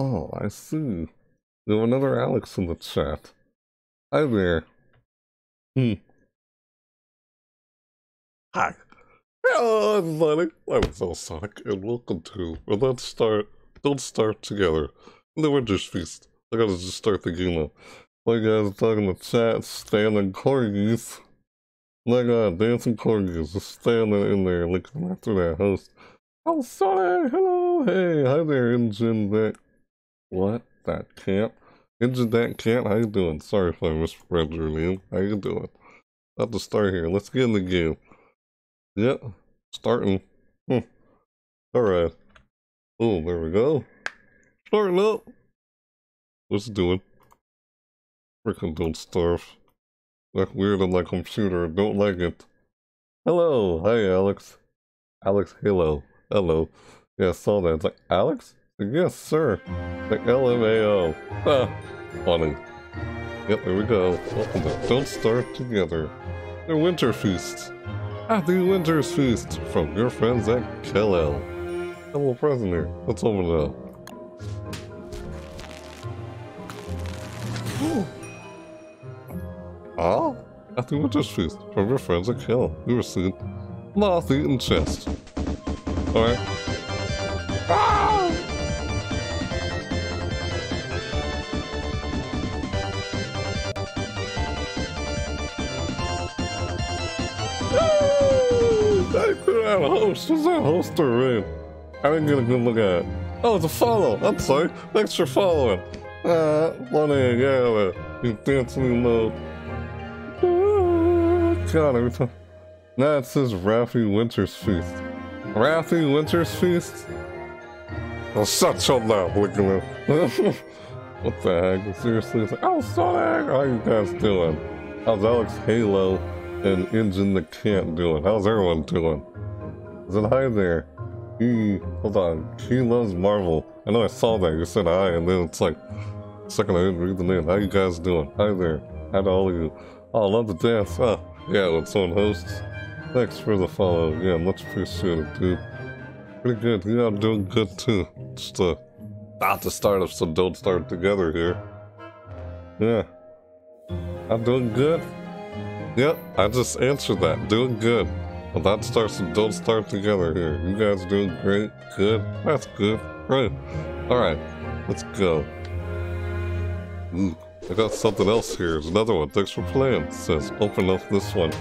Oh, I see. We have another Alex in the chat. Hi there. Hmm. Hi. Hello, everybody. I'm so Sonic, and welcome to well, Let's Start. Don't Starve Together. The Winter's Feast. I gotta just start the game now. My guys talking in the chat, standing corgis. My god, dancing corgis, just standing in there looking after that host. Oh, Sonic! Hello! Hey, hi there, Engine. What? That camp? Engine that camp? How you doing? Sorry if I misread your name. How you doing? About to start here. Let's get in the game. Yep, starting. Hmm. Alright. Oh, there we go. Starting up. What's it doing? Freaking don't starve. That's weird on my computer. Don't like it. Hello. Hi, Alex. Alex Halo. Hello. Yeah, I saw that. It's like, Alex? Yes, sir. The LMAO. Ah, funny. Yep, there we go. Don't Starve Together. The Winter Feast. Happy Winter's Feast from your friends at Klei. Hello, present here. Let's open it up. Ooh. Ah, the Winter's Feast from your friends at Klei. You received Moth Eaten Chest. Alright. A host. What's that host or raid? I didn't get a good look at it. Oh, it's a follow. I'm sorry. Thanks for following. Uh, egg, yeah, you dancing mode. God, every time. Now it says Raffy Winter's Feast. Raffy Winter's Feast? Oh, shut your mouth, at What the heck? Seriously? It's like, oh, Sonic! How you guys doing? How's Alex Halo and Engine the doing? How's everyone doing? It hi there? He, hold on. He loves Marvel. I know I saw that. You said hi, and then it's like, second I didn't read the name. How you guys doing? Hi there. Hi to all of you. Oh, I love the dance. Oh, yeah, when someone hosts. Thanks for the follow. Yeah, much appreciated, dude. Pretty good. Yeah, I'm doing good too. Just uh, about to start up, so don't starve together here. Yeah. I'm doing good. Yep, I just answered that. Doing good. Well, that starts and don't starve together here. You guys doing great? Good? That's good. Great. Alright, let's go. Ooh, I got something else here. There's another one. Thanks for playing. It says, open up this one.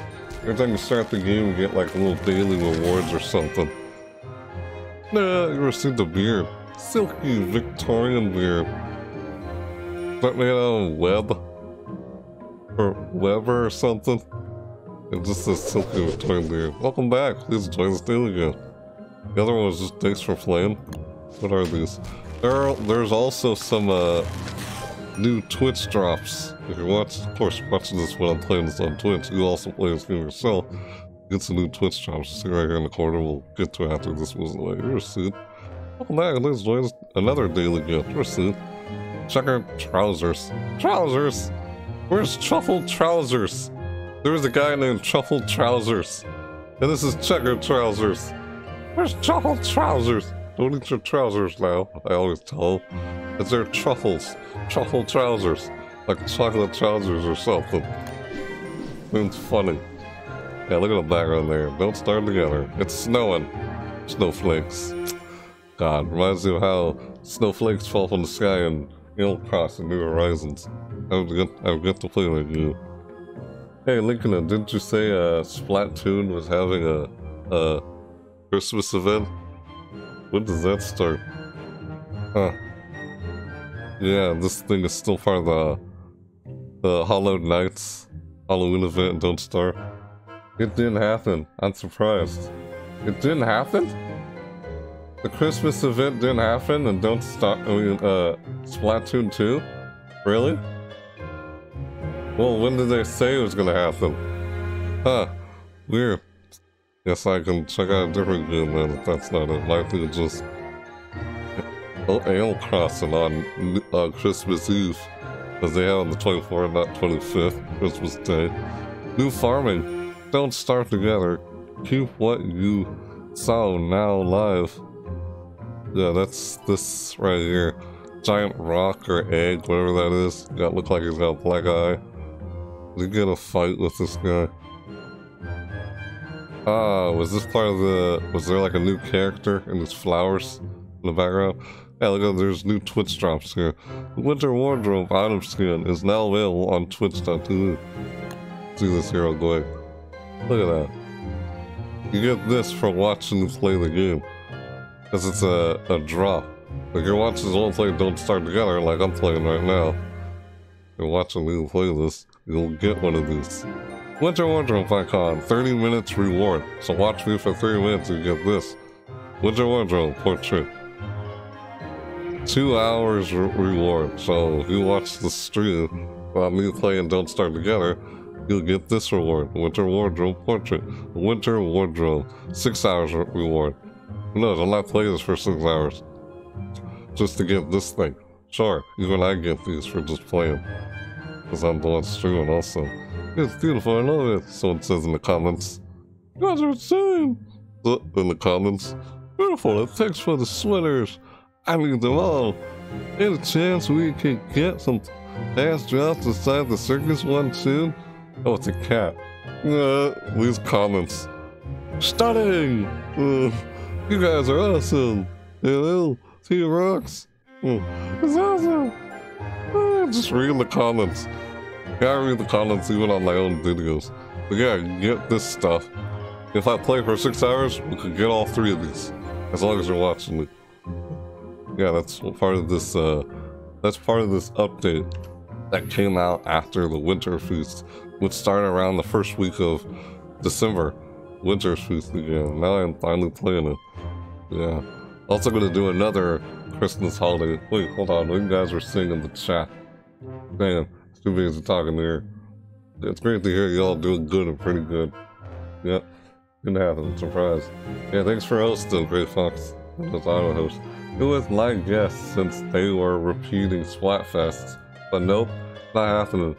Every time you start the game, you get like a little daily rewards or something. Nah, you received a beard. Silky Victorian beard. Is that made out of web? Or Webber or something? It just says Silky Victorian beard. Welcome back. Please join us daily again. The other one was just thanks for playing. What are these? There are, there's also some uh, new Twitch drops. If you watch, of course, watching this when I'm playing this on Twitch, you also play this game yourself. Get some new Twitch drops. See right here in the corner. We'll get to after this was you're soon. Welcome back. Let's join us another daily gift. You're soon. Check out trousers. Trousers! Where's Truffle Trousers? There was a guy named Truffle Trousers. And this is Checker Trousers. Where's Truffle Trousers? Don't eat your trousers now, I always tell them. It's their truffles. Truffle trousers. Like chocolate trousers or something. It's funny. Yeah, look at the background there. Don't starve together. It's snowing. Snowflakes. God, reminds me of how snowflakes fall from the sky in cross Crossing New Horizons. I've got, I've got to play with game. Hey, Lincoln, uh, didn't you say uh, Splatoon was having a, a Christmas event? When does that start? Huh. Yeah, this thing is still part of the, the Hallowed Nights Halloween event Don't Start. It didn't happen. I'm surprised. It didn't happen? The Christmas event didn't happen and Don't Start, I mean, uh, Splatoon 2? Really? Well, when did they say it was gonna happen? Huh. Weird. Guess I can check out a different game then if that's not it. Likely just... Oh, Animal Crossing on uh, Christmas Eve. As they have on the 24th, not 25th, Christmas Day. New farming. Don't starve together. Reap what you sow now live. Yeah, that's this right here. giant rock or egg, whatever that is. Got look like he's got a black eye. Did he get a fight with this guy? Ah, was this part of the... Was there like a new character in these flowers in the background? Yeah, look at there's new Twitch drops here. The Winter Wardrobe item skin is now available on twitch.tv. See this here, go ahead. Look at that. You get this for watching me play the game. Because it's a, a draw. Like you're watching someone play Don't Starve Together like I'm playing right now. You're watching me play this, you'll get one of these. Winter Wardrobe icon, 30 minutes reward. So watch me for 30 minutes and get this. Winter Wardrobe portrait. Two hours re reward. So if you watch the stream while me playing Don't Starve Together, you'll get this reward. Winter Wardrobe portrait. Winter Wardrobe. Six hours re reward. No, I'm not playing this for six hours. Just to get this thing. Sure, even I get these for just playing. Because I'm the one streaming also. It's beautiful, I love it, someone says in the comments. You guys are insane! In the comments. Beautiful, and thanks for the sweaters. I need them all. Any chance we can get some ass drops inside the circus one soon? Oh, it's a cat. Uh, these comments. Stunning! Uh, you guys are awesome. Hello, T-Rocks. Mm. It's awesome. Just read the comments. Gotta read the comments even on my own videos. But yeah, get this stuff. If I play for six hours, we could get all three of these. As long as you're watching me. Yeah, that's part of this, uh, that's part of this update that came out after the Winter Feast, which started around the first week of December. Winter Feast again. Now I'm finally playing it. Yeah. Also gonna do another Christmas holiday. Wait, hold on. What You guys were singing in the chat. Man, too busy talking here. It's great to hear y'all doing good and pretty good. Yep. Good to have. Surprise. Yeah, thanks for hosting, Great Fox. As auto host. It was my guess since they were repeating Splatfests. But nope, not happening.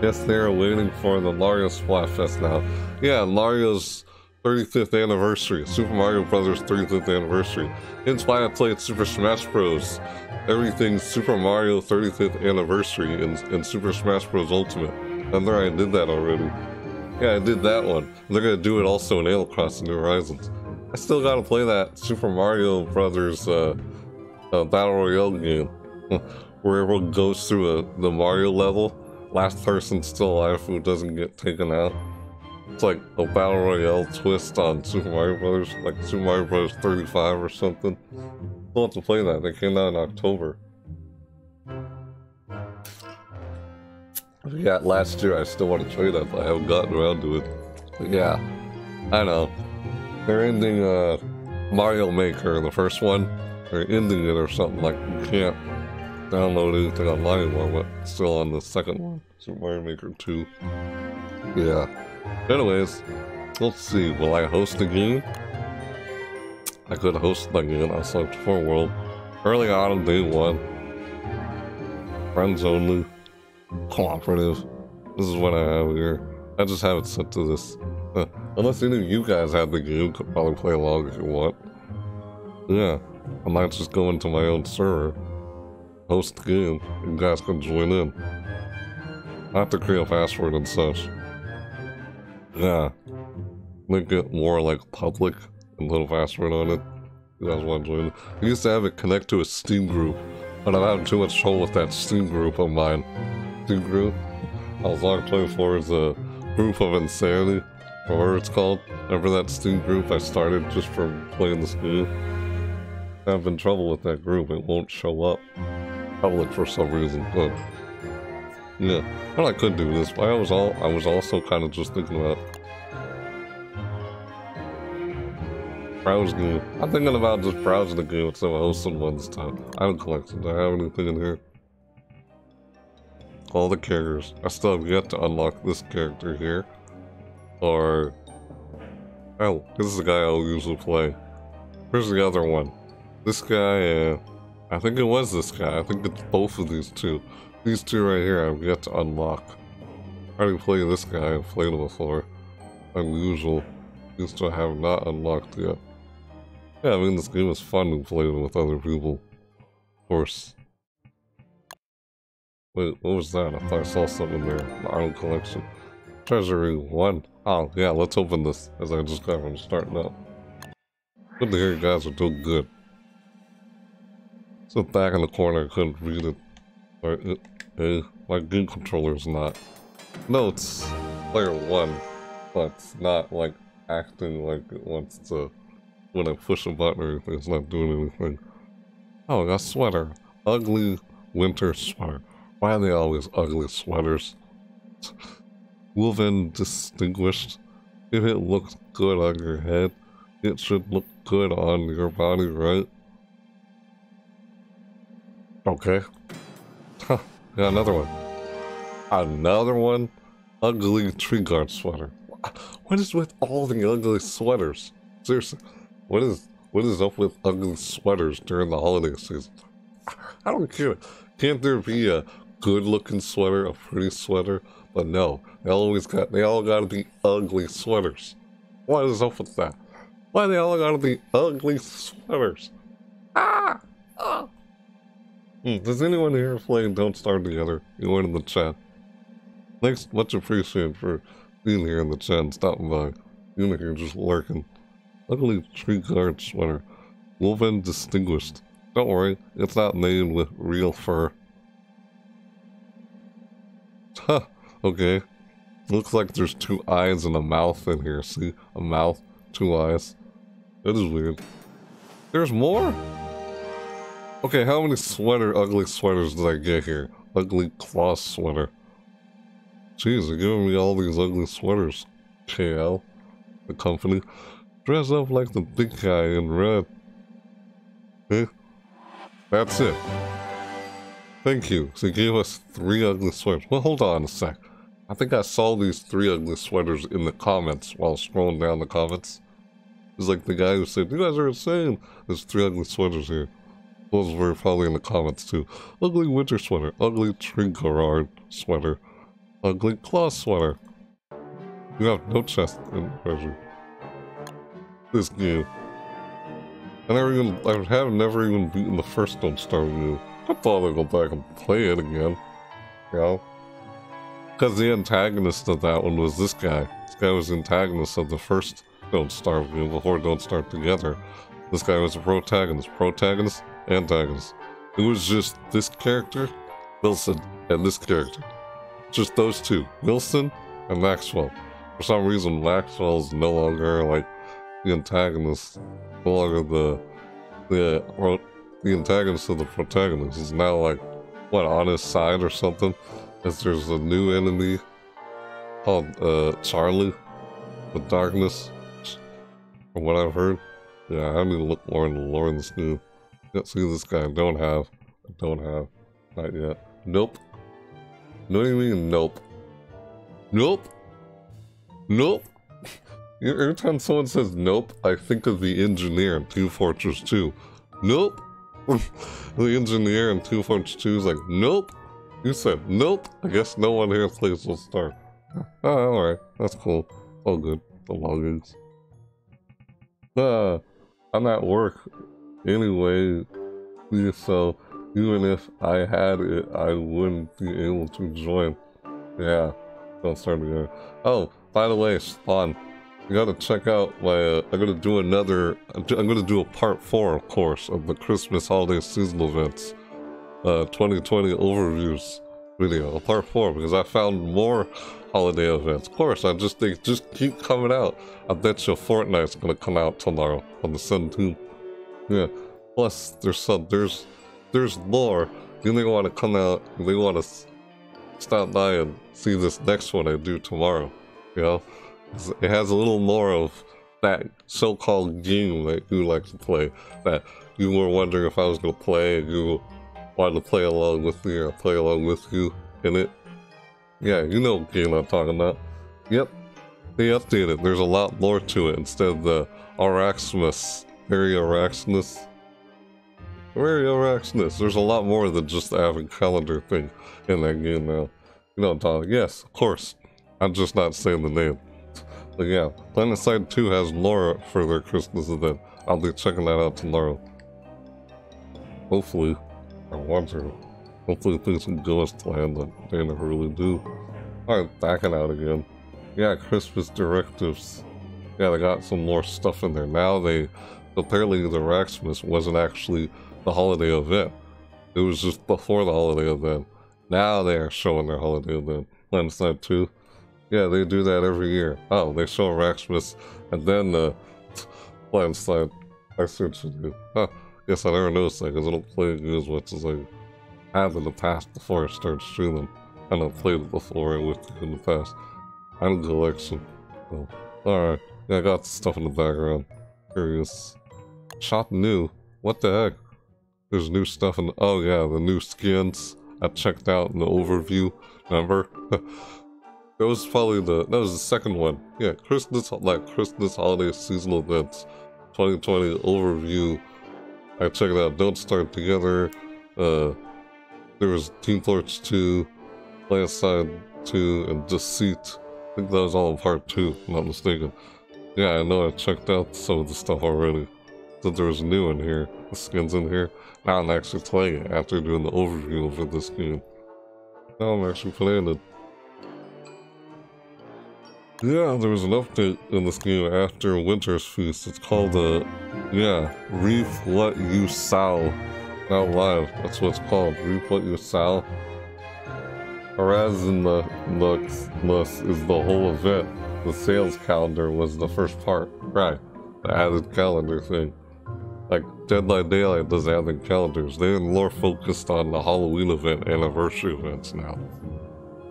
Guess they're waiting for the Mario Splatfest now. Yeah, Mario's 35th anniversary, Super Mario Brothers 35th anniversary. Hence why I played Super Smash Bros. Everything's Super Mario 35th anniversary and, in Super Smash Bros. Ultimate. And there I did that already. Yeah, I did that one. They're gonna do it also in Animal Crossing New Horizons. I still gotta play that Super Mario Brothers uh, uh, Battle Royale game. where everyone goes through a, the Mario level. Last person still alive who doesn't get taken out. It's like a battle royale twist on Super Mario Brothers, like Super Mario Bros. 35 or something. I have to play that. They came out in October. Yeah, last year I still want to try that, but I haven't gotten around to it. But yeah, I know. They're ending uh, Mario Maker, the first one. They're ending it or something like you can't download anything online anymore, but still on the second one, Super Mario Maker 2. Yeah. Anyways, let's see. Will I host a game? I could host the game on Select 4 World. Early on in day one. Friends only. Cooperative. This is what I have here. I just have it set to this. Unless any of you guys have the game, you could probably play along if you want. Yeah. I might just go into my own server. Host the game. You guys can join in. I have to create a password and such. Yeah. Make it more like public and little password on it. Want to join it? I used to have it connect to a Steam group, but I'm having too much trouble with that Steam group of mine. Steam group? I was playing for is a group of insanity, or whatever it's called. Remember that Steam group I started just for playing this game? I have in trouble with that group. It won't show up public for some reason, but yeah, well, I could do this, but I was all I was also kind of just thinking about browsing. I'm thinking about just browsing the game instead of hosting one this time. I haven't collected. Do I have anything in here? All the characters. I still have yet to unlock this character here. Or oh, this is the guy I'll usually play. Where's the other one? This guy. Uh, I think it was this guy. I think it's both of these two. These two right here I've yet to unlock. I already played this guy, I've played him before. Unusual. These two I have not unlocked yet. Yeah, I mean this game is fun to play with other people. Of course. Wait, what was that? I thought I saw something there. The Arnold Collection. Treasury 1. Oh, yeah, let's open this as I just got from starting up. Good to hear you guys are doing good. So back in the corner, I couldn't read it. Or, it, eh, my game controller's not. No, it's player 1, but it's not like acting like it wants to. When I push a button or anything, it's not doing anything. Oh, I got sweater. Ugly winter sweater. Why are they always ugly sweaters? Woven distinguished. If it looks good on your head, it should look good on your body, right? Okay. Got another one. Another one? Ugly tree guard sweater. What is with all the ugly sweaters? Seriously, what is what is up with ugly sweaters during the holiday season? I don't care. Can't there be a good-looking sweater, a pretty sweater? But no, they always got they all gotta be ugly sweaters. What is up with that? Why they all gotta be ugly sweaters? Ah! Hmm, does anyone here play Don't Starve Together? You went in the chat. Thanks, much appreciated for being here in the chat and stopping by. You here just lurking. Ugly tree guard sweater. Woven distinguished. Don't worry, it's not made with real fur. Huh. Okay. Looks like there's two eyes and a mouth in here. See? A mouth, two eyes. That is weird. There's more? Okay, how many sweater, ugly sweaters did I get here? Ugly cloth sweater. Jeez, they're giving me all these ugly sweaters. Klei, the company. Dress up like the big guy in red. Eh? That's it. Thank you. So they gave us three ugly sweaters. Well, hold on a sec. I think I saw these three ugly sweaters in the comments while scrolling down the comments. It's like the guy who said, you guys are insane. There's three ugly sweaters here. Those were probably in the comments too. Ugly winter sweater, ugly trinkerard sweater, ugly cloth sweater. You have no chest in treasure. This game. I never even, I have never even beaten the first Don't Starve game. I thought I'd go back and play it again. You know? Because the antagonist of that one was this guy. This guy was the antagonist of the first Don't Starve game before Don't Starve Together. This guy was a protagonist. Protagonist, antagonist. It was just this character, Wilson, and this character. Just those two, Wilson and Maxwell. For some reason, Maxwell is no longer like the antagonist, longer the the the antagonist of the protagonist. Is now like what on his side or something. As there's a new enemy called uh, Charlie, the Darkness, from what I've heard. Yeah, I need to look more into lore new. Yep, see this guy. Don't have. Don't have. Not yet. Nope. No, you mean nope. Nope. Nope. Every time someone says nope, I think of the engineer in Team Fortress 2. Nope. the engineer in Team Fortress 2 is like, nope. You said nope. I guess no one here plays will start. Oh, alright. That's cool. All good. The logins. Uh, I'm at work anyway, so even if I had it, I wouldn't be able to join. Yeah, don't start again. Oh, by the way, Spawn, gotta check out my, uh, I'm gonna do another, I'm gonna do a part 4, of course, of the Christmas holiday seasonal events. Uh, 2020 overviews video, a part 4, because I found more holiday events. Of course, I just think, just keep coming out. I bet you Fortnite's gonna come out tomorrow on the 17th. Yeah. Plus, there's some, there's, there's more. You may want to come out, you may want to stop by and see this next one I do tomorrow. You know? It has a little more of that so-called game that you like to play. That you were wondering if I was going to play and you wanted to play along with me or play along with you in it. Yeah, you know what game I'm talking about. Yep, they updated. There's a lot more to it instead of the Auraxmas, Area Auraxmas. Area Auraxmas. There's a lot more than just the Advent calendar thing in that game now. You know what I'm talking Yes, of course. I'm just not saying the name. But yeah, PlanetSide 2 has Laura for their Christmas event. I'll be checking that out tomorrow. Hopefully. I want to. Hopefully things can go as planned, but they never really do. Alright, backing out again. Yeah, Christmas directives. Yeah, they got some more stuff in there. Now they, apparently the Raxmas wasn't actually the holiday event. It was just before the holiday event. Now they are showing their holiday event. Landslide 2. Yeah, they do that every year. Oh, they show Raxmas and then the Landslide. I see what you. Huh. Guess I never noticed that because I don't play it as much as I have in the past before I started streaming. And I played it before with it in the past. I don't collection. Oh. Alright. Yeah, I got stuff in the background. Curious. Shop new. What the heck? There's new stuff in oh yeah, the new skins I checked out in the overview. Remember? that was probably the that was the second one. Yeah, Christmas like Christmas holiday seasonal events. 2020 overview I checked out Don't Starve Together. Uh, there was Team Fortress 2, Side 2, and Deceit. I think that was all in part 2, I'm not mistaken. Yeah, I know I checked out some of the stuff already. That there was new in here, the skins in here. Now I'm actually playing it after doing the overview of this game. Now I'm actually playing it. Yeah, there was an update in this game after Winter's Feast. It's called, uh, yeah, Reap What You Sow. Now live, that's what it's called, Reap What You Sow. The list is the whole event. The sales calendar was the first part. Right, the added calendar thing. Like, Dead by Daylight does added calendars. They're more focused on the Halloween event anniversary events now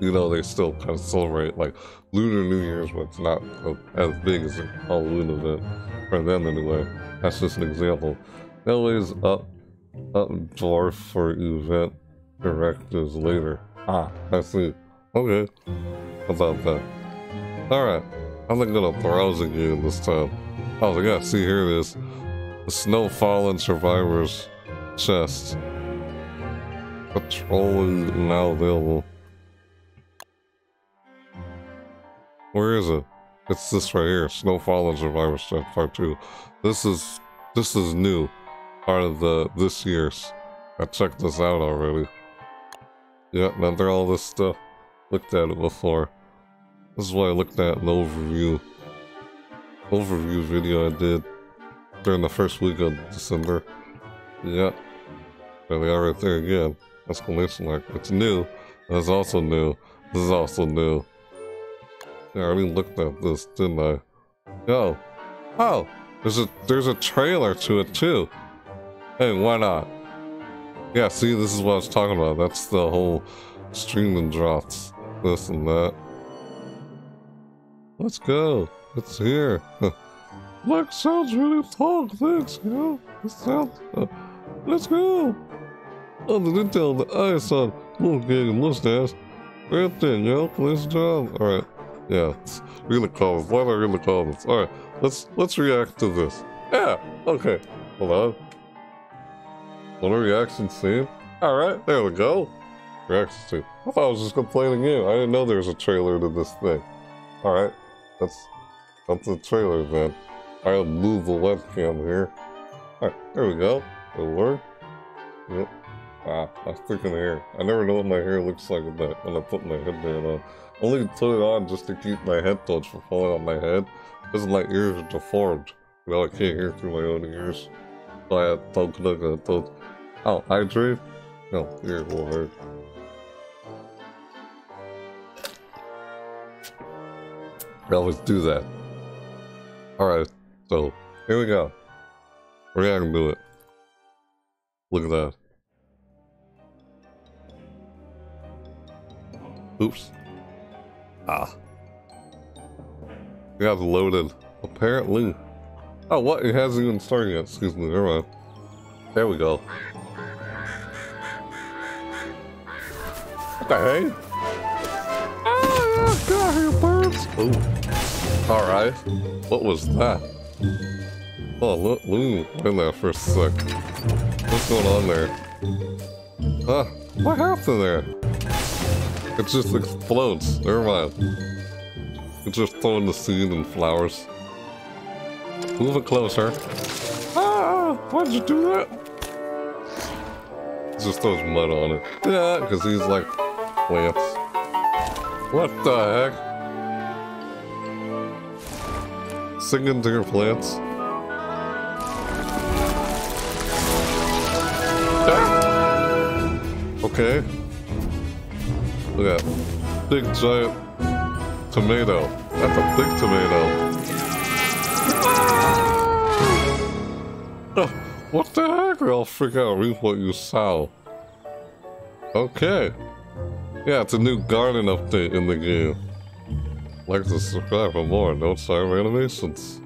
you know, they still kind of celebrate like Lunar New Year's, but it's not as big as a Halloween event for them anyway. That's just an example. Anyways, up, up dwarf for event directives later. Ah, I see. Okay. About that? Alright. I'm not gonna browse again this time. Oh, yeah, see, here it is. The Snow Fallen Survivors chest. Patrolling now available. Where is it? It's this right here. Snowfall and Survivor Stuff Part 2. This is this is new. Part of the this year's. I checked this out already. Yeah, after all this stuff. Looked at it before. This is what I looked at in the overview. Overview video I did during the first week of December. Yeah. There they are right there again. Exclamation mark. It's new. That's also new. This is also new. I already looked at this, didn't I? Oh. Oh! There's a there's a trailer to it too. Hey, why not? Yeah, see, this is what I was talking about. That's the whole streaming drops. This and that. Let's go. It's here. Black sounds really tall. Thanks, you know? This sounds... Uh, let's go. Oh, the detail, the eyes on little gig mustache. Great thing, yo. Nice job. Alright. Yeah, read the comments. Why not read the comments? Alright, let's let's react to this. Yeah, okay. Hold on. What a reaction scene. Alright, there we go. Reaction scene. I thought I was just the game. I didn't know there was a trailer to this thing. Alright, that's that's the trailer then. I'll move the webcam here. Alright, there we go. It'll work. Yep. Ah, I'm freaking hair. I never know what my hair looks like I, when I put my headband on. Only put it on just to keep my headphones from falling on my head. Because my ears are deformed. You know, I can't hear through my own ears. So I to look at those. Oh, hydrate? No, here will hurt. I always do that. Alright, so here we go. We're gonna do it. Look at that. Oops. Ah. Got loaded. Apparently. Oh, what? It hasn't even started yet. Excuse me. Never mind. There we go. What the heck? Ah, get out here, birds! Oh. Alright. What was that? Oh, look, me in there for a sec. What's going on there? Huh? What happened there? It just explodes. Never mind. It's just throwing the seed and flowers. Move it closer. Ah! Why'd you do that? just throws mud on it. Yeah, because he's like plants. What the heck? Singing to your plants. Okay. Look at that. Big giant tomato. That's a big tomato. Oh, what the heck? All freak out. Reap what you sow. Okay. Yeah, it's a new garden update in the game. Like to subscribe for more Don't Starve animations.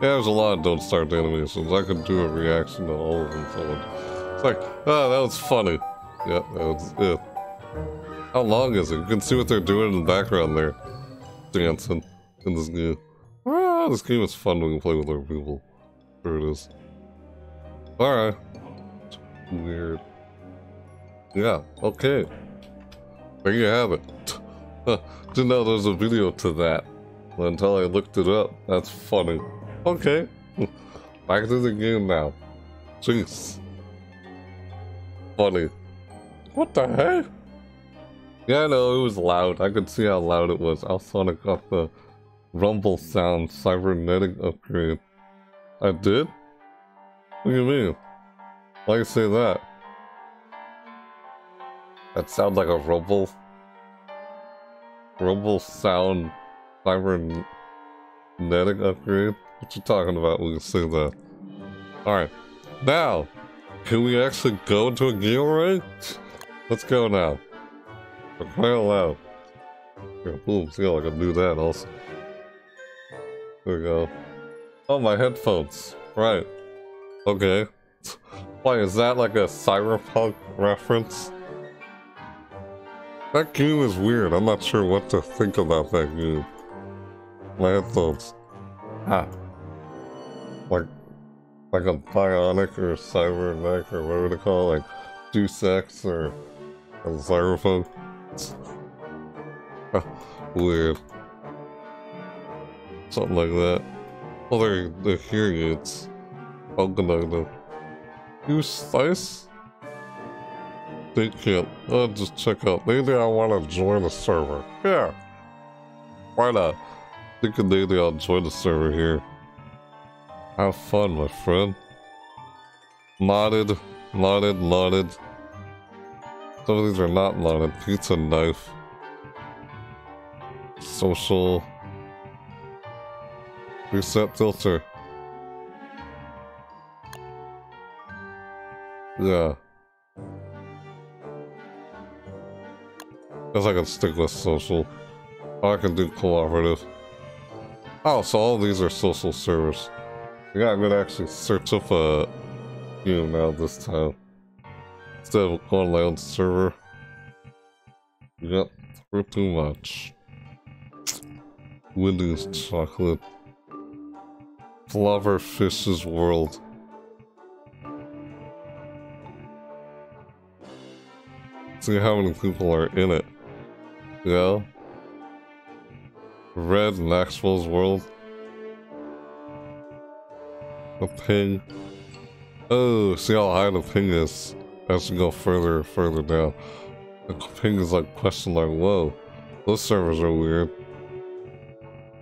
Yeah, there's a lot of Don't Starve animations. I could do a reaction to all of them. It's like, oh, that was funny. Yeah, that was it. How long is it? You can see what they're doing in the background there. Dancing in this game. Ah, this game is fun when you play with other people. Sure it is. Alright. Weird. Yeah, okay. There you have it. Didn't know there was a video to that until I looked it up. That's funny. Okay. Back to the game now. Jeez. Funny. What the heck? Yeah, know, it was loud. I could see how loud it was. Also, got the rumble sound cybernetic upgrade. I did? What do you mean? Why you say that? That sounds like a rumble. Rumble sound cybernetic upgrade? What you talking about when you say that? Alright. Now, can we actually go into a game right? Let's go now. Out loud. Boom, see how I can do that also. There we go. Oh, my headphones. Right. Okay. Why, is that like a cyberpunk reference? That game is weird. I'm not sure what to think about that game. My headphones. Ah. Like, like a bionic or cybernetic or whatever they call it, like Deus Ex or a xylophone. Weird. Something like that. Well, they're, they're hearing it. I'm gonna You slice? They can't. I'll just check out. Maybe I want to join the server. Yeah. Why not? Thinking maybe I'll join the server here. Have fun, my friend. Modded, modded, modded. Some of these are not modded. Pizza knife. Social. Reset filter. Yeah. Guess I can stick with social. I can do cooperative. Oh, so all these are social servers. Yeah, I'm gonna actually search up a game now this time my own server. Yep, for too much. Windy's chocolate. Flower Fish's world. See how many people are in it. Yeah. Red Maxwell's world. A ping. Oh, see how high the ping is as you go further and further down. The ping is like question like, whoa, those servers are weird.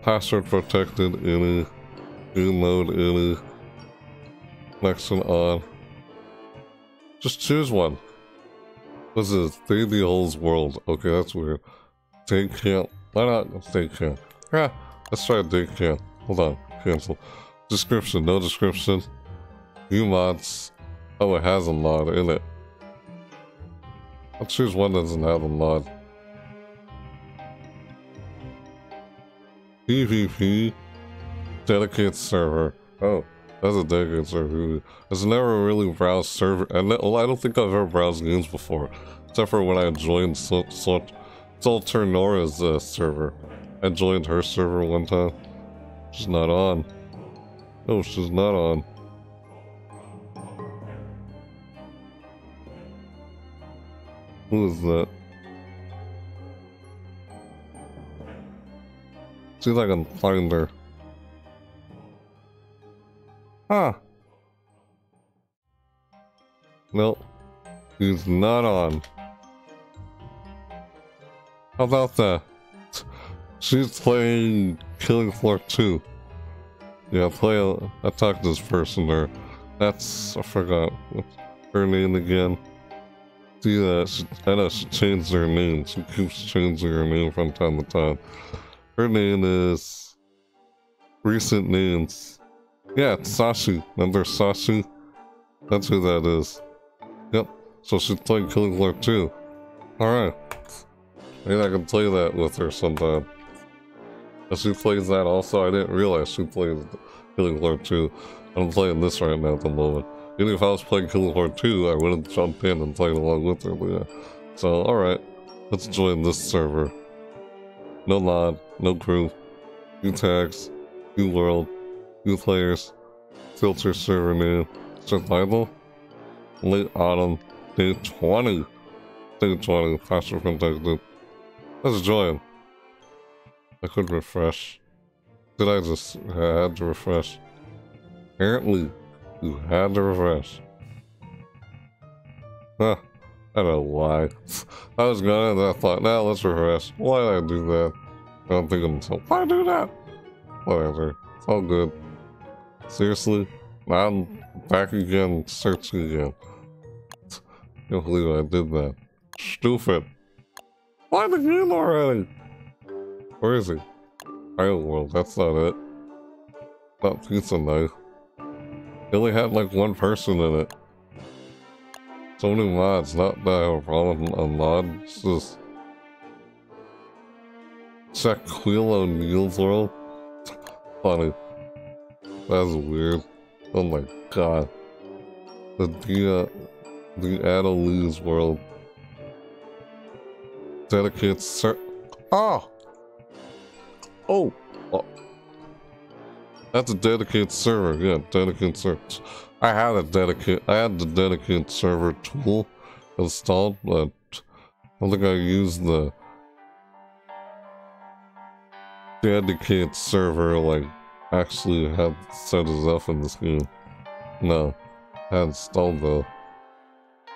Password protected, any, In mode, any, connection on. Just choose one. This is Daily Hole's World. Okay, that's weird. Day camp. Why not day camp? Yeah, let's try day camp. Hold on, cancel. Description, no description. New mods. Oh, it has a mod in it. I'll choose one that doesn't have a mod. PvP dedicated server. Oh, that's a dedicated server. I've never really browsed server. I, well, I don't think I've ever browsed games before, except for when I joined Sol Sol Solternora's uh, server. I joined her server one time. She's not on. No, she's not on. Who is that? See if I can find her. Huh. Nope. He's not on. How about that? She's playing Killing Floor 2. Yeah, play a, I talked to this person or that's I forgot her name again. See that I know she changed her name. She keeps changing her name from time to time. Her name is recent names. Yeah, it's Sashi. Remember Sashi? That's who that is. Yep. So she's playing Killing Floor 2. Alright. Maybe I can play that with her sometime. If she plays that also, I didn't realize she plays Killing Floor 2. I'm playing this right now at the moment. Even if I was playing Killing Floor 2, I would have jumped in and played along with her, yeah. So, alright. Let's join this server. No mod, no crew, new tags, new world, new players, filter server new, survival, late autumn, day 20. Day 20, password protected. Let's join. I could refresh. Did I just I had to refresh? Apparently, you had to refresh. Huh. I don't know why. I was going and I thought, now let's refresh. Why did I do that? I don't think I'm so. Why do that? Whatever. It's all good. Seriously? I'm back again, searching again. Can't believe I did that. Stupid. Why the game already? Where is he? Isle World, that's not it. Not Pizza Night. It only had like one person in it. So many mods, not that a problem on mod, it's just... Check Queel O'Neill's world? Funny. That's weird. Oh my god. The Dia... The Adeliz world. Dedicated ser- ah! Oh! Oh! oh. That's a dedicated server, yeah, dedicated server. I had a dedicated, I had the dedicated server tool installed, but I don't think I used the dedicated server, like, actually had set it up in this game. No, I had installed though.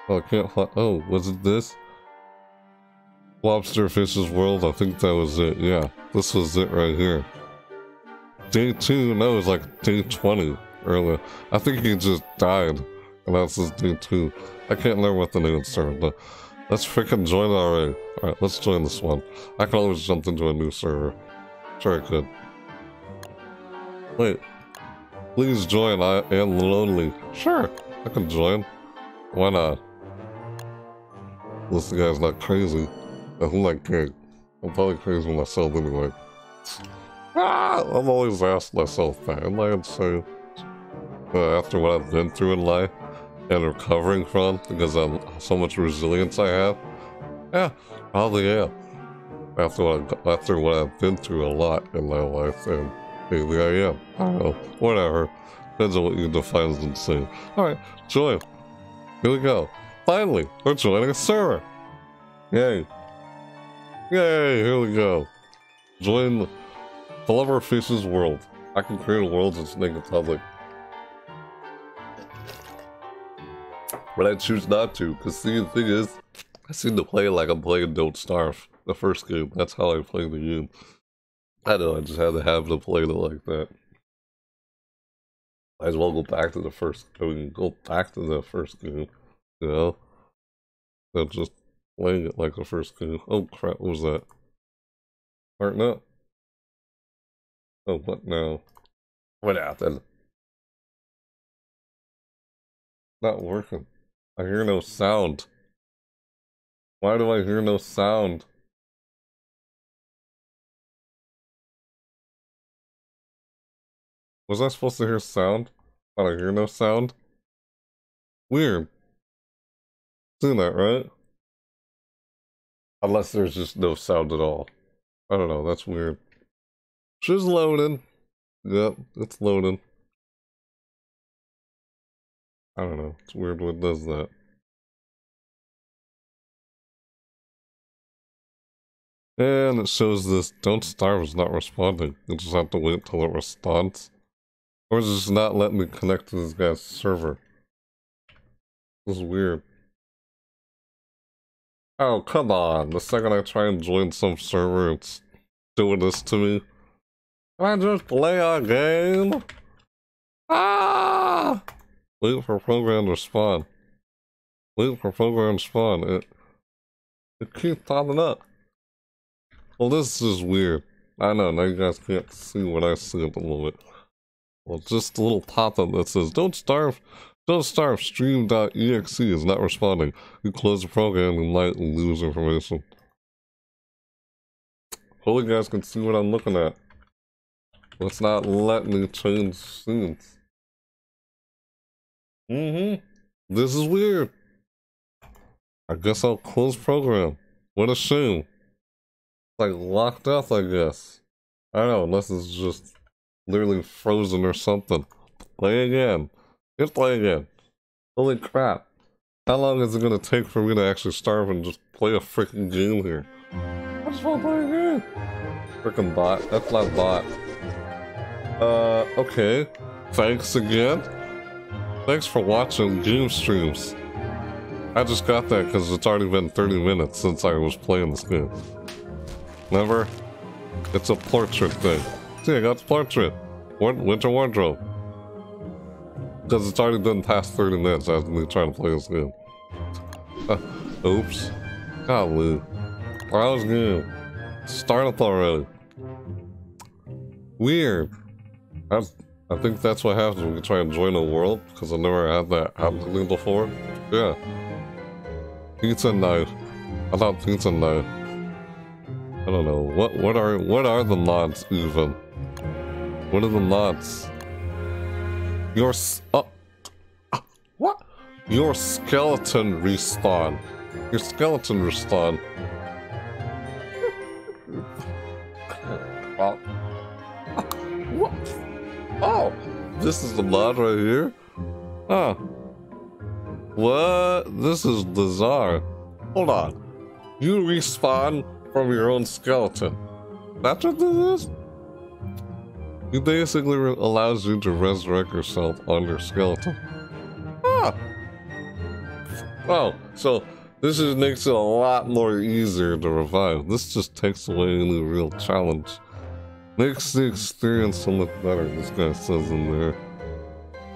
Oh, I can't oh, was it this? Lobster Fish's World, I think that was it, yeah. This was it right here. Day 2, no, was like day 20 earlier. I think he just died, and that's his day 2. I can't remember what the name server, but let's freaking join already. Alright, let's join this one. I can always jump into a new server. Sure I could. Wait. Please join, I am lonely. Sure, I can join. Why not? This guy's not crazy. I'm like, hey, I'm probably crazy myself anyway. Ah, I'm always asked myself that, and I'd say, uh, after what I've been through in life and recovering from, because I'm so much resilience I have, yeah, probably am. After what, I, after what I've been through a lot in my life, and maybe I am. I don't know, whatever. Depends on what you define as insane. Alright, join. Here we go. Finally, we're joining a server. Yay. Yay, here we go. Join Flubber Fish's world. I can create a world make it public. But I choose not to, because see, the thing is, I seem to play like I'm playing Don't Starve, the first game. That's how I play the game. I know, I just had to have to play it like that. Might as well go back to the first, I go back to the first game, you know? Not just playing it like the first game. Oh crap, what was that? Up. Oh, what now? What happened? Not working. I hear no sound. Why do I hear no sound? Was I supposed to hear sound? But I hear no sound? Weird. Seen that, right? Unless there's just no sound at all. I don't know, that's weird. She's loading. Yep, it's loading. I don't know, it's weird what does that. And it shows this Don't Starve is not responding. You just have to wait till it responds. Or is just not letting me connect to this guy's server? This is weird. Oh, come on. The second I try and join some server, it's doing this to me. Can I just play a game? Ah! Wait for program to spawn. Wait for program to spawn. It, it keeps popping up. Well, this is weird. I know, now you guys can't see what I see at the moment. Well, just a little pop-up that says, don't starve, don't starve, stream.exe is not responding. You close the program and might lose information. Hopefully you guys can see what I'm looking at. Let's not let me change scenes. Mm-hmm. This is weird. I guess I'll close program. What a shame. Like locked up, I guess. I don't know, unless it's just literally frozen or something. Play again. Just play again. Holy crap. How long is it gonna take for me to actually starve and just play a freaking game here? I just wanna play a game. Freaking bot. That's not bot. Uh, okay. Thanks again. Thanks for watching game streams. I just got that because it's already been 30 minutes since I was playing this game. Remember? It's a portrait thing. See, I got the portrait. Winter wardrobe. Because it's already been past 30 minutes after me trying to play this game. Uh, oops. Golly. Browse game. Start up already. Weird. I, I think that's what happens when you try and join a world, because I never had that happening before. Yeah. Pizza knife. I thought pizza knife. I don't know. What what are what are the mods even? What are the mods? Your uh, what? Your skeleton respawn. Your skeleton respawn. well, what? Oh, this is the mod right here. Huh. What? This is bizarre. Hold on. You respawn from your own skeleton. That's what this is? It basically allows you to resurrect yourself on your skeleton. Ah! Oh, so this just makes it a lot more easier to revive. This just takes away any real challenge. Makes the experience so much better, this guy says in there.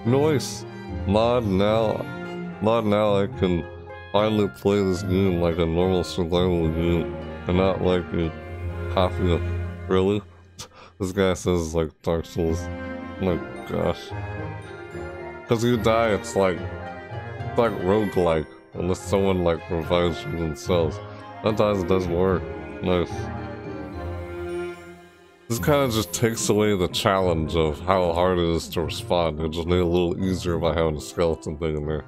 Noise! Mod now, mod now I can finally play this game like a normal survival game and not like a copy of really. This guy says like Dark Souls. Oh my gosh. Cause you die, it's like it's like roguelike. Unless someone like revives you themselves. Sometimes it doesn't work. Nice. This kind of just takes away the challenge of how hard it is to respond. It just made it a little easier by having a skeleton thing in there.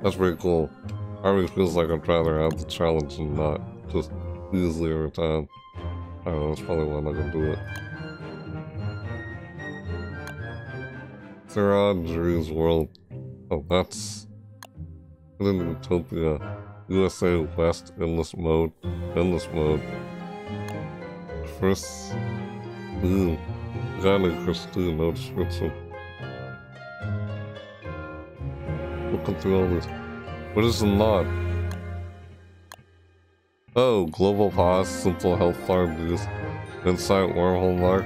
That's pretty cool. I really feels like I'd rather have the challenge and not just easily every time. I don't know, that's probably why I'm not gonna do it. Sarah Drew's World. Oh, that's... In Utopia. USA West Endless Mode. Endless Mode. Chris... Ooh. Guy named Christine, no description. Looking through all this. What is the mod? Oh, global pause, simple health farm boost, insight wormhole mark,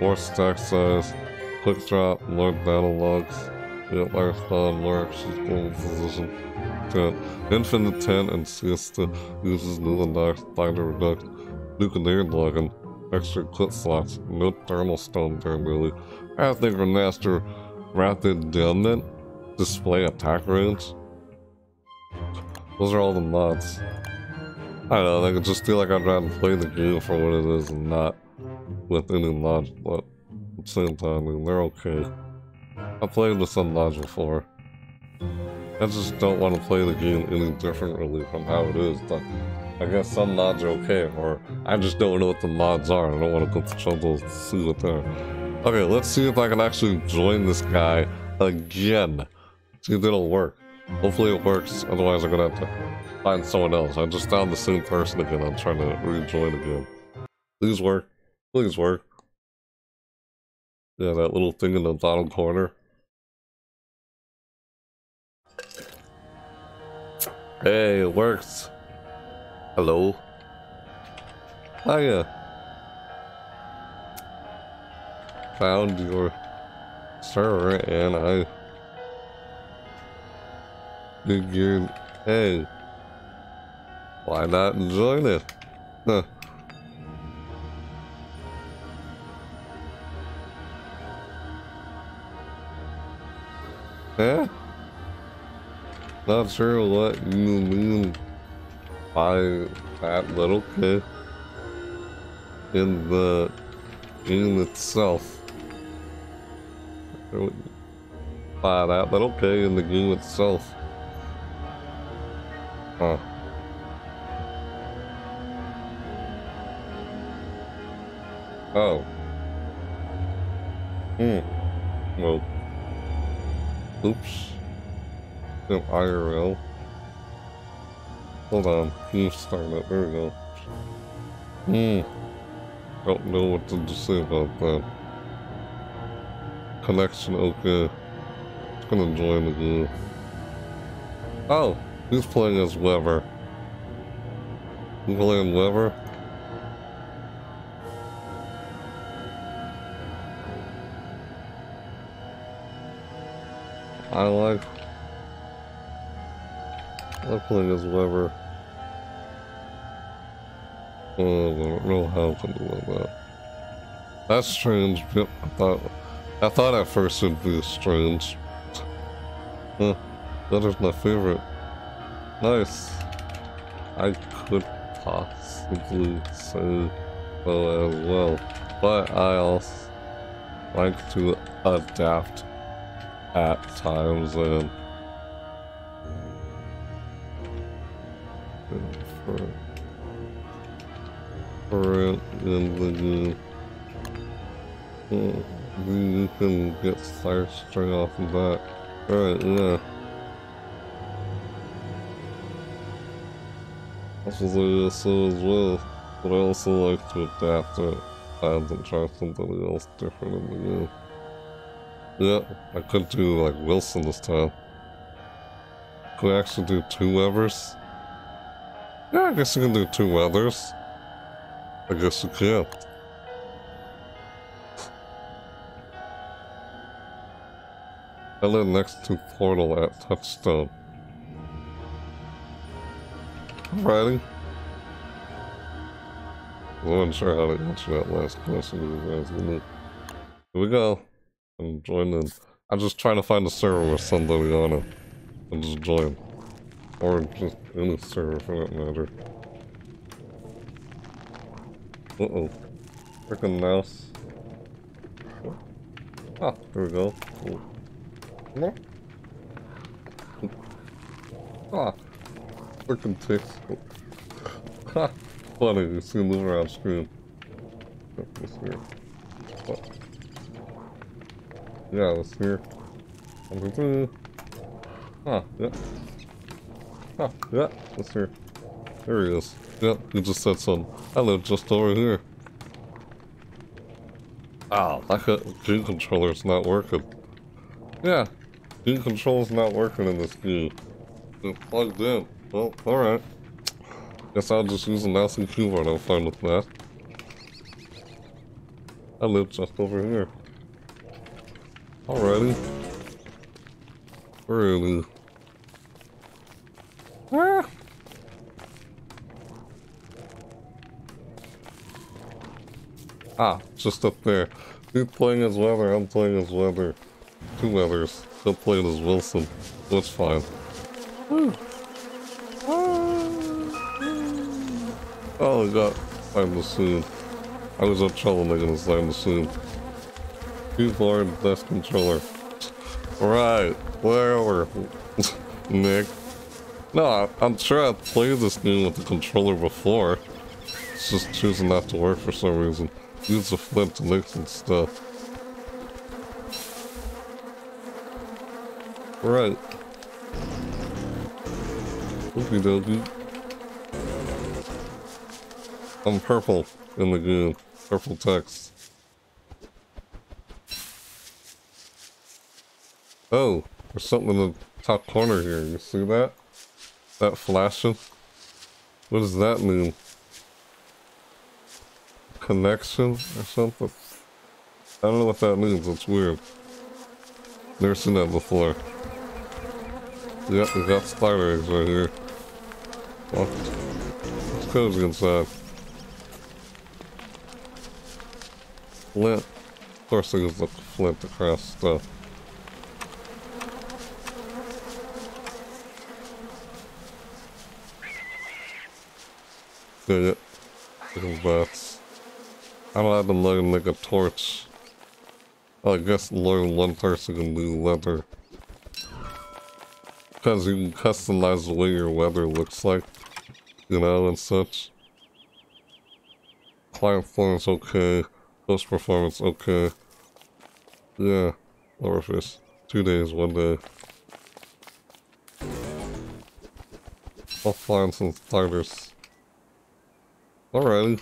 more stack size, quick drop, more battle logs, get lifestyle, more actions, global position, 10, infinite 10, and siesta uses new and binder reduct, nuclear login, extra clip slots, no thermal stone durability, I think master rapid damage, display attack range. Those are all the mods. I don't know, I just feel like I'd rather play the game for what it is and not with any mods, but at the same time, I mean, they're okay. I played with some mods before. I just don't want to play the game any differently from how it is, but I guess some mods are okay, or I just don't know what the mods are. I don't want to go to trouble to see what they're. Okay, let's see if I can actually join this guy again. See if it'll work. Hopefully it works, otherwise I'm gonna have to find someone else. I just found the same person again. I'm trying to rejoin again. Please work. Please work. Yeah, that little thing in the bottom corner. Hey, it works. Hello? Hiya. Found your server and I figured, hey, why not join it? Huh. Yeah? Not sure what you mean by that little kid in the game itself. By that little kid in the game itself. Huh. Oh. Hmm. Well. Oops. In IRL. Hold on. You starting it. There we go. Hmm. Don't know what to say about that. Connection okay. It's gonna join the game. Oh, he's playing as Webber. You playing Webber? I like playing as Webber. Oh, I don't know how to do that. That's strange. I thought, I thought at first it'd be strange. Huh, that is my favorite. Nice. I could possibly say so as well, but I also like to adapt at times and for for the game. You can get fire straight off of that. Alright, yeah. That's what I as well. But I also like to adapt it and try something else different in the game. Yeah, I could do like Wilson this time. Could I actually do two Evers? Yeah, I guess you can do two Webbers. I guess you can. I live next to Portal at Touchstone. Alrighty. I wasn't sure how to answer that last question. Here we go and join in. I'm just trying to find a server with somebody on it and just join. Or just any server for that matter. Uh-oh. Freaking mouse. Ah, there we go. Cool. Ah. Freaking ticks. Ha! Funny, you see them move around screen. This here. What? Yeah, let's hear. Huh, yeah. Huh, yeah, let's hear. There he is. Yep, he just said something. I live just over here. Oh, that G controller's not working. Yeah, G controller's not working in this game. It's plugged in. Well, alright. Guess I'll just use a mouse and keyboard, I'm fine with that. I live just over here. Alrighty. Really? Ah. Ah, just up there. He's playing as Webber, I'm playing as Webber. Two Webbers. He'll play as Wilson. That's fine. Oh, we got signed the soon. I was up trouble making a sign the soon. Keyboard, desk controller. Right, whatever, Nick. No, I, I'm sure I've played this game with the controller before. It's just choosing not to work for some reason. Use the flip to some stuff. Right. Okie dokie. I'm purple in the game. Purple text. Oh, there's something in the top corner here. You see that? That flashing? What does that mean? Connection or something? I don't know what that means. It's weird. Never seen that before. Yep, we got spider eggs right here. Well, it's cozy inside. Flint. Of course, use the flint across stuff. Dig it. Chicken bats. I don't have to learn make a torch. I guess learn one person can do leather. Because you can customize the way your weather looks like, you know, and such. Client forms okay, post performance okay. Yeah, Overfish. Two days, one day. I'll find some spiders. Alrighty.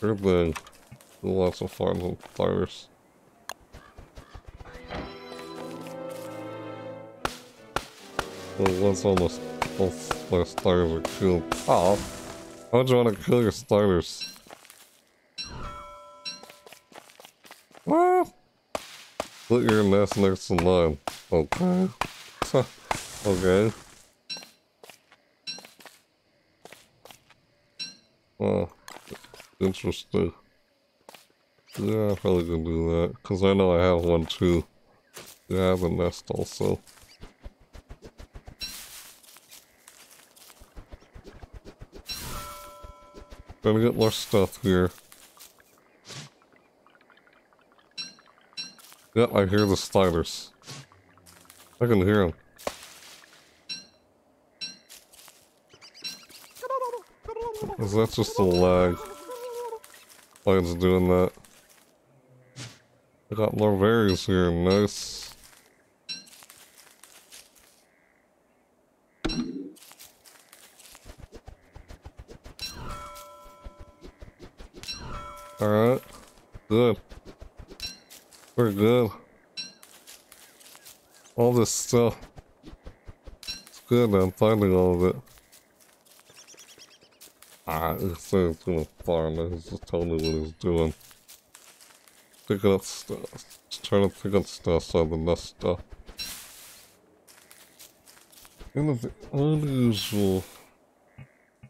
Sure thing. Lots of farms and spiders. Well, once almost all my spiders are killed. Oh, how'd you want to kill your spiders? Well, put your nest next to mine. Okay. okay. Oh, interesting. Yeah, I'm probably gonna do that. Because I know I have one too. Yeah, I have a nest also. Gonna get more stuff here. Yep, I hear the sliders. I can hear them. Is that just a lag? Why it's doing that? I got more berries here, nice. Alright, good. We're good. All this stuff. It's good, I'm finding all of it. Ah, saying it's gonna farm. He's just telling me what he's doing. Picking up stuff. Trying to pick up stuff so the nest stuff. In the unusual.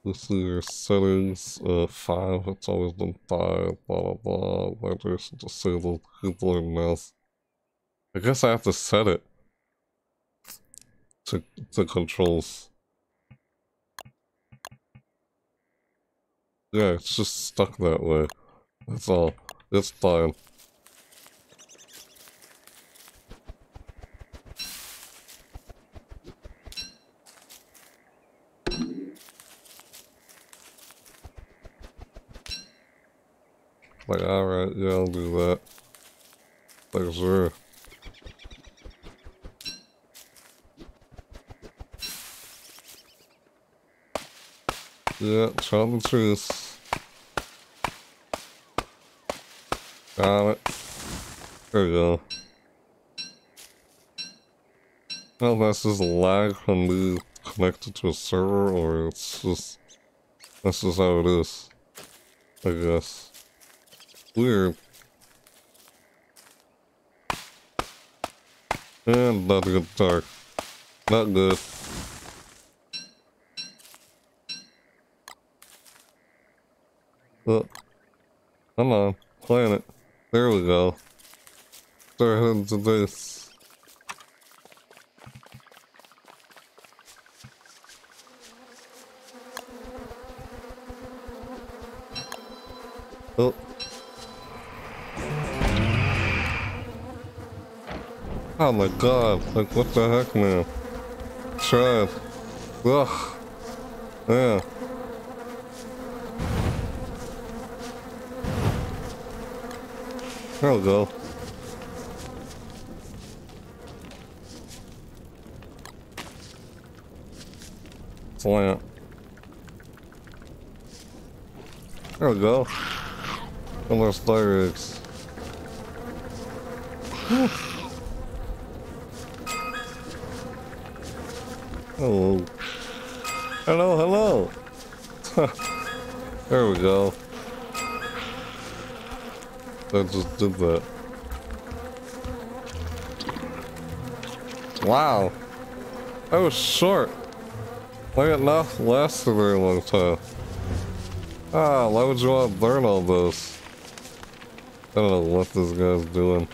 This is your settings, uh, 5, it's always been 5, blah blah blah, vibration disabled, keyboard mouse. I guess I have to set it to, to controls. Yeah, it's just stuck that way. That's all. It's fine. Like, alright, yeah, I'll do that. Like, sure. Yeah, tell the truth. Got it. There we go. Well, that's just a lag from me connected to a server, or it's just... That's just how it is. I guess. Weird. And not good dark. Not good. Oh, come on, planet. There we go. Start heading to this. Oh. Oh my god, like what the heck man? Try it. Ugh. Yeah. There we go. Slant. There we go. And there's fire eggs. Hello. Hello, hello. there we go. I just did that. Wow. That was short. Like it not last a very long time. Ah, why would you want to learn all this? I don't know what this guy's doing.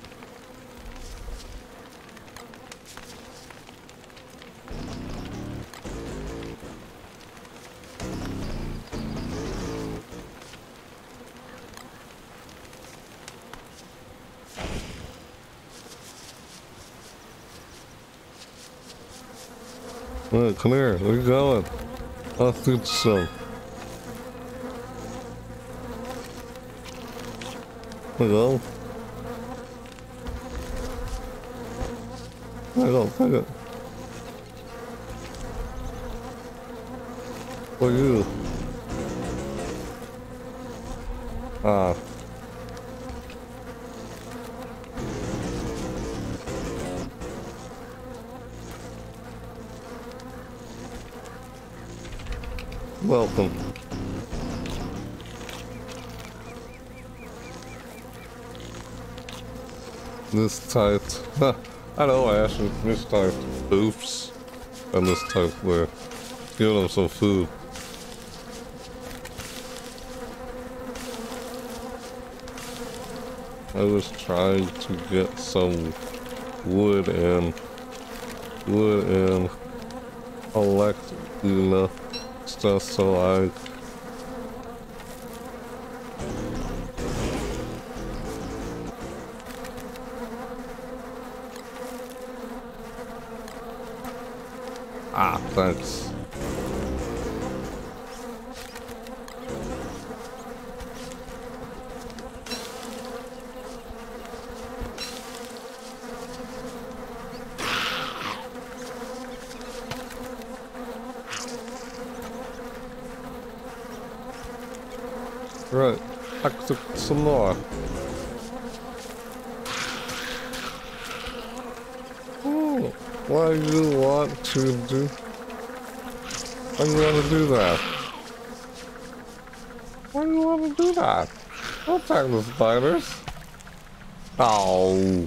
Where you going? I'll do some. Hello? Hello, hello. For you. Ah. Welcome. This tight. I know I actually mistyped oops. And this type there. Give them some food. I was trying to get some wood and wood and elect you stuff so I Ah, thanks. Right, back to some more. Oh, why do you want to do? Why do you want to do that? Why do you want to do that? The spiders. Oh,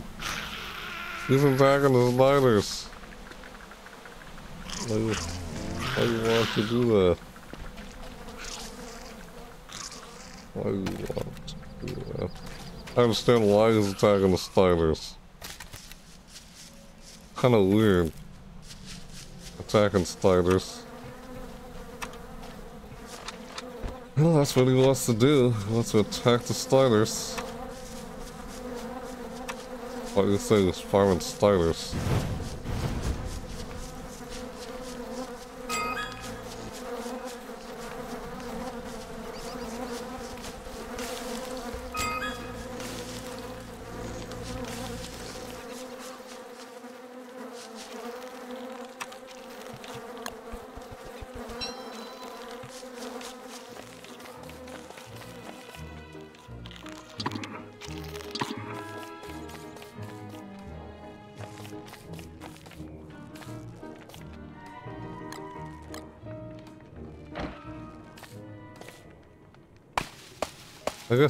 he's attacking the spiders. Why, why do you want to do that? Why do you want to do that? I understand why he's attacking the spiders. Kind of weird. Attacking spiders. What he wants to do. He wants to attack the spiders. Why do you say he's farming spiders?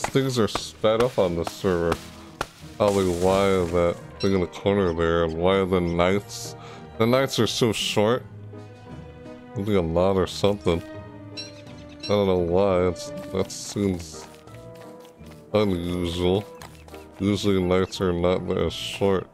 Things are sped up on this server. Probably why that thing in the corner there and why the nights the nights are so short. Maybe a lot or something. I don't know why. It's that seems unusual. Usually nights are not that short.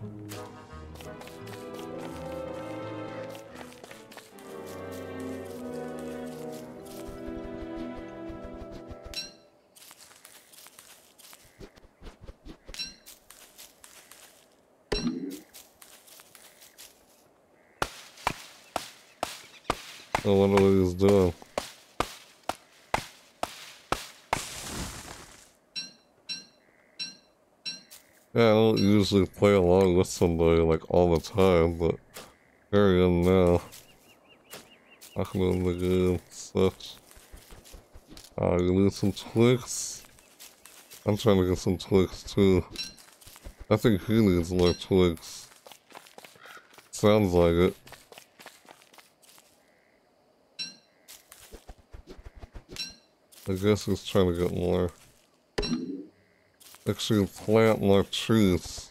Somebody like all the time, but here I am now. Talking in the game, such. Uh, you need some twigs? I'm trying to get some twigs too. I think he needs more twigs. Sounds like it. I guess he's trying to get more. Actually plant more trees.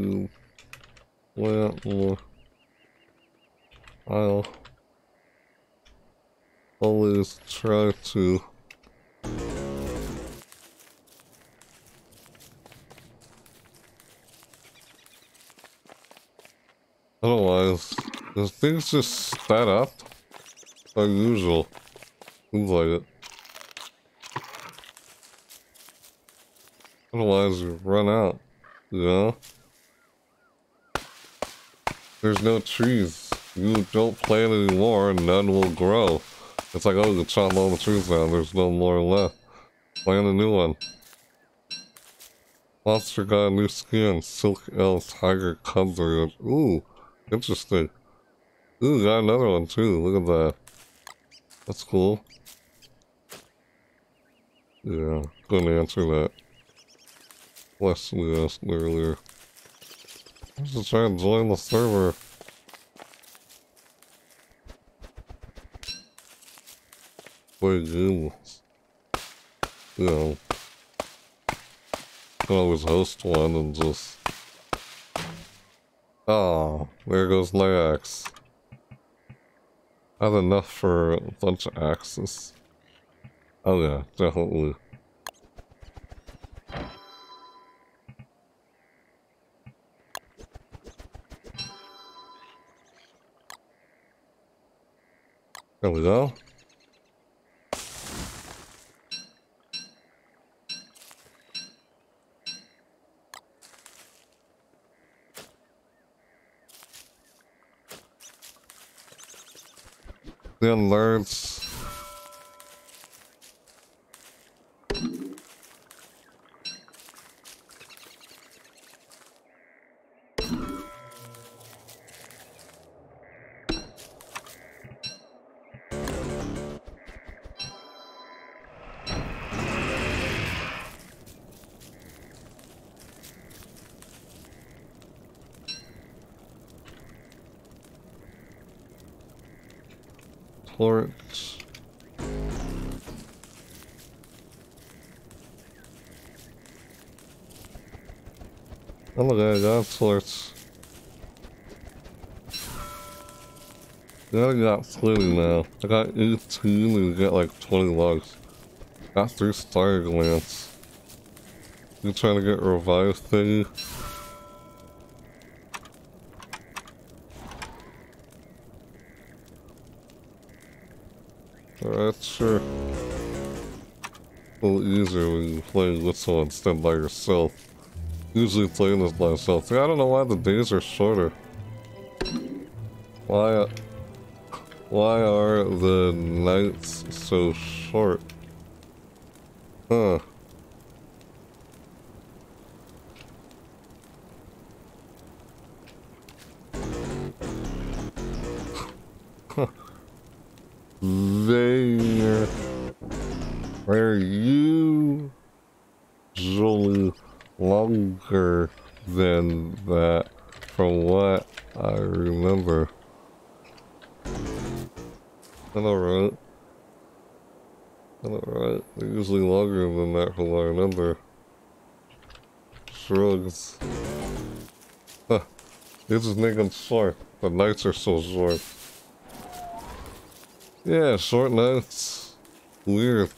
To plant more. I'll always try to Otherwise, does things just stat up? Unusual. Seems like it. Otherwise, you run out. You know? There's no trees. You don't plant anymore, and none will grow. It's like, oh, you chop all the trees down, there's no more left. Plant a new one. Monster got a new skin, Silk Elf Tiger Cubs Ooh, interesting. Ooh, got another one too, look at that. That's cool. Yeah, couldn't answer that. Wesley asked earlier. I'm just trying to join the server. Play games. You know. Can always host one and just... Oh, there goes my axe. I have enough for a bunch of axes. Oh yeah, definitely. There we go. Then learns Florence. Yeah, I got 20 now. I got 18 and get like 20 logs. Got 3 star glance. You trying to get revived thingy? That's sure. A little easier when you play with someone instead by yourself. Usually playing this by myself. I don't know why the days are shorter. Why, why are the nights so short? Huh. They're, they're usually longer than that from what I remember. Alright. Alright, they're usually longer than that from what I remember. Shrugs. Huh. This is making short. The nights are so short. Yeah, short nights. Weird.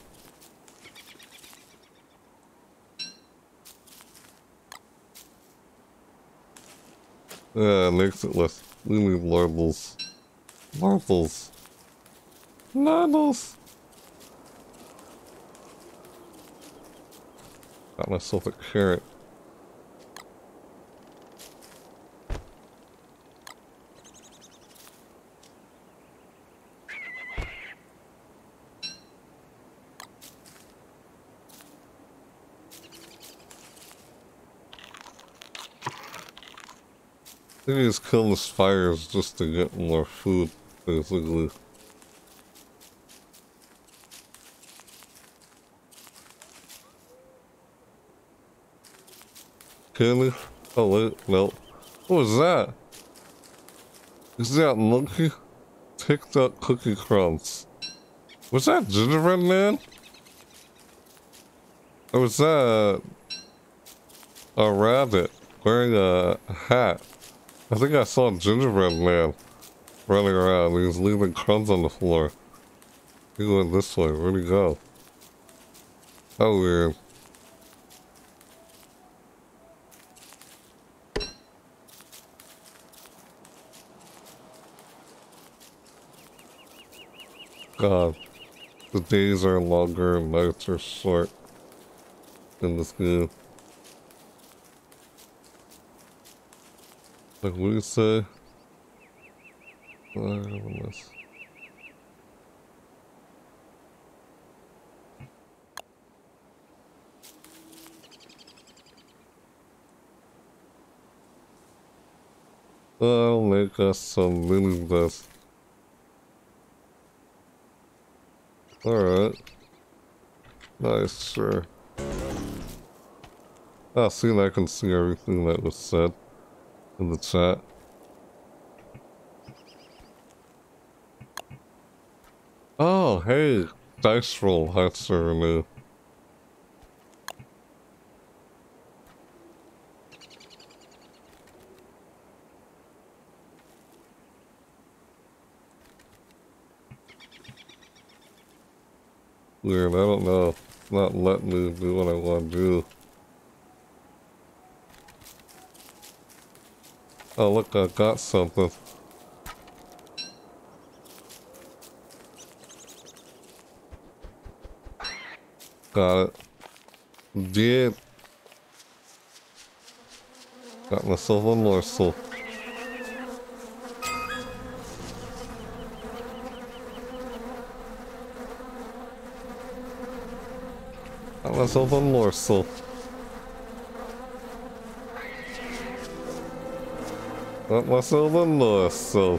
Yeah, it makes it less. We need marbles. Marbles. Marbles. Got myself a carrot. Maybe he's killing the spires just to get more food, basically. Candy? Oh wait, no. What was that? Is that monkey? up cookie crumbs. Was that gingerbread man? Or was that a rabbit wearing a hat? I think I saw a gingerbread man running around. He was leaving crumbs on the floor. He went this way. Where'd he go? How weird. God. The days are longer and nights are short in this game. Like, what do you say? Marvelous. I'll make us. Alright. Nice, sure. Ah, see, I can see everything that was said the chat. Oh, hey, dice roll, that's new. Weird, I don't know. not letting me do what I want to do. Oh look, I got something. Got it. Did. Got myself a morsel. Got myself a morsel. Myself a morsel.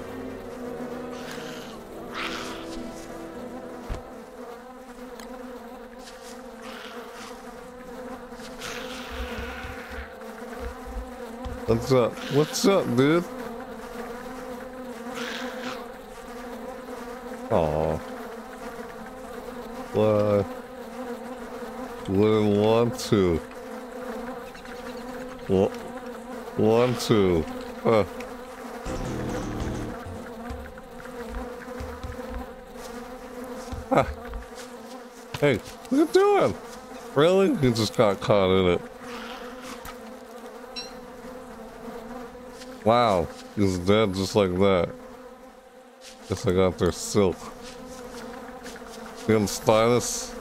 What's up? What's up, dude? Aw. Why? Wouldn't want to. What? Want to. Huh. Hey, what are you doing? Really? You just got caught in it. Wow, he's dead just like that. Guess I got their silk. Getting stylus.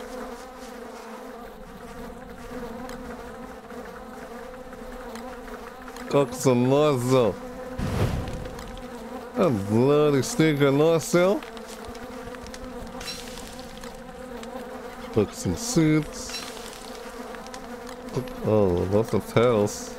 Cook some nozzle. That bloody stinking nozzle. Cook some suits. Oh, lots of tails.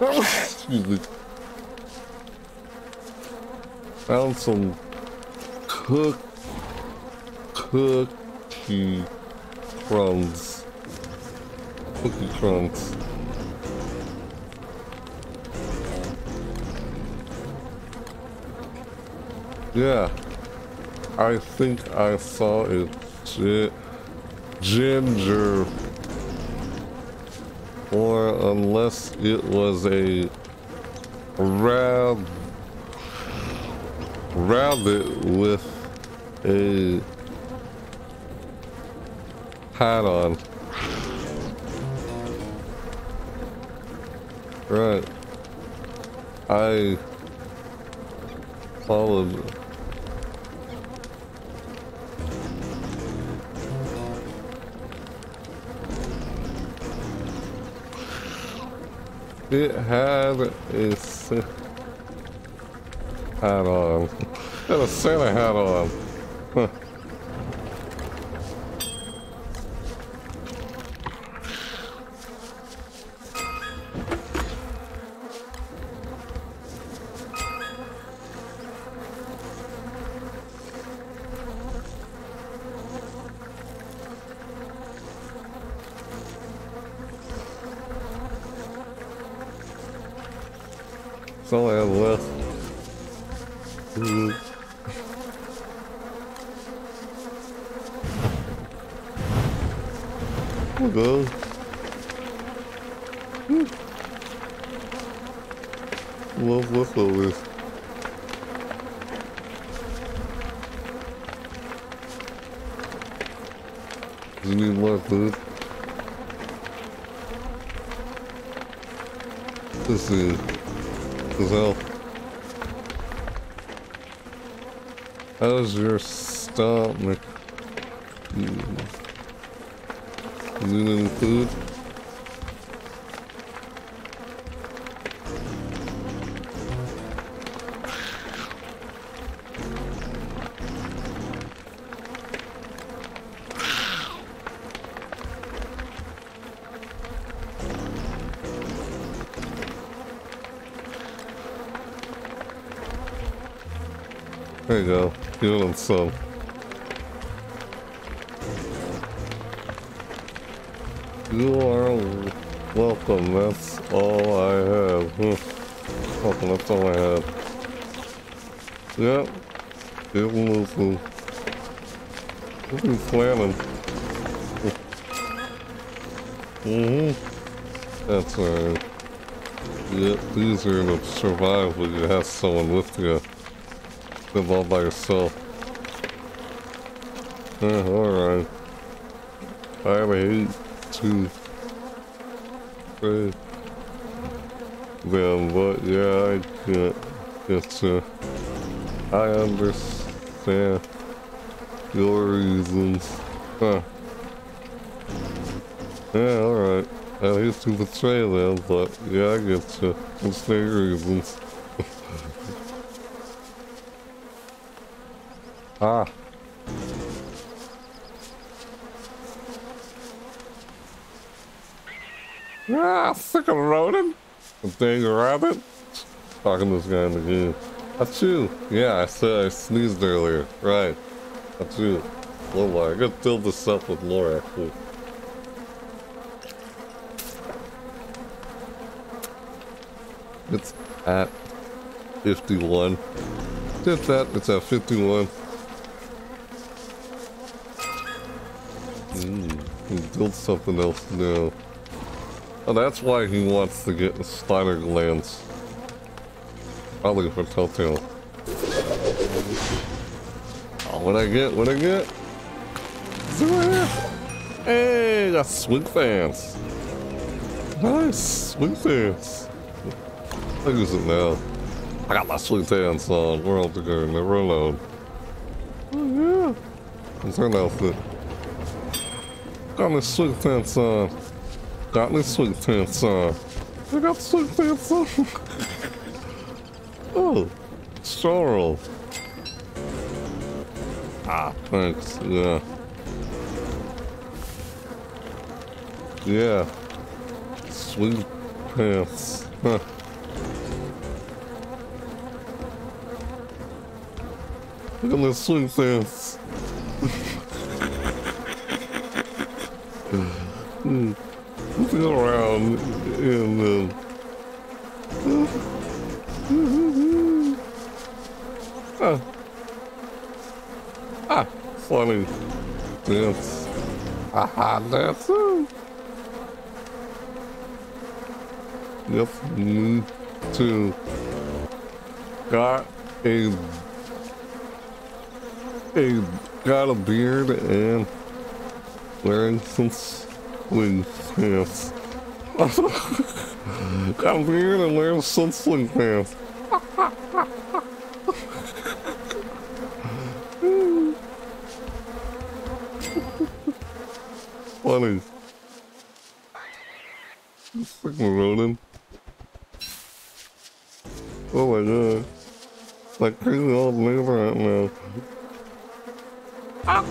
Excuse me. Found some cook cookie crumbs. Cookie crumbs. Yeah. I think I saw a ginger or unless it was a rab rabbit with a hat on. Right. I followed It had a hat on. It had a Santa hat on. Healing. You are welcome. That's all I have. Hmm. Welcome. That's all I have. Yep. Give Lucy. What are you planning? Mm-hmm. That's alright. Yep, these are to survive when you have someone with you live all by yourself. Uh, alright. I have a hate to pray them, but yeah, I get it's I understand your reasons. Huh. Yeah, alright. I hate to betray them, but yeah, I get. What's their reasons? Ah. Ah, sick of rodent. Dang rabbit. Talking to this guy in the game. You. Yeah, I said I sneezed earlier. Right. You. Lore. I gotta fill this up with lore, actually. It's at 51. Did that, it's at 51. Mm, build something else now. Oh, that's why he wants to get the spider glands. Probably for Telltale. Oh, what I get? What I get? Hey, got swing fans. Nice, swing fans. I use it now. I got my swing fans on. We're all together, never alone. Oh yeah. What's her outfit? Got my swing pants on. Got my swing pants on. I got swing pants on. oh, Sorrel. Ah, thanks. Yeah. Yeah. Swing pants. Huh. Look at my swing pants. Moving around in the. ah. ah, funny. Dance. Haha, dance. Yep, me too. Got a. a got a beard and wearing some swing pants. Got a beard and wearing some swing pants. Funny. Freaking rodent. Oh my god. Like crazy old neighbor right now. Ah.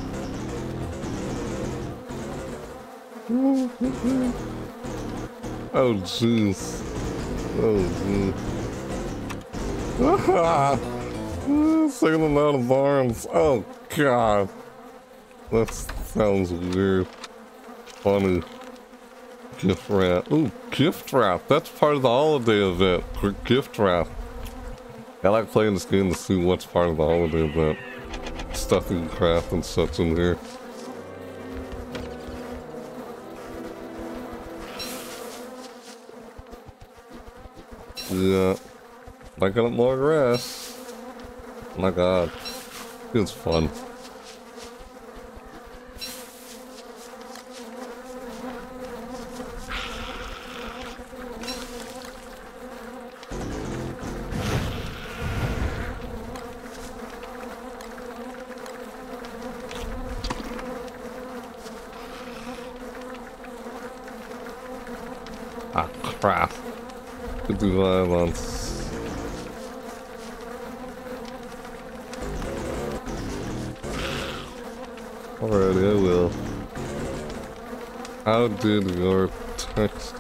Oh jeez. Oh jeez. Singing out of arms. Oh god. That sounds weird. Funny. Gift wrap. Ooh, gift wrap. That's part of the holiday event. Gift wrap. I like playing this game to see what's part of the holiday event. stuff can craft and such in here. Yeah. Like a more grass. Oh my god. It's fun. Violence. Alrighty, I will. How did your text...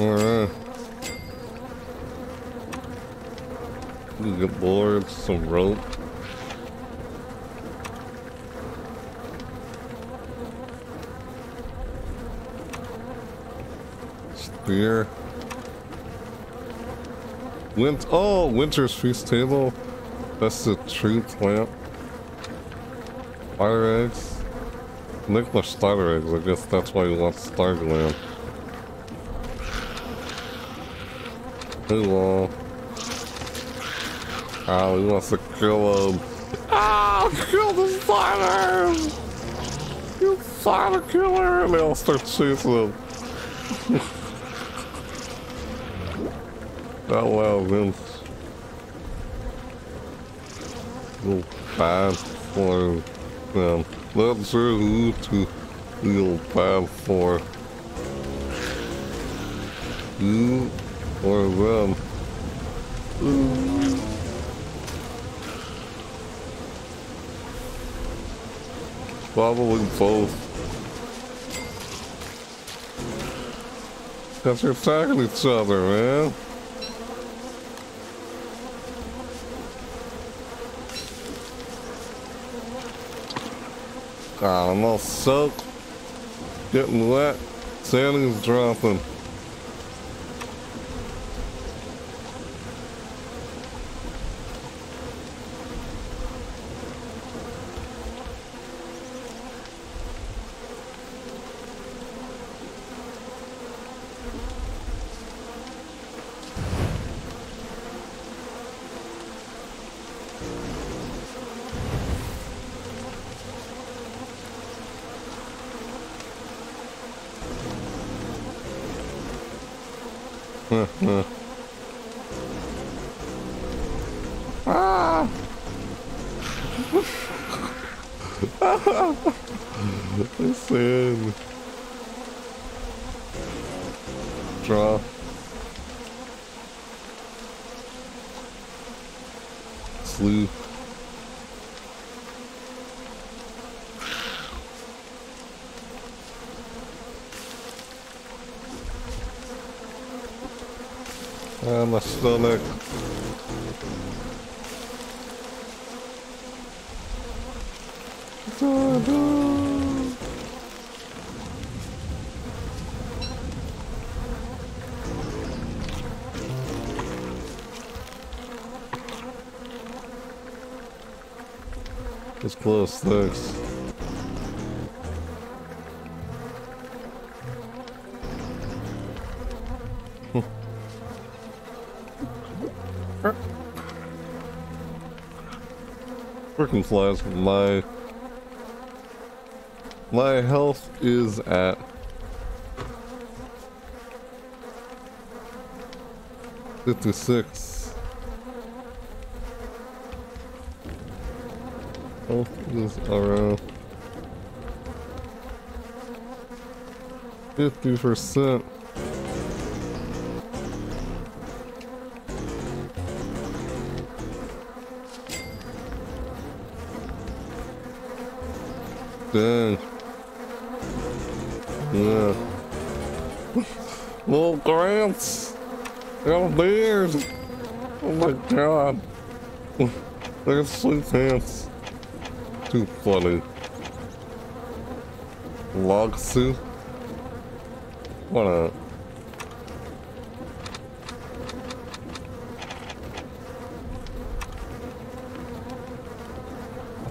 Alright. We get some rope. Spear. Wint oh, Winter's Feast Table. That's the truth lamp. Spider eggs. Nicholas spider eggs, I guess that's why he want spider lamp. Hello. Oh, he wants to kill him. Ah, oh, kill the spiders! You spider killer! And they all start chasing him. oh wow, Vince. Little bad for them. Not sure who to feel bad for. You or them. Ooh. Probably both. Because they're attacking each other, man. Ah, God, I'm all soaked. Getting wet. Sanity's dropping. ah! Listen. Draw. Slew. Ah, my stomach. Close, thanks. Freaking flies. My my health is at fifty-six. Health is around fifty percent. Dang. Yeah. Little Grants. Little bears. Oh my god. Look at sweet pants. Too funny. Log soup? What a...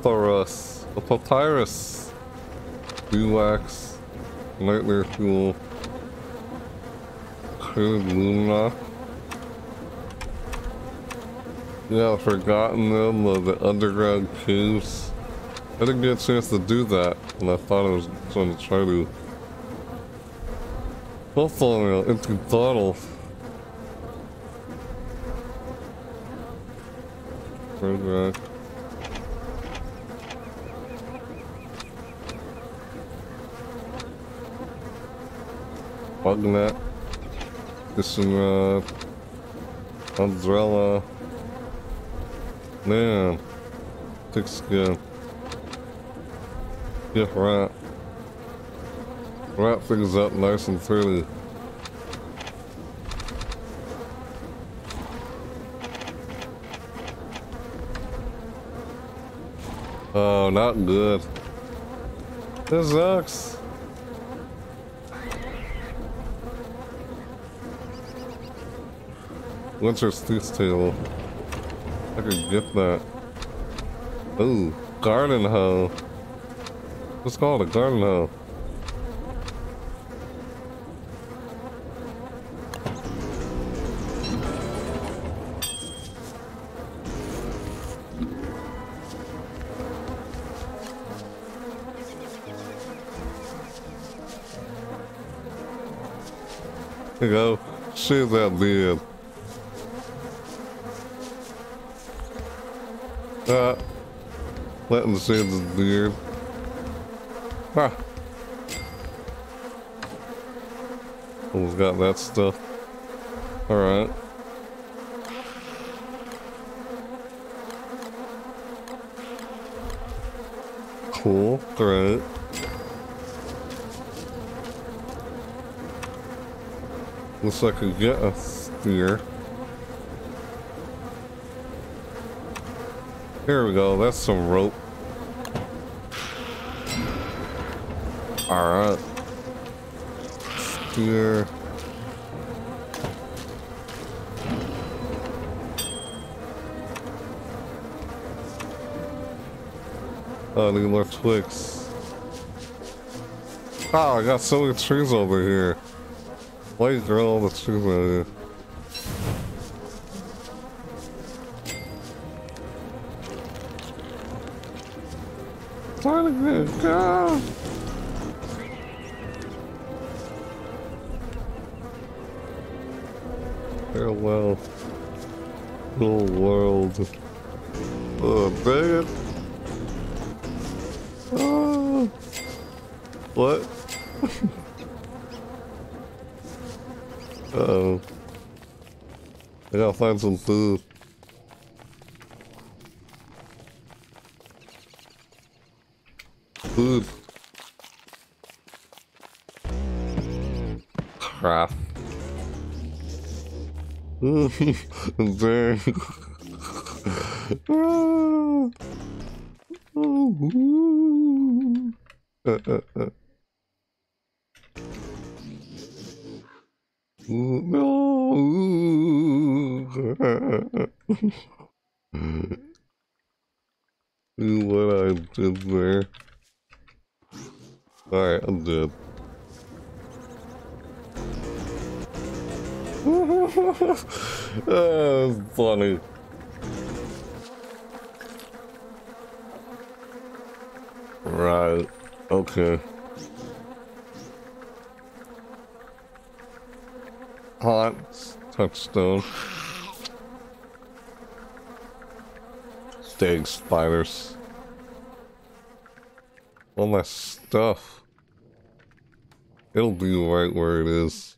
Thoros, a papyrus, Relax, Nightmare Fuel, Crude Luna. Yeah, forgotten them, uh, the underground caves. I didn't get a chance to do that, and I thought I was going to try to. Both on an empty bottle. Road Bugnet. Fishing rod. Umbrella. Man. Thick skin. Yeah, right. Wrap things up nice and pretty. Oh, not good. This sucks. Winter's Tooth Table. I could get that. Ooh, garden hoe. What's called a? There you go. Shave that beard. Uh, letting the shave his beard. Huh. Almost got that stuff. Alright. Cool. Great. Looks like I get a spear. Here we go, that's some rope. Alright. Here. Oh, I need more twigs. Oh, I got so many trees over here. Why you grow all the trees over here? Time to go. World. Oh, dang it. Oh. What? uh oh. I gotta find some food. Food. Crap. Dang. Uh, uh, uh. No. what I did there. Alright, I'm dead. uh, funny. Right. Okay. Hot touchstone. Stag spiders. All my stuff. It'll be right where it is.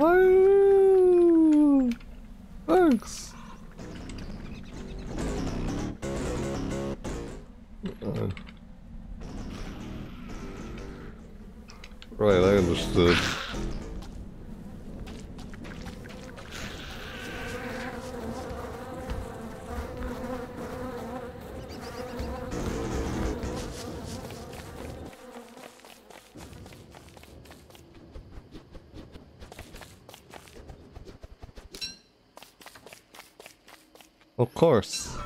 Thanks. Right, I understood. Course.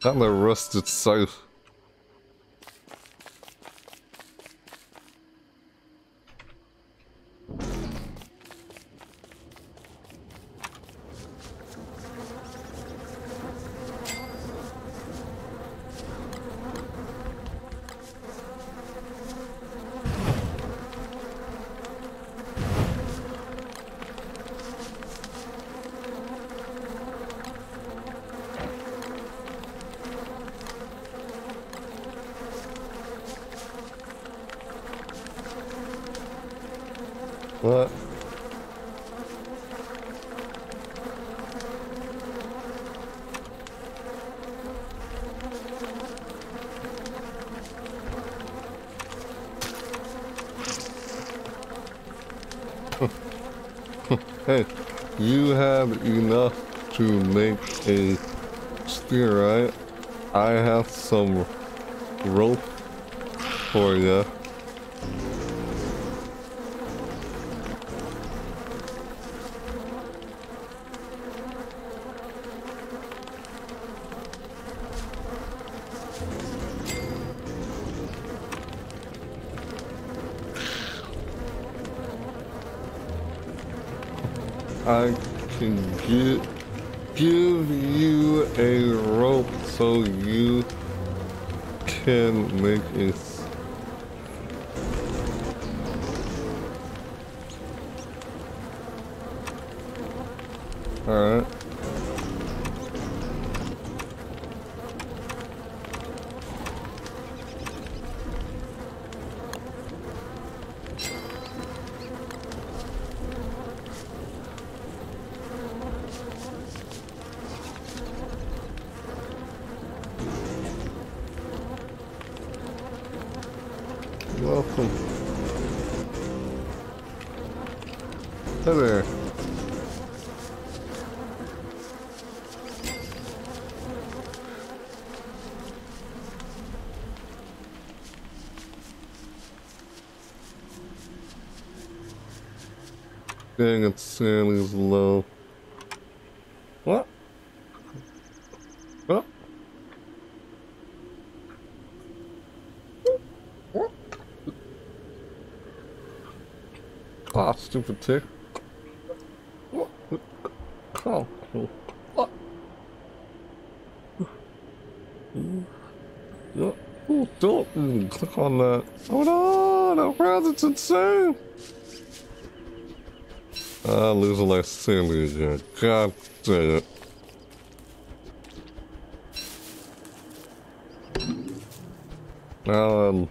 The rusted sight. Tick. What? Oh. Oh, don't even click on that. Oh no, that crowd is insane. Ah, losing like Sandy again. God dang it. Now, um,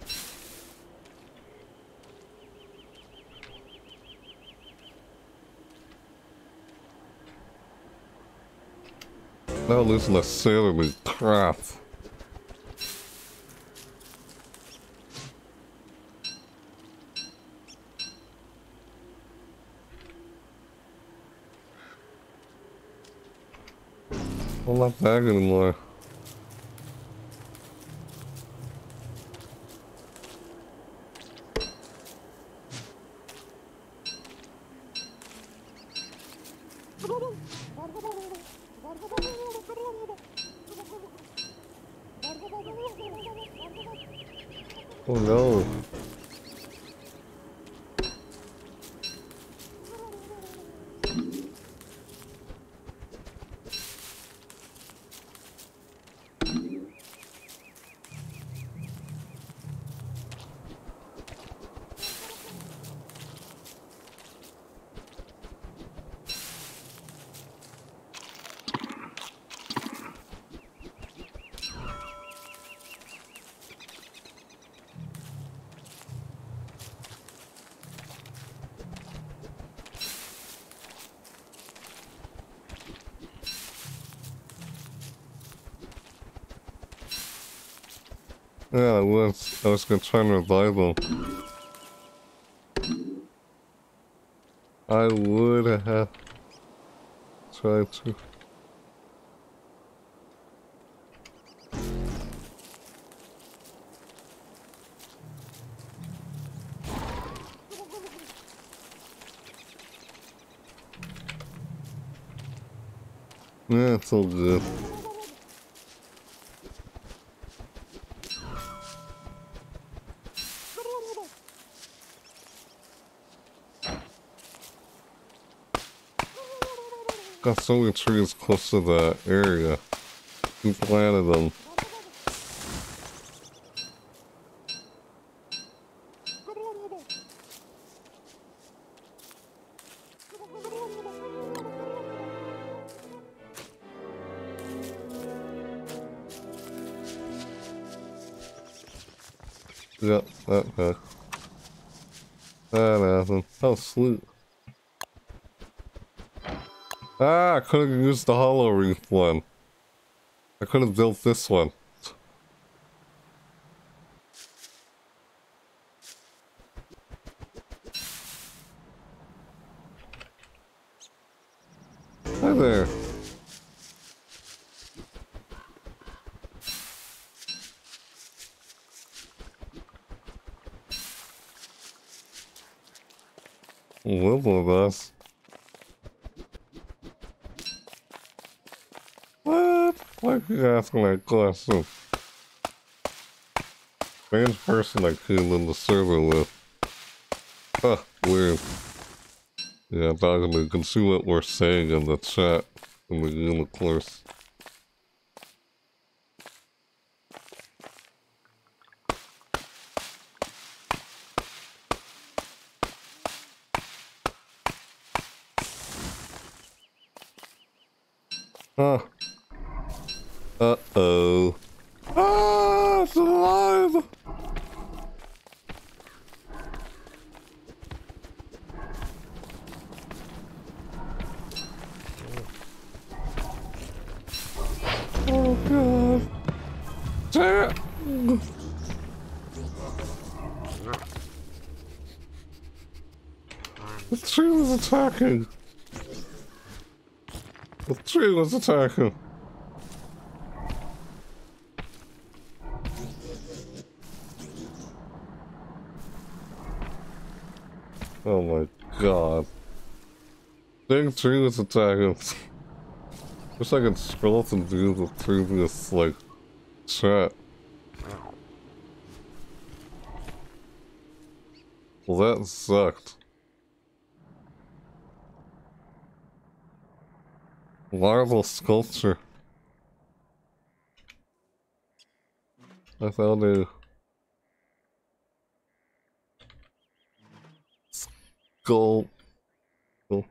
like Sandy crap. I'm not back anymore. Gonna try and revive them. I would have tried to. Yeah, it's all good. Got so many trees close to the area. Who planted them? Yep, that guy. That happened. Oh, sleep. Ah, I could have used the hollow reef one. I could have built this one. Hi there. Live with us. What? Why that question? Strange hmm. person I came in the server with. Huh, weird. Yeah, you can see what we're saying in the chat in the unicorns. Huh. Uh-oh. Ah, it's alive! Oh god. Damn. The tree was attacking. The tree. Oh my god. Dang tree was attacking. Wish I could scroll to do the previous, like, chat. Well, that sucked. Marble sculpture. I found a skull. Oh.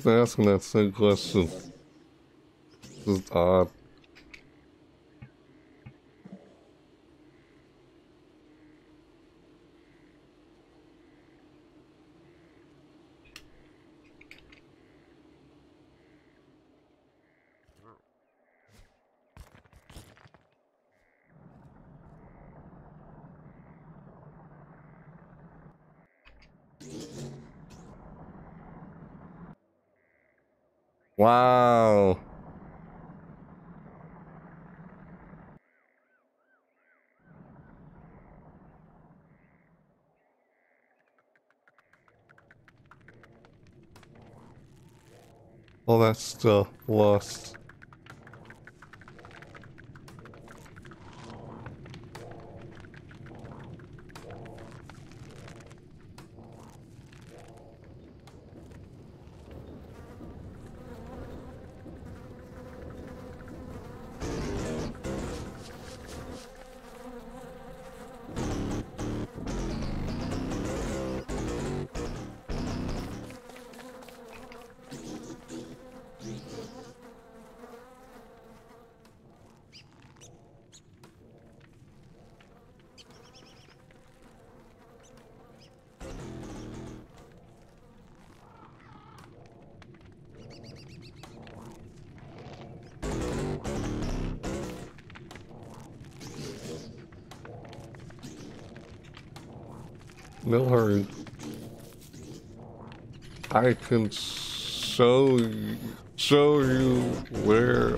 Just asking that same question. This is odd. Wow. All that stuff can show you, show you where.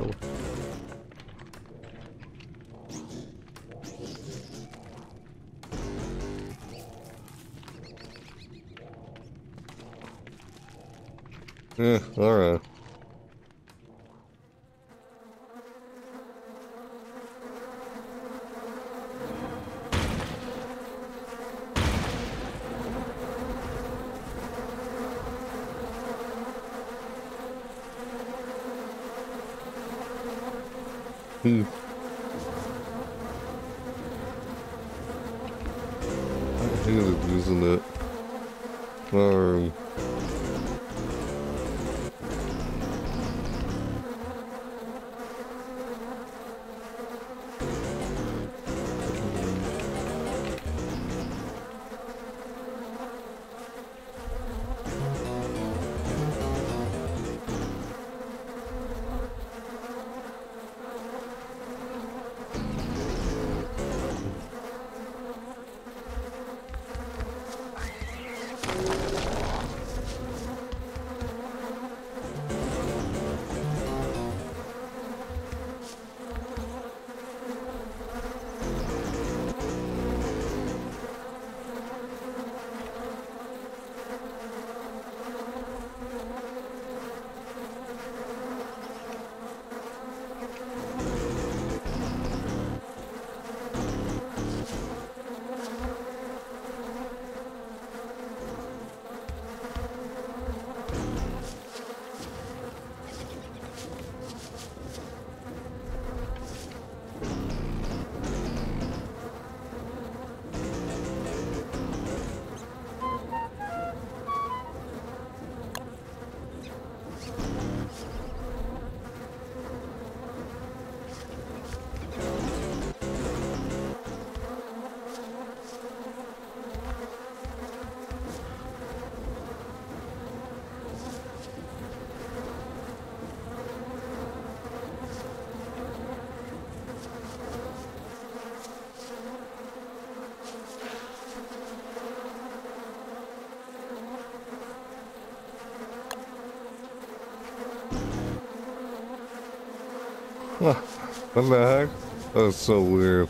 What the heck? That's so weird.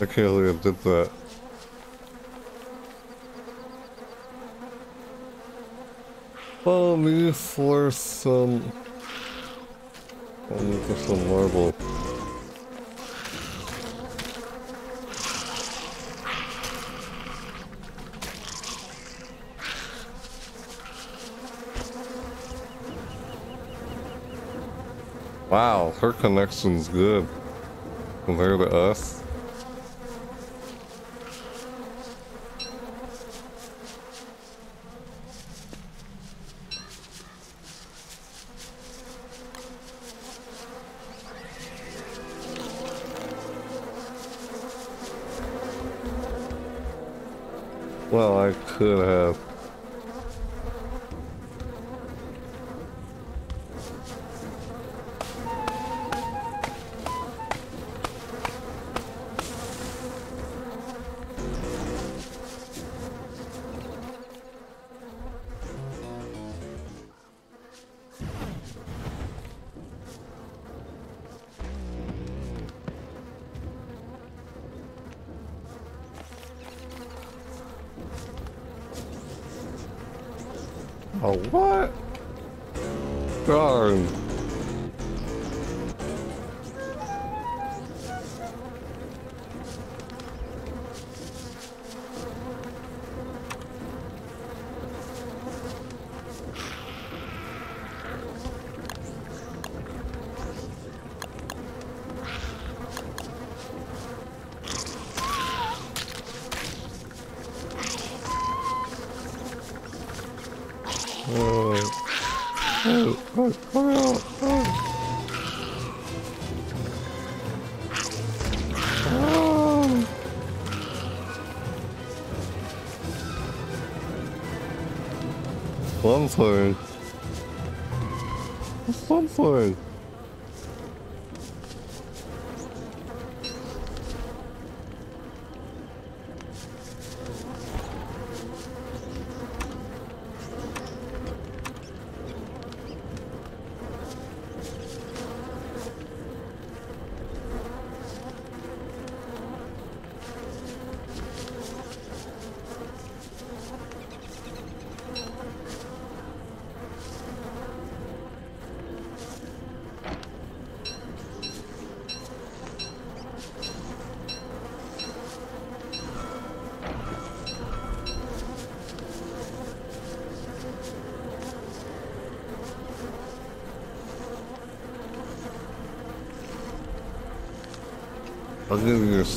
I can't believe I did that. Follow me for some... Me for some marble. Wow, her connection's good compared to us. Well, I could have.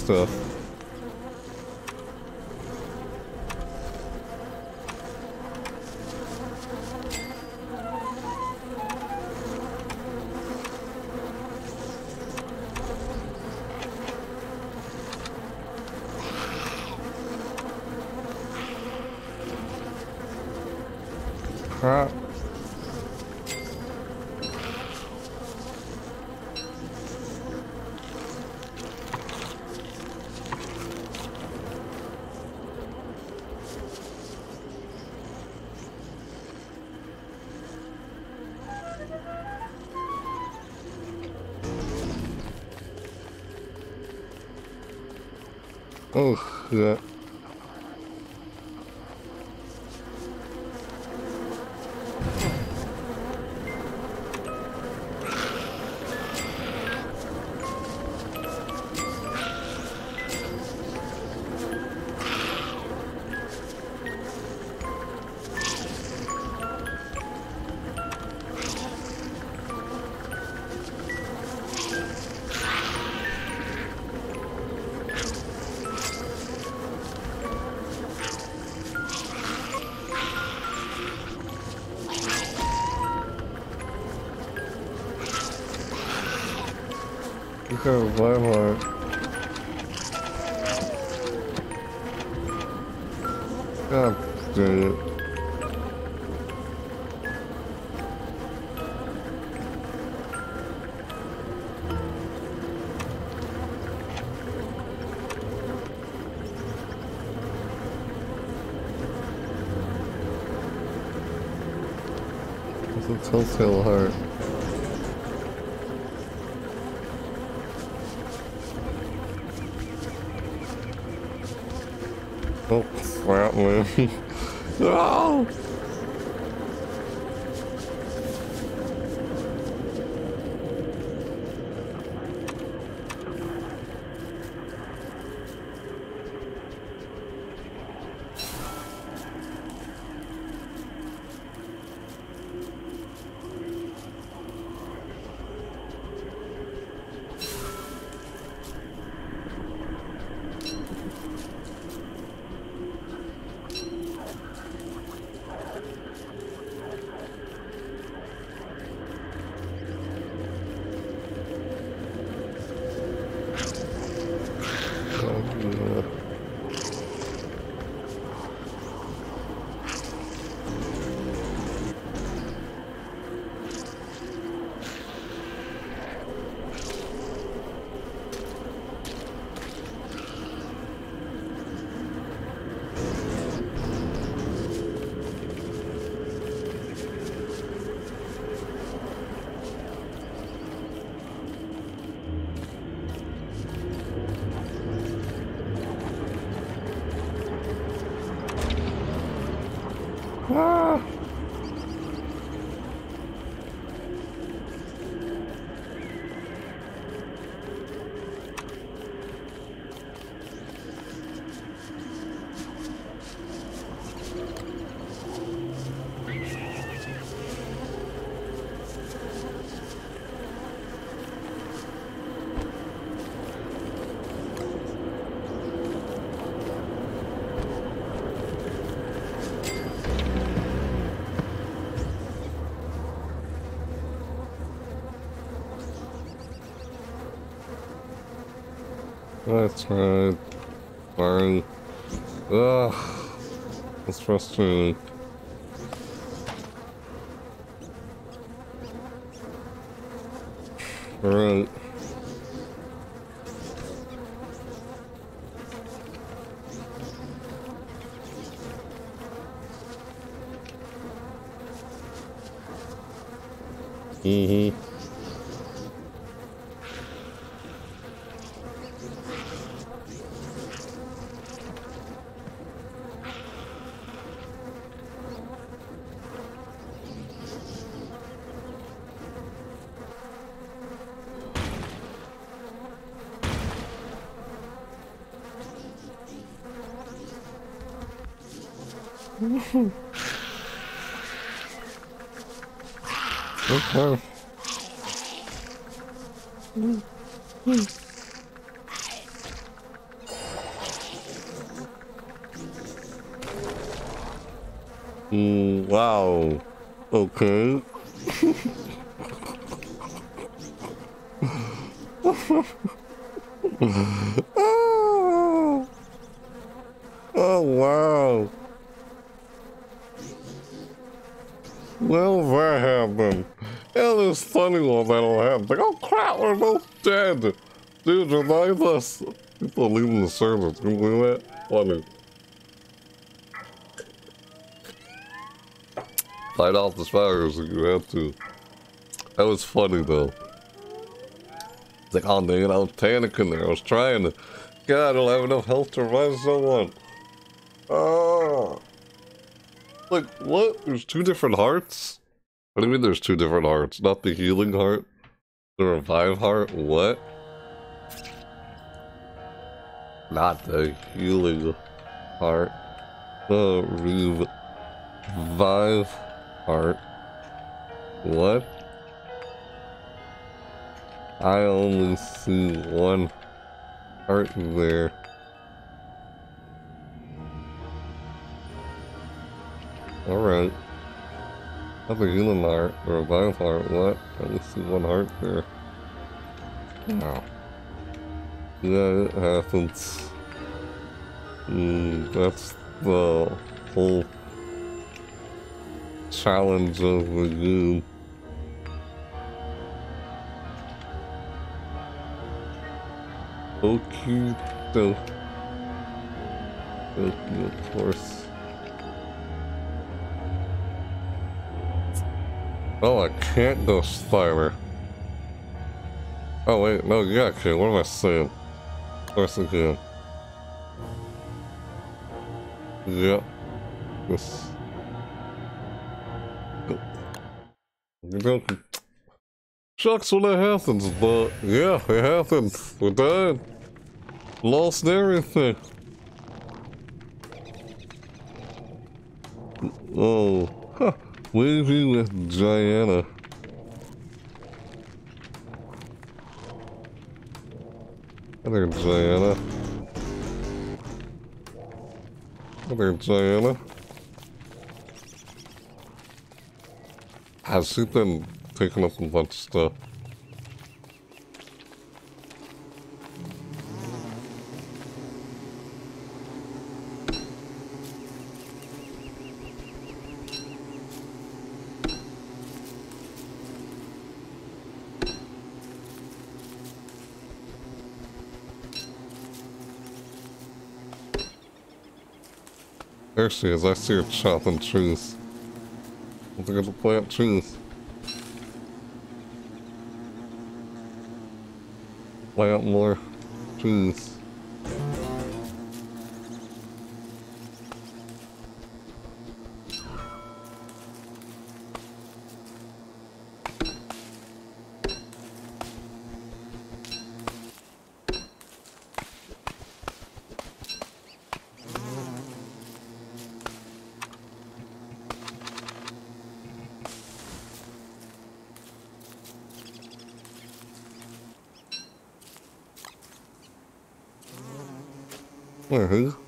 Stuff. Oh, uh, shit. A telltale That's right. Sorry. Ugh. That's frustrating. Alright. Mm-hmm. Okay. Mm, wow. Okay. oh. oh, wow. Well, that happened. Yeah, it's funny when that'll happen. Like, oh crap, we're both dead. Dude, People leaving the server. Can you believe that? Funny. Fight off the spiders if you have to. That was funny though. It's like, oh it, I was panicking there. I was trying to. God, I don't have enough health to revive someone. Oh. Like, what? There's two different hearts? What do you mean there's two different hearts? Not the healing heart? The revive heart? What? Not the healing heart. The revive heart. What? I only see one heart there. Alright. Not the healing heart or a vital heart, what? I only see one heart there. Wow. Yeah, it happens. Mm, that's the whole challenge of the game. Okay, so. Okay, of course. Oh, I can't go spider. Oh wait, no, yeah, okay, what am I saying? Can. Yeah. This. Shucks when that happens, but yeah, it happens. We died. Lost everything. Oh, huh. Wavy with Diana. There, Diana. There, Diana. Has she been picking up a bunch of stuff? There she is, I see her chopping trees. I think it's a plant trees. Plant more trees. Where,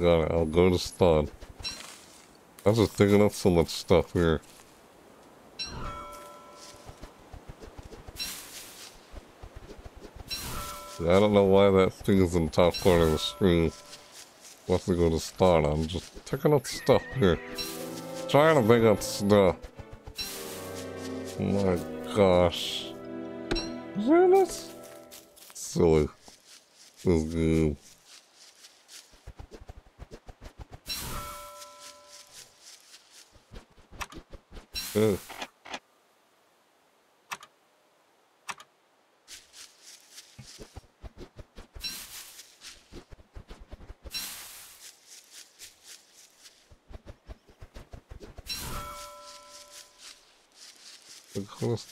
got it. I'll go to spawn. I was just thinking of so much stuff here. I don't know why that thing is in the top corner of the screen. Wants to go to spawn. I'm just picking up stuff here. Trying to pick up stuff. Oh my gosh. Really? Silly. This game. too.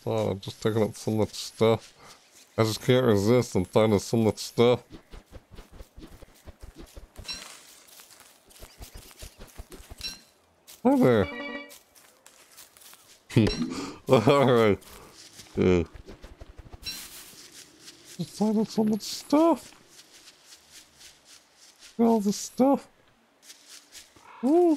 I'm just taking up so much stuff. I just can't resist. I'm finding so much stuff. Alright. Yeah. Just finding so much stuff. All the stuff. Ooh.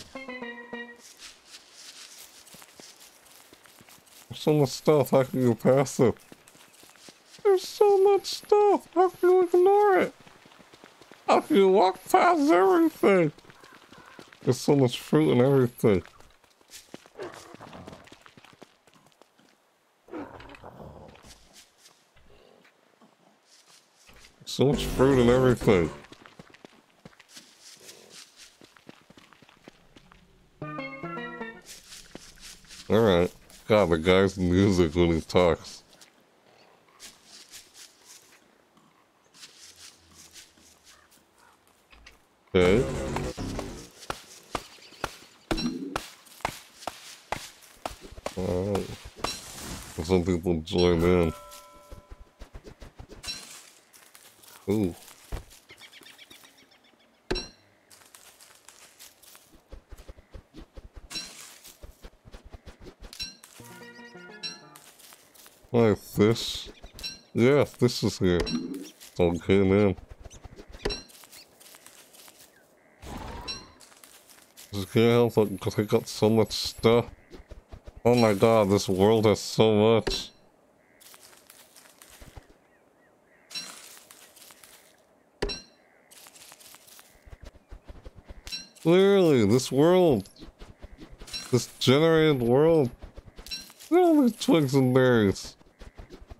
so much stuff, how can you pass it? There's so much stuff, how can you ignore it? How can you walk past everything? There's so much fruit and everything. So much fruit and everything. Alright. God, the guy's music when he talks. Okay. Alright. Some people join in. Ooh. Like this? Yeah, this is here. Okay, man. Just can't help because I got so much stuff. Oh my god, this world has so much. Clearly, this world, this generated world, all these twigs and berries.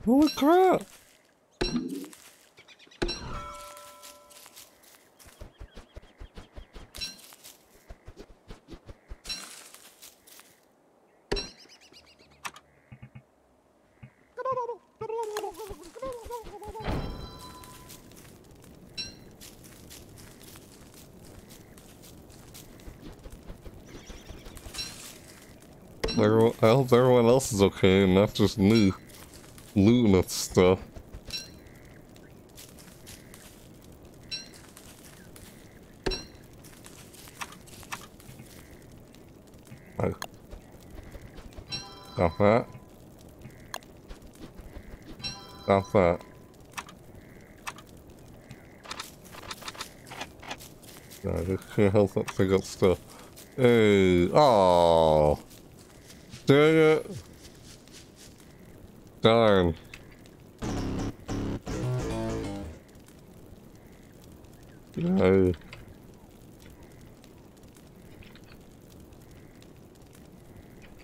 Holy crap! Everyone, I hope everyone else okay, not just me looting at stuff. I got that. Got that. I just can't help but pick up stuff. Hey, oh, dang it. Darn. Uh, no.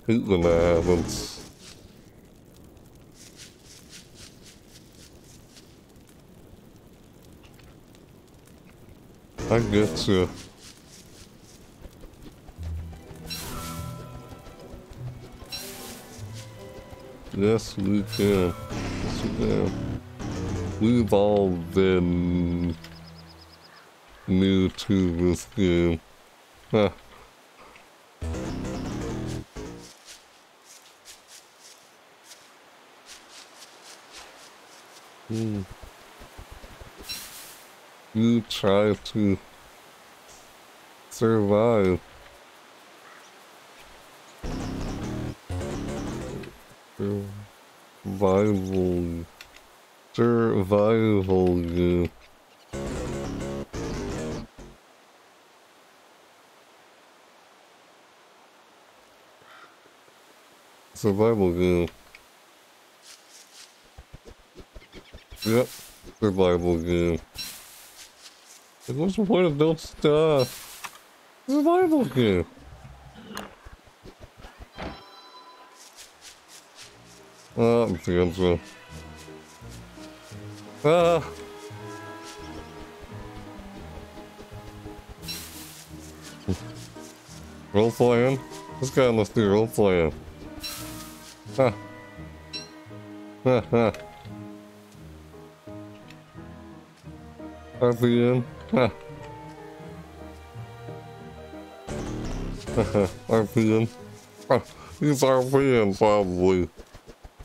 Hoot the heavens. I get you. Uh, Yes, we can. We can. We've all been new to this game. Huh. Hmm. You try to survive. Survival. Survival. Survival game. Yep, survival. Like, what's the point of don't stuff? Uh, survival game. Ah, I'm thinking Ah. Role playing? This guy must do role playing. Huh. Huh, huh. RPM? Huh. RPM? Huh. He's RPM, probably.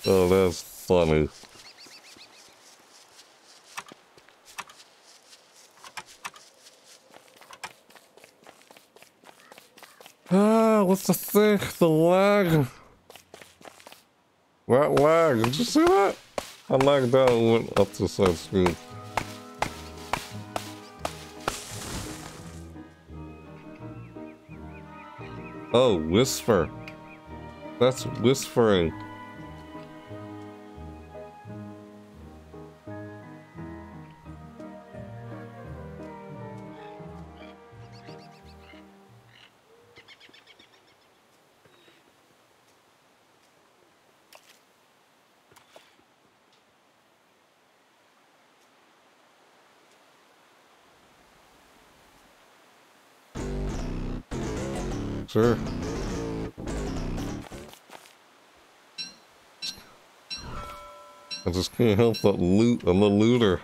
Oh, that's funny. Ah, what's the thing? The lag. That lag. Did you see that? I lagged out and went up to the side screen. Oh, whisper. That's whispering. I just can't help but loot. I'm a looter.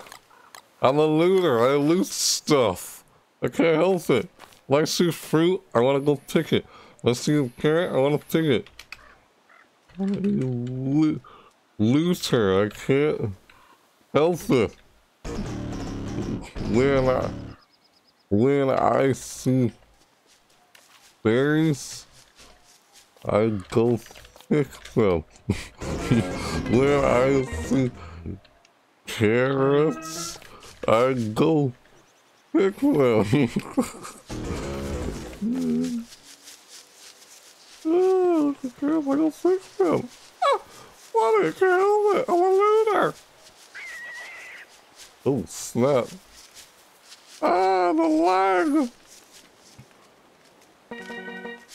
I'm a looter. I loot stuff. I can't help it. When I see fruit, I want to go pick it. When I see a carrot, I want to pick it. I'm a looter. I can't help it. When I, when I see berries, I go them. when I see carrots, I go pick them. oh, the carrots, I go pick them. Ah, what a carrot! I'm a looter. Oh, snap. Ah, the lag.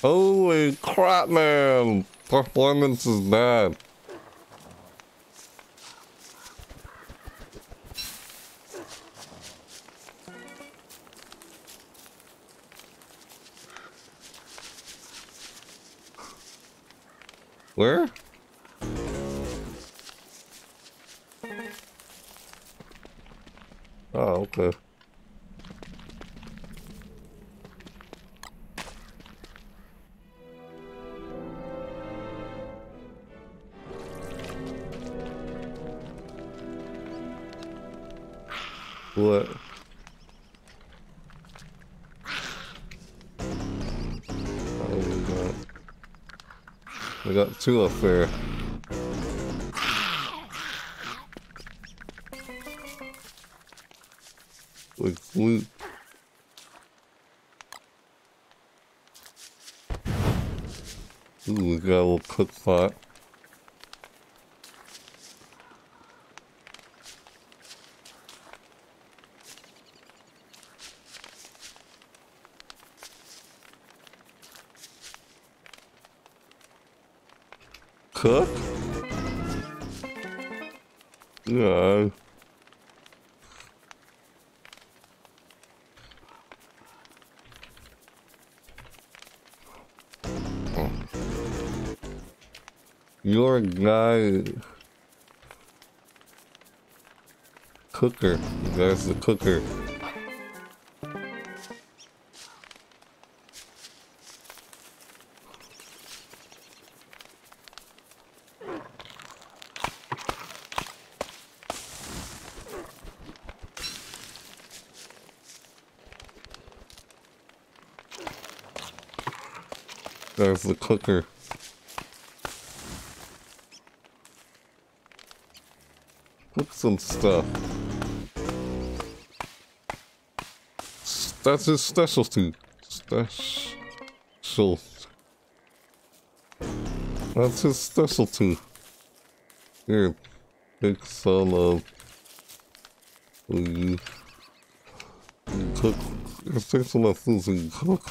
Holy crap, man! Performance is bad. Where? Oh, okay. What? Oh, we got, we got two up there. Loot. Ooh, we got a little cook pot. Cook? No. You're a guy cooker. Guy's the cooker. There's the cooker. Cook some stuff. That's his specialty. Special. That's his specialty. Here, take some um, of. You, you cook. Take some of food and cook.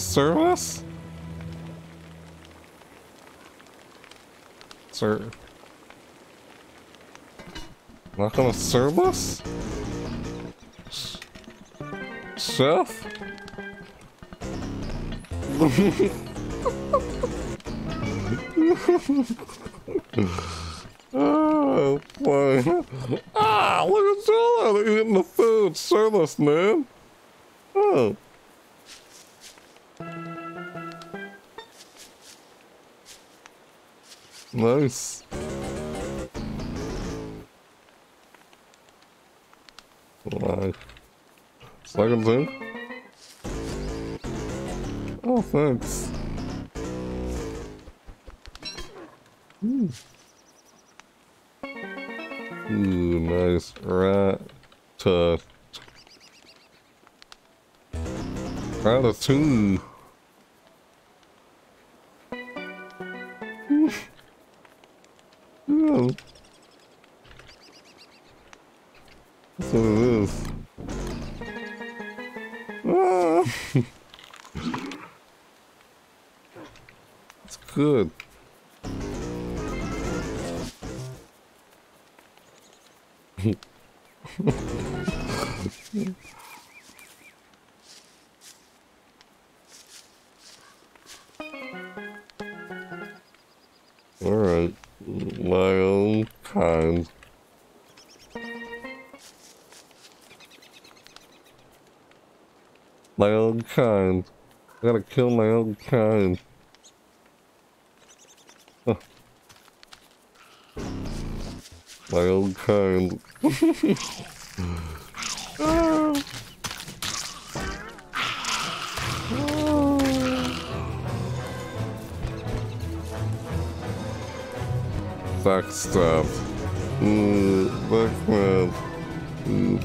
Us? Sir. Not gonna serve us? Chef? oh, boy. Ah, look at Zola eating the food. Serve us, man. Ratatouille. Kill my own kind. My own kind. Backstab. Mm, backman. Mm.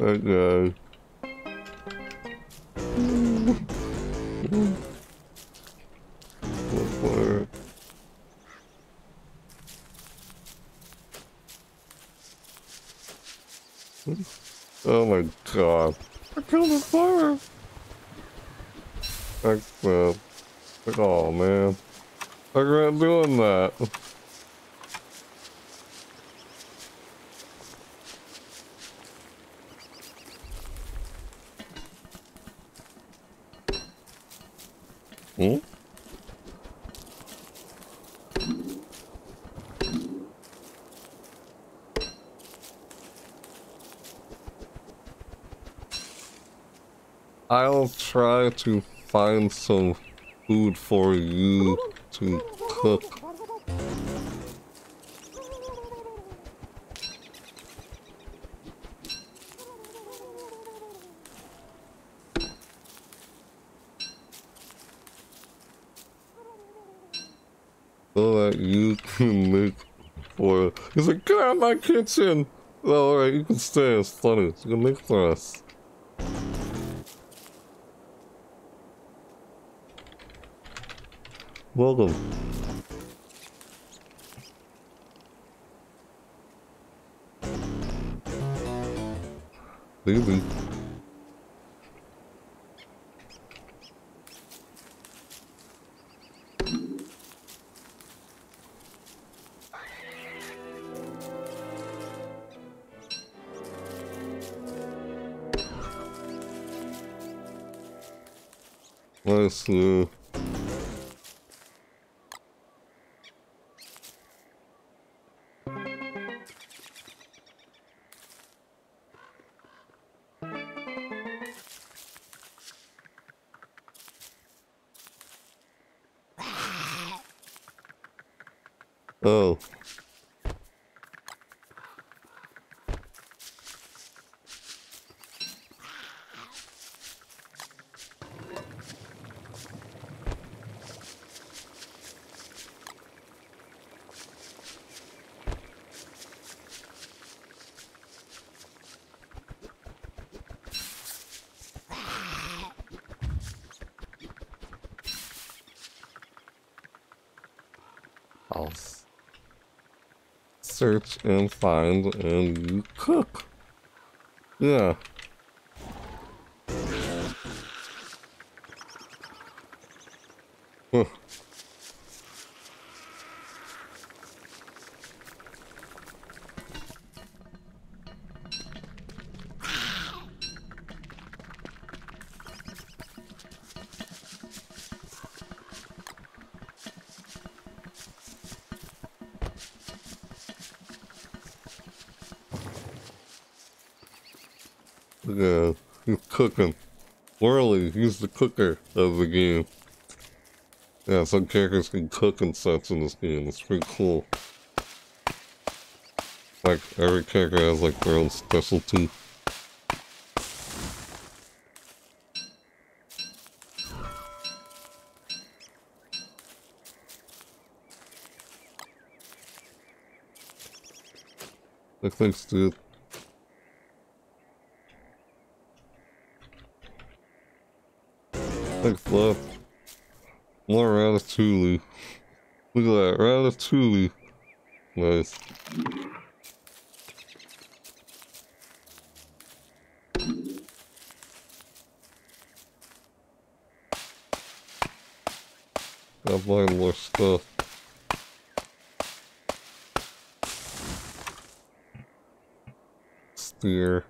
Okay. What man. I regret doing that. Hmm? I'll try to find some food for you to cook. So that you can make for He's like, get out of my kitchen! Alright, you can stay, it's funny. You can make for us. Welcome. Lulu. And find and cook. Yeah. Cooking. Warly, he's the cooker of the game. Yeah, some characters can cook and such in this game. It's pretty cool. Like, every character has like their own specialty. Like, thanks, dude. Thanks, love. More ratatouille. Look at that, ratatouille. Nice. Buy more stuff. Steer.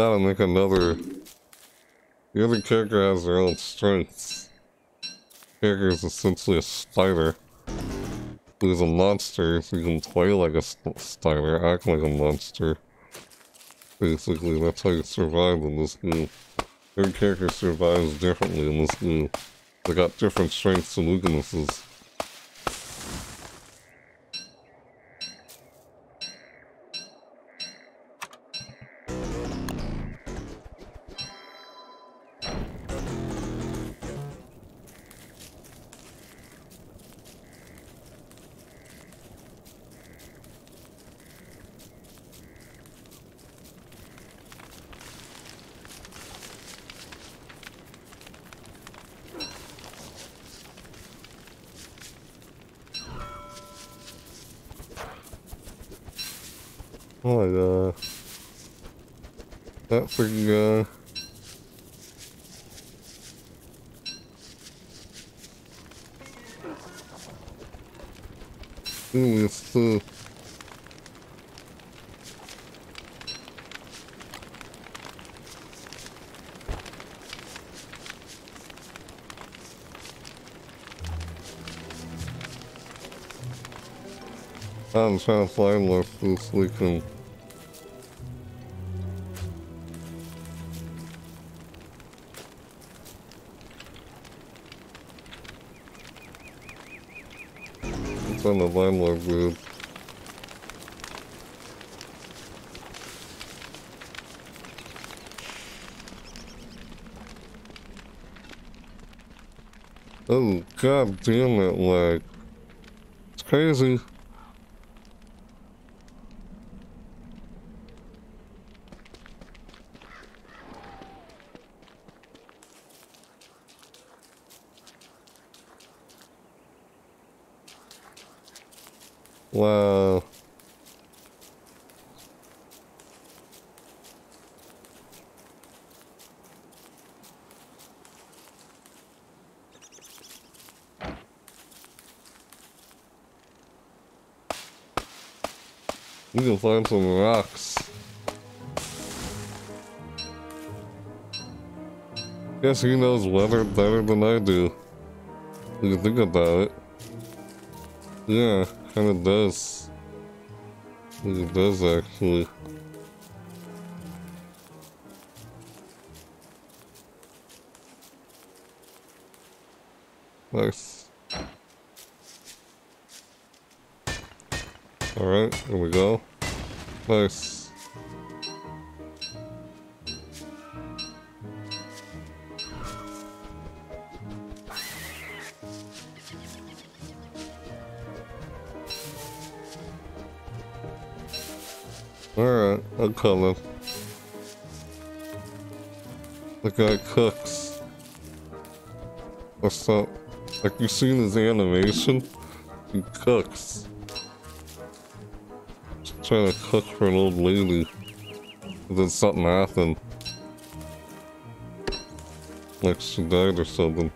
Gotta make another. The other character has their own strengths. Character is essentially a spider. Who's a monster, so you can play like a spider, act like a monster. Basically, that's how you survive in this game. Every character survives differently in this game. They got different strengths and weaknesses. Trying to find left this we can It's on the landlord group. Oh god damn it, like it's crazy. Whoa. You can find some rocks. Guess he knows weather better than I do. You you think about it. Yeah kinda does. It does actually. Nice. Alright, here we go. Nice. I'm. The guy cooks. What's up? Like you seen his animation? He cooks. Just trying to cook for an old lady. And then something happened. Like she died or something.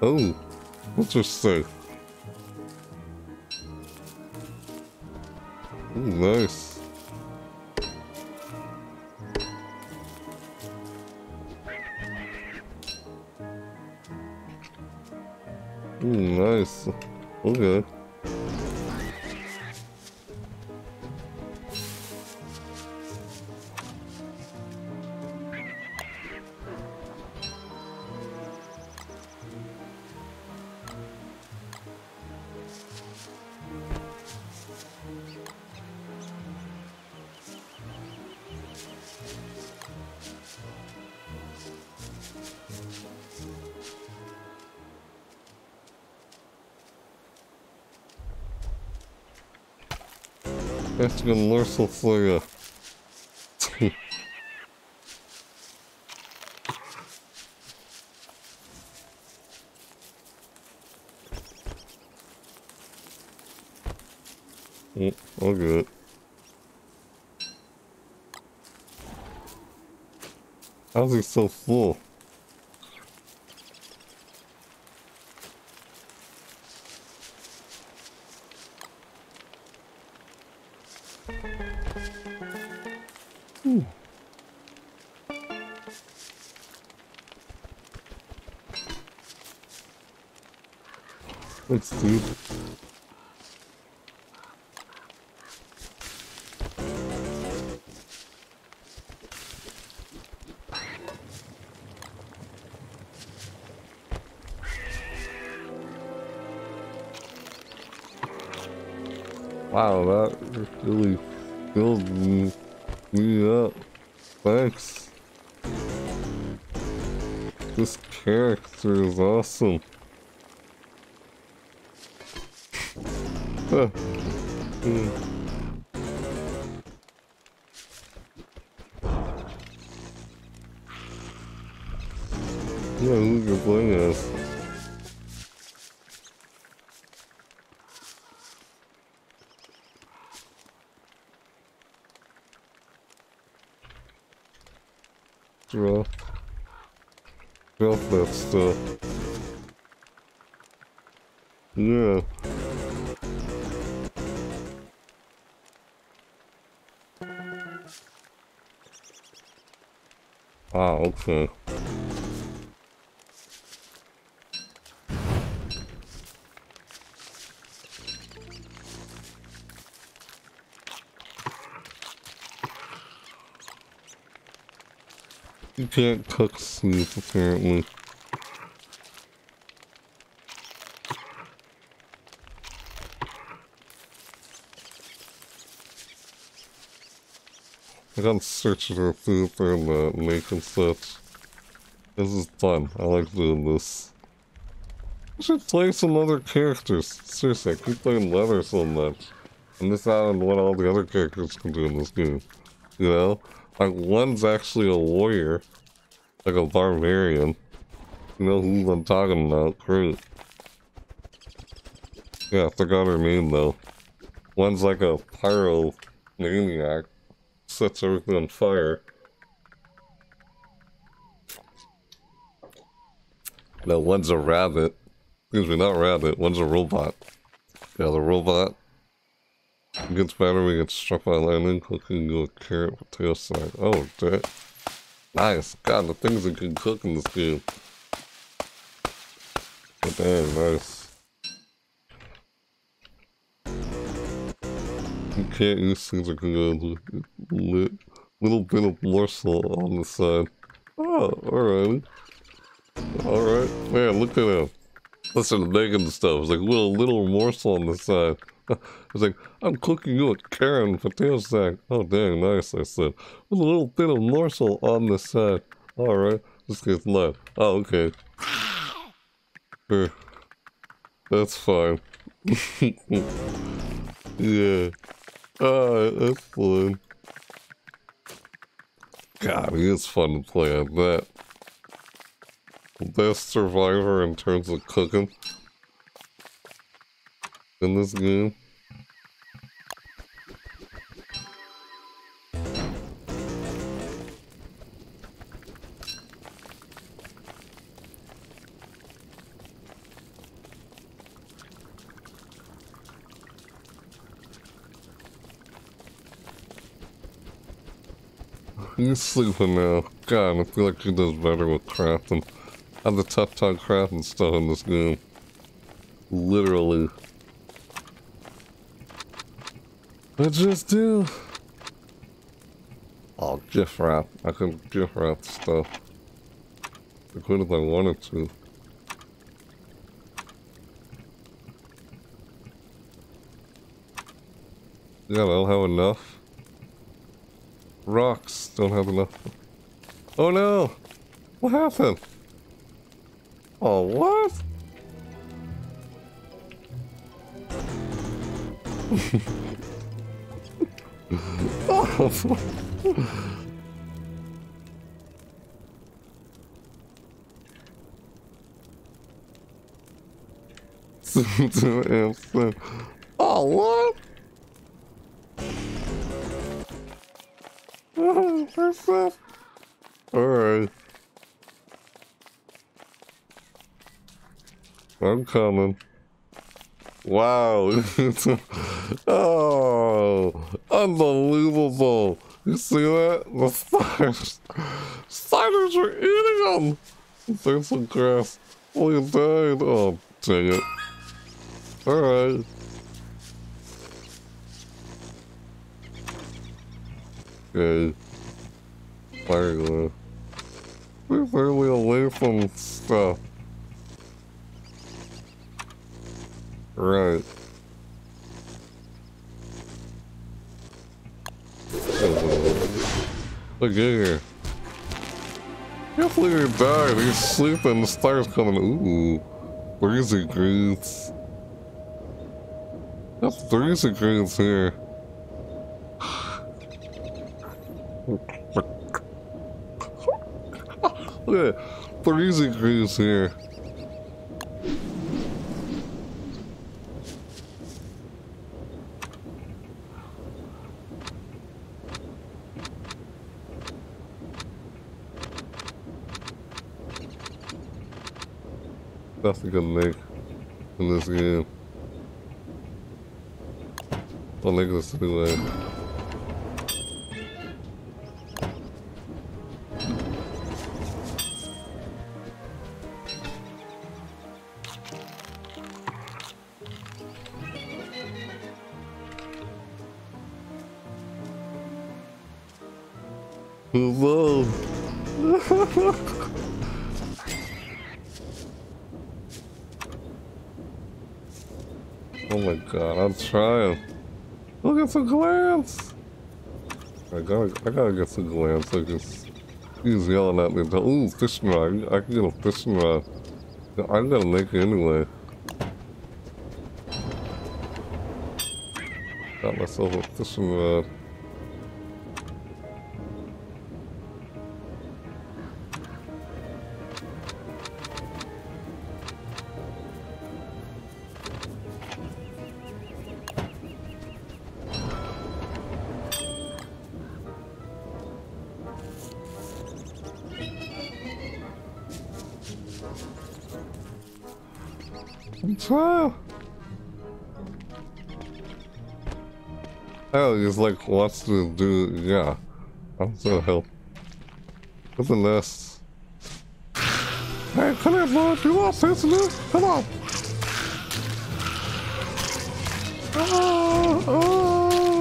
Oh, what's For you. Mm, all good. How's he so full? Let's Hmm. Who you're playing as? Drop. Drop that stuff. Okay. You can't cook soup, apparently. I got searching for food for the making such. This is fun. I like doing this. I should play some other characters. Seriously, I keep playing Leather so much. I miss out on what all the other characters can do in this game. You know? Like, one's actually a warrior. Like a barbarian. You know who I'm talking about? Great. Yeah, I forgot her name though. One's like a pyro maniac. Sets everything on fire. No, one's a rabbit. Excuse me, not rabbit. One's a robot. Yeah, the robot gets better we get struck by lightning, cooking a carrot potato snack. Oh, damn. Nice. God, the things that can cook in this game. But damn, nice. Things that can lit. Little bit of morsel on the side. Oh, alright. Alright. Man, look at him. Listen to making stuff. It's like a little, morsel on the side. it's like, I'm cooking you a Karen potato sack. Oh, dang, nice, I said. With a little bit of morsel on the side. Alright, this guy's left. Oh, okay. That's fine. yeah. Alright, that's fine. God, it is fun to play, I that. Best survivor in terms of cooking in this game. He's sleeping now. God, I feel like he does better with crafting. I have the tough time crafting stuff in this game. Literally. I just do. Oh, gift wrap. I can gift wrap stuff. I could if I wanted to. Yeah, I don't have enough. Rocks don't have enough. Oh no! What happened? Oh, what? oh. oh, what? Alright. I'm coming. Wow. oh, unbelievable. You see that? The spiders. Spiders are eating them. There's some grass. Oh, you died. Oh, dang it. Alright. Okay. We're fairly uh, away from stuff. Right. Uh, look here. Can't he died. He's sleeping. The star's coming. Ooh. Breezy greens. That's breezy greens here. Look at greens here. That's a good make in this game. I'll make this anyway. Trying. Look at some glands! I gotta, I gotta get some glands. Like this. He's yelling at me. Ooh, fishing rod. I can get a fishing rod. I gotta make it anyway. Got myself a fishing rod. He's like wants to do yeah. I'm gonna help. What's the nest? Hey, come here, Lord. You want sensitive? Come on. Oh, oh.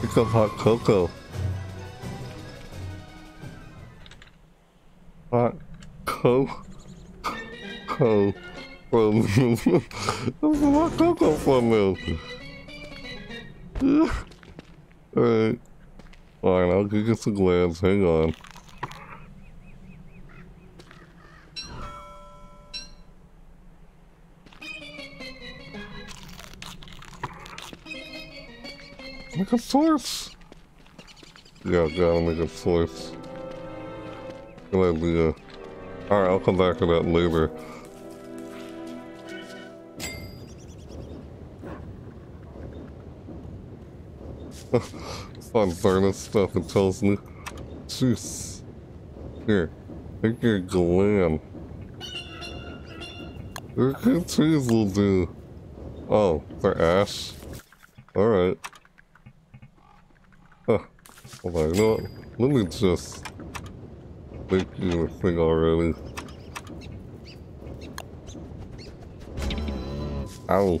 Pick up hot cocoa. Hot cocoa. Cocoa from hot cocoa from them. Alright. Fine, I'll go get some glands. Hang on. Make a source. Yeah, gotta make a source. Good idea. Alright, I'll come back to that later. Fun learning stuff it tells me. Jeez. Here, take your gland. Your trees will do. Oh, for ash? Alright. Huh. Hold on, you know what? Let me just make you a thing already. Ow.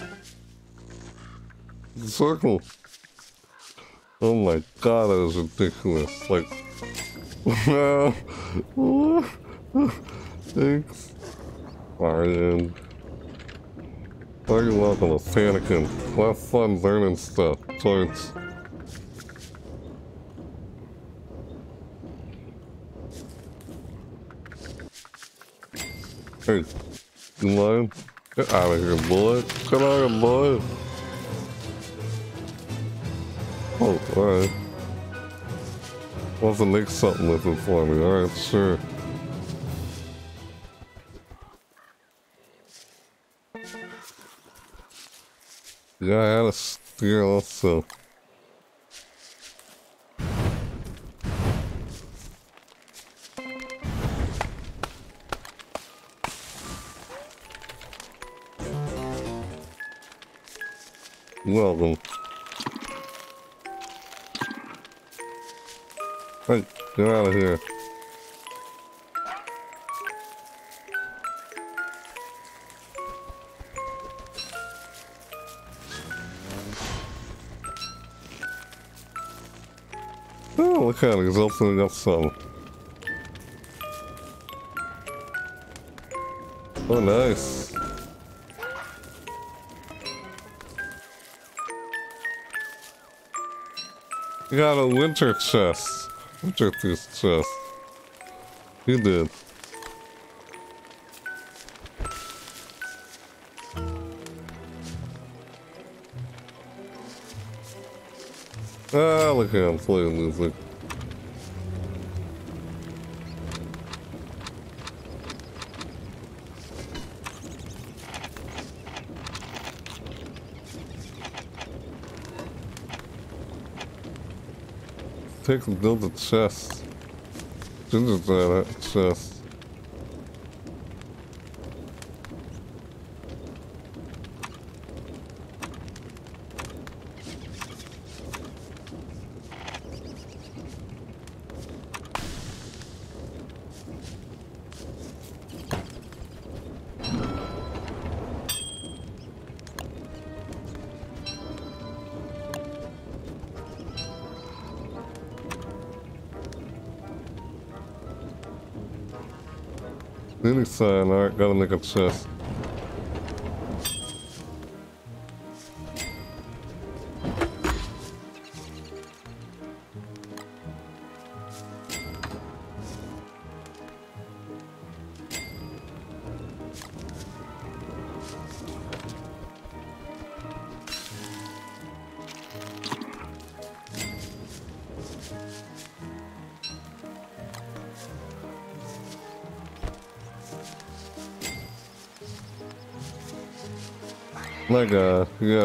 Oh my god, that is ridiculous. Like, thanks. Fine. Are you welcome to panicking? Have fun learning stuff. Thanks. Hey, you mind? Get out of here, boy. Get out of here, boy. Alright. Wants to make something with it for me. Alright, sure. Yeah, I had a steer also. welcome. Get out of here. Oh, look at it, he's opening up some. Oh, nice. You got a winter chest. Winter tooth chest. You did. Ah, look at him playing music. Take and build a chest. Gingerbread uh, chest. Any sign, alright, gotta make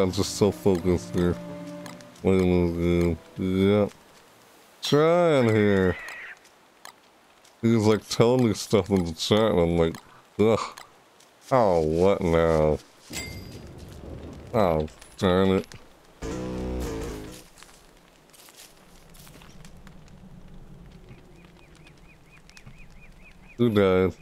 I'm just so focused here. Wait a minute, yeah. Trying here. He's like telling me stuff in the chat and I'm like, ugh. Oh, what now? Oh, darn it. Who died?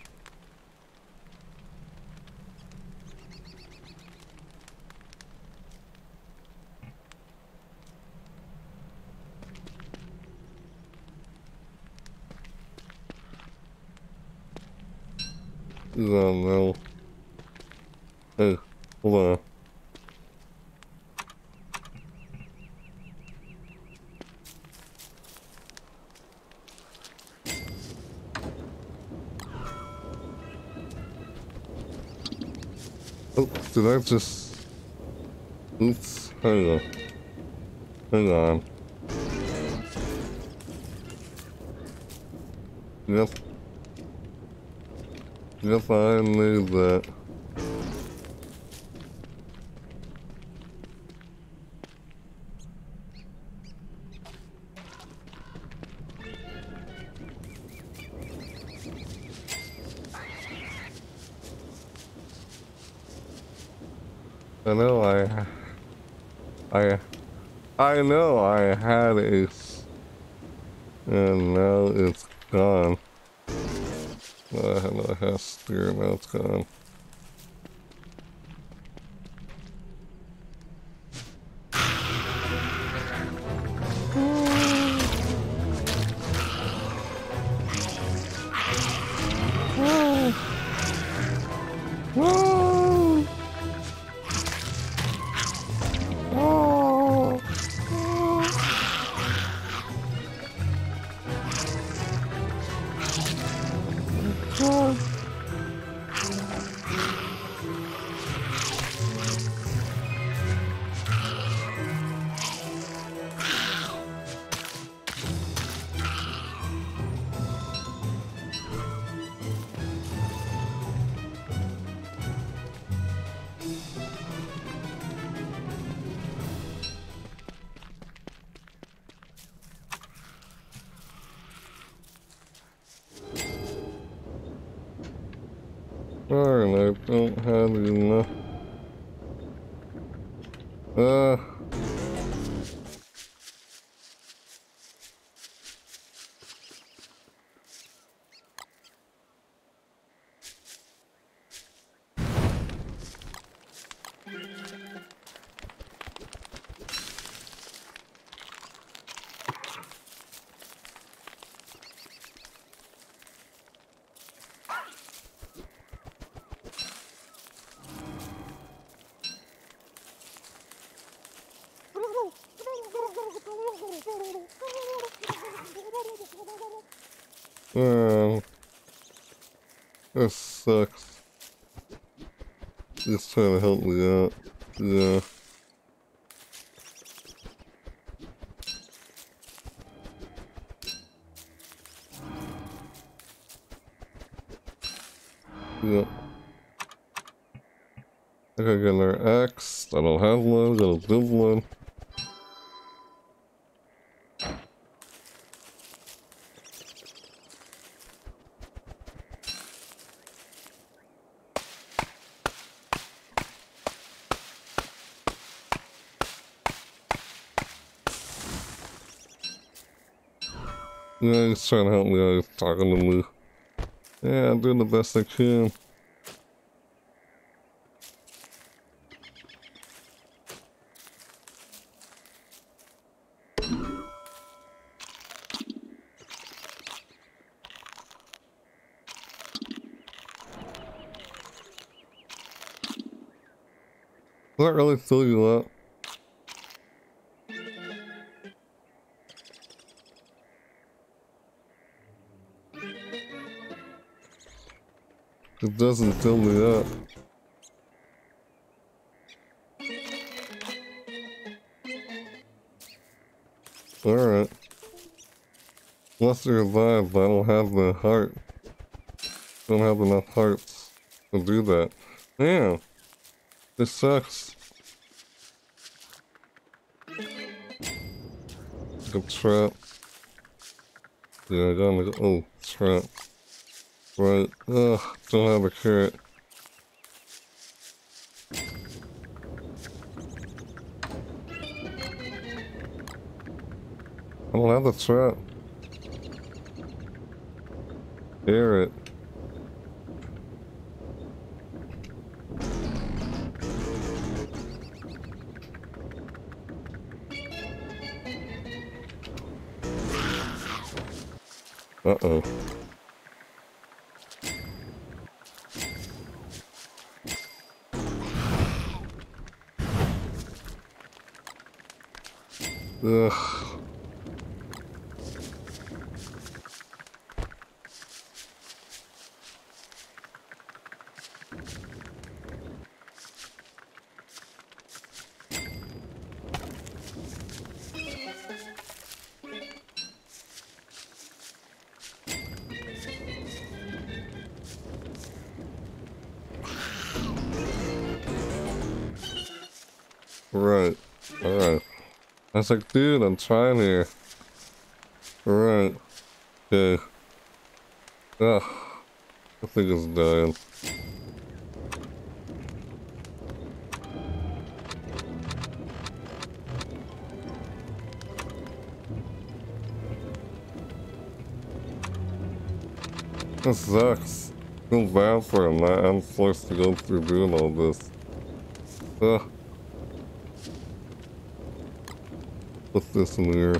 Oh no. Hey, hold on. Oh, did I just... Oops, hang on. Hang on. Yep. Yep, I knew that. I know I, I, I know I had a, and now it's gone. I had a spear, now it's gone. Talking to me. Yeah, I'm doing the best I can. Does that really fill you up? It doesn't fill me up. Alright. Unless you're alive, I don't have the heart. Don't have enough hearts to do that. Damn. This sucks. The trap. Yeah, I got to oh, trap. Right. Ugh, don't have a carrot. I don't have the trap. Carrot. Was like, dude, I'm trying here. Alright. Okay. Ugh. I think it's dying. This sucks. Feel bad for him. I'm forced to go through doing all this. Ugh. Put this in here.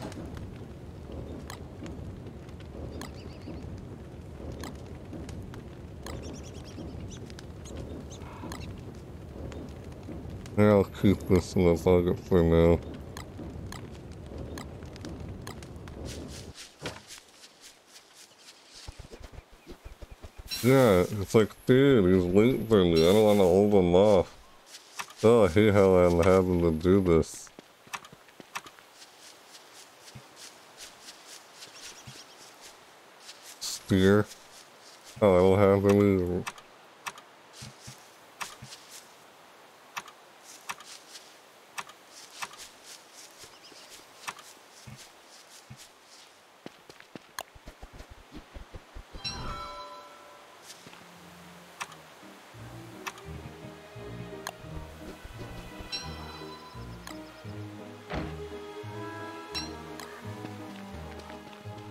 I'll keep this in the pocket for now. Yeah, it's like, dude, he's waiting for me. I don't want to hold him off. Oh, I hate how I'm having to do this. Steer. Oh, have any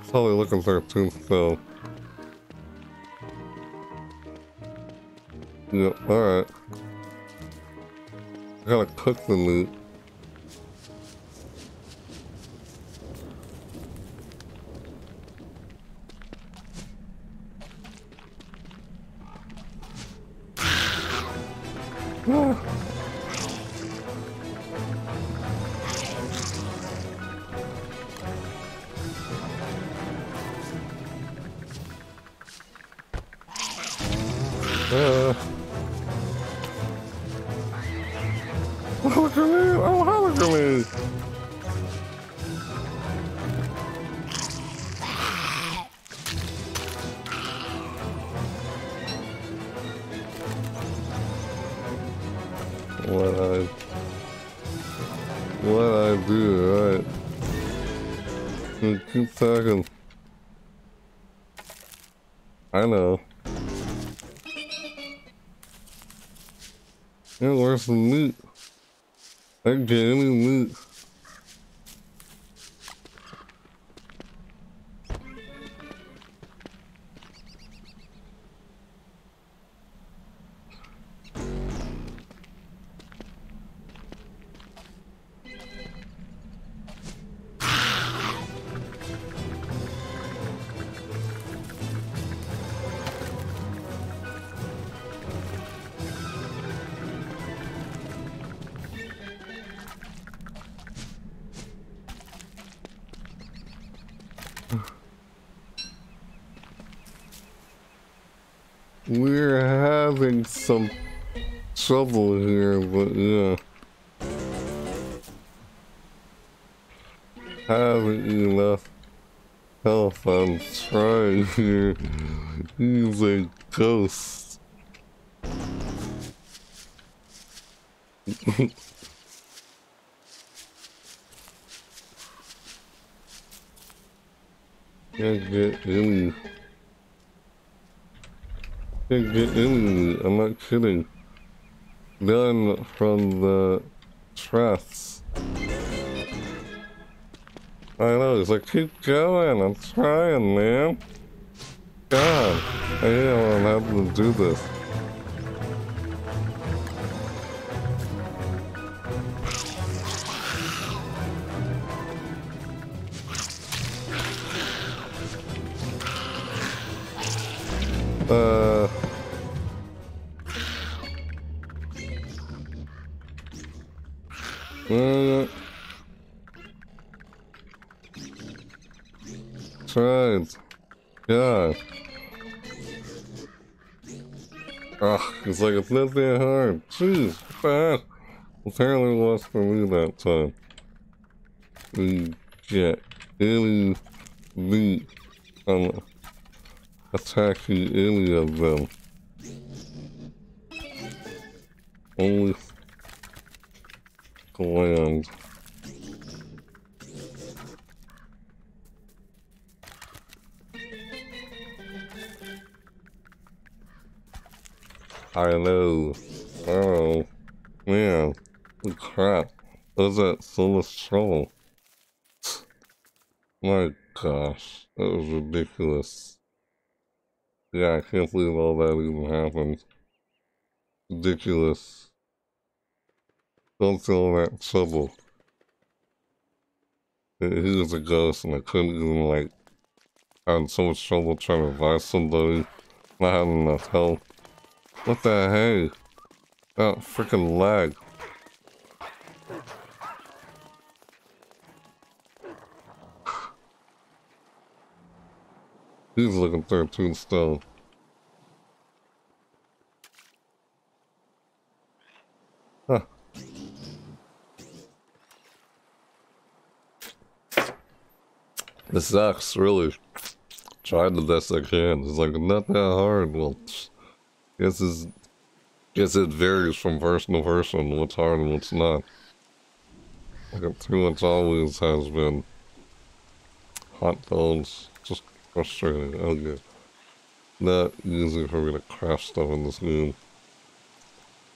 Probably looking for a tombstone. Yeah, alright. I gotta cook the meat. Trouble here, but yeah. Having enough health, I'm trying here. He's a ghost. Can't get any can't get in. I'm not kidding. Done from the trusts. I know, he's like, keep going, I'm trying, man. God, I am having to have to do this. Uh, it's like it's not that hard. Jeez, bad. Apparently was for me that time. We get any meat on attacking any of them. Only land. I know. Oh, man. Crap. Was that so much trouble? My gosh. That was ridiculous. Yeah, I can't believe all that even happened. Ridiculous. Don't feel that trouble. He was a ghost and I couldn't even like I had so much trouble trying to advise somebody, not having enough help. What the heck? That oh, freaking lag. He's looking 13 stone. Huh. This sucks, really. Tried the best I can. It's like not that hard. Well, guess is guess it varies from person to person. What's hard and what's not. Like pretty much always has been. Hot dogs, just frustrating. Okay, not easy for me to craft stuff in this game.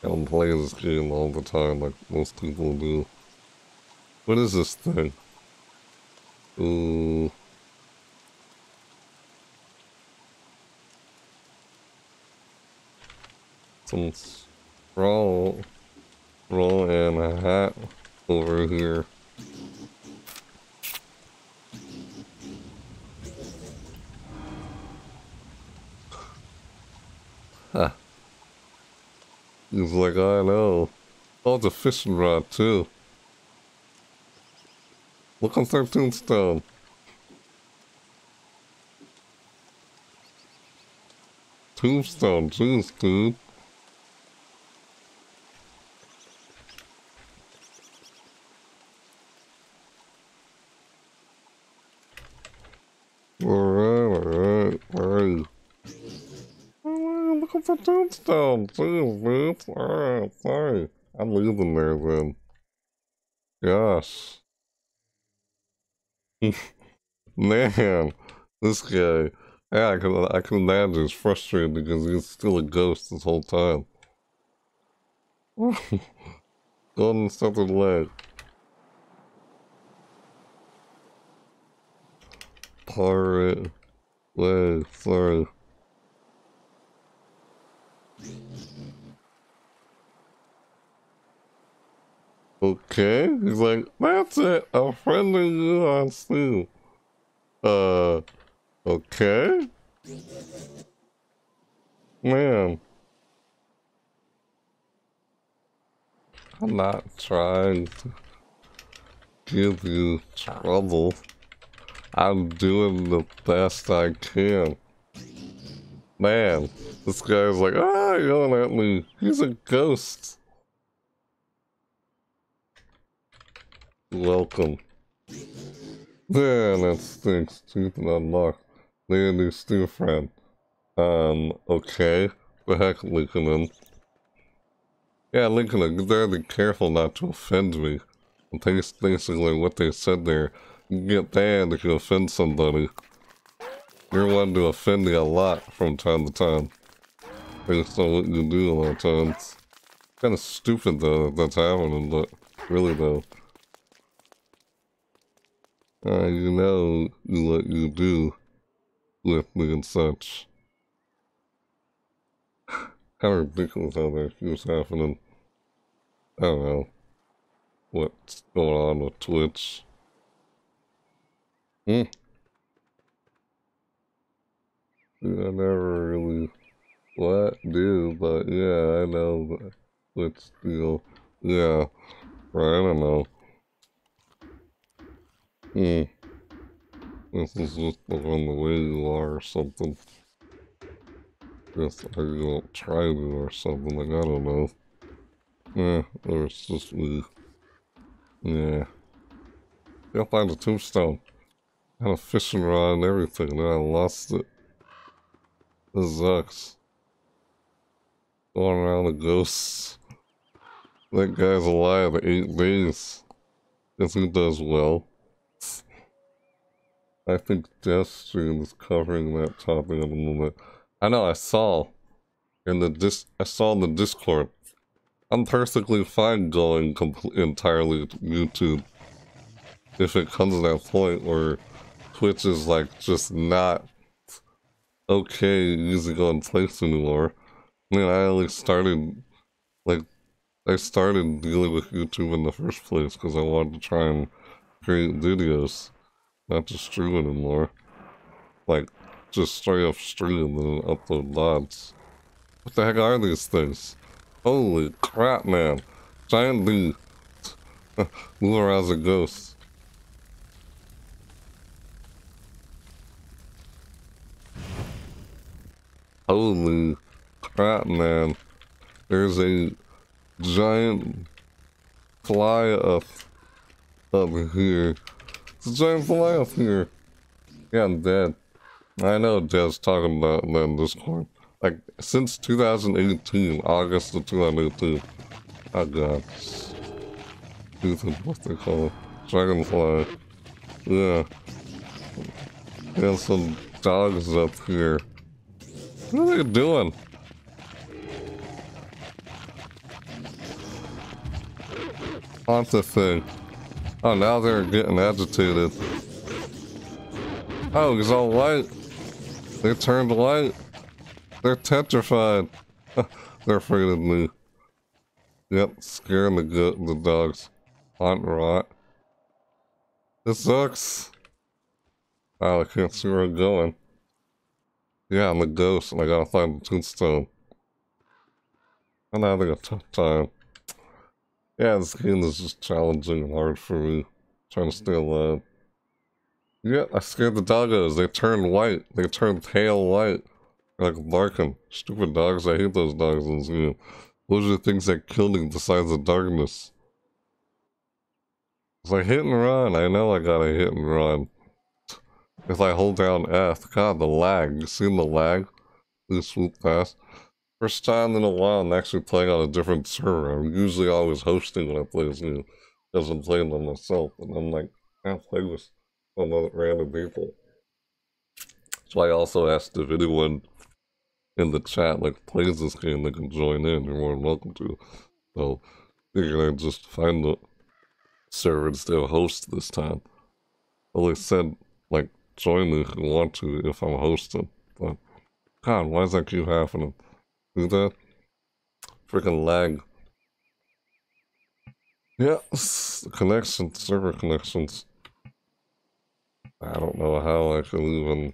I don't play this game all the time like most people do. What is this thing? Ooh. Some straw, straw and a hat over here. Huh. He's like, I know. Oh, a fishing rod too. Look on 13 stone. Tombstone, jeez, dude. Alright, alright, alright. For tombstone, jeez, dude. Alright, sorry. I'm leaving there then. Gosh. Man, this guy. Yeah, I can, I can imagine he's frustrated because he's still a ghost this whole time. Golden something leg. Pirate leg, sorry. Okay, he's like, that's it, a friendly you on. Uh, okay. Man. I'm not trying to give you trouble. I'm doing the best I can. Man, this guy's like, ah, yelling at me. He's a ghost. Welcome. Man, that stinks. Unlocked. Need a new stew friend. Um, okay. The heck, Lincoln? Yeah, Lincoln, gotta be careful not to offend me. Think basically what they said there. Get banned if you offend somebody. You're one to offend me a lot from time to time. Based on what you do a lot of times. Kind of stupid though that's happening, but really though. Uh, you know what you do with me and such. How ridiculous how that keeps happening. I don't know what's going on with Twitch. Hmm. I never really what do, but yeah, I know what's deal. yeah. I don't know. Hmm. This is just on the way you are or something. How you don't try to or something, like I don't know. Yeah, or it's just me. Yeah. You'll find a tombstone. I had a fishing rod and everything, and I lost it. This sucks. Going around the ghosts. That guy's alive eight days. Guess he does well. I think Deathstream is covering that topic at the moment. I know I saw in the dis I saw in the Discord I'm perfectly fine going entirely YouTube if it comes to that point where Twitch is like just not okay using on place anymore. I mean, I only started like I started dealing with YouTube in the first place because I wanted to try and create videos, not just stream anymore. Like just straight up stream and then upload VODs. What the heck are these things? Holy crap, man. Giant. Move around as a ghost. Holy crap, man. There's a giant fly up up here. Up here. Yeah, I'm dead. I know Jazz talking about that in Discord like since 2018, August of 2018. Oh god. Stupid, what they call it? Dragonfly. Yeah. There's some dogs up here. What are they doing? Haunt the thing. Oh, now they're getting agitated. Oh, he's all white. They turned white. They're petrified. They're afraid of me. Yep, scaring the good the dogs. Haunt rot. This sucks. Oh, I can't see where I'm going. Yeah, I'm a ghost and I gotta find the tombstone. I'm having a tough time. Yeah, this game is just challenging and hard for me. Trying to stay mm-hmm. alive. Yeah, I scared the doggos. They turned white. They turned pale white. Like barking. Stupid dogs. I hate those dogs in this game. Those are the things that kill me besides the darkness. It's like hit and run. I know I gotta hit and run. If I hold down F, God, the lag. You seen the lag? You swoop past. First time in a while I'm actually playing on a different server. I'm usually always hosting when I play as new. Because I'm playing by myself. And I'm like, I play with some other random people. So I also asked if anyone in the chat like plays this game they can join in. You're more than welcome to. So you're gonna just find the server instead of host this time. Well they said like join me if you want to if I'm hosting. But God, why does that keep happening? Do that? Freaking lag. Yeah, connections, server connections. I don't know how I can even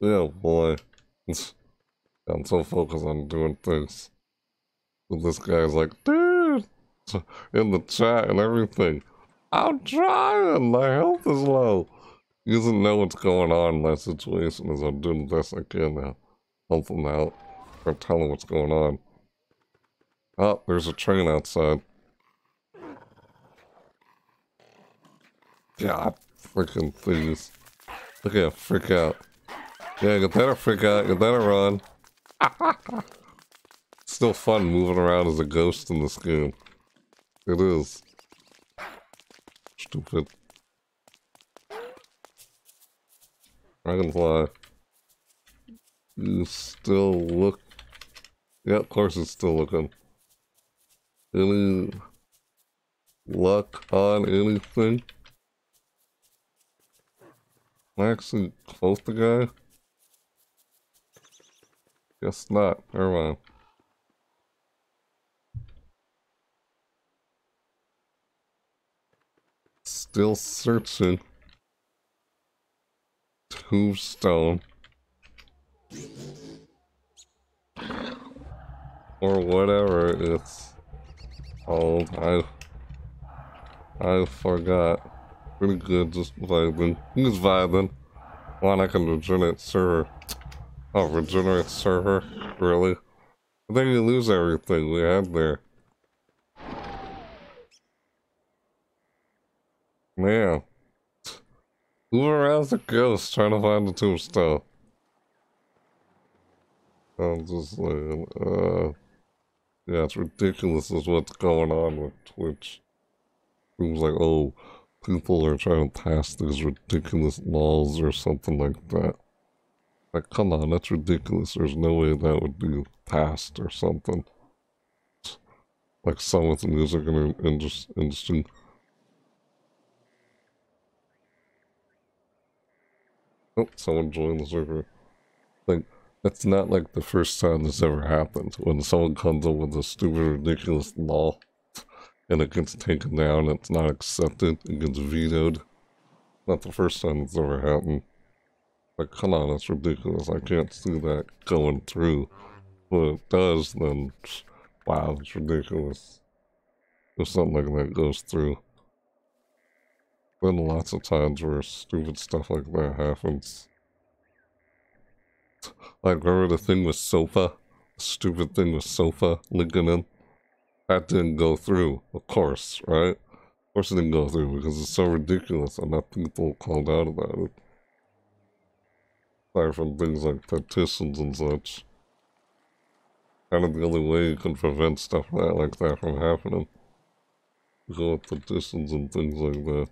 Yeah, boy. I'm so focused on doing things. But this guy's like, dude, in the chat and everything. I'm trying. My health is low. He doesn't know what's going on in that situation as I'm doing the best I can now. Help him out. Or tell him what's going on. Oh, there's a train outside. God, freaking please. Look at freak out. Yeah, get that better freak out. You better run. It's still fun moving around as a ghost in this game. It is. Stupid. Dragonfly. You still look... Yeah, of course it's still looking. Any luck on anything? Am I actually close the guy? Guess not. Never mind. Still searching. Tombstone. Or whatever it's called. I I forgot. Pretty good just vibing. He's vibing. One I can regenerate server. Oh, regenerate server? Really? But then you lose everything we had there. Man. Who around the ghost trying to find the tombstone? I'm just like, uh... Yeah, it's ridiculous is what's going on with Twitch. Seems like, oh, people are trying to pass these ridiculous laws or something like that. Like, come on, that's ridiculous. There's no way that would be passed or something. Like some with the music the industry. Oh, someone joined the server. Like, that's not like the first time this ever happened. When someone comes up with a stupid, ridiculous law and it gets taken down, it's not accepted, it gets vetoed. Not the first time it's ever happened. Like, come on, that's ridiculous. I can't see that going through. But it does, then, wow, it's ridiculous. If something like that goes through. Then lots of times where stupid stuff like that happens. Like, remember the thing with SOPA? The stupid thing with SOPA linking in? That didn't go through, of course, right? Of course it didn't go through because it's so ridiculous and that people called out about it aside from things like petitions and such. Kind of the only way you can prevent stuff like that from happening. Go with petitions and things like that.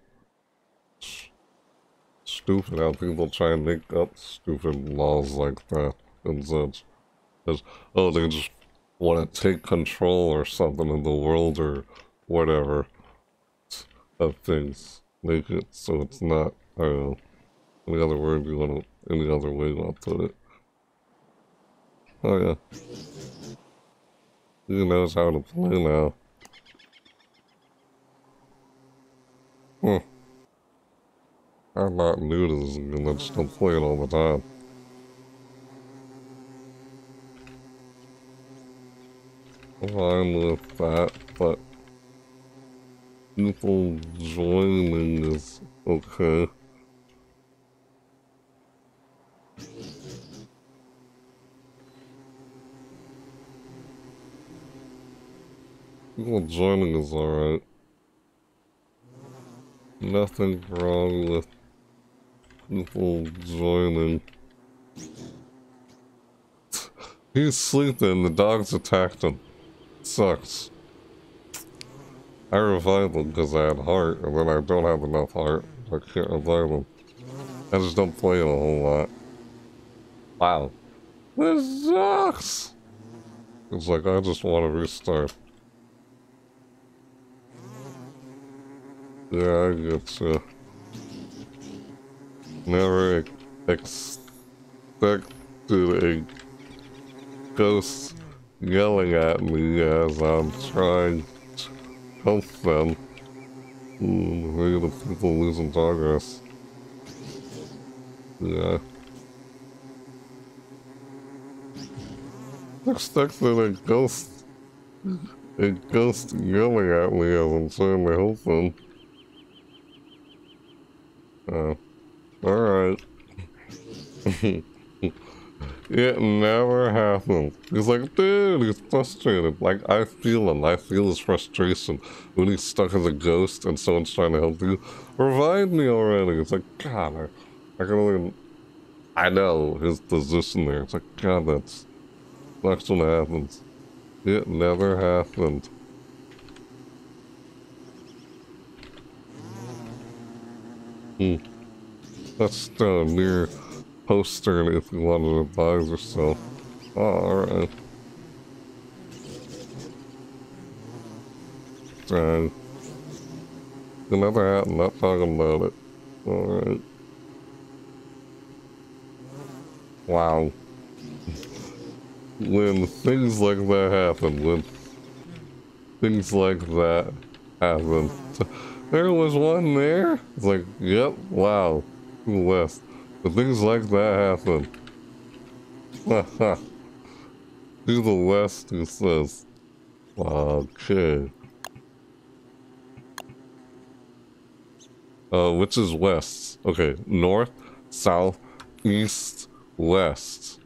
Stupid how people try and make up stupid laws like that and such. Because, oh, they just want to take control or something in the world or whatever of things. Make it so it's not, I don't know, any other word you want to any other way I'll put it. Oh yeah. He knows how to play now. Hmm. I'm not new to this game, I don't play it all the time. Fine with that, but people joining is okay. People joining is alright. Nothing wrong with people joining. He's sleeping, the dogs attacked him. Sucks. I revived him because I had heart, and then I don't have enough heart. I can't revive him. I just don't play it a whole lot. Wow. This sucks! It's like, I just want to restart. Yeah, I get you. Never expected a ghost yelling at me as I'm trying to help them. Mm, the people losing progress. Yeah. Expected a ghost a ghost yelling at me as I'm trying to help them. Uh, alright. it never happened. He's like, dude, he's frustrated. Like, I feel him. I feel his frustration when he's stuck as a ghost and someone's trying to help you. Revive me already. It's like, God, I, I can only... I know his position there. It's like, God, that's... That's what happens. It never happened. Hmm. That's the near poster if you wanted to advise yourself. Oh, alright. Dang. Another hat, I'm not talking about it. Alright. Wow. when things like that happen, when things like that happen, there was one there? It's like, yep, wow, west. But things like that happen. To the west, who says, okay. Uh, which is west? Okay, north, south, east, west.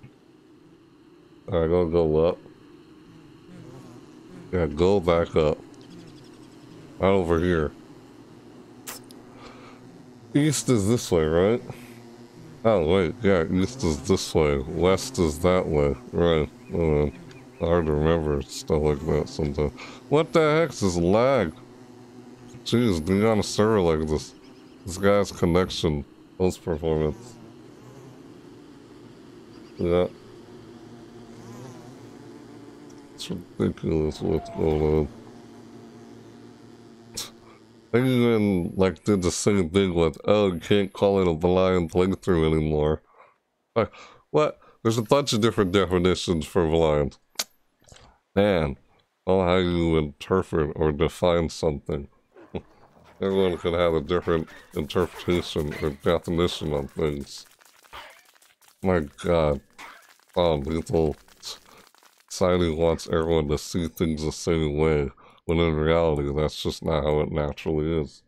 Alright, gonna go up. Yeah, go back up. Right over here. East is this way, right? Oh, wait, yeah, east is this way. West is that way. Right. Uh, hard to remember stuff like that sometimes. What the heck is lag? Jeez, being on a server like this. This guy's connection, post performance. Yeah. It's ridiculous what's going on. Even like did the same thing with, oh, you can't call it a blind playthrough anymore. Like, what? There's a bunch of different definitions for blind. Man, all how you interpret or define something. Everyone can have a different interpretation or definition on things. My god. Um, people society wants everyone to see things the same way. When in reality, that's just not how it naturally is.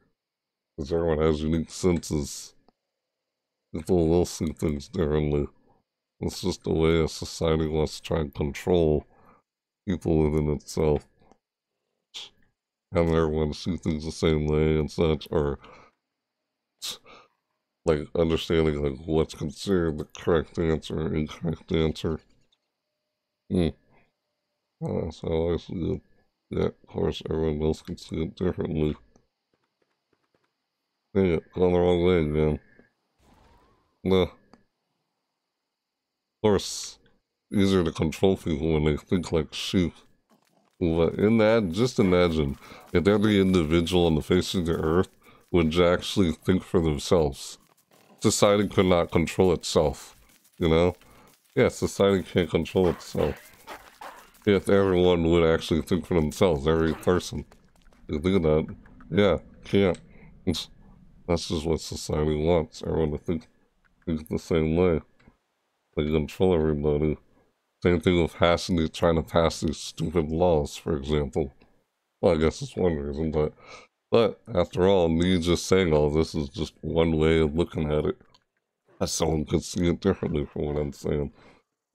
Because everyone has unique senses. People will see things differently. It's just the way a society wants to try and control people within itself. Having everyone see things the same way and such, or like understanding like what's considered the correct answer or incorrect answer. Hmm. Uh, so I see Yeah, of course, everyone else can see it differently. Dang it, gone the wrong way again. Nah. Of course, easier to control people when they think like sheep. But in that, just imagine if every individual on the face of the earth would actually think for themselves. Society could not control itself, you know? Yeah, society can't control itself if everyone would actually think for themselves, every person. Think of that, yeah, can't. That's just what society wants, everyone to think, think the same way. They control everybody. Same thing with passing trying to pass these stupid laws, for example. Well, I guess it's one reason, but, but after all, me just saying all this is just one way of looking at it. Someone could see it differently from what I'm saying.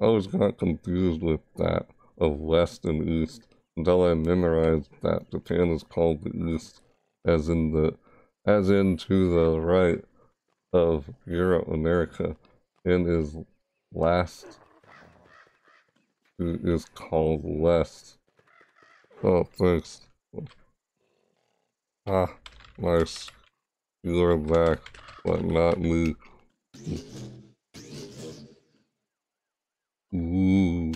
I always got confused with that of West and East until I memorized that Japan is called the East, as in the, as in to the right of Europe, America, and is last is called West. Oh, thanks. Ah, nice. You are back, but not me. Ooh.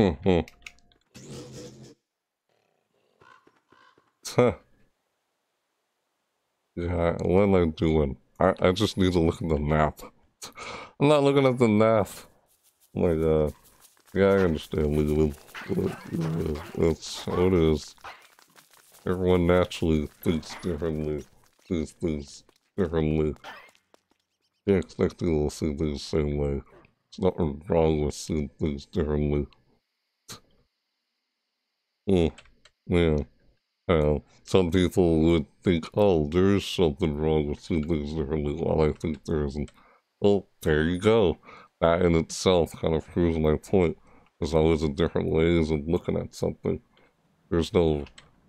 Huh. Yeah, what am I doing? I, I just need to look at the map. I'm not looking at the map. Oh my god. Yeah, I understand legally. That's how it is. Everyone naturally thinks differently. Sees things differently. You expect people to see things the same way. There's nothing wrong with seeing things differently. Hmm. Yeah. Uh, some people would think, oh, there's something wrong with things differently, while I think there isn't. Well, there you go. That in itself kind of proves my point. There's always a different ways of looking at something. There's no,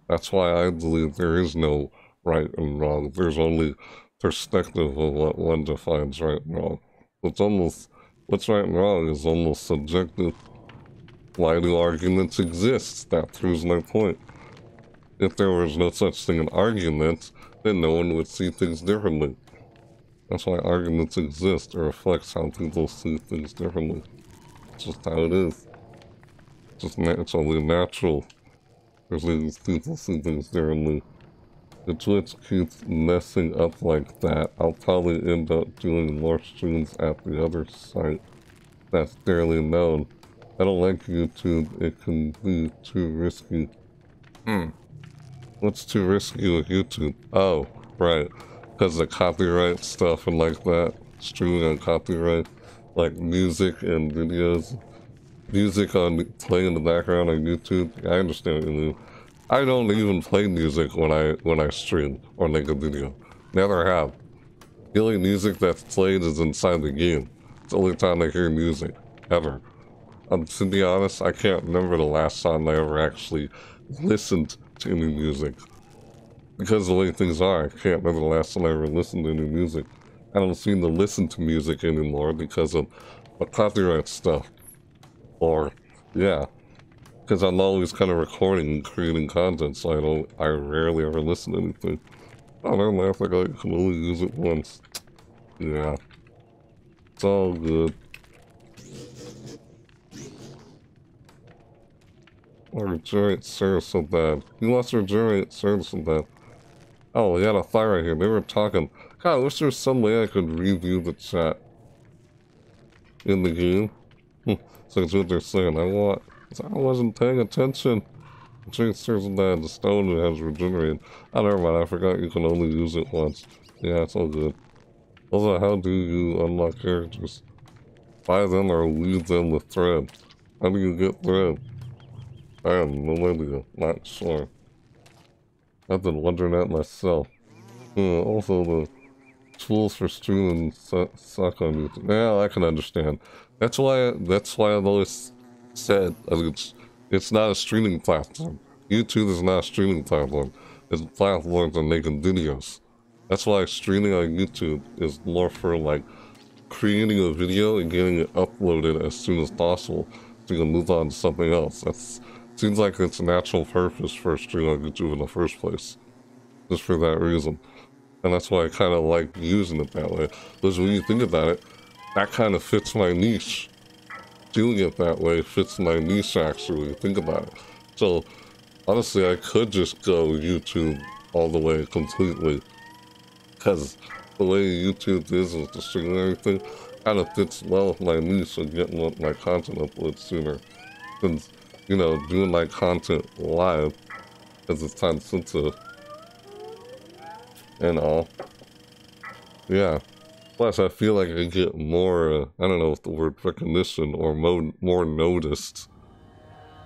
that's why I believe there is no right and wrong. There's only perspective of what one defines right and wrong. It's almost, what's right and wrong is almost subjective. Why do arguments exist? That proves my point. If there was no such thing as arguments, then no one would see things differently. That's why arguments exist. It reflects how people see things differently. It's just how it is. It's just naturally natural. Because these people see things differently. If Twitch keeps messing up like that, I'll probably end up doing more streams at the other site that's barely known. I don't like YouTube, it can be too risky. Hmm. What's too risky with YouTube? Oh, right. Because of copyright stuff and like that. Streaming on copyright. Like music and videos. Music on playing in the background on YouTube. I understand what you mean. I don't even play music when I when I stream or make a video. Never have. The only music that's played is inside the game. It's the only time I hear music. Ever. Um, to be honest, I can't remember the last time I ever actually listened to any music. Because the way things are, I can't remember the last time I ever listened to any music. I don't seem to listen to music anymore because of the copyright stuff. Or, yeah. Because I'm always kind of recording and creating content, so I don't, I rarely ever listen to anything. I don't laugh like I can only use it once. Yeah. It's all good. Or regenerate service so bad. He wants to regenerate service so bad. Oh, we got a fire right here. They were talking. God, I wish there was some way I could review the chat. In the game. Hmm. so that's what they're saying. I want... I wasn't paying attention. Drink serves bad. The stone has regenerated. Oh, never mind. I forgot you can only use it once. Yeah, it's all good. Also, how do you unlock characters? Buy them or leave them with thread. How do you get thread? I have no idea. Not sure. I've been wondering that myself. Uh, also, the tools for streaming suck on YouTube. Yeah, I can understand. That's why. That's why I've always said it's it's not a streaming platform. YouTube is not a streaming platform. It's a platform for making videos. That's why streaming on YouTube is more for like creating a video and getting it uploaded as soon as possible so you can move on to something else. That's Seems like it's a natural purpose for a YouTube in the first place. Just for that reason. And that's why I kind of like using it that way. Because when you think about it, that kind of fits my niche. Doing it that way fits my niche actually, think about it. So, honestly, I could just go YouTube all the way completely. Because the way YouTube is with the stream and everything, kind of fits well with my niche of getting my content uploaded sooner. Since you know, doing my content live because it's time sensitive and all. Yeah. Plus, I feel like I get more, uh, I don't know if the word recognition or mo more noticed.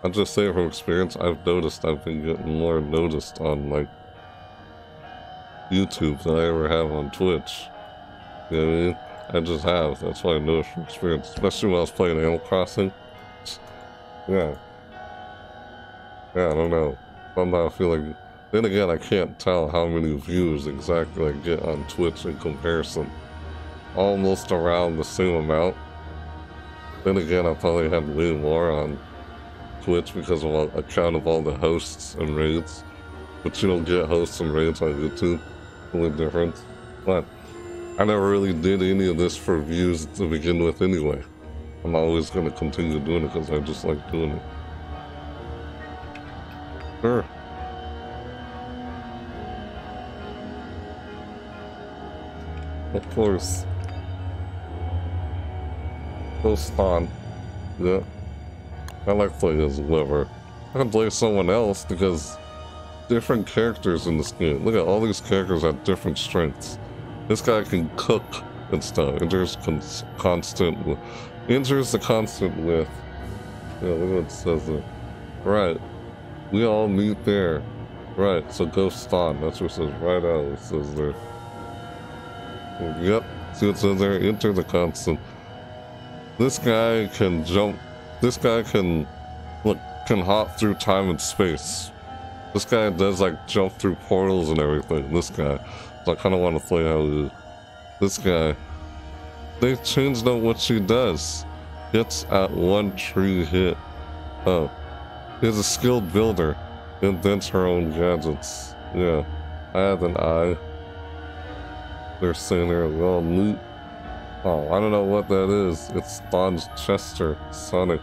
I'm just saying from experience, I've noticed I've been getting more noticed on, like, YouTube than I ever have on Twitch. You know what I mean? I just have. That's why I know from experience. Especially when I was playing Animal Crossing. Yeah. Yeah, I don't know. Somehow I feel like Then again, I can't tell how many views exactly I get on Twitch in comparison. Almost around the same amount. Then again, I probably had way more on Twitch because of a account of all the hosts and raids. But you don't get hosts and raids on YouTube. Totally different. But I never really did any of this for views to begin with anyway. I'm always going to continue doing it because I just like doing it. Sure. Of course. Go spawn. Yeah. I like playing as Liver. I can play someone else because different characters in this game. Look at all these characters have different strengths. This guy can cook and stuff. Enters constant. Enters the constant with. Yeah, look what it says there. Right. We all meet there. Right, so go spawn. That's what it says right out. It says there. Yep. See it says there? Enter the constant. This guy can jump. This guy can, look, can hop through time and space. This guy does like jump through portals and everything. This guy. So I kind of want to play how he, this guy. They changed up what she does. Hits at one tree hit. Oh. He's a skilled builder. Invents her own gadgets. Yeah. I have an eye. They're saying there, well, loot. Oh, I don't know what that is. It's Don Chester, Sonic.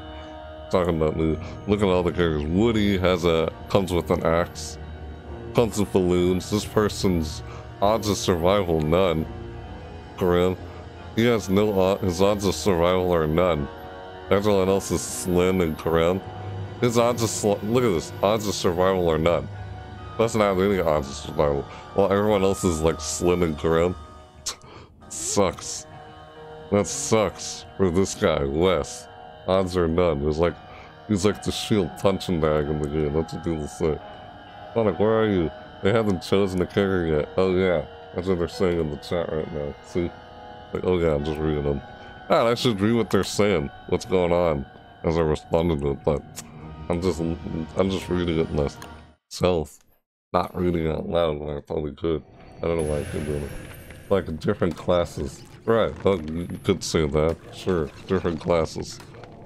Talking about loot. Look at all the characters. Woodie has a, comes with an axe. Comes with balloons. This person's odds of survival, none. Corinne. He has no odds, his odds of survival are none. Everyone else is slim and Corinne. His odds of, look at this, odds of survival are none. Doesn't have any odds of survival. While everyone else is like slim and grim. sucks. That sucks for this guy, Wes. Odds are none. He's like, he's like the shield punching bag in the game. That's what people say. Sonic, where are you? They haven't chosen a character yet. Oh yeah, that's what they're saying in the chat right now. See? Like, oh yeah, I'm just reading them. Ah, I should read what they're saying. What's going on? As I responded to it, but I'm just, I'm just reading it myself. Not reading out loud when I probably could. I don't know why I keep doing it. Like different classes. Right, you could say that. Sure, different classes.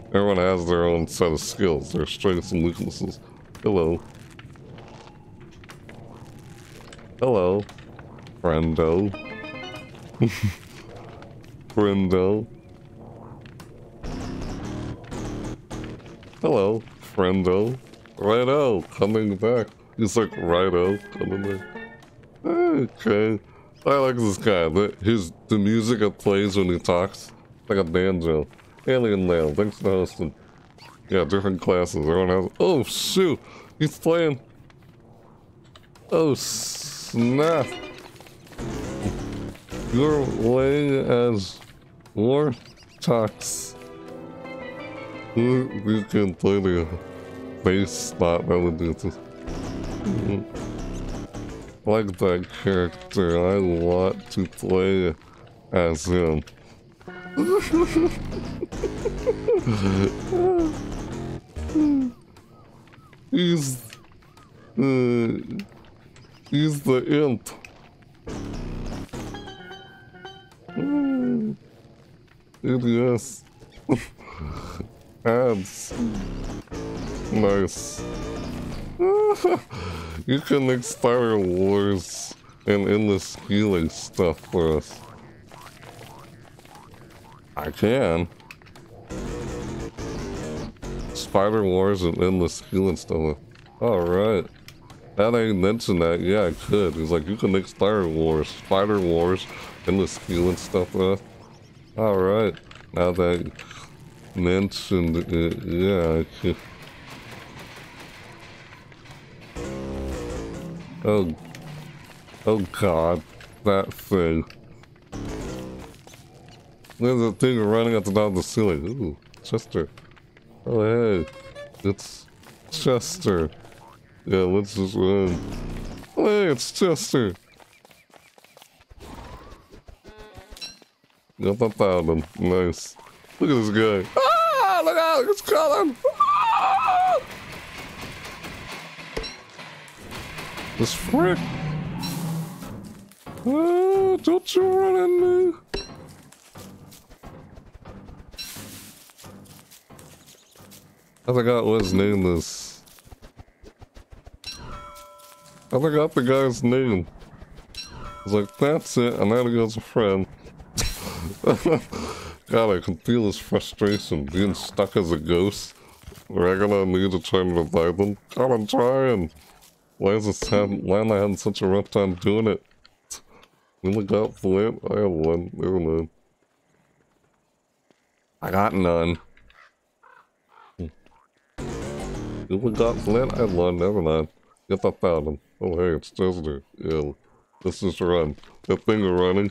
Everyone has their own set of skills, their strengths and weaknesses. Hello. Hello, friendo. friendo. Hello, friendo. Righto, coming back. He's like, righto, coming back. Okay. I like this guy. The, his, the music it plays when he talks, like a banjo. Alien Lamb, thanks for hosting. Yeah, different classes. Everyone has... Oh, shoot! He's playing... Oh, snap. You're laying as war talks. You can play the bass spot. Mm-hmm. Like that character, I want to play as him. he's uh, he's the imp. Mm. Ads. Nice. you can Star Wars and endless healing stuff for us. I can. Spider Wars and Endless Healing stuff. Alright. That you mentioned that, yeah, I could. He's like, you can make Spider Wars, Spider Wars, Endless Healing stuff. Alright. Now that mentioned it, uh, yeah, I could. Oh. Oh god. That thing. There's a thing running top of the ceiling. Ooh, Chester. Oh, hey. It's Chester. Yeah, let's just run. Oh, hey, it's Chester. Got that found him. Nice. Look at this guy. Ah! Look out! It's coming! Ah! This frick! Oh, don't you run in me! I forgot what his name is. I forgot the guy's name. I was like, that's it, and then he goes a friend. God, I can feel his frustration being stuck as a ghost. Gonna need to try and revive them. God, I'm trying! Why is this hand, why am I having such a rough time doing it? Only got flint? I have one. Never mind. I got none. Only got flint? I have one. Never mind. Guess I found him. Oh, hey, it's Chester. Yeah. Let's just run. That thing is running.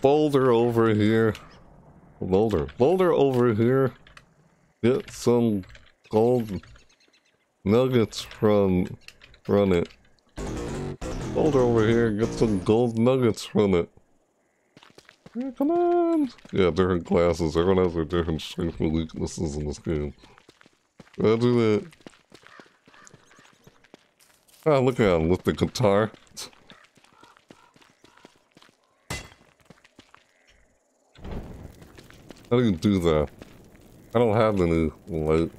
Boulder over here. Boulder. Boulder over here. Get some gold nuggets from run it. Boulder over here, get some gold nuggets from it. Yeah, come on! Yeah, different classes. Everyone has their different strengths and weaknesses in this game. Do that. Ah, look at him with the guitar. How do you do that? I don't have any light.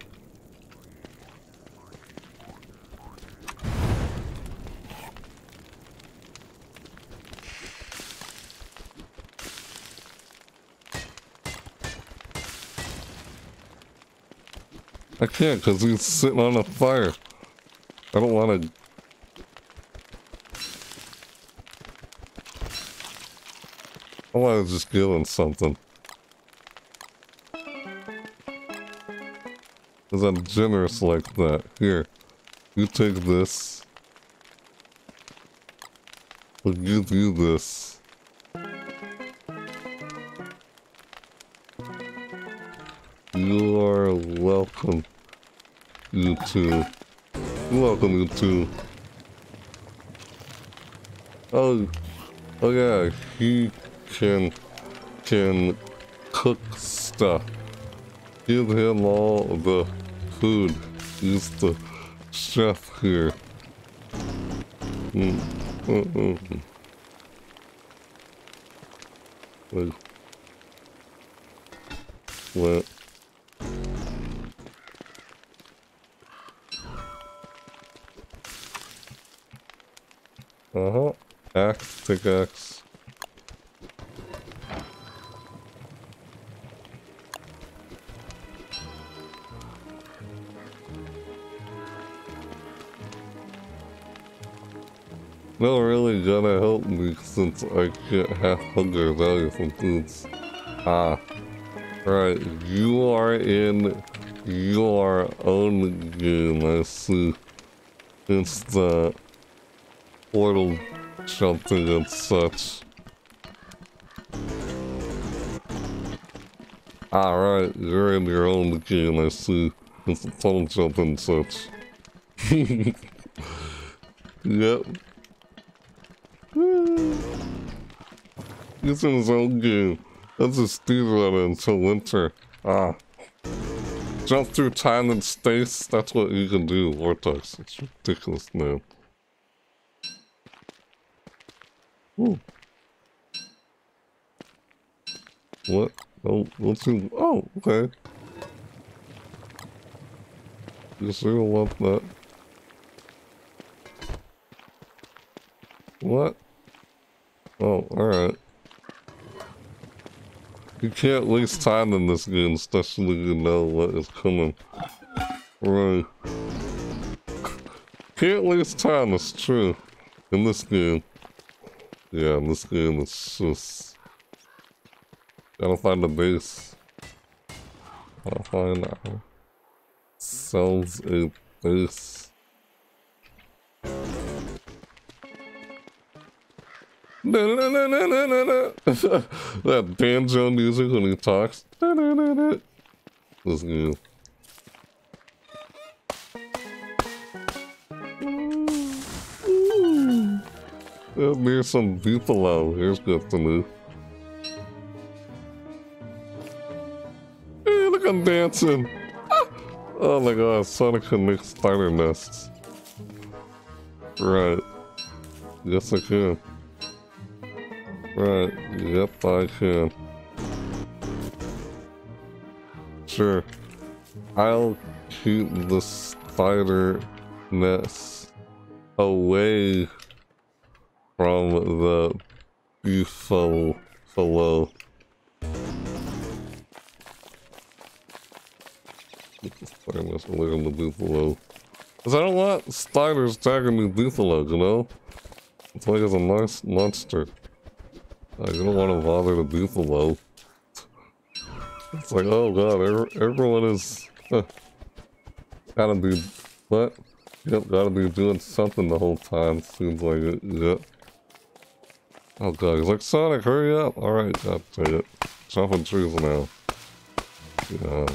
I can't because he's sitting on a fire. I don't want to... I want to just him something. Because I'm generous like that. Here, you take this. I'll give you this. You are welcome, you too. Welcome, you too. Oh, oh yeah, he can, can cook stuff. Give him all the food. He's the chef here. Mm. Mm -mm. Wait. Uh-huh. Axe, pickaxe. No, really gonna help me since I get half hunger value from foods. Ah. Right, you are in your own game, I see. It's the portal jumping and such. Alright, you're in your own game, I see. It's the portal jumping and such. yep. He's in his own game. just do that until winter. Ah. Jump through time and space, that's what you can do, Wortox. It's ridiculous, man. Ooh. What? Oh, what's in... Oh, okay. You still want that. What? Oh, alright. You can't waste time in this game, especially you know what is coming. Right. Can't waste time, it's true. In this game. Yeah, in this game it's just... Gotta find the base. Gotta find out. Sells a base. That banjo music when he talks. This good. There's some out here's good to know. Hey, look, I'm dancing. Ah, Oh my god, Sonic can make spider nests. Right. Yes, I can. Right. Yep, I can. Sure. I'll keep the spider nest away from the buffalo. Spider nest away from the buffalo. Because I don't want spiders attacking me buffalo, you know? It's like it's a nice monster. I don't want to bother the buffalo. It's like, oh god, everyone is... Gotta be... What? Yep, gotta be doing something the whole time, seems like it, yep. Oh god, he's like, Sonic, hurry up! Alright, God take it. Chopping trees now. Yeah.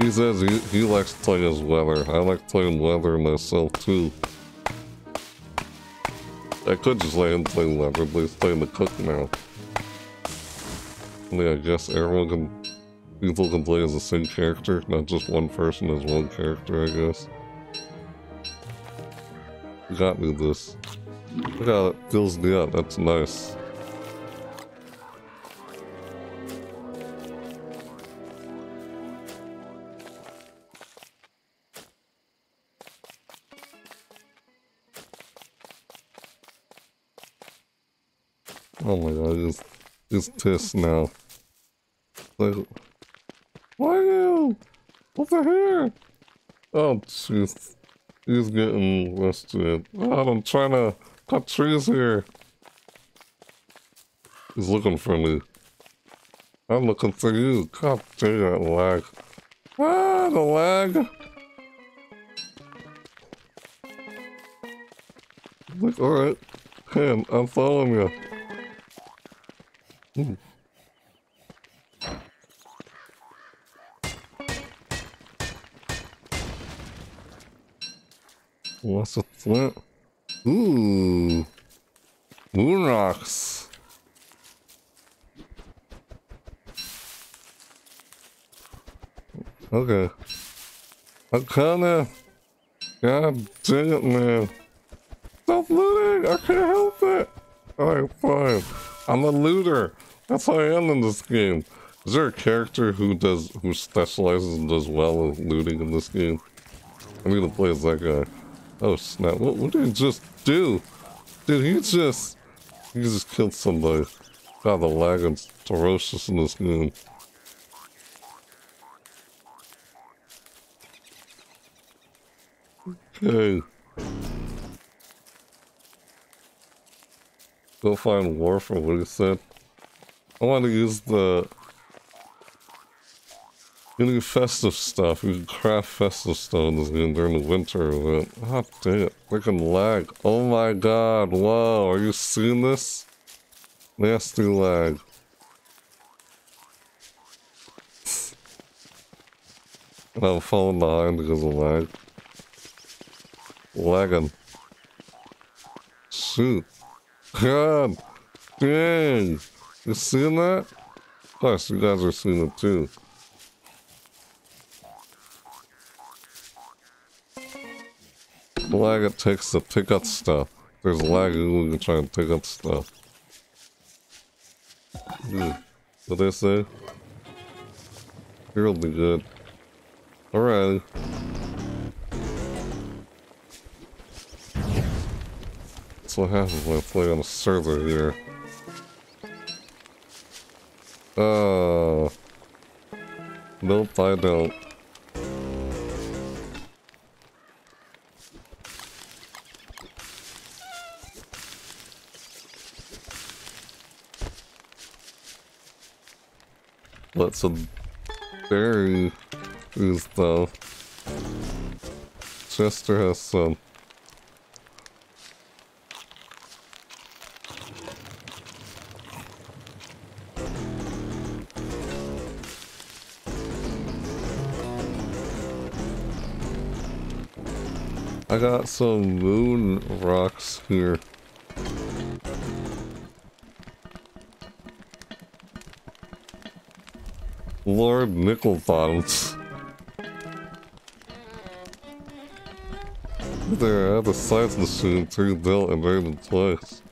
He says he, he likes to play as Webber. I like playing Webber myself too. I could just him play Webber, but he's playing the cook now. I guess everyone can... People can play as the same character, not just one person as one character, I guess. Got me this. Look how it fills up, that's nice. Oh my god, he's, he's pissed now. Like, why you? The heck? Oh, jeez. He's getting arrested. Oh, I'm trying to cut trees here. He's looking for me. I'm looking for you. God dang that lag. Ah, the lag. Like, alright. Hey, I'm following you. Hmm. What's a flint? Ooh. Moon rocks. Okay. I'm kinda... God dang it, man. Stop looting! I can't help it! Alright, fine. I'm a looter. That's how I am in this game. Is there a character who does who specializes and does well in looting in this game? I'm gonna play as that guy. Oh snap, what, what did he just do? Did he just... He just killed somebody. God, the lag is ferocious in this game. Okay. Go find Warfare, what he said. I want to use the any festive stuff. You can craft festive this during the winter event. Ah, oh, dang it. Freaking lag. Oh my god. Whoa. Are you seeing this? Nasty lag. and I'm falling behind because of lag. Lagging. Shoot. God. Dang. You seeing that? Course, you guys are seeing it too. lag it takes to pick up stuff. There's lag we can try and pick up stuff. Hmm. What they say? Be good. Alright. That's what happens when I play on a server here. Uh, nope, I don't. Let some berry is though. Chester has some. I got some moon rocks here. Lord Nickelbottoms. There, I have a science machine, three built and made in place.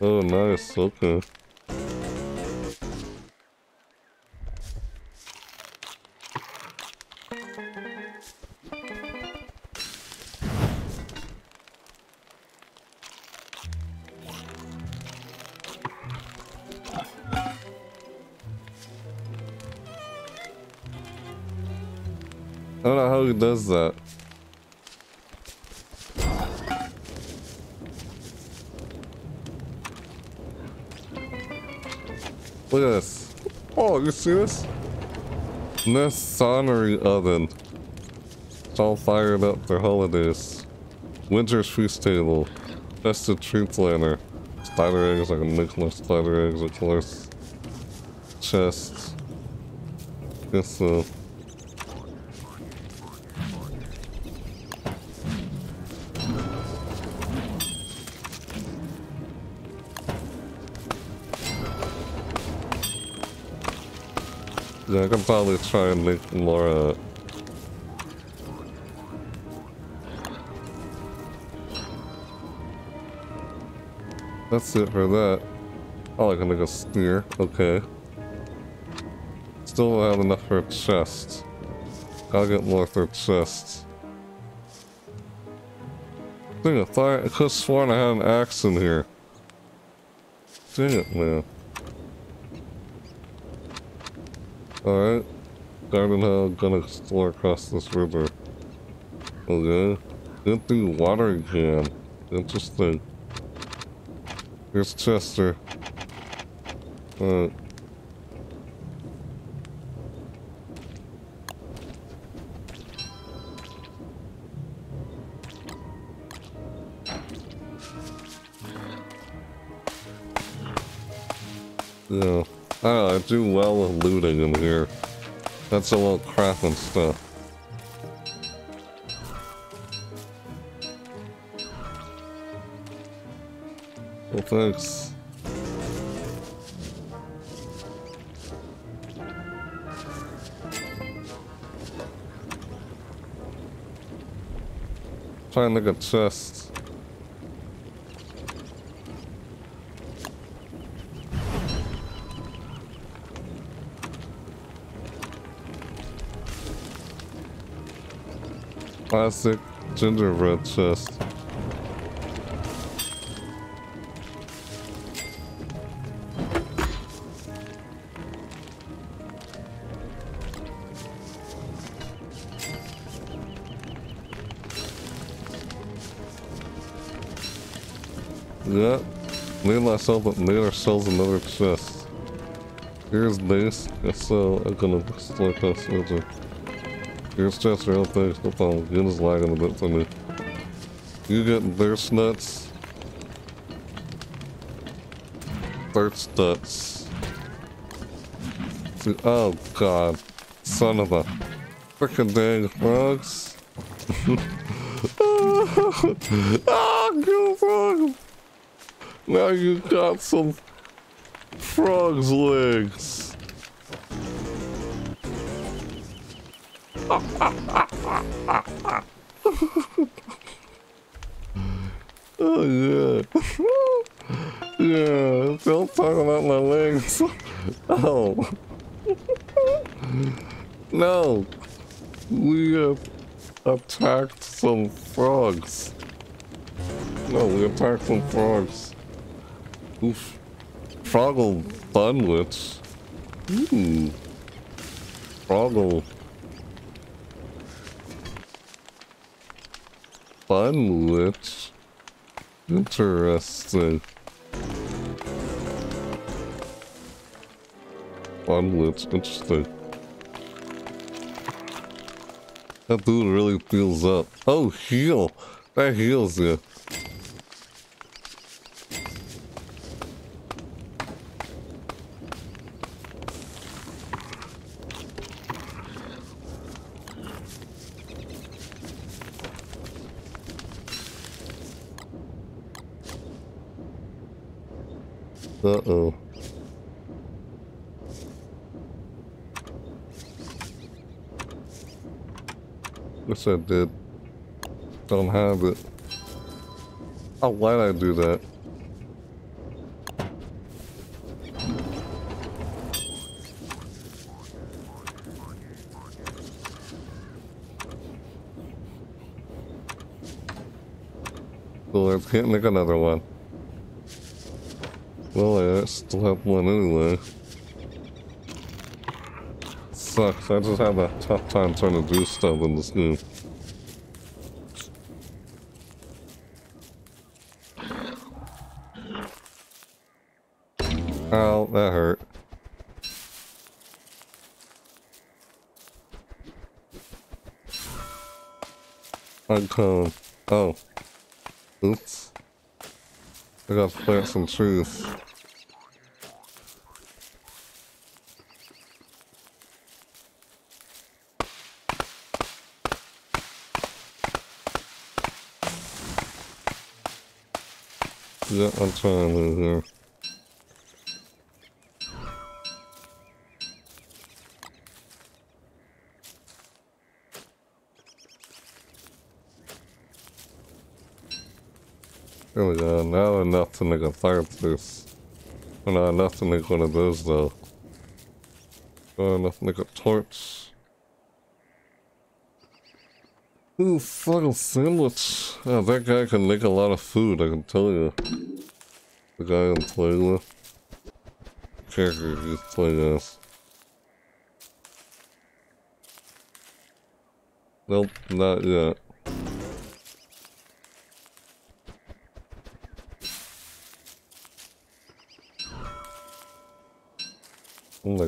Oh, nice, okay. Does that. Uh, look at this. Oh, you see this? Masonry Oven. It's all fired up for holidays. Winter's Feast Table. Festive Tree Planter. Spider eggs, like a Nicholas spider eggs, of course. Chest. Guess so. Yeah, I can probably try and make more, uh... That's it for that. Oh, I can make a spear. Okay. Still don't have enough for a chest. Gotta get more for a chest. Dang, I thought I could have sworn I had an axe in here. Dang it, man. Alright. Garden Hell gonna explore across this river. Okay. Empty watering can. Interesting. Here's Chester. Alright. Yeah. I do well with looting in here. That's a little crap and stuff. Well, thanks. Trying to get chest. Classic gingerbread chest. Yeah, made myself made ourselves another chest. Here's base, so I'm gonna select with it. Here's chest real things, problem. Game is lagging a bit for me. You get birchnuts. Thirst nuts. Oh god. Son of a freaking dang frogs. ah, kill frogs! Now you got some frog's legs. Oh. no. We have attacked some frogs. No, we attacked some frogs. Oof. Froggle Bunwich. Hmm. Ooh. Froggle. Bunwich. Interesting. Bunwich, interesting. That dude really feels up. Oh, heal! That heals you. Uh-oh. I did. Don't have it. Oh, why'd I do that? So let's can't make another one. Well, I still have one anyway. Sucks, I just have a tough time trying to do stuff in this game. Uncone. Oh. Oops. I gotta plant some trees. Yeah, I'm trying to here. We go, now enough to make a fireplace. Well, not enough to make one of those though. Not enough to make a torch. Ooh, fucking sandwich. Oh, that guy can make a lot of food, I can tell you. The guy playing with. Character he's playing as. Nope, not yet.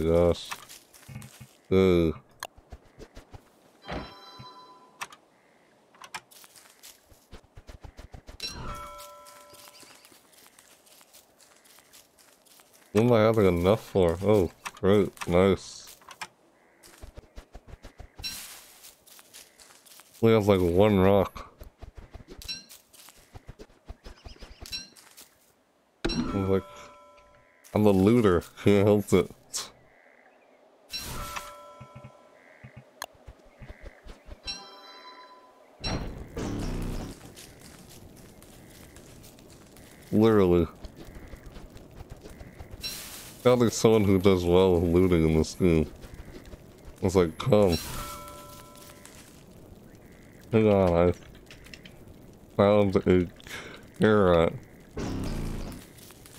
Oh. Ugh. What am I having enough for? Oh, great, nice. We have like one rock. I'm like, I'm a looter, can't help it. Gotta be someone who does well looting in this game. It's like, come. Hang on, I found a carrot.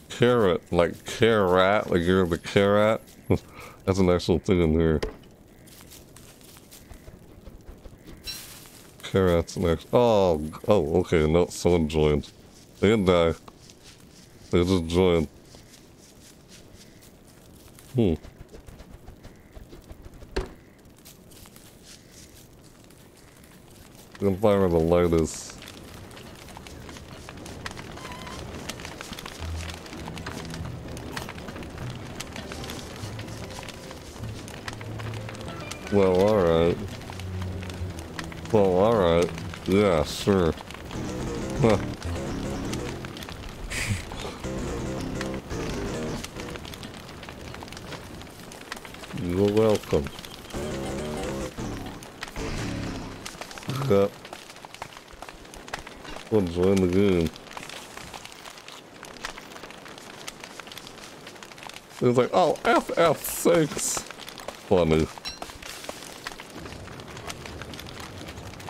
Carrot, like carrot, like you're the carrot. That's an actual thing in here. Carrots next. Oh, oh, okay, no, someone joined. They didn't die. They just joined. Hmm. The is. Well, alright. Well, alright. Yeah, sure. Huh. It's like, oh, FF6. Funny.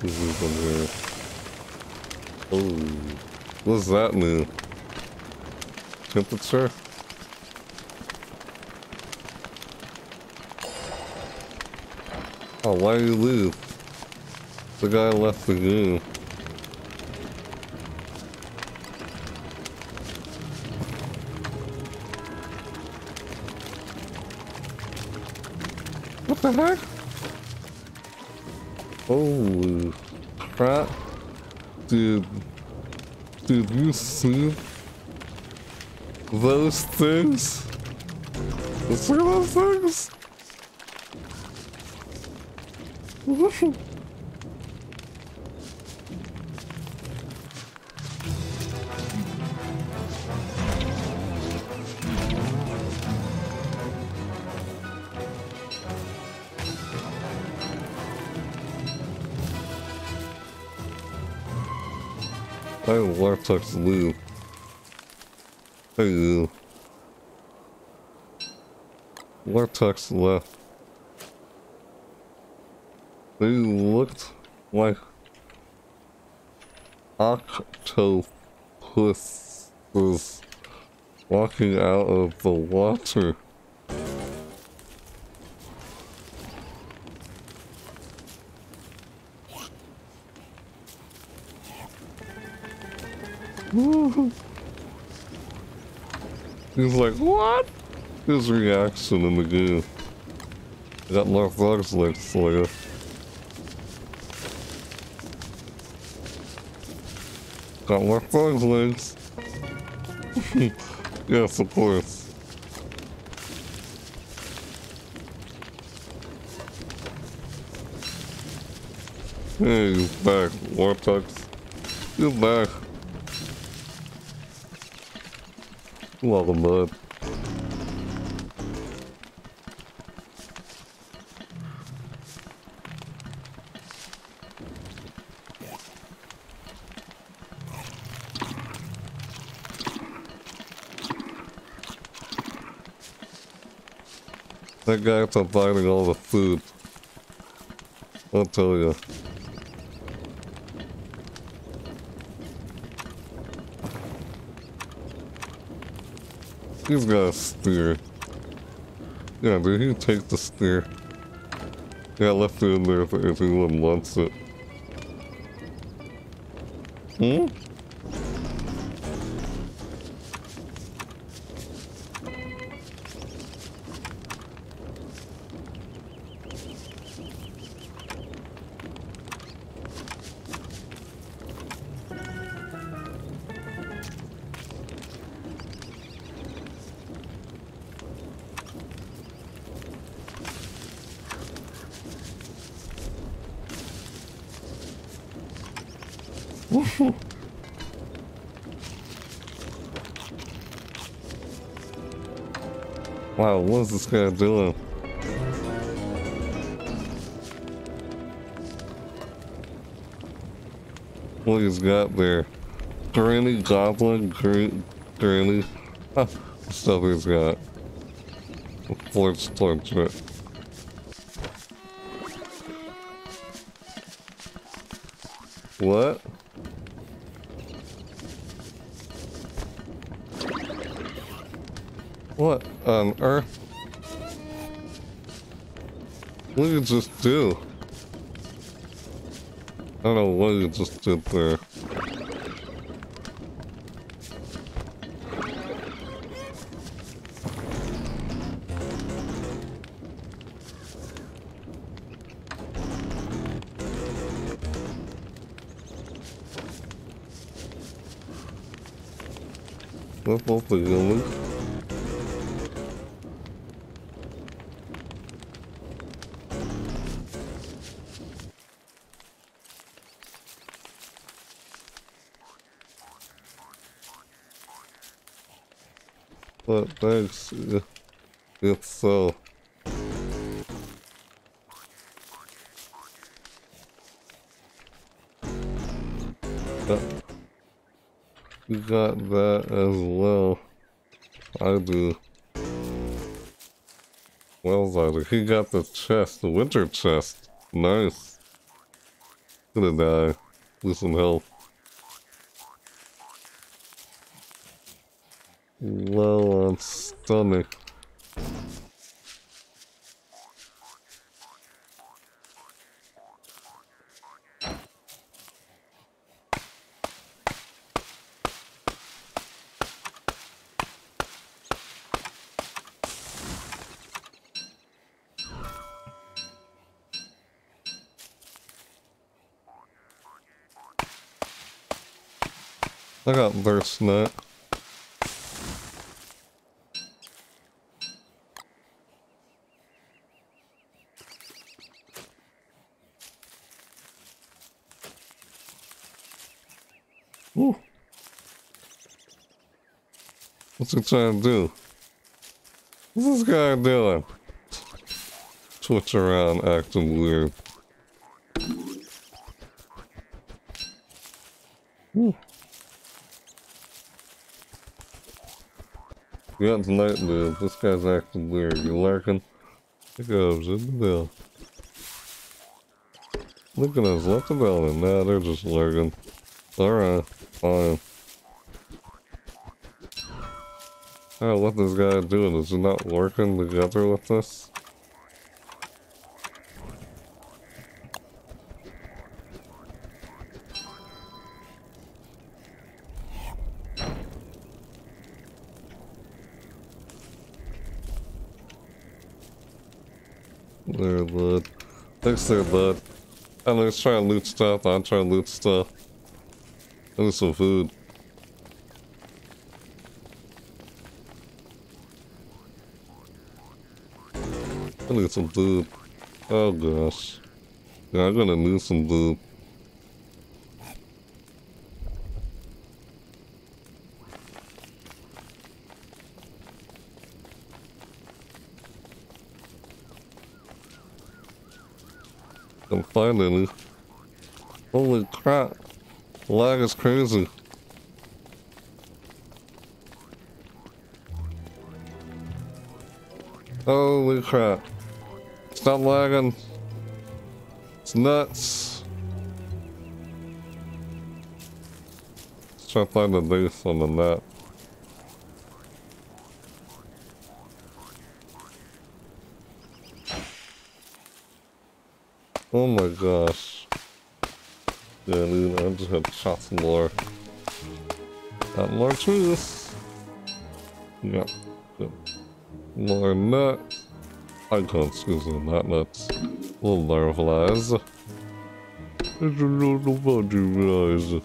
This is. Oh, what's that new? Temperature? Oh, why do you leave? The guy left the game. The heck? Holy crap. Dude. Did you see those things? See those things? I Vortex leave. Hey you. Vortex left. They looked like octopus was walking out of the water. He's like, what? His reaction in the game. I got more frogs like Slayer. Got more frog legs. yes, of course. Hey, he's back. Vortex. He's back. Welcome, bud. That guy's providing all the food. I'll tell you. He's got a spear. Yeah, dude, he take the spear. Yeah, I left it in there if, if anyone wants it. Hmm? What is this guy doing? What he's got there? Granny Goblin, Granny, stuff he's got. Forge Torture. What? What just do? I don't know what you just did there. What off the humans? He got the chest, the winter chest. Nice. Gonna die. Lose some health. low on stomach. I net. What's he trying to do? What's this guy doing? Twitch around acting weird. Yeah, tonight, dude. This guy's acting weird. You lurking? He goes in the bill. Look at us, left the building. Nah, they're just lurking. Alright, fine. Oh, what this guy doing? Is he not working together with us? There, bud. There, bud. I'm just trying to loot stuff. I'm trying to loot stuff. I need some food. I need some food. Oh gosh. Yeah, I'm gonna need some food. Finding. Holy crap. Lag is crazy. Holy crap. Stop lagging. It's nuts. Let's try to find the base on the map. Oh my gosh. Yeah, dude, I just had to shot some more. Got more truth. Yep. got more nuts. I can't excuse me, not nuts. Little butterflies. It's a little butterflies.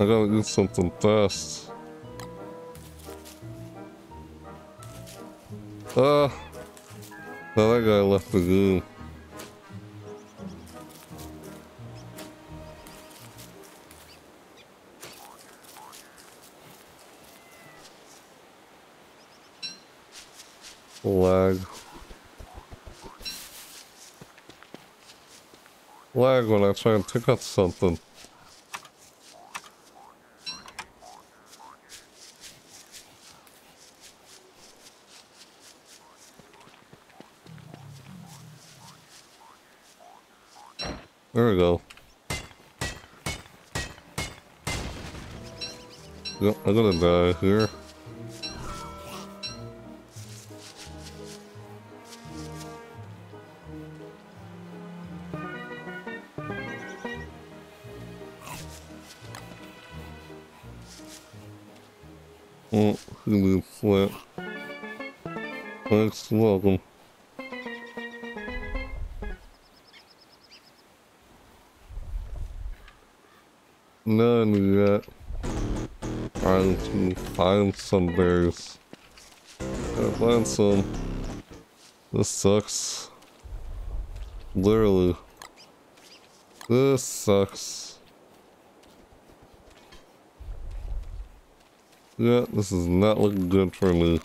I gotta do something fast. Ah! Now that guy left the game. Lag. Lag when I try and pick up something. There we go. Yep, I'm gonna die here. Oh, he moved flat. Thanks, welcome. Find some berries. Gotta find some. This sucks. Literally. This sucks. Yeah, this is not looking good for me.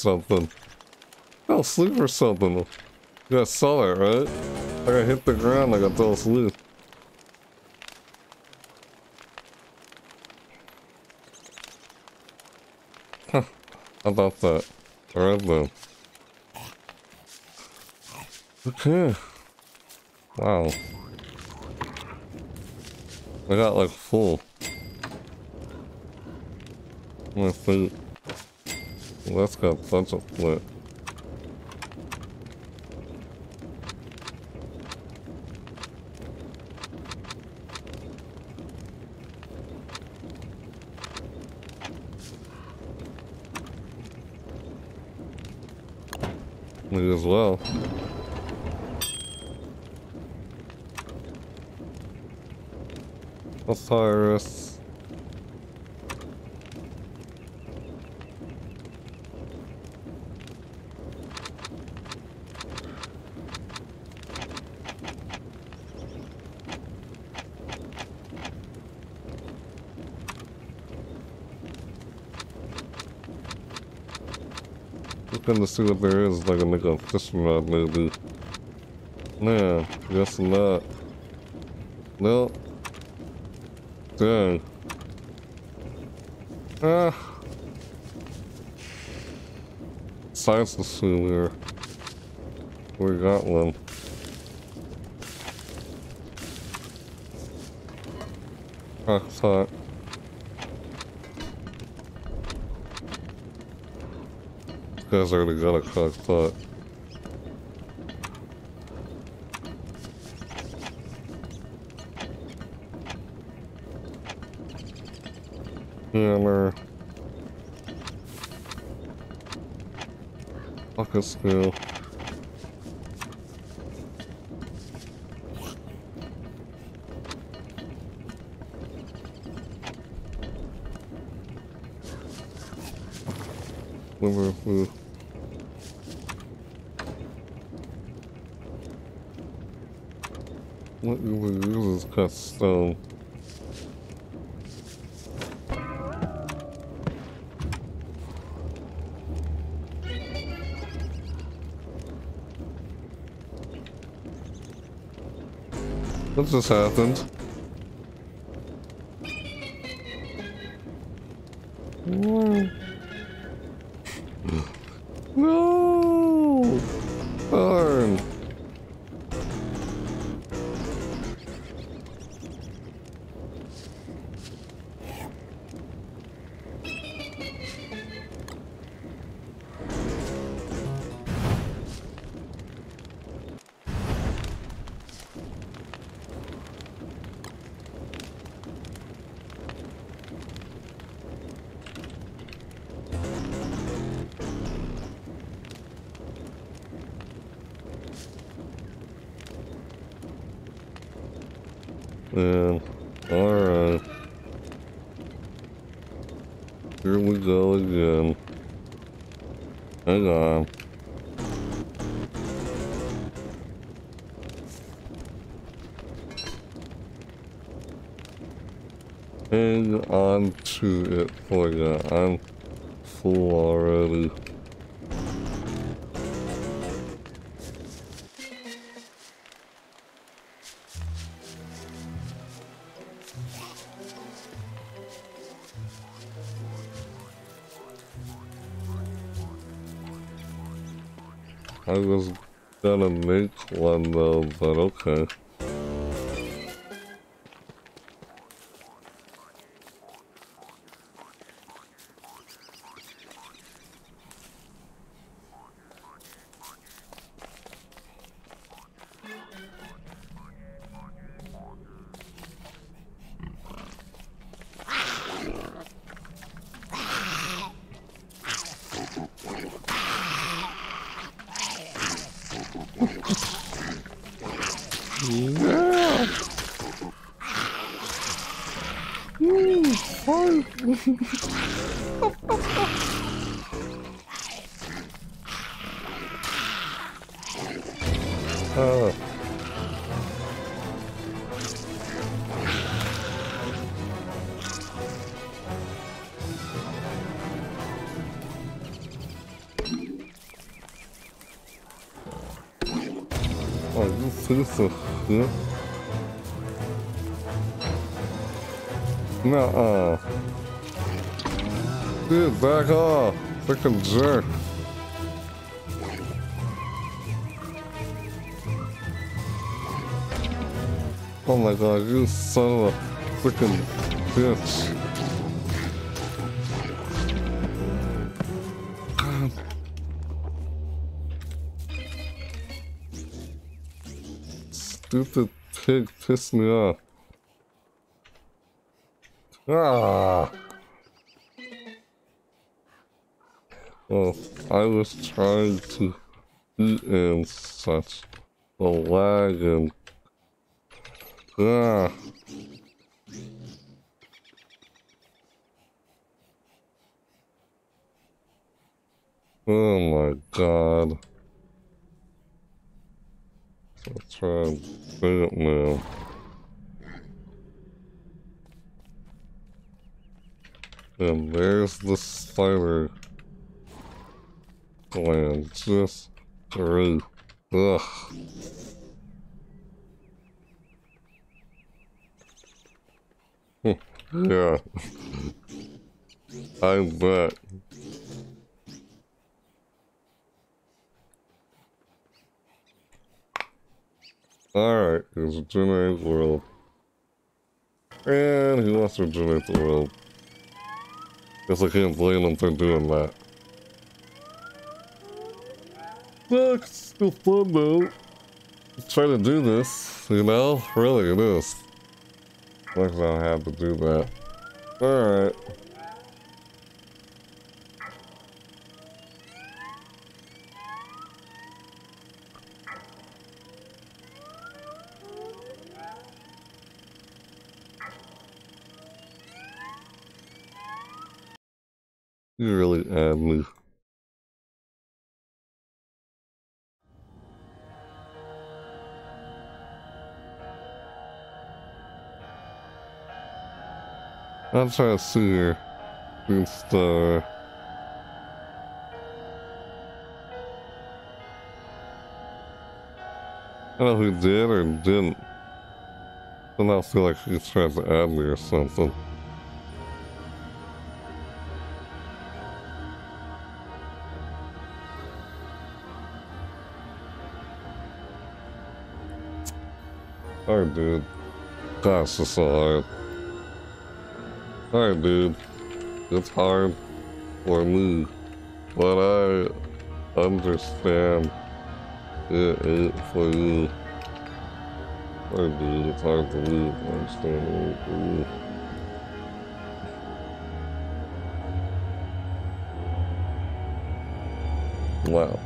Something. Oh, sleuth or something. You guys saw that, right? I hit the ground like a told sleuth. Huh. How about that? Alright then. Okay. Wow. I got like full. My food. Got a bunch of flint. Me as well. Osiris. Looking to see what there is, like a nigga fishing rod maybe. Man, guess not. No. Dang. Ah. Science machine here. We got one. Ah, sorry. Guys already got a Crock Pot. Hammer. Pocket skill. What just happened? Oh my god, you son of a freaking bitch. Stupid pig pissed me off. Was trying to eat such. The lag and Ah. Oh my god. Let's try and bring it now. And there's the spider gland just through. Ugh. yeah. I bet. Alright, here's a generate world. Guess I can't blame them for doing that. Look, it's still fun though. Let's try to do this, you know? Really, it is. Looks like I have to do that. Alright. I'm trying to see. Just, uh... I don't know who did or didn't. I now feel like she's trying to add me or something. Alright, dude. Gosh, this so hard. Alright, dude. It's hard for me, but I understand it, it for you. Alright, dude. It's hard for me to understand it for you. Wow.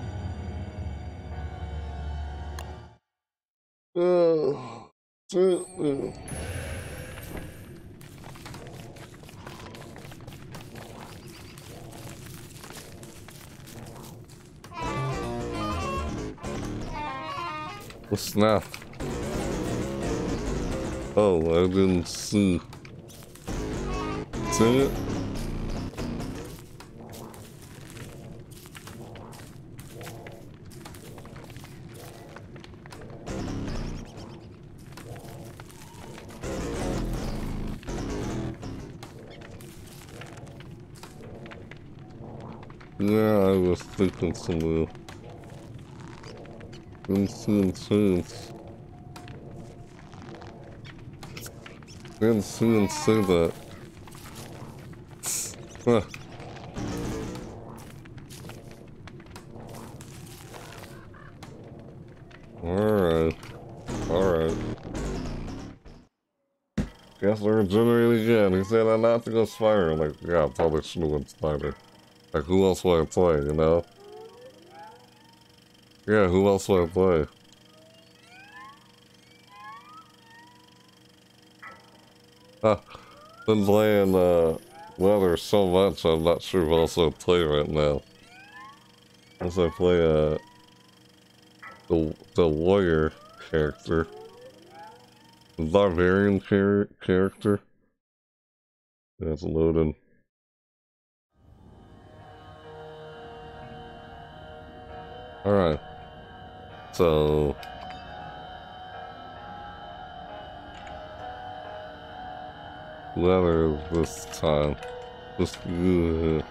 That? Oh, I didn't see. See it? Yeah, I was thinking somewhere. Insurance. Didn't soon say that. Huh. Alright. Alright. Guess we're again. He said I'm not to go Spider. Like, yeah, I probably should have went Spider. Like, who else would I play, you know? Yeah, who else would I play? Huh. Been playing uh, Leather so much, I'm not sure what else I play right now. As I play uh, the, the warrior character. The barbarian char character. That's loading. So... whether this time was... Ugh.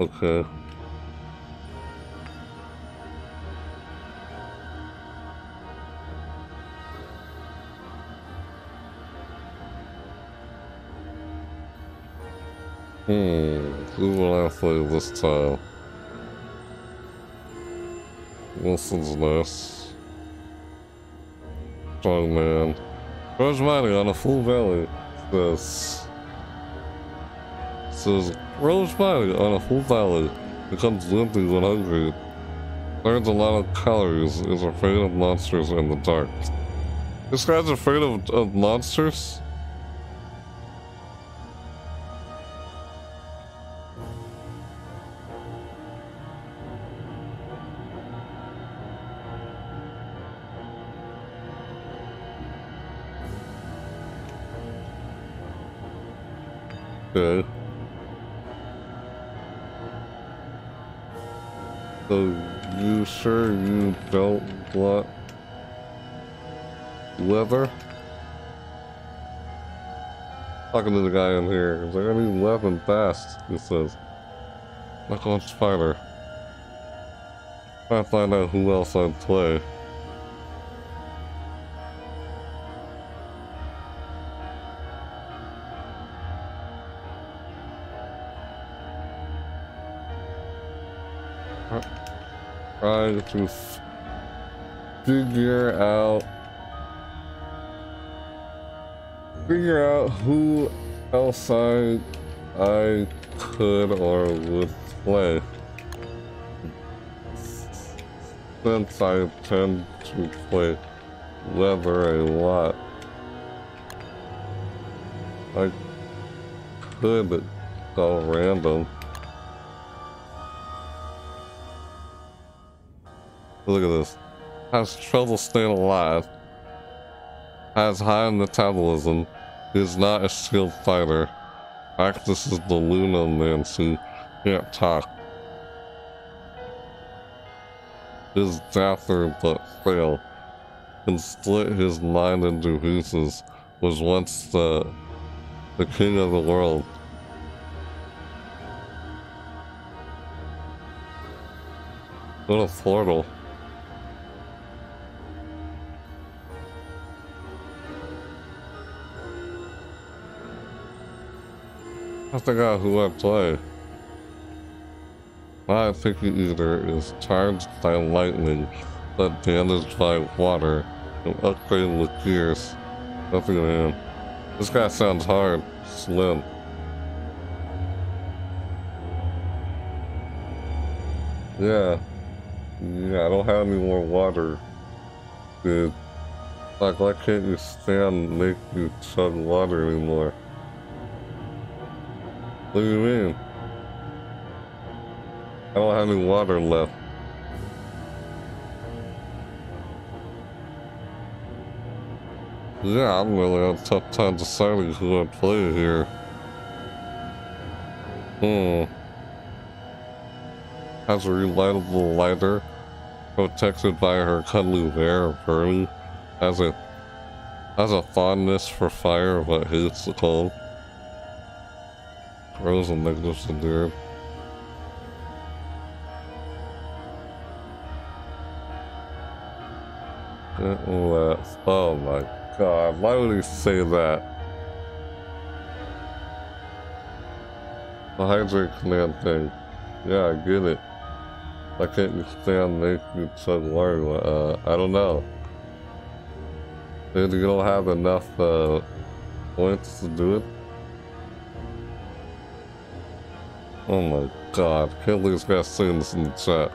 Okay. Hmm who will I play this time? Wilson's Nest. Strong man. Rosemary on a full valley says says Rosemary on a full valley becomes limpy when hungry. Learns a lot of calories, is afraid of monsters in the dark. This guy's afraid of, of monsters? Talking to the guy in here. Is there any weapon fast? He says. Not on spider. Trying to find out who else I'd play. trying to figure out figure out who else I I could or would play. Since I tend to play leather a lot. I could go random. Look at this. Has trouble staying alive. Has high metabolism. Is not a skilled fighter. Practices the Luna Mancy. Can't talk. Is dapper but frail. Can split his mind into pieces. Was once the the king of the world. What a portal. Forgot who I play. My picky eater is charged by lightning, but damaged by water, and upgraded with gears. Nothing in him. This guy sounds hard, slim. Yeah. Yeah, I don't have any more water. Dude. Like, why can't you stand make you chug water anymore? What do you mean? I don't have any water left. Yeah, I'm really having a tough time deciding who I play here. Hmm. Has a reliable lighter, protected by her cuddly bear, Bernie. Has a has a fondness for fire but hates the cold. And magnificent dude. Oh my god, why would he say that? The hydrate command thing. Yeah, I get it. Why can't stand make you chug water? Uh, I don't know. You don't have enough uh, points to do it? Oh my god, this guy's saying this in the chat.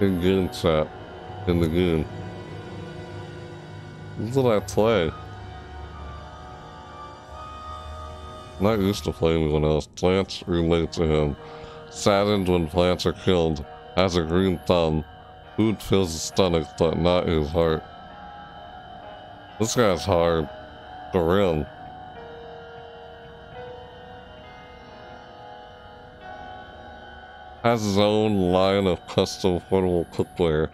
In game chat. In the game. What I play. Not used to playing anyone else. Plants relate to him. Saddened when plants are killed. Has a green thumb. Food fills his stomach, but not his heart. This guy's hard. The rim. Has his own line of custom portable cookware,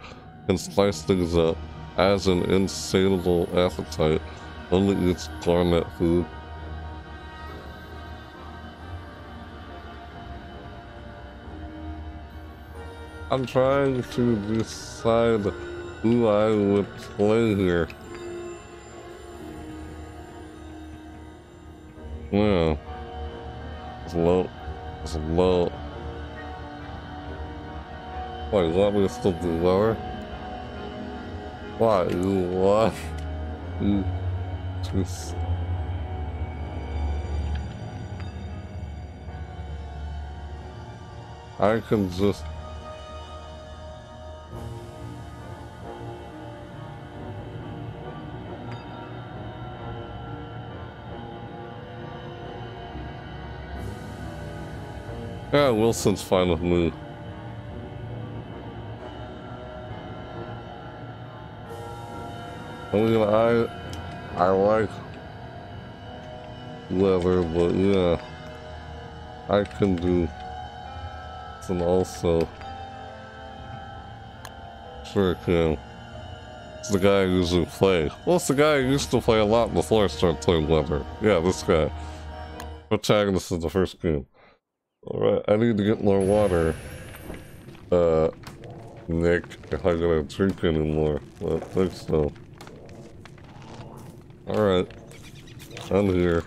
can spice things up, has an insatiable appetite, only eats garnet food. I'm trying to decide who I would play here. Yeah. It's low. It's low. Wait, what? We still do lower? Why? What? Just. I can just Yeah, Wilson's fine with me. Mean, I, I like leather, but yeah, I can do some also. Sure can. It's the guy I usually play. Well, it's the guy I used to play a lot before I started playing leather. Yeah, this guy. Protagonist is the first game. Alright, I need to get more water. Uh, Nick, if I'm gonna drink anymore. I think so. Alright. I'm here.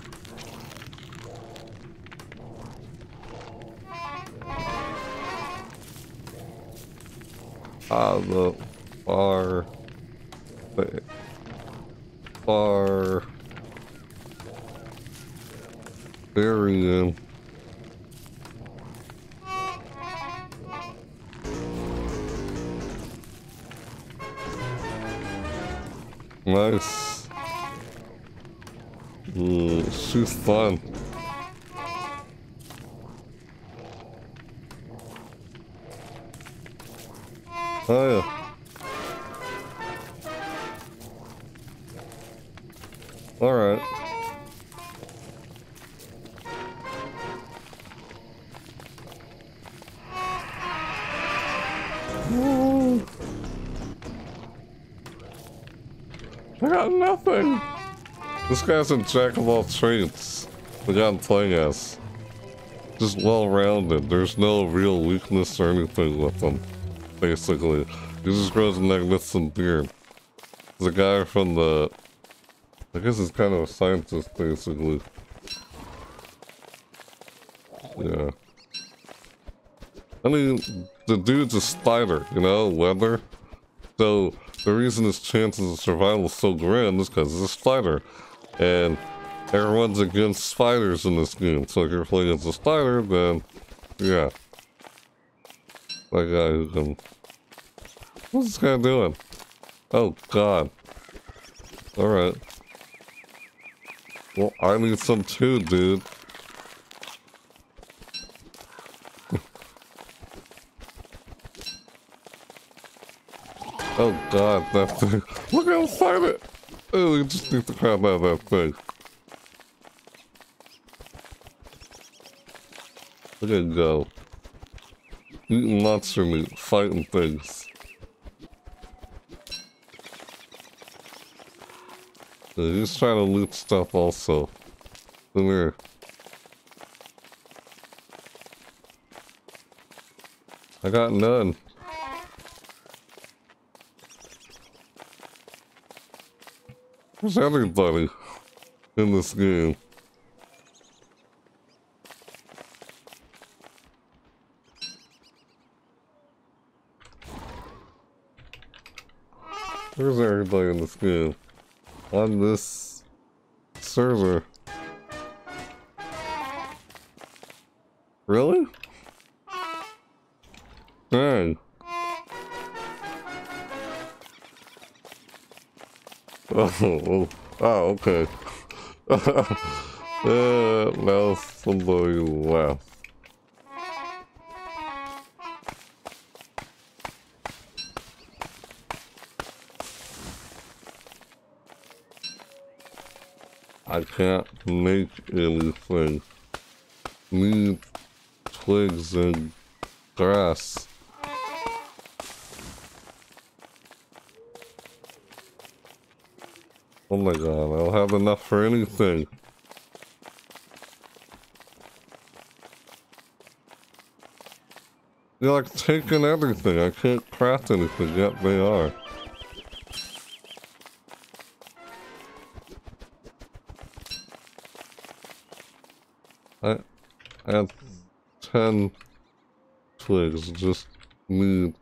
Ah, the A jack of all trades. The I'm playing as. Just well-rounded. There's no real weakness or anything with him, basically. He just grows a magnificent beard. The guy from the... I guess he's kind of a scientist, basically. Yeah. I mean, the dude's a spider, you know, weather. So, the reason his chances of survival is so grand is because he's a spider. And everyone's against spiders in this game. So if you're playing as a spider, then yeah. That guy who can What's this guy doing? Oh god. Alright. Well, I need some too, dude. Oh god, that thing. Look outside it! Oh, we just need to crap out thing. Look at go. Eating monster meat, fighting things. he's trying to loot stuff also. Come here. I got none. There's everybody in this game. There's everybody in this game. On this server. Really? Oh, oh, okay. uh, now somebody left. I can't make anything. Need twigs and grass. My god, I don't have enough for anything. They're like taking everything. I can't craft anything yet they are. I have 10 twigs, just need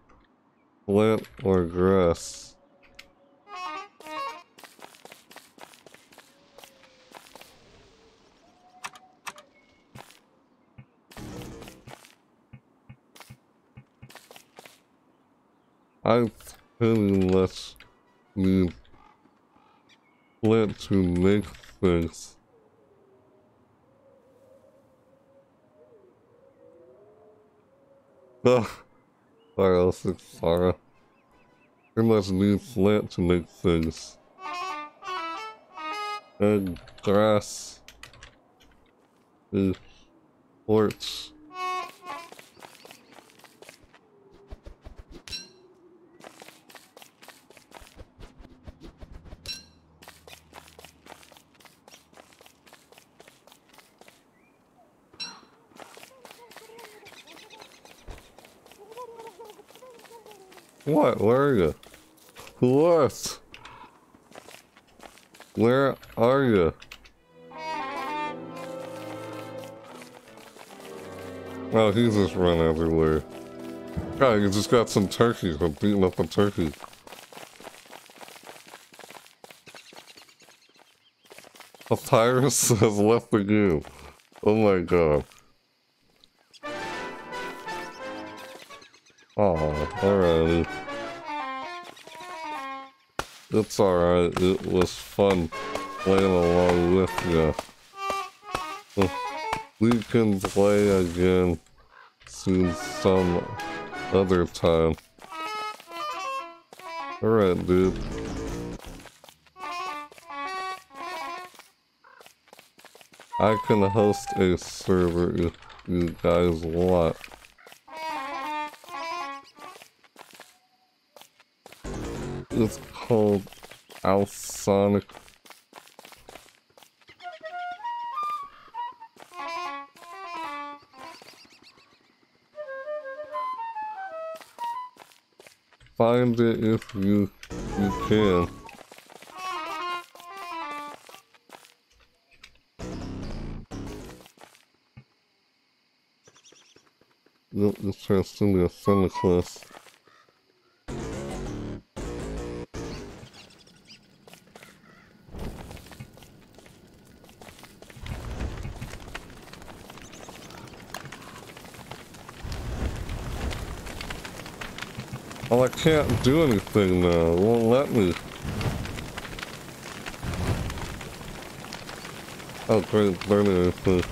plant or grass. I pretty much need plant to make things. Sorry, I was sick, sorry. Pretty much need plant to make things. And grass is porch. What? Where are you? Who What? Where are you? Oh, he just run everywhere. God, you just got some turkeys. I'm beating up a turkey. Papyrus has left the game. Oh my god. Oh, alrighty. It's alright, it was fun playing along with you. We can play again soon some other time. Alright, dude. I can host a server if you guys want. It's called Alsonic. Find it if you you can. Nope, this turns to be a summer class. Can't do anything now. It won't let me. Oh, great. Learning anything.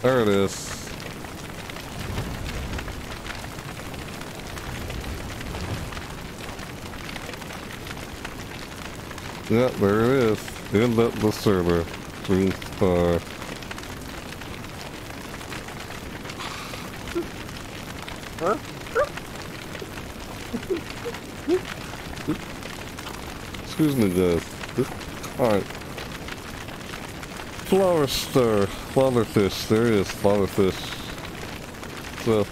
There it is. Yeah, there it is. In the, the server. Green star. Huh? Excuse me guys. Alright. Flower star. Flowerfish. There is flowerfish. So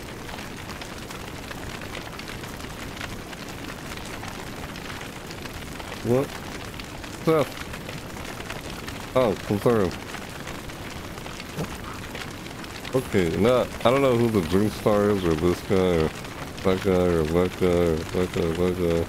What? Oh, confirm. Okay, now, I don't know who the Dream Star is, or this guy, or that guy, or that guy, or that guy, or that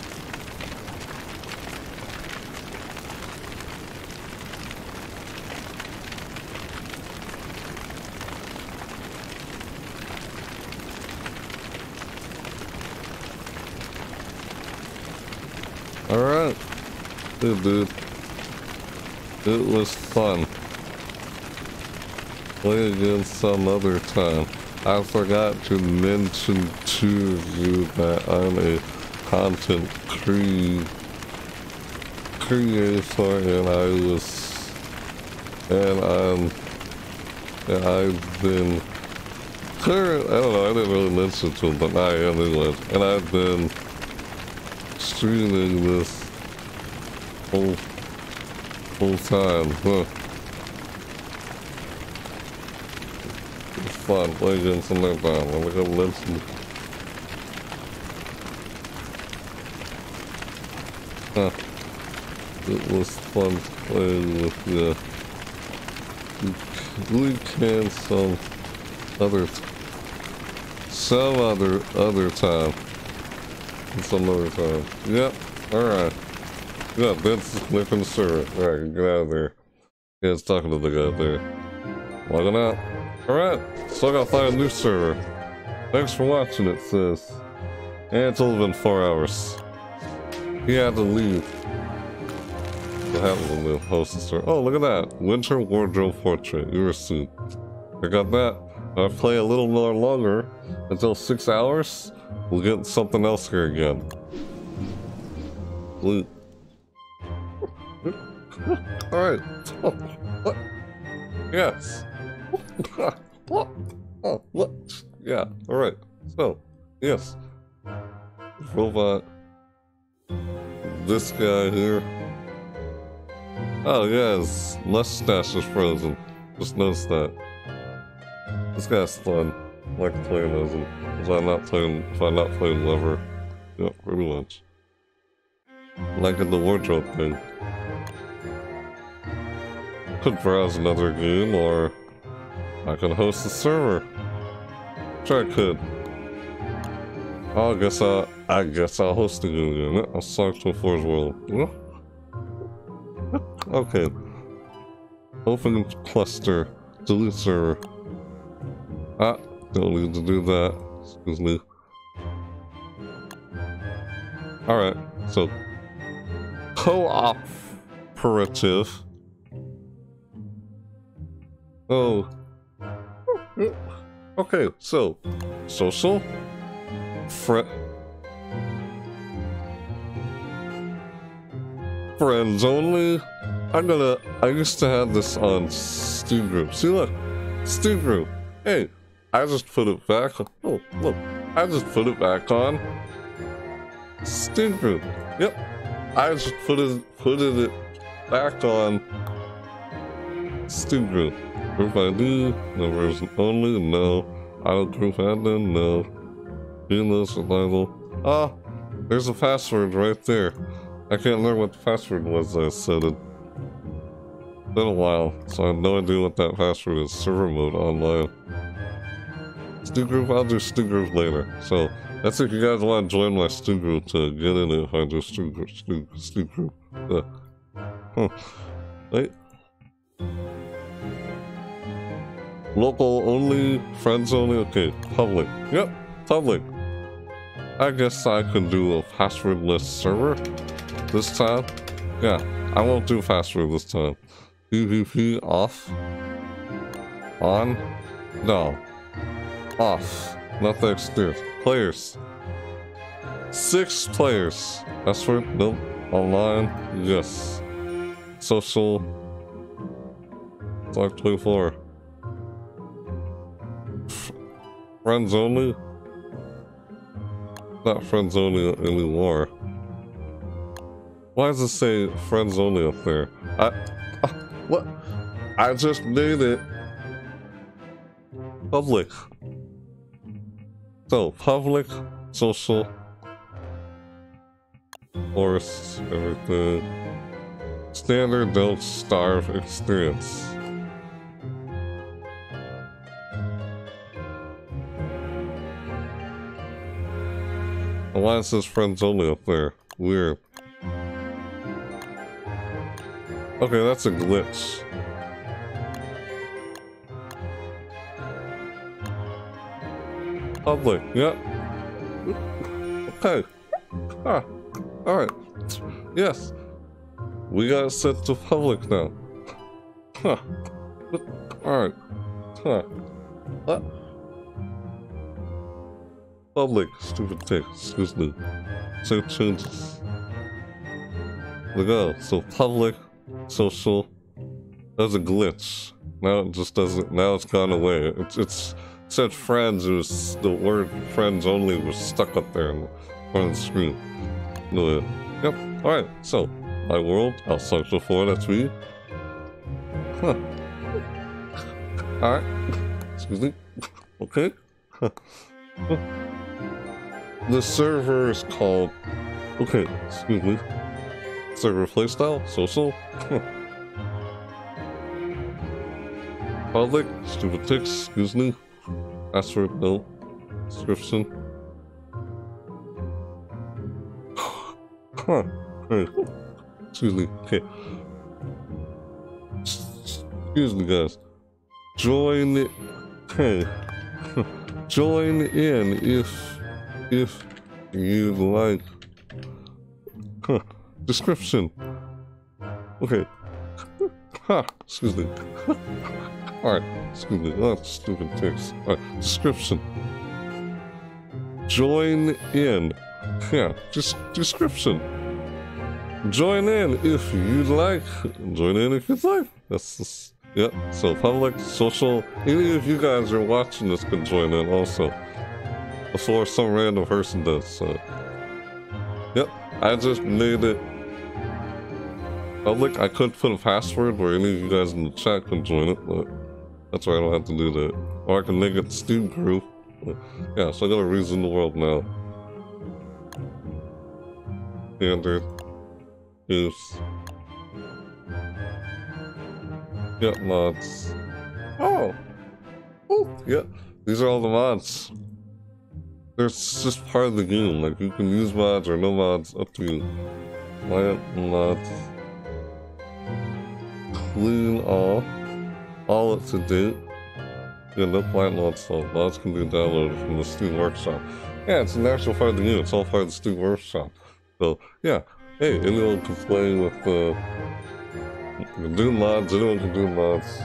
guy. Alright. Good, dude. It was fun. Play again some other time. I forgot to mention to you that I'm a content cre creator and I was and I'm and I've been current. I don't know. I didn't really mention to him, but I am anyway. And I've been streaming this whole whole time. Huh. Playing against some of that. Let me go listen. Huh. It was fun playing with the we can some other some other other time. Some other time. Yep. Alright. Yeah, that's the server. Alright, get out of there. Yeah, it's talking to the guy there. Logging out. Alright, so I gotta find a new server. Thanks for watching, it says. And it's only been four hours. He had to leave. What happened when the host server? Oh, look at that. Winter Wardrobe Portrait. You're a suit. I got that. I'll play a little more longer until six hours. We'll get something else here again. Loot. Robot. This guy here. Oh, yeah, his mustache is frozen. Just noticed that. This guy's fun. Like playing as him. If I'm not playing, if I'm not playing lever. Yep, pretty much. Like in the wardrobe thing. Could browse another game, or I can host a server. Sure I could. Oh, I guess I, I guess I'll host game again. I'll start to Forge World. okay. Open cluster. Delete server. Ah, don't need to do that. Excuse me. Alright, so cooperative. Oh. Okay, so social friend friends only. I'm gonna I used to have this on Steam group. See look, Steam group. Hey, I just put it back. Oh, look. I just put it back on. Steam group. Yep. I just put it put it back on Steam group. Group ID, no version only, no. Auto group admin, no. Being survival. Ah, there's a password right there. I can't remember what the password was I set it. Been a while, so I have no idea what that password is. Server mode online. Stu group, I'll do Stu group later. So that's if you guys want to join my Stu group to get in it if I do Stu group. Stu, Stu group. Uh, huh. Wait. Local only, friends only, okay, public. Yep, public. I guess I can do a passwordless server this time. Yeah, I won't do password this time. PvP off. On. No off. Not the experience. Players. Six players. Password? Nope. Online? Yes. Social? Talk 24. friends only? Not friends only anymore. Why does it say friends only up there? I... What? I just made it public. So, public, social, forest, everything. Standard don't starve experience. Why is this friends only up there? Weird. Okay, that's a glitch. Public, yep. Okay. Ah, alright. Yes. We got set to public now. Huh. Alright. Huh. What? Public, stupid text, excuse me. Save changes. We go. So public, social, was a glitch. Now it just doesn't. Now it's gone away. It's it's it said friends. It was the word friends only was stuck up there on, the screen. No, yep. All right. So my world. I'll search for that's me. Huh. All right. Excuse me. Okay. The server is called. Okay. Excuse me. Server playstyle social. Public, stupid ticks, excuse me. Password, no. Description. huh. Hey. Excuse me. Okay. Excuse me, guys. Join. Hey. Join in if if you like. Huh. Description. Okay. Ha. Excuse me. Alright, excuse me, that's stupid text. Alright, description. Join in. Yeah, just description. Join in if you'd like. Join in if you'd like. That's yeah. So public, social, any of you guys are watching this can join in also. Before some random person does, so. Yep, I just made it public. I couldn't put a password where any of you guys in the chat can join it, but that's why I don't have to do that. Or I can make it Steam Crew. Yeah, so I got a reason the world now. Standard. Use. Yeah, mods. Oh! Oh, yeah. These are all the mods. They're just part of the game. Like, you can use mods or no mods, up to you. Plant mods. Clean all all up to date. Yeah, no plant lots, so lots can be downloaded from the Steam Workshop. Yeah, it's an actual part of the game. It's all part of the Steam Workshop. So, yeah. Hey, anyone can play with, uh, can do mods, anyone can do mods.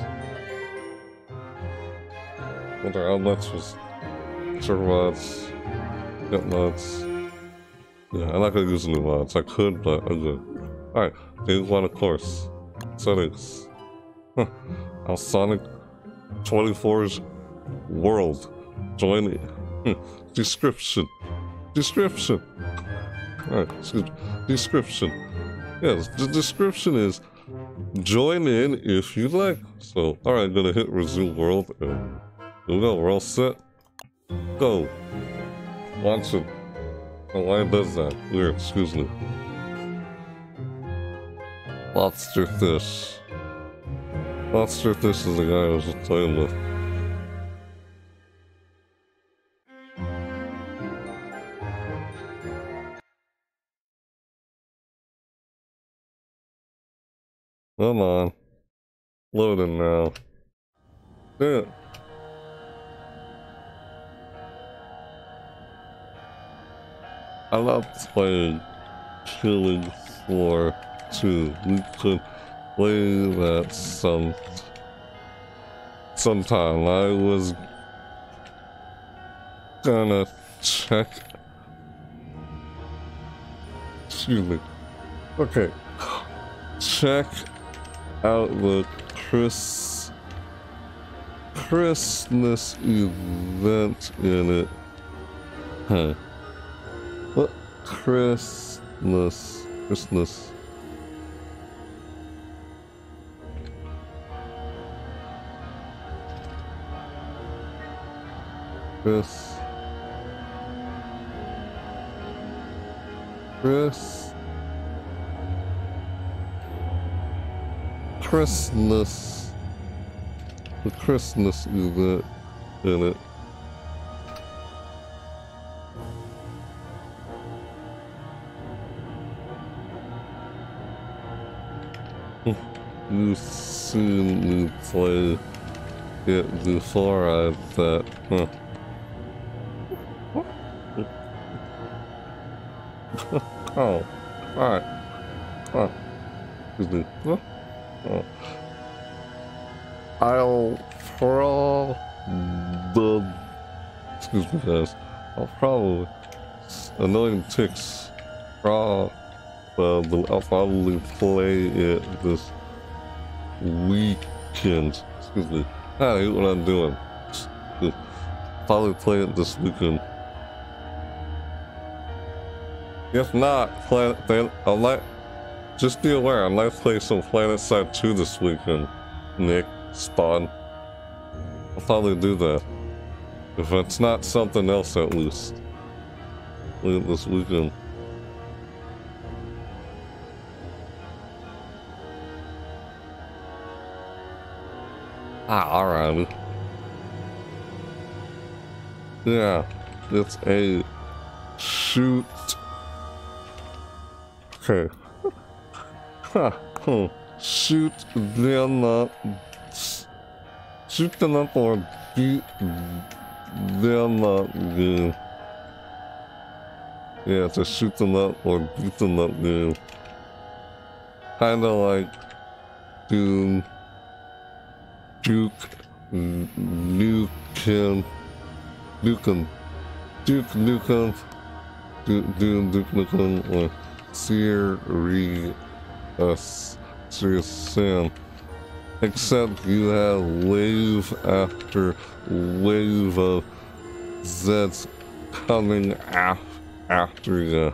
What our outlets was server mods, mods. Yeah, I'm not gonna use new mods. I could, but I'm good. Alright, day one of course. Settings. Huh. Alsonic 24's world. Join it. Hmm. Description. Description. Alright, description. Yes, the description is join in if you like. So, alright, I'm gonna hit resume world and here we go, we're all set. Go. Launch it. Why does that? Weird, excuse me. Monster fish. If this is the guy I was playing with. Come on. Loading now. I love playing Killing Floor 2. We could play that some sometime. I was gonna check. Excuse me. Okay. Check out the Chris Christmas event in it. Huh. Christmas Christmas Chris. Chris. Christmas. The Christmas event in it. You've seen me play it before I thought, huh. oh, alright. Oh, excuse me. Oh. oh. I'll pro the excuse me guys. I'll probably annoying ticks. Pro uh, I'll probably play it this weekend. Excuse me. I hate what I'm doing. Probably play it this weekend. If not, Planet, then I might, just be aware, I might play some PlanetSide 2 this weekend. Nick, Spawn. I'll probably do that. If it's not something else at least. This weekend. Ah, alright. Yeah, it's a shoot. Okay. Huh. huh. Shoot them up. Shoot them up or beat them up good. Yeah, to shoot them up or beat them up good. Kinda like Doom. Duke Nukem Nukem Duke Nukem Duke Duke Nukem or Serious Serious Sam. Except you have wave after wave of Zeds coming af after you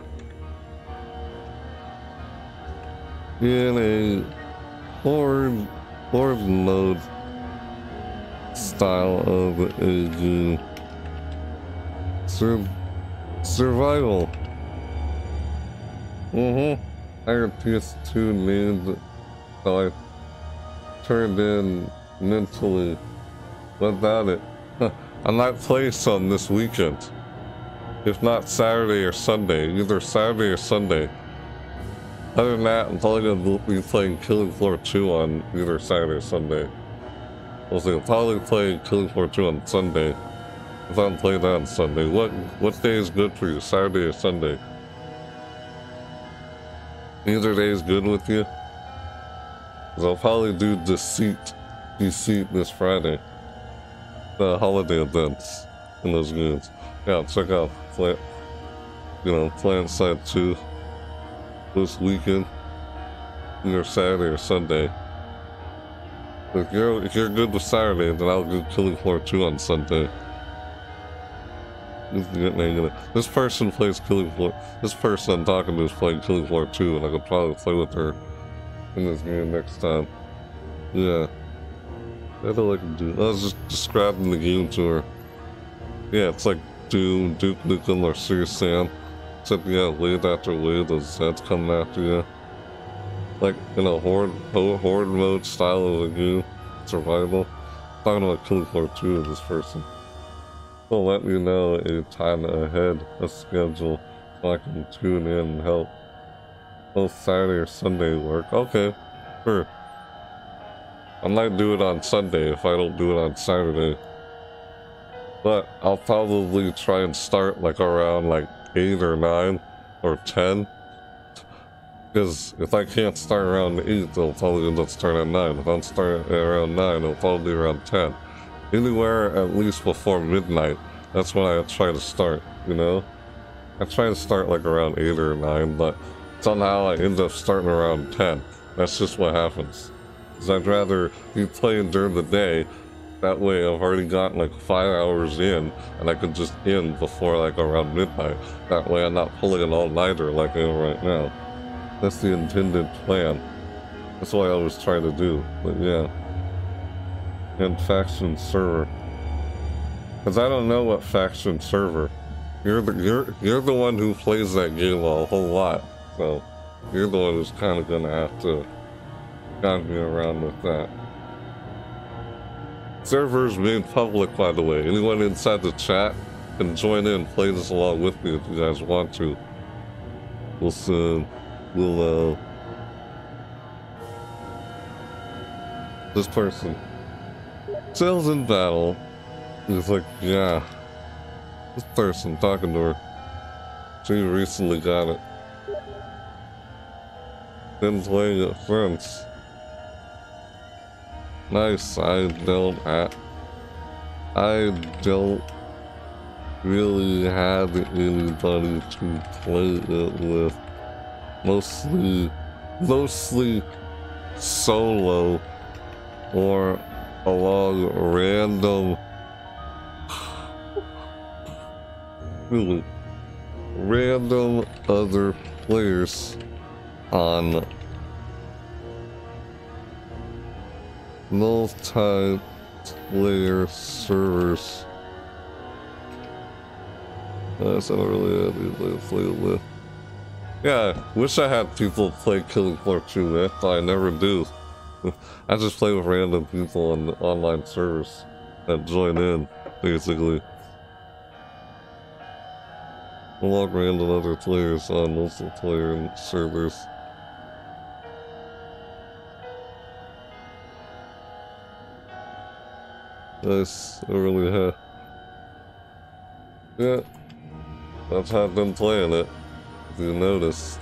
in a horde horde mode style of a sur survival. Mm-hmm. I got PS2 named so I turned in mentally without it. I might play some this weekend. If not Saturday or Sunday, either Saturday or Sunday. Other than that, I'm probably gonna be playing Killing Floor 2 on either Saturday or Sunday. We'll see. I'll probably play Killing Floor 2 on Sunday. If I don't play that on Sunday. What what day is good for you? Saturday or Sunday? Either day is good with you? Because I'll probably do Deceit, Deceit this Friday. The holiday events in those games. Yeah, check out Plant, you know, PlanetSide 2 this weekend. Either Saturday or Sunday. If you're if you're good with Saturday, then I'll do Killing Floor 2 on Sunday. This person plays Killing Floor. This person I'm talking to is playing Killing Floor 2, and I could probably play with her in this game next time. Yeah. That's all I can do. I was just describing the game to her. Yeah, it's like Doom, Duke Nukem, or Serious Sam. Except, yeah, wave after those heads coming after you like in a horde horde mode style of game survival. Talking about Killing Floor 2 of this person. Will let me know a time ahead, a schedule, so I can tune in and help. Both Saturday or Sunday work. Okay, sure. I might do it on Sunday if I don't do it on Saturday. But I'll probably try and start like around like 8 or 9 or 10 because if I can't start around 8, they'll probably end up starting at 9. If I don't start around 9, it'll probably be around 10. Anywhere at least before midnight, that's when I try to start, you know? I try to start like around 8 or 9, but somehow I end up starting around 10. That's just what happens. Because I'd rather be playing during the day, that way I've already gotten like 5 hours in, and I could just end before like around midnight. That way I'm not pulling an all-nighter like I am right now. That's the intended plan. That's what I always try to do, but yeah. And faction server. Because I don't know what faction server. You're the you're you're the one who plays that game a whole lot, so you're the one who's kind of gonna have to guide me around with that. Servers made public, by the way. Anyone inside the chat can join in, play this along with me if you guys want to. We'll soon will, uh, this person sails in battle. He's like, yeah, this person talking to her. She recently got it. Been playing it since. Nice, I don't, I, I don't really have anybody to play it with mostly, mostly solo or along random really random other players on multi-player servers. Uh, That's not really to play with. Yeah, wish I had people play Killing Floor 2 with, but I never do. I just play with random people on online servers that join in, basically. Log random other players on multiplayer servers. Nice, I really have. Yeah, that's how I've been playing it, you noticed.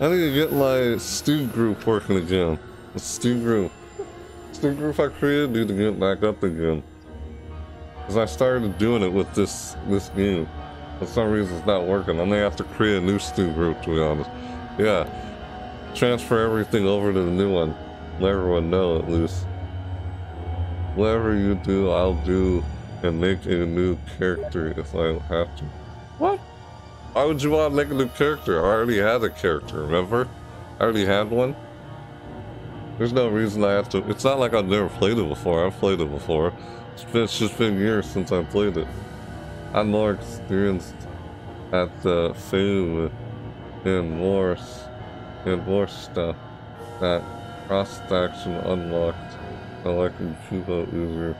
I need to get my Steam group working again. The group. Steam group I created need to get back up again. Because I started doing it with this this game. For some reason it's not working. I may have to create a new Steam group to be honest. Yeah. Transfer everything over to the new one. Let everyone know at least. Whatever you do, I'll do and make a new character if I have to. What? Why would you want to make a new character? I already had a character, remember? I already had one. There's no reason I have to. It's not like I've never played it before. I've played it before. It's, been, it's just been years since I played it. I'm more experienced at the fame and more and more stuff that cross action unlocked keep up easier.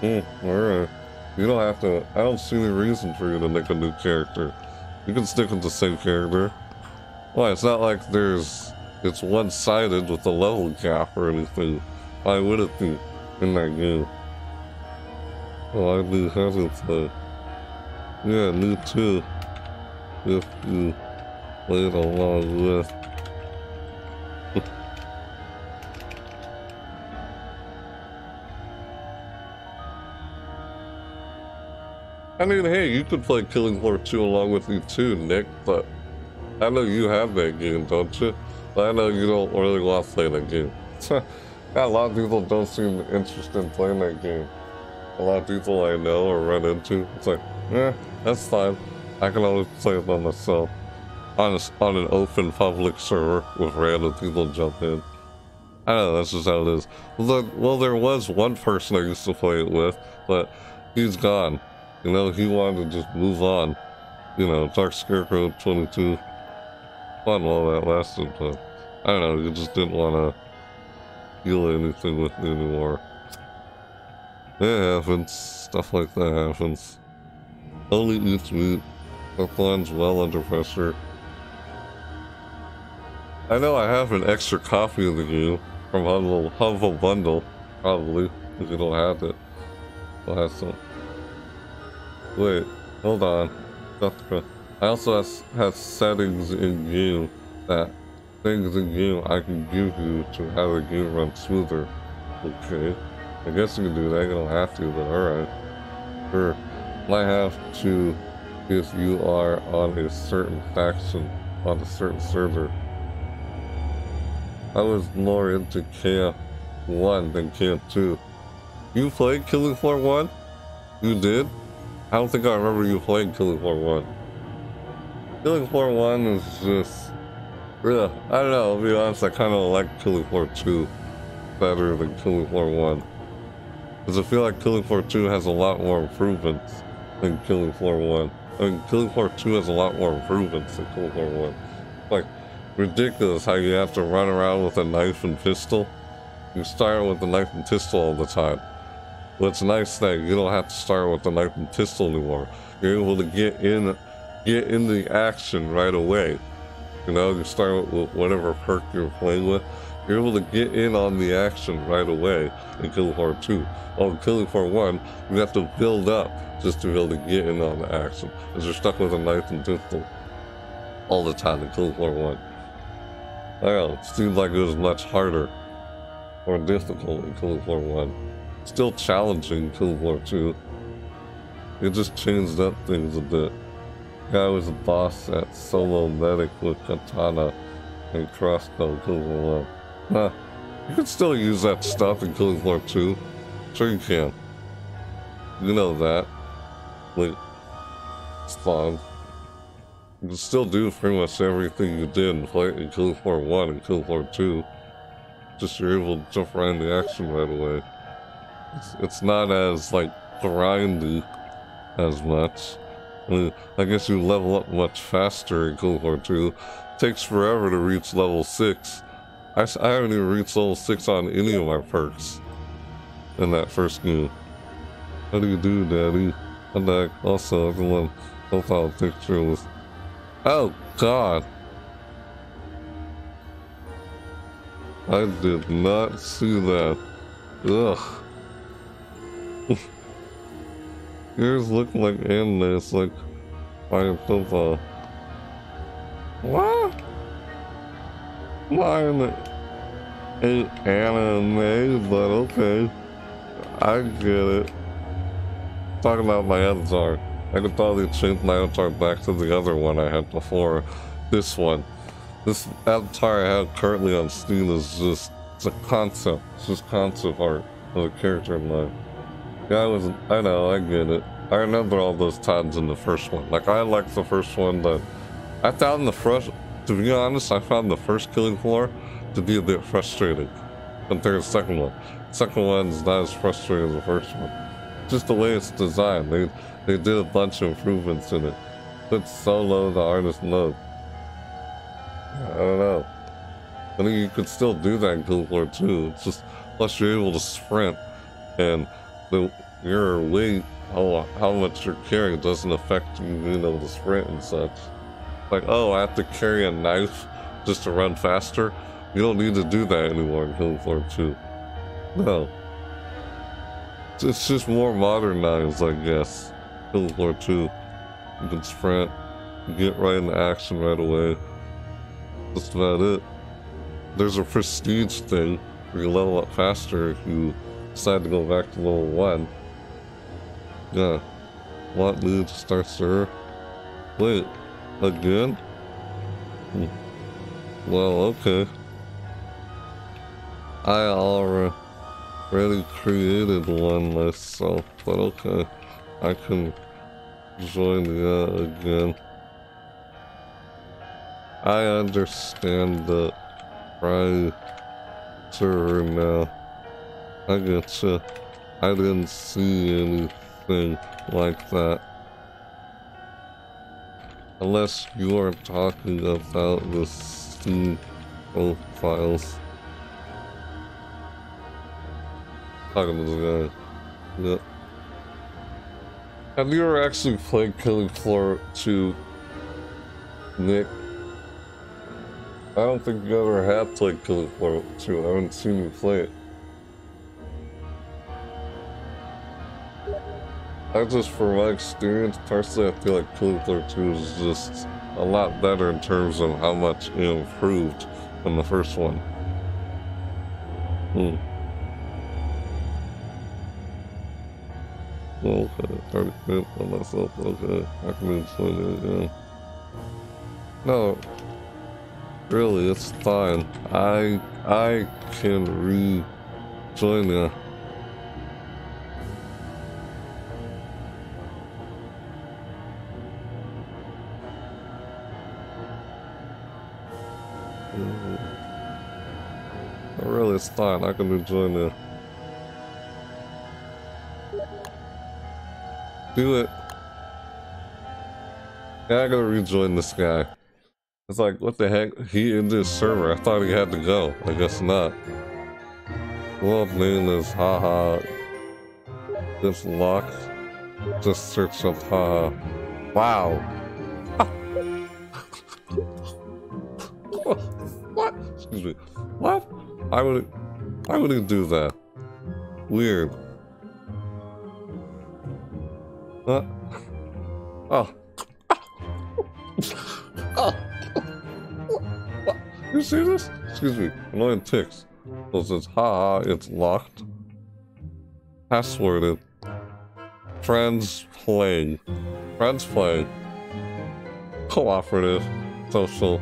Hmm, alright. You don't have to. I don't see any reason for you to make a new character. You can stick with the same character. Why? It's not like there's. It's one sided with a level cap or anything. Why would it be in that game? I do have it play. Yeah, new too. If you played along with. I mean, hey, you could play Killing Floor 2 along with me too, Nick, but I know you have that game, don't you? But I know you don't really want to play that game. yeah, a lot of people don't seem interested in playing that game. A lot of people I know or run into, it's like, eh, that's fine. I can always play it by myself. On, a, on an open public server with random people jump in. I know, that's just how it is. Well, there was one person I used to play it with, but he's gone. You know, he wanted to just move on. You know, Dark Scarecrow 22. Fun while that lasted, but I don't know, he just didn't want to deal anything with me anymore. It happens. Stuff like that happens. Only eats meat. Line's well under pressure. I know I have an extra copy of the game from Humble, Humble Bundle, probably, if you don't have it. I'll have some. Wait, hold on. I also have settings in game that things in game I can give you to have the game run smoother. Okay. I guess you can do that, you don't have to, but alright. Sure. Might have to if you are on a certain faction on a certain server. I was more into Camp 1 than Camp 2. You played Killing Floor 1? You did? I don't think I remember you playing Killing Floor 1. Killing Floor 1 is just... Yeah, I don't know, to be honest, I kind of like Killing Floor 2 better than Killing Floor 1. Because I feel like Killing Floor 2 has a lot more improvements than Killing Floor 1. I mean, Killing Floor 2 has a lot more improvements than Killing Floor 1. Like, ridiculous how you have to run around with a knife and pistol. You start with a knife and pistol all the time. Well, it's nice that you don't have to start with the knife and pistol anymore. You're able to get in, get in the action right away. You know, you start with whatever perk you're playing with. You're able to get in on the action right away in Killing Floor 2. Oh, in Killing Floor 1, you have to build up just to be able to get in on the action. Because you're stuck with a knife and pistol all the time in Killing Floor 1. I know, it seems like it was much harder or difficult in Killing Floor 1 still challenging Killing Floor 2. It just changed up things a bit. Guy was a boss at Solo Medic with Katana and Crossbow Killing Floor 1. Huh. You can still use that stuff in Killing Floor 2. Sure you can. You know that. Like, spawn. You can still do pretty much everything you did in, play, in Killing Floor 1 and Killing Floor 2. Just you're able to jump right into action right away. It's, it's not as, like, grindy as much. I, mean, I guess you level up much faster in War 2. It takes forever to reach level 6. I, I haven't even reached level 6 on any of my perks in that first game. How do you do, Daddy? And I also everyone profile picture with Oh god. I did not see that. Ugh. Yours look like uh. anime, it's like my profile. What? Mine ain't anime, but okay. I get it. Talking about my avatar. I could probably change my avatar back to the other one I had before. This one. This avatar I have currently on Steam is just it's a concept. It's just concept art of a character in life. Yeah, I was, I know, I get it. I remember all those times in the first one. Like, I liked the first one, but I found the first, to be honest, I found the first Killing Floor to be a bit frustrating compared to the second one. The second one's not as frustrating as the first one. Just the way it's designed. They, they did a bunch of improvements in it. Put solo the artist mode. I don't know. I think you could still do that in Killing Floor 2. It's just, plus you're able to sprint and the your weight, how how much you're carrying doesn't affect you, know, the sprint and such. Like, oh, I have to carry a knife just to run faster. You don't need to do that anymore in Floor 2. No. It's just more modernized, I guess. Floor 2. You can sprint, get right into action right away. That's about it. There's a prestige thing where you level up faster if you decide to go back to level 1. Yeah. Want me to start sir? Wait, again? Well, okay. I already created one myself, but okay. I can join the uh, again. I understand that right now. I getcha. I didn't see anything like that. Unless you are talking about the Steam profiles. Talking to the guy. Yep. Have you ever actually played Killing Floor 2, Nick? I don't think you ever have played Killing Floor 2. I haven't seen you play it. I just, from my experience, personally, I feel like Floor 2 is just a lot better in terms of how much it improved than the first one. Hmm. Okay, 30 minutes by myself, okay. I can explain it again. No, really, it's fine. I, I can rejoin you. Really, it's fine. I can rejoin it. Do it. Yeah, I gotta rejoin this guy. It's like, what the heck? He in this server. I thought he had to go. I guess not. Well, name is haha. This lock. Just search up haha. Wow. Me. What? Why would it? Why would he do that? Weird. What? Oh. oh. You see this? Excuse me. Annoying ticks. So it says, ha, it's locked. Passworded. Friends playing. Friends playing. Cooperative. Social.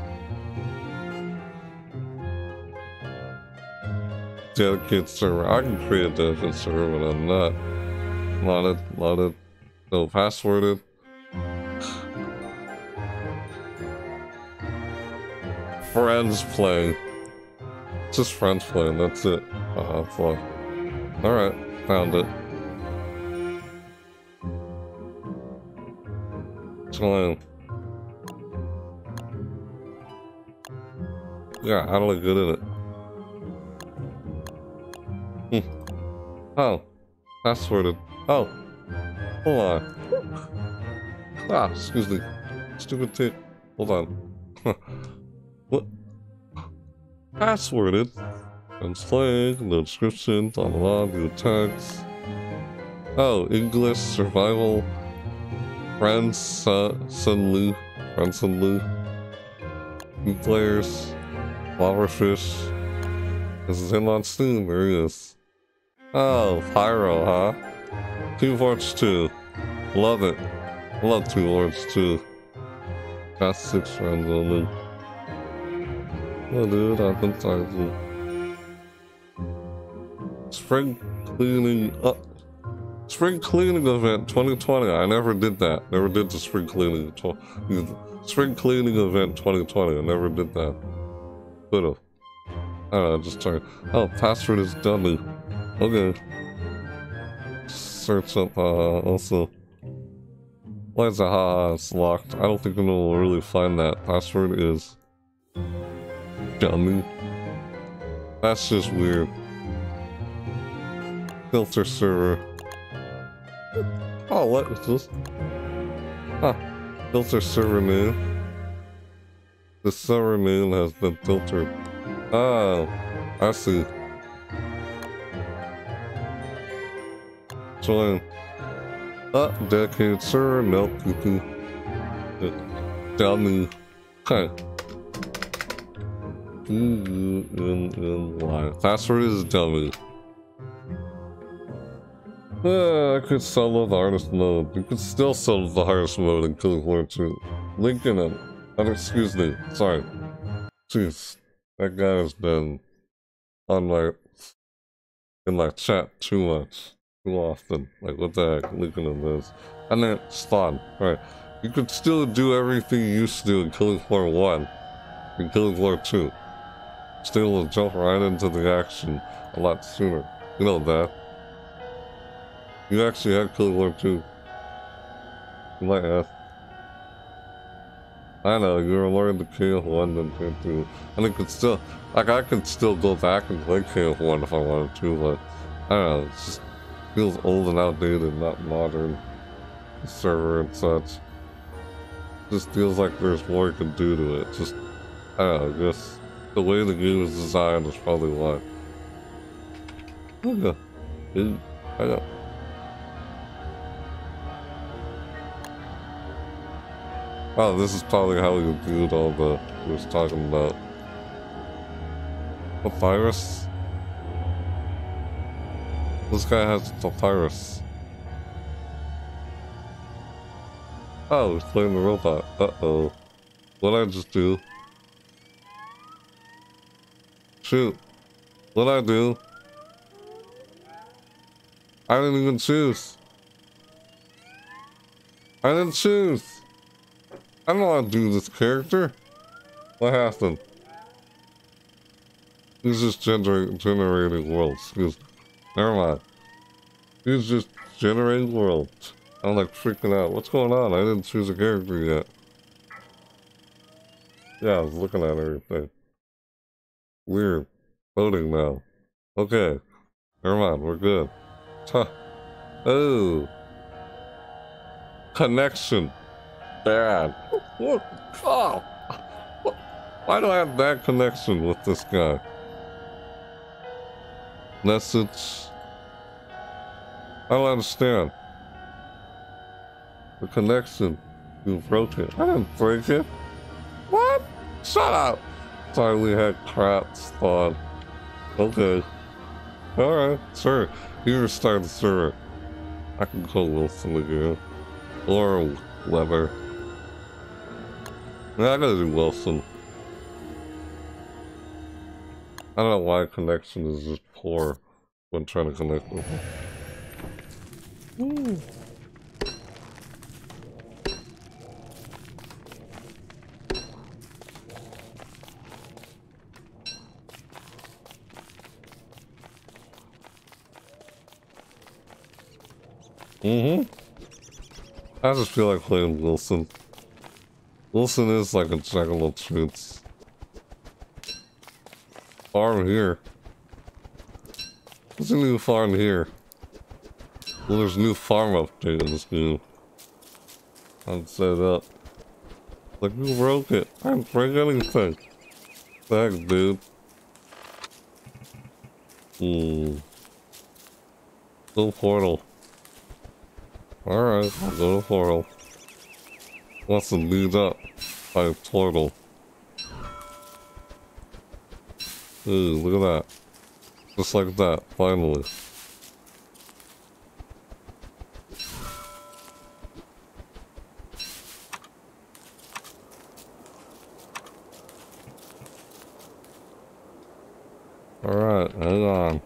Dedicated server. I can create a dedicated server, but I'm not. Loaded, loaded. No passworded. friends playing. Just friends playing, that's it. Uh, fun. Alright, found it. Join. Yeah, I do I get in it? Oh. Passworded. Oh. Hold on. Ah, excuse me. Stupid tick. Hold on. what? Passworded. And slang, the description, blah blah blah, the text. Oh, English, survival, friends, uh, Sun Lu, friends Sun Lu. Players, Flowerfish. This is him on Steam, there he is. Oh, Pyro, huh? Two Forts 2. Love it. Love Two Lords 2. Got six friends only. Oh, dude, I've been tired. Spring cleaning up. Spring cleaning event 2020. I never did that. Never did the spring cleaning. Spring cleaning event 2020. I never did that. Could've. I don't know, just trying. Oh, password is dummy. Okay. Search up, uh, also. Why is? Haha, it's locked. I don't think we'll really find that. Password is. Dummy. That's just weird. Filter server. Oh, what is this? Huh. Filter server name. The server name has been filtered. Oh, I see. Join. Ah, dedicated server, no, poo Dummy. Huh. Password is dummy. Uh, I could solo the hardest mode. You could still solo the hardest mode in Killing Floor 2. Link in it. Oh, excuse me. Sorry. Jeez. That guy has been on my in my chat too much. Too often. Like what the heck? Looking at this. And then spawn. Right. You could still do everything you used to do in Killing Floor 1. In Killing Floor 2. Still jump right into the action a lot sooner. You know that. You actually had Killing Floor 2. You might have. I know, you were learning the KF1 and KF2. And it could still, like, I could still go back and play KF1 if I wanted to, but I don't know, it just feels old and outdated, not modern. The server and such. Just feels like there's more you can do to it. Just, I don't know, just the way the game is designed is probably why. Oh this is probably how we viewed all the we was talking about. Papyrus? This guy has papyrus. Oh, he's playing the robot. Uh-oh. What'd I just do? Shoot. What'd I do? I didn't even choose. I didn't choose. I don't how to do this character. What happened? He's just gener generating worlds. He's, never mind. He's just generating worlds. I'm like freaking out. What's going on? I didn't choose a character yet. Yeah, I was looking at everything. Weird. Loading now. Okay. Never mind, we're good. Huh. Oh. Connection bad. What? Oh. Why do I have bad connection with this guy? Message. I don't understand. The connection. You broke it. I didn't break it. What? Shut up. Sorry, we had crap spawn. Okay. Alright, sure. You restart the server. I can call Wilson again. Or Webber. Yeah, I gotta do Wilson. I don't know why connection is just poor when trying to connect with him. Ooh. Mm-hmm. I just feel like playing Wilson. Wilson is like a jack of all trades. Farm here. There's a new farm here. Well, there's a new farm update in this game. I'd set up. Like, who broke it? I didn't break anything. Heck, dude? Hmm. Go portal. Alright, I'll go to portal. Wants to lead up by a portal. Ooh, look at that. Just like that, finally. Alright, hang on.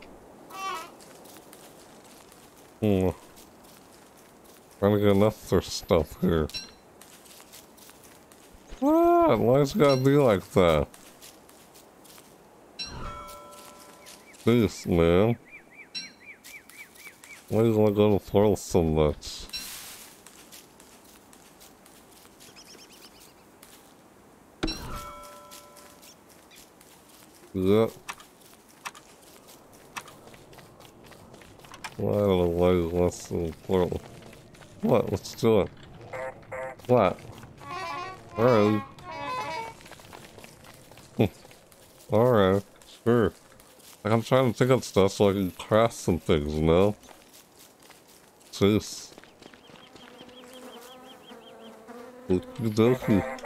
Hmm. Trying to get enough for stuff here. What? Why's it gotta be like that? This, man. Why do you wanna go so much? Well, I don't know why wants to Pearl. What? Let's do it. What? Alright. Alright, sure. Like, I'm trying to think of stuff so I can craft some things, you know? Jeez. Okie dokie.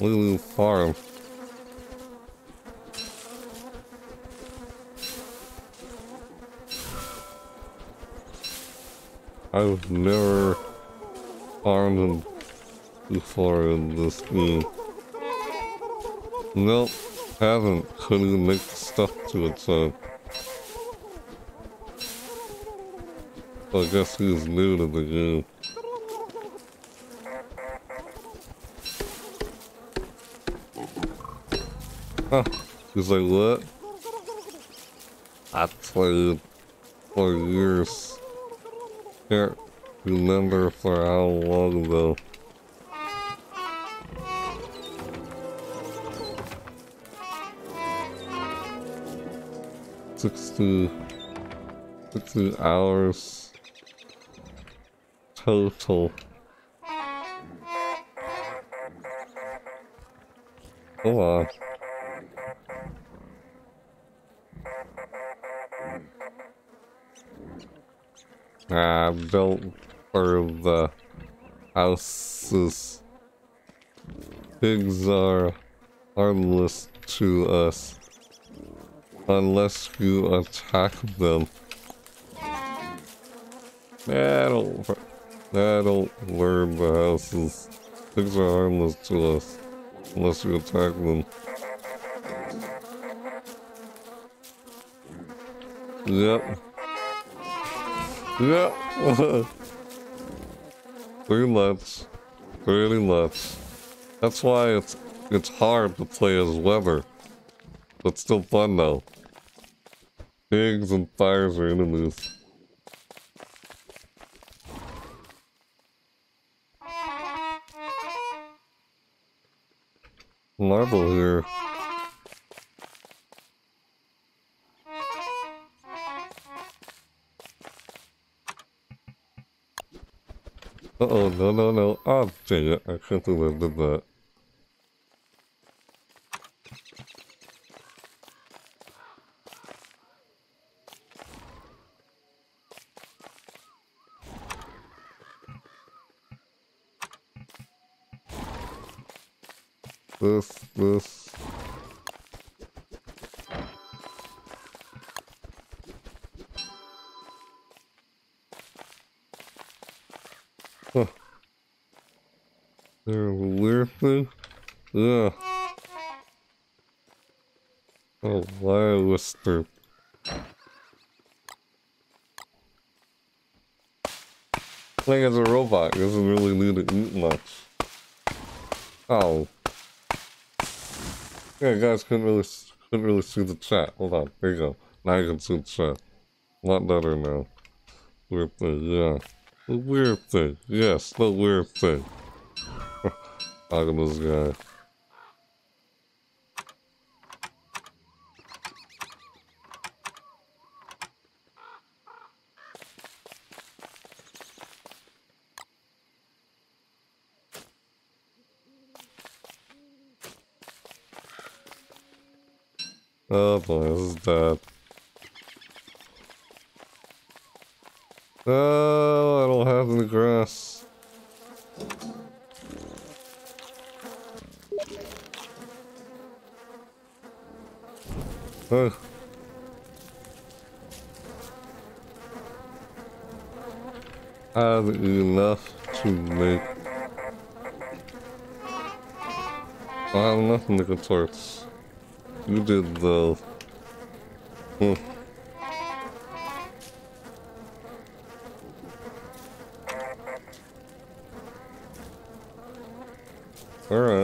At farm. I've never farmed before in this game. Nope, haven't. Couldn't even make stuff to it, so... so I guess he's new to the game. Huh. He's like, what? I played for years. Can't remember for how long though. Sixty, sixty hours total. Come on. I built for the houses. Pigs are harmless to us unless you attack them. I don't learn the houses. Things are harmless to us unless you attack them. Yep. Yep. Pretty much. Pretty much. That's why it's it's hard to play as Webber. But still fun though. Pigs and fires are enemies. Marble here. Uh oh, no, no, no. Oh, dang it. I can't believe I did that. This, this. There's a weird thing? Yeah. Oh, why whisper? Playing robot doesn't really need to eat much. Oh. Yeah, guys couldn't really couldn't really see the chat. Hold on, there you go. Now you can see the chat. A lot better now. Weird thing, yeah. The weird thing. Yes, the weird thing. At this guy. Oh boy, this is bad. Oh, I don't have any grass. Oh. I have enough to make... I have enough nickel torch. You did though. Hmm. Alright. This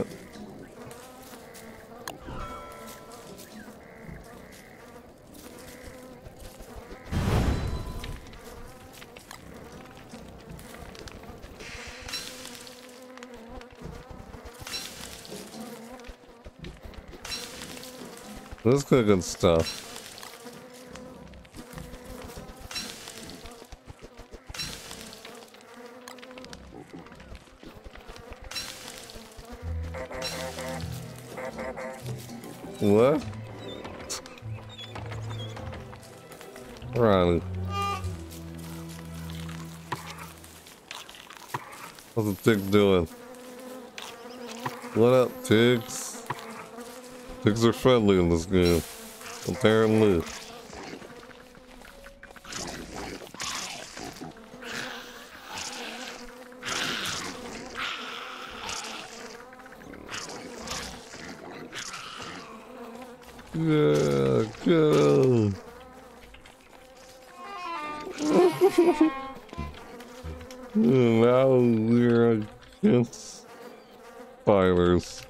is good stuff. What? Riley. What's the pig doing? What up, pigs? Pigs are friendly in this game. Apparently. Yeah, go. now we're against spiders.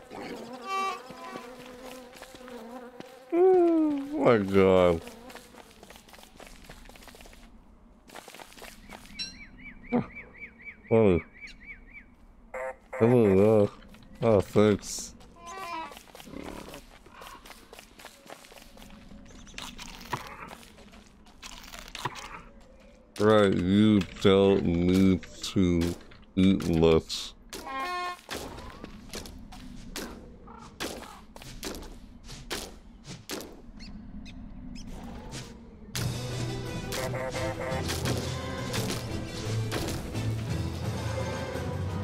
Oh my god. Oh. Hello. Oh, thanks. Right, you don't need to eat much.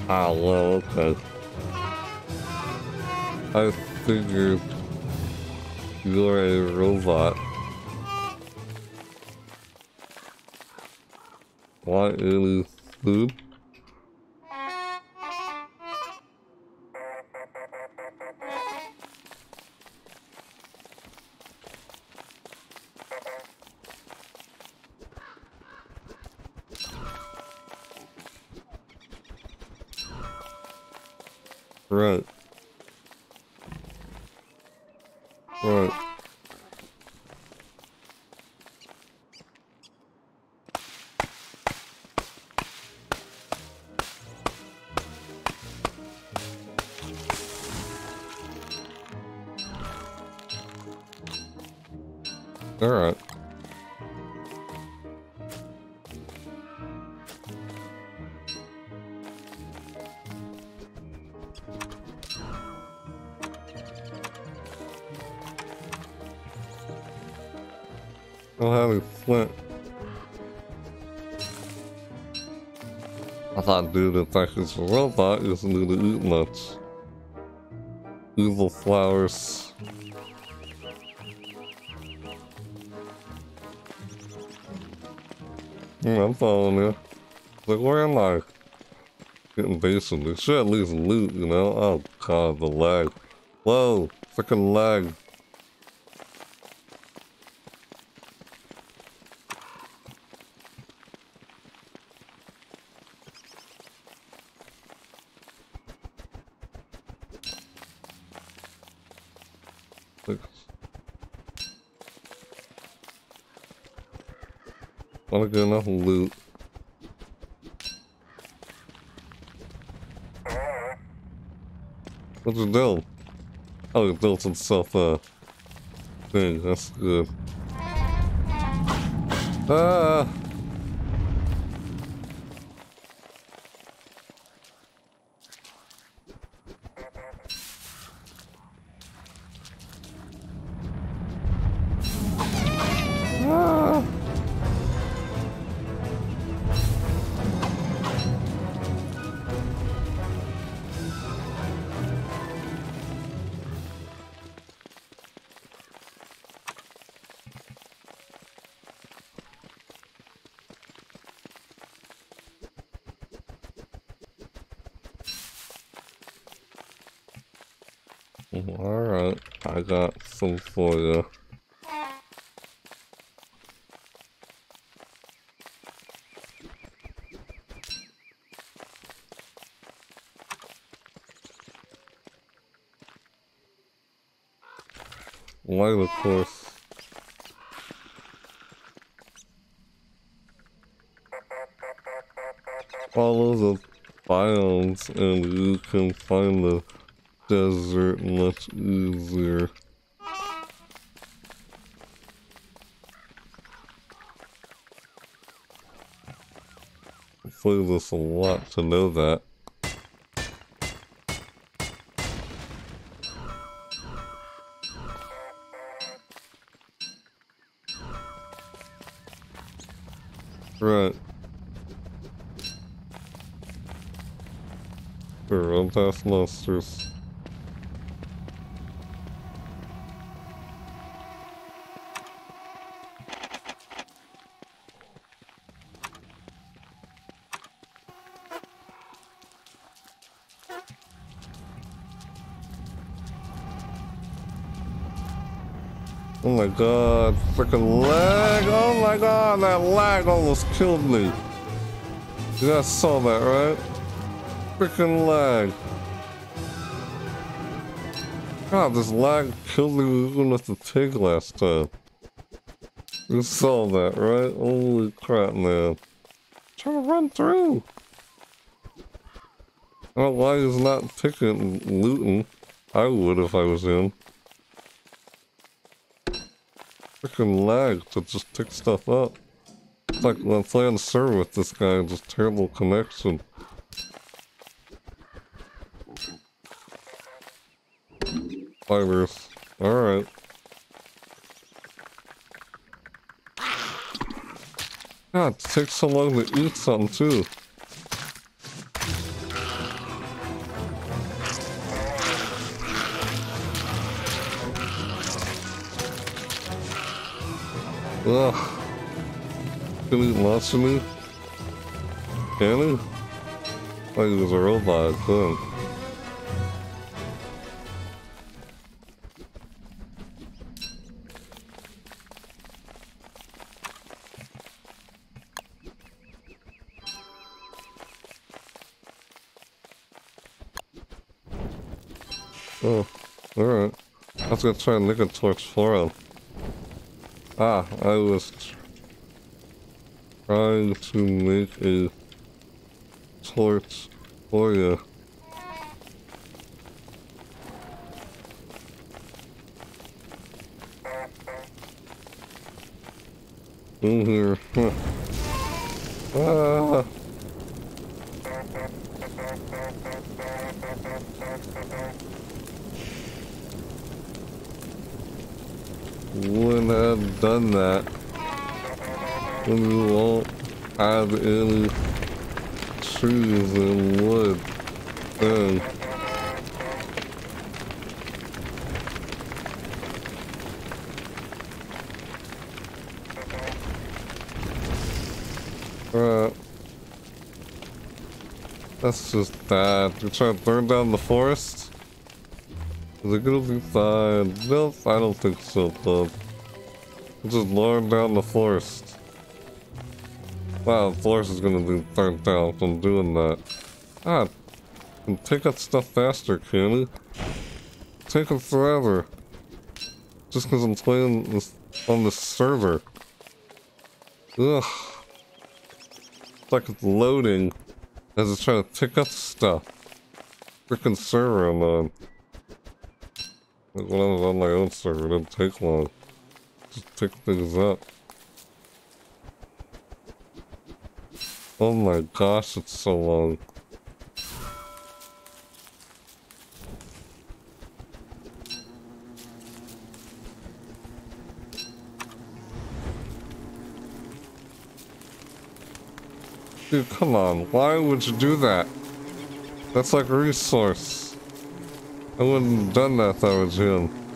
Ah, well, okay. I figured you're a robot. Thought dude if I was a robot is need to eat much. Evil flowers. Hmm, I'm following you. Like where am I? getting basic. They should at least loot, you know? Oh god, the lag. Whoa, freaking lag. Not good enough loot. What's it doing? Oh, it built itself a thing. That's good. Ah! Desert much easier. I play this a lot to know that. Right. I'll pass monsters. God, freaking lag! Oh my god, that lag almost killed me. You guys saw that, right? Freaking lag. God, this lag killed me even with the pig last time. You saw that, right? Holy crap, man. trying to run through. I don't know why he's not picking looting. I would if I was in freaking lag to just pick stuff up. It's like when I'm playing server with this guy, just terrible connection. Fibers. Alright. God, it takes so long to eat something too. Me? Can he? Like he was a robot, couldn't. Oh, alright. I was gonna try and lick a torch for. Ah, I was trying to make a torch for you. In here. ah. wouldn't have done that you won't have any trees and wood um, then. Right. That's just that. You're trying to burn down the forest? Is it gonna be fine? Nope, I don't think so. We're just lowering down the forest. Wow, forest is gonna be burnt down from doing that. Ah, pick up stuff faster, can you? Taking forever. Just because I'm playing this on this server. Ugh. It's like it's loading as it's trying to pick up stuff. Freaking server I'm on. Like when I was on my own server, it didn't take long. Just pick things up. Oh my gosh, it's so long. Dude, come on. Why would you do that? That's like a resource. I wouldn't have done that if I was him.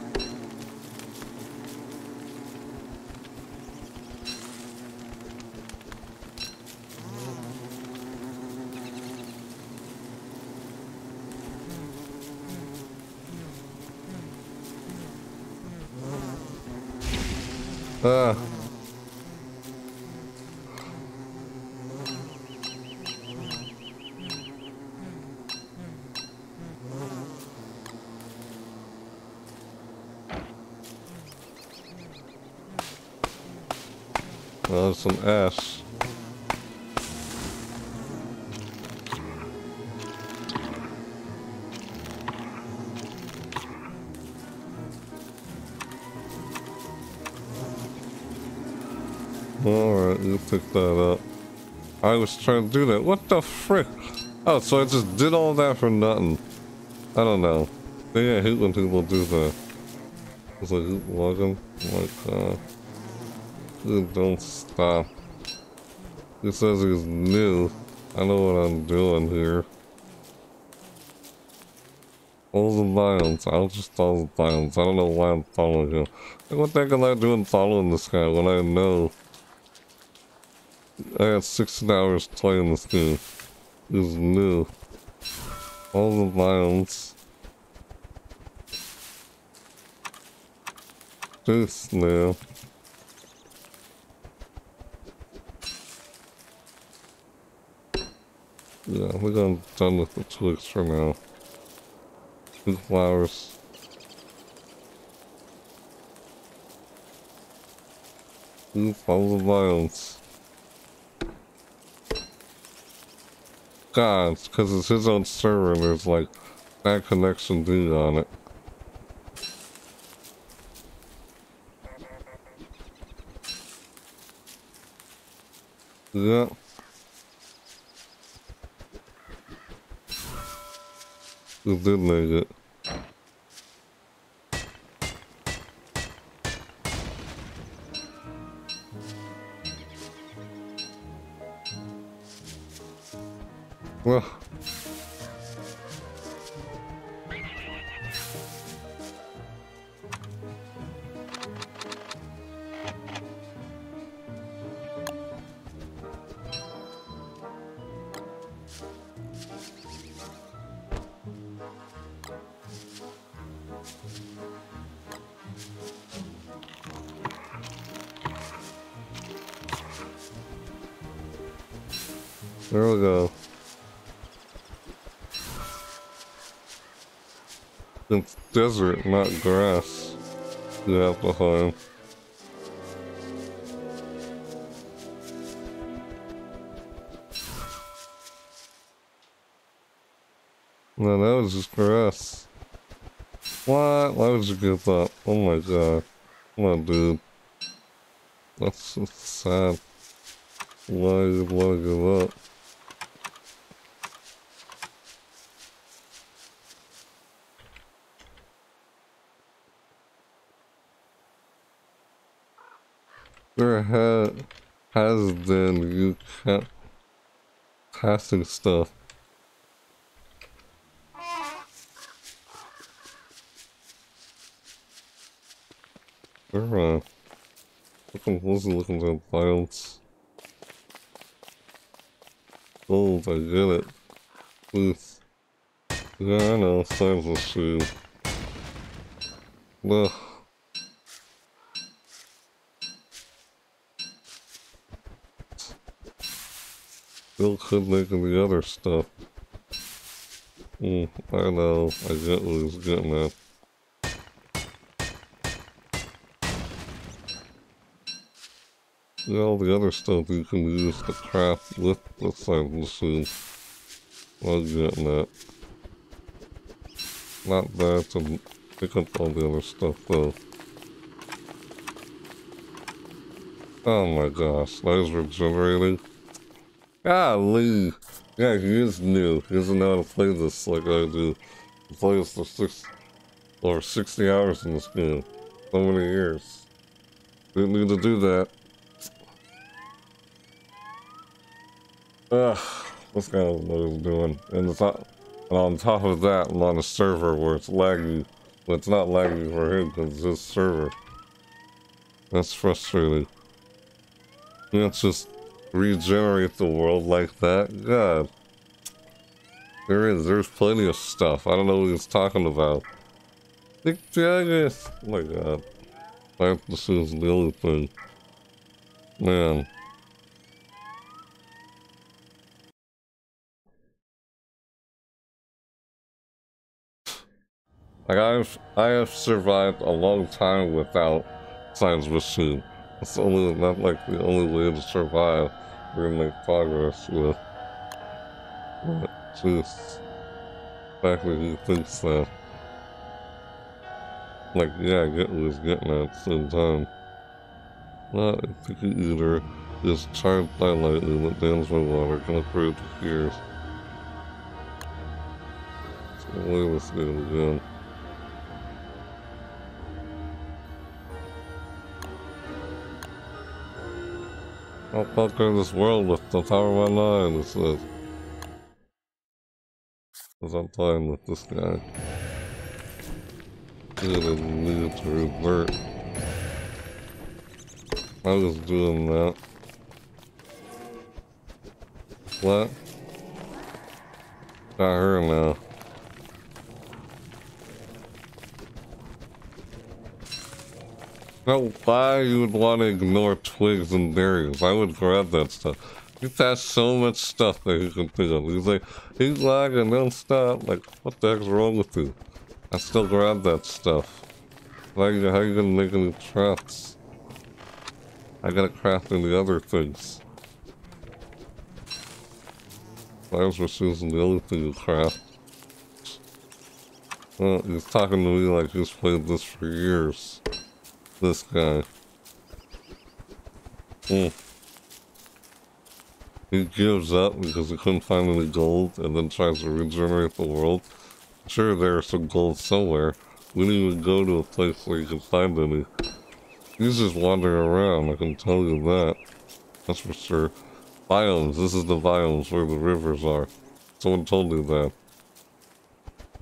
Trying to do that. What the frick? Oh, so I just did all that for nothing. I don't know. Maybe I hate when people do that. It's like, login? God. Dude, don't stop. He says he's new. I know what I'm doing here. All the violence. I'll just follow the violence. I don't know why I'm following him. Like, what the heck am I doing following this guy when I know I had 16 hours playing this game. He's new. All the violence. This now. Yeah, we're done, done with the twigs for now. Two flowers. Two follow the violence. God, it's because it's his own server and there's like bad connection dude on it. Yeah. Who did make it? Not grass. You to find. No, that was just grass. What? Why would you give up? Oh my god. Come on, dude. That's so sad. Why you to give up? There ha has been you can't passing stuff. Uh Looking, wasn't looking at violence. Gold, I get it. Yeah, I know, of shoe. Ugh. Still could make the other stuff. Mm, I know, I get what he's getting at. all the other stuff you can use to craft with the science machine. I'm getting that. Not bad to pick up all the other stuff though. Oh my gosh, that is regenerating. Golly! Yeah, he is new. He doesn't know how to play this like I do. He plays for six or 60 hours in this game. So many years. Didn't need to do that. Ugh, this guy doesn't know what he's doing. And, it's not, and on top of that, I'm on a server where it's laggy. But it's not laggy for him because it's his server. That's frustrating. Can't just regenerate the world like that. God. There is, there's plenty of stuff. I don't know what he's talking about. Big Jaggers! Oh my god. This is the only thing. Man. Like I've I have survived a long time without science machine. It's only not like the only way to survive. Gonna make progress with but just the fact that he thinks that like yeah I get getting at the same time. Not a picky eater is charged by lightning that dams my water can the fears. So wait this game again. I'll conquer this world with the power of my mind, it says. Because I'm playing with this guy. Didn't need to revert. I was doing that. What? Got her now. Know why you would want to ignore twigs and berries. I would grab that stuff. He's has so much stuff that he can pick up. He's like, he's lagging, don't stop. Like, what the heck's wrong with you? I still grab that stuff. Like, how you gonna make any traps? I gotta craft any other things. Fires machines the only thing you craft. Well, he's talking to me like he's played this for years this guy. Hmm. He gives up because he couldn't find any gold and then tries to regenerate the world. Sure, there's some gold somewhere. We didn't even go to a place where you can find any. He's just wandering around, I can tell you that. That's for sure. Biomes, this is the biomes where the rivers are. Someone told me that.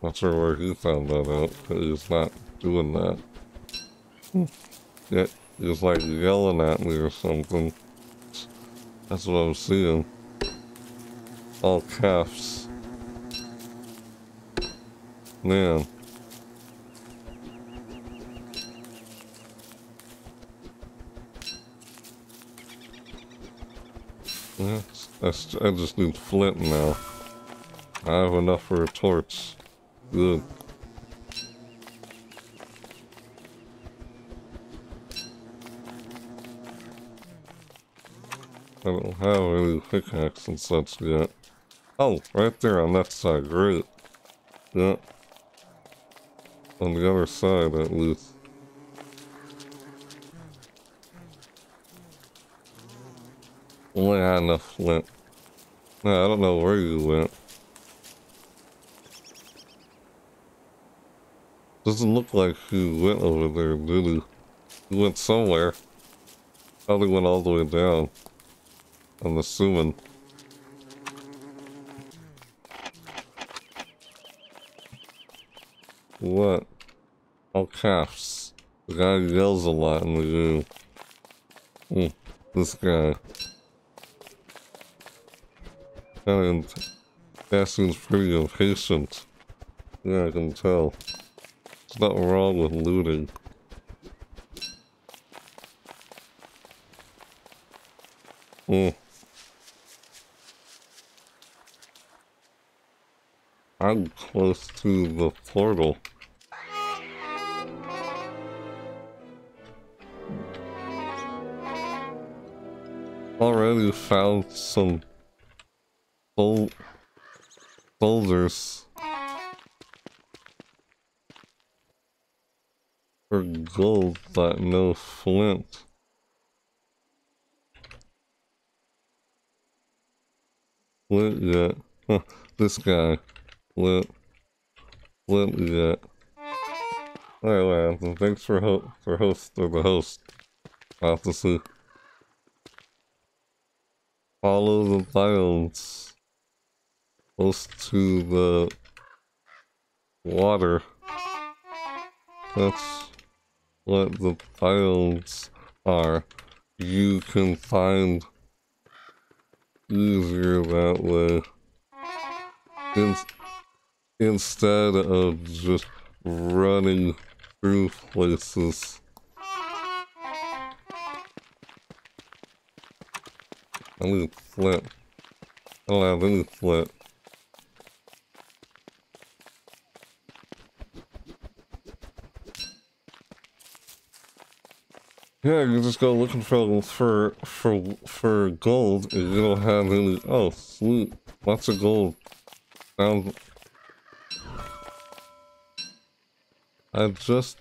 Not sure where he found that out, he's not doing that. It is like yelling at me or something. That's what I'm seeing. All caps. Man. Yeah, I just need flint now. I have enough for a torch. Good. Oh, I don't have any pickaxe and such yet. Oh, right there on that side, great. Yeah. On the other side, at least. Only had enough flint. Nah, I don't know where you went. Doesn't look like you went over there, did he? He went somewhere. Probably went all the way down. I'm assuming. What? All caps. The guy yells a lot in the game. Mm, this guy. And of Cassian's pretty impatient. Yeah, I can tell. There's nothing wrong with looting. Hmm. I'm close to the portal. Already found some bol boulders for gold, but no flint. Flint yet? Huh, this guy. Flint. Flint yet? Alright, thanks for ho for host or the host. Officer. Follow the biomes close to the water. That's what the biomes are. You can find easier that way. Instead of just running through places. I need flint. I don't have any flint. Yeah, you just go looking for for for for gold, and you don't have any. Oh, sweet, lots of gold. Found. I just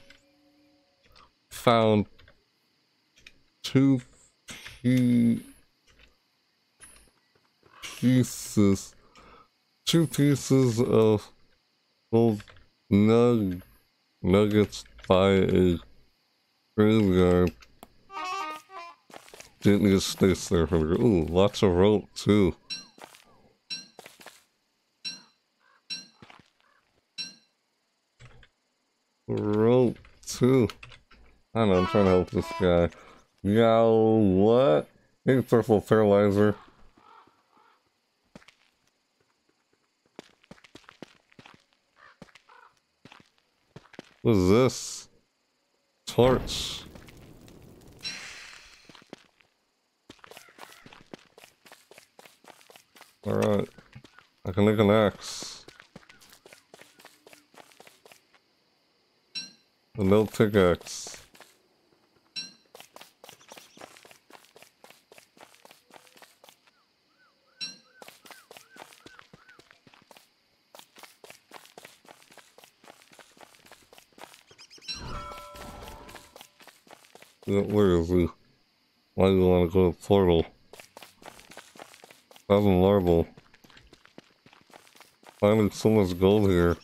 found two pieces, two pieces of gold nug nuggets by a graveyard. Didn't just stay there for the ooh, lots of rope too. Too. I don't know, I'm trying to help this guy. Yow, what? Hey, purple fertilizer. What is this? Torch. Alright. I can make an axe. A no pickaxe. Where is he? Why do you want to go to portal? Thousand marble. Finding so much gold here.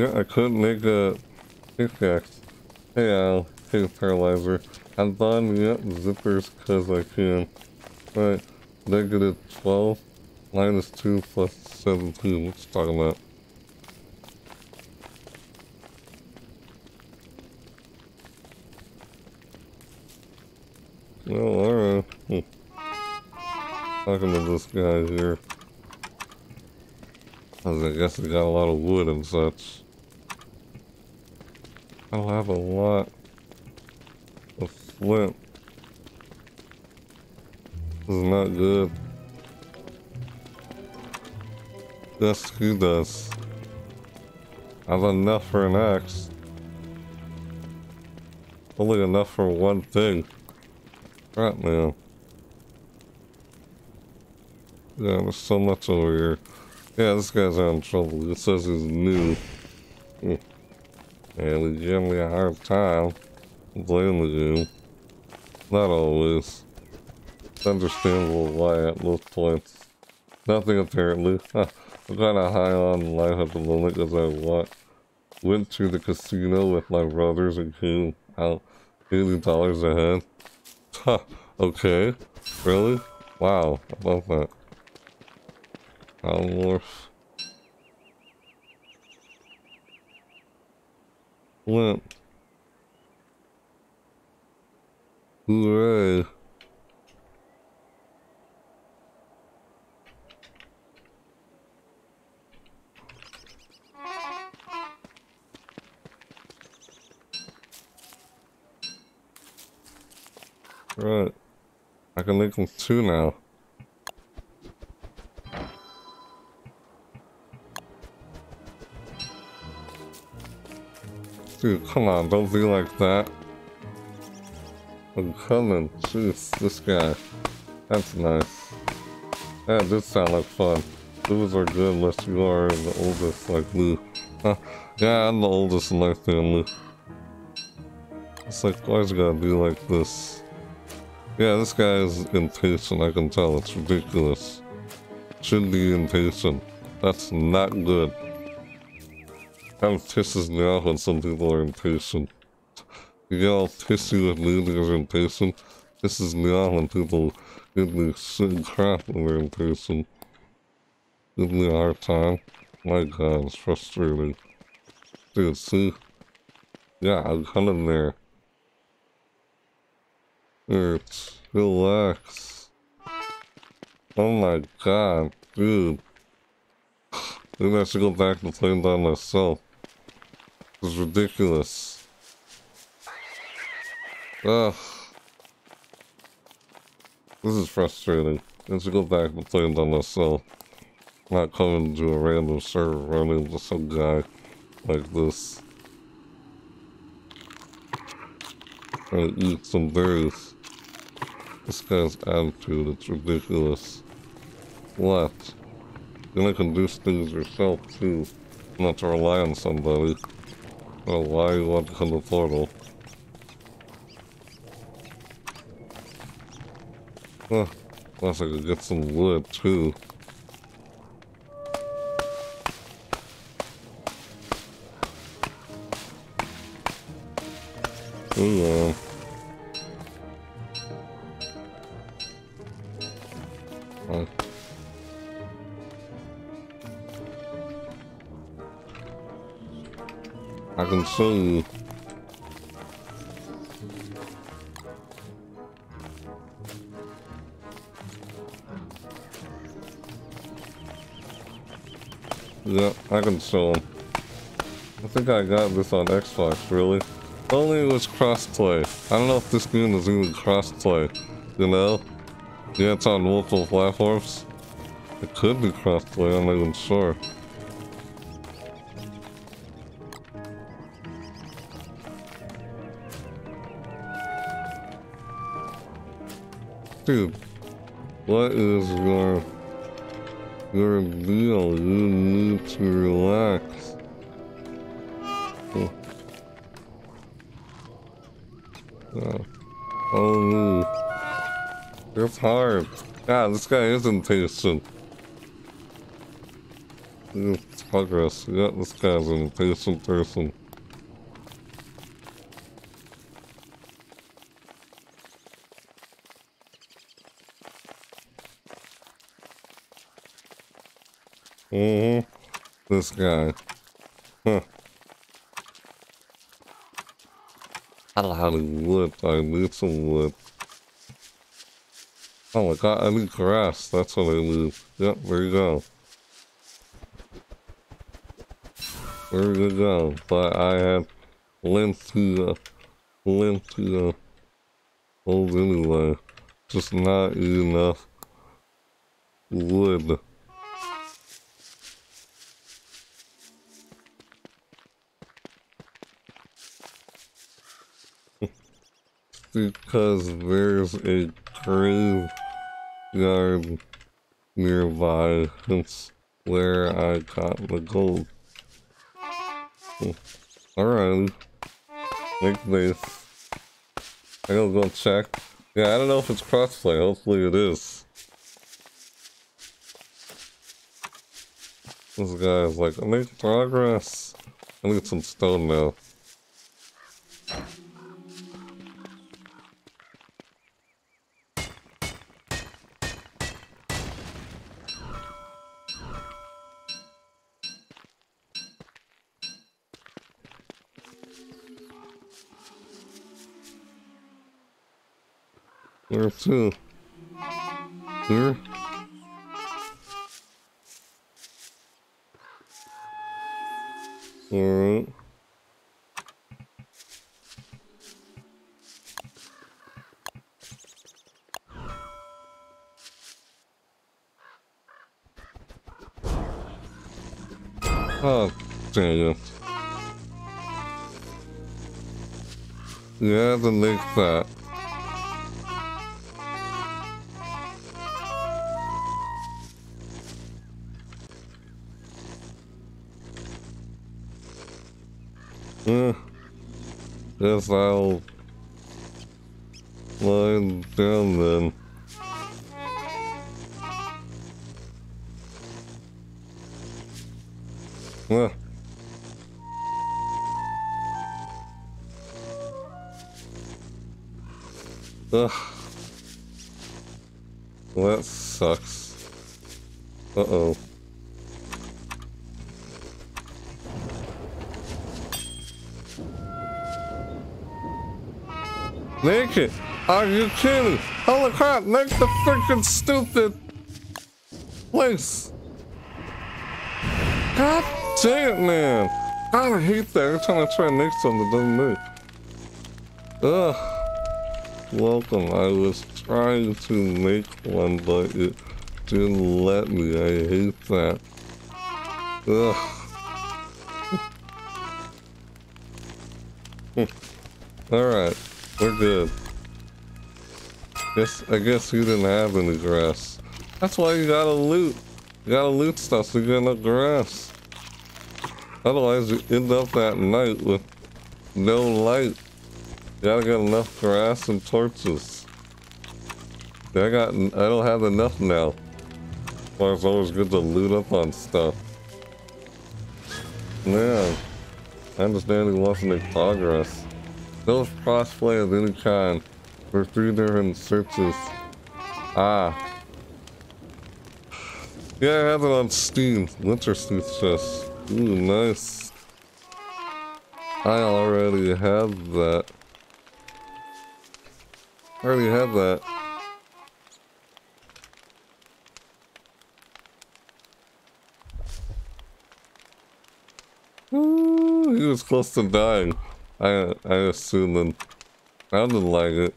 Yeah, I couldn't make a pickaxe. Hey Al, hey Paralyzer. I'm buying up zippers cause I can. Right, negative 12 minus 2 plus 17. What's talking about? Oh, alright. Hmm. Talking to this guy here. I guess he got a lot of wood and such. I'll have a lot of flint. This is not good. Yes, he does. I have enough for an axe. Only enough for one thing. Right now. Yeah, there's so much over here. Yeah, this guy's having trouble. It says he's new. And generally a hard time playing the game. Not always. It's understandable why at most points. Nothing apparently. I'm kind of high on life at the moment because I what, went to the casino with my brothers and came out $80 a head. Huh, okay. Really? Wow, I love that. Polymorph. Flint. Hooray. Right. I can link them two now. Dude, come on, don't be like that. I'm coming. Jeez, this guy. That's nice. That did sound like fun. Blues are good unless you are the oldest like Lou. Yeah, I'm the oldest in my family. It's like, why's it gotta be like this? Yeah, this guy is impatient, I can tell. It's ridiculous. Should be impatient. That's not good. Kind of pisses me off when some people are impatient. You get all pissy with you're impatient. Pisses me off when people give me shit crap when they're impatient. Give me a hard time. My god, it's frustrating. Dude, see? Yeah, I'm of there. It's relax. Oh my god, dude. Maybe I should go back to playing by myself. It's ridiculous. Ugh. This is frustrating. Should go back to playing by myself. Not coming to a random server running into some guy like this. To eat some berries. This guy's attitude, it's ridiculous. What? I can do things yourself too, not to rely on somebody. Oh, why you want to come to the portal? Huh, unless I could get some wood too. Hmm, Ooh, Yeah, I can show them. I think I got this on Xbox, really. Only it was crossplay. I don't know if this game is even crossplay, you know? Yeah, it's on multiple platforms. It could be crossplay, I'm not even sure. What is your your deal? You need to relax. Oh, oh, oh hmm. it's hard. Yeah, this guy is impatient. Progress. Yeah, this guy's an impatient person. Mm hmm This guy. Huh. I don't have any wood. I need some wood. Oh my god, I need grass. That's what I need. Yep, there you go. There you go. But I have lint to, uh, lint to, uh, hold anyway. Just not enough wood. Because there's a graveyard nearby. That's where I got the gold. Alright. Make this. I gotta go check. Yeah, I don't know if it's crossplay. Hopefully it is. This guy's like, I make progress. I need some stone now. To? Here? Alright. Oh, dang it. Yeah, the make that. Guess I'll lie down then. Uh. Ugh. That sucks. Uh-oh. Naked? Are you kidding? Holy crap, make the freaking stupid place. God dang it, man. God, I hate that every time I try to make something that doesn't move. Ugh. Welcome. I was trying to make one, but it didn't let me. I hate that. Ugh. Alright, good. Guess I guess you didn't have any grass. That's why you gotta loot. You gotta loot stuff so you get enough grass. Otherwise you end up that night with no light. You Gotta get enough grass and torches. I got, I don't have enough now. But it's always good to loot up on stuff. Man, I understand he wants to make progress. No crossplay of any kind for three different searches. Ah. Yeah, I have it on Steam. Winter Sleuth Chest. Ooh, nice. I already have that. I already have that. Ooh, he was close to dying. I I assumed and I don't like it.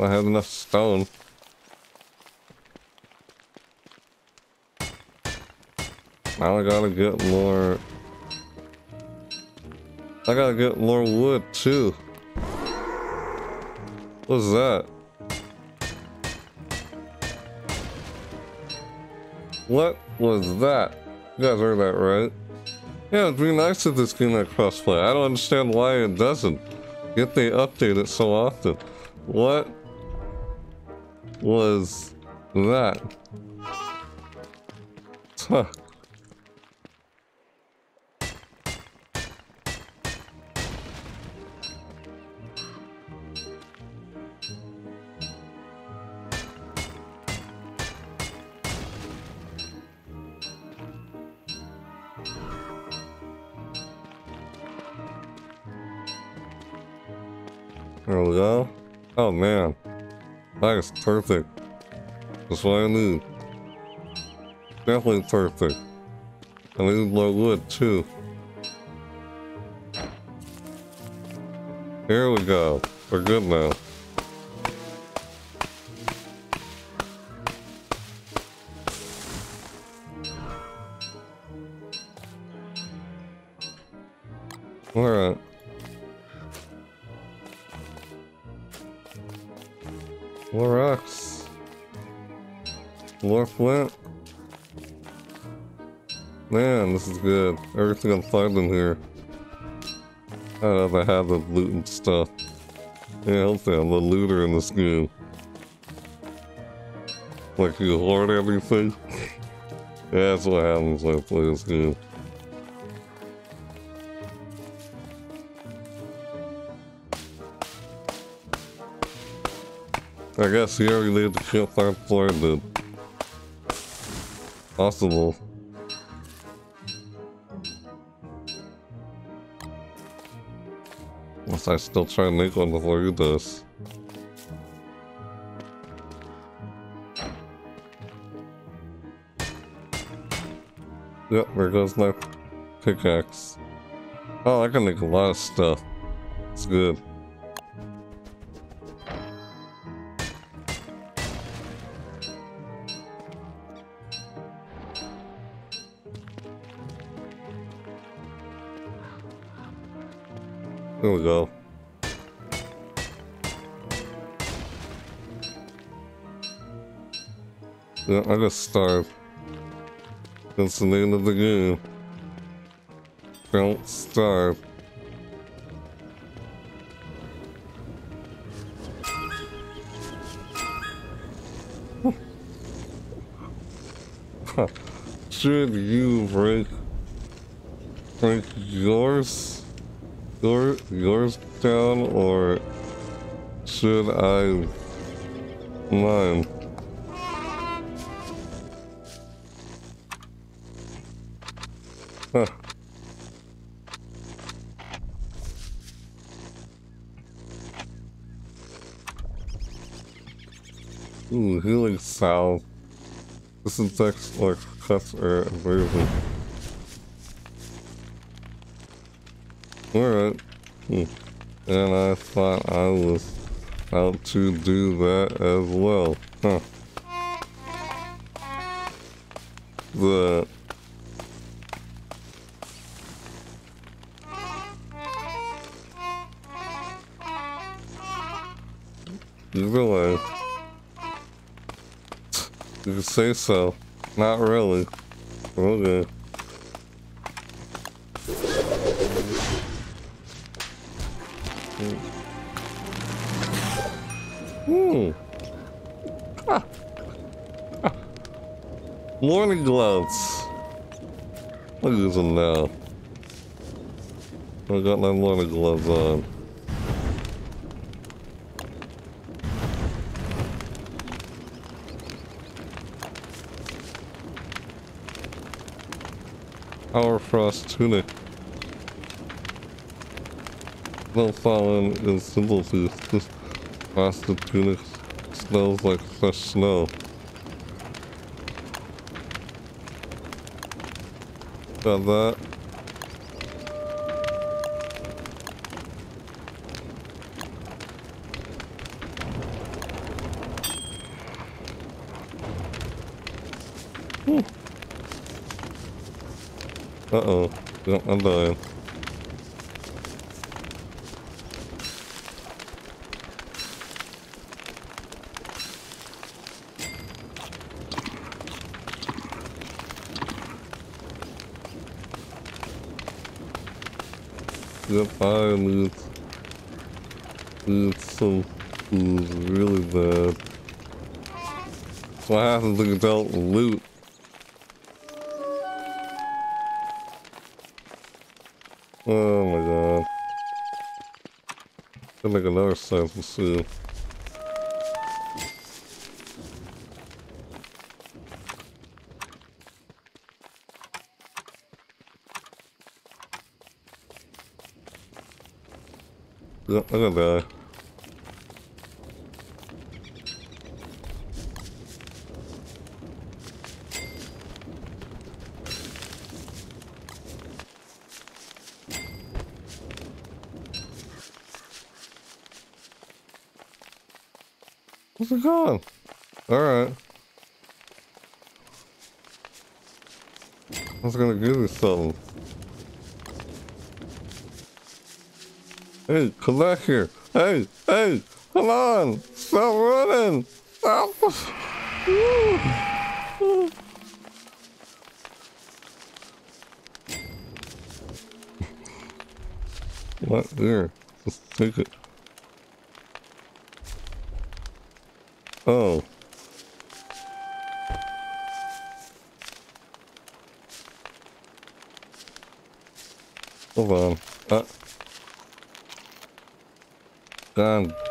I have enough stone. Now I gotta get more... I gotta get more wood too. What's that? What was that? You guys heard that right? Yeah, it'd be nice if this game had crossplay. I don't understand why it doesn't. Yet they update it so often. What was that? Huh. Is perfect. That's what I need. Definitely perfect. I need more wood too. Here we go. We're good now. This is good. Everything I'm finding here. I don't I have the loot and stuff. Yeah, hopefully I'm the looter in this game. Like you hoard everything. that's what happens when I play this game. I guess he already laid the campfire floor then. Possible. Must I still try and make one before he does? Yep, there goes my pickaxe. Oh, I can make a lot of stuff. It's good. There we go. Yeah, I just starved. That's the name of the game. Don't starve. Should you break break yours your yours or should I mine? Huh. Ooh, healing salve. Disinfects like cuts or abrasion. Alright. Hmm. And I thought I was out to do that as well. Huh. The Either way. You say so. Not really. Okay. Morning gloves. I'll use them now. I got my morning gloves on. Hoarfrost tunic. No fallen is simple. This frosted tunic smells like fresh snow. That. Hmm. Uh-oh. I'm dying. Yep, I need, need some food really bad. To get loot. Oh my god. Gonna make another sample. Yep, I'm gonna die. It? Alright. I was gonna give you something. Hey, come back here. Hey, hey, come on. Stop running. Stop. what? Here. Just take it.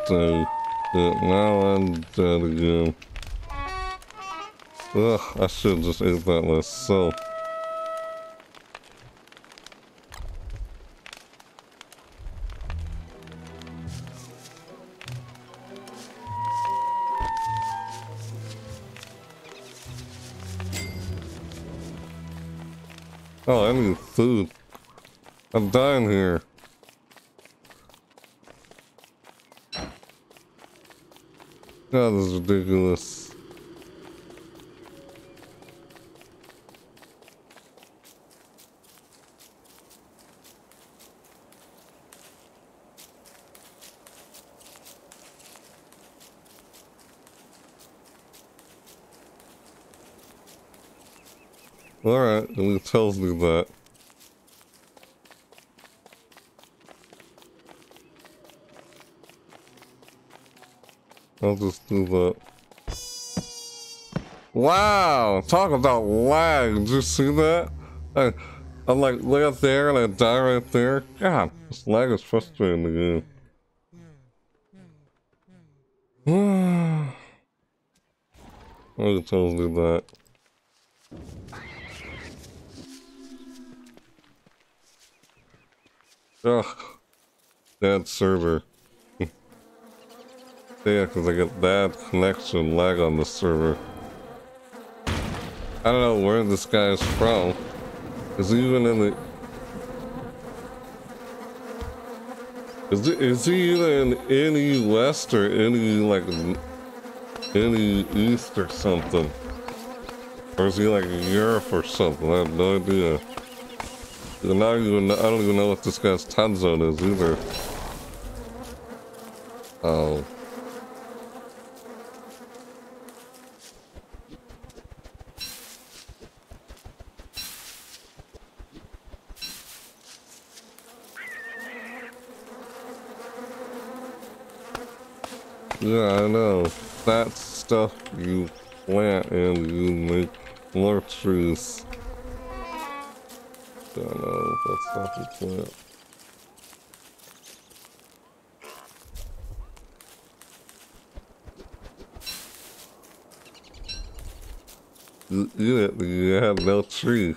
so now I'm dead again. Ugh, I should just eat that myself. Oh, I need food. I'm dying here. This is ridiculous. Alright, it tells me that. I'll just do that. Wow! Talk about lag! Did you see that? I, I'm like, lay up there and I die right there. God, this lag is frustrating the game. it tells me that. Ugh. Bad server. Yeah, because I get bad connection lag on the server. I don't know where this guy is from. Is he even in the... Is, it, is he either in any west or any, like, any east or something? Or is he, like, Europe or something? I have no idea. I don't even I don't even know what this guy's time zone is either. Oh. Yeah, I know. That stuff you plant and you make more trees don't know if that's. You, you, you have no tree.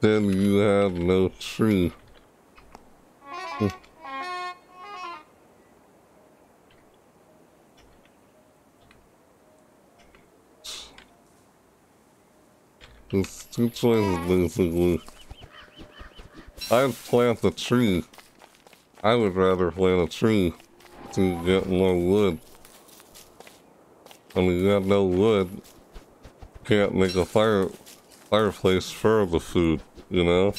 Then you have no tree. There's two choices basically. I'd plant the tree. I would rather plant a tree to get more wood. I mean, you have no wood, can't make a fire fireplace for the food, you know?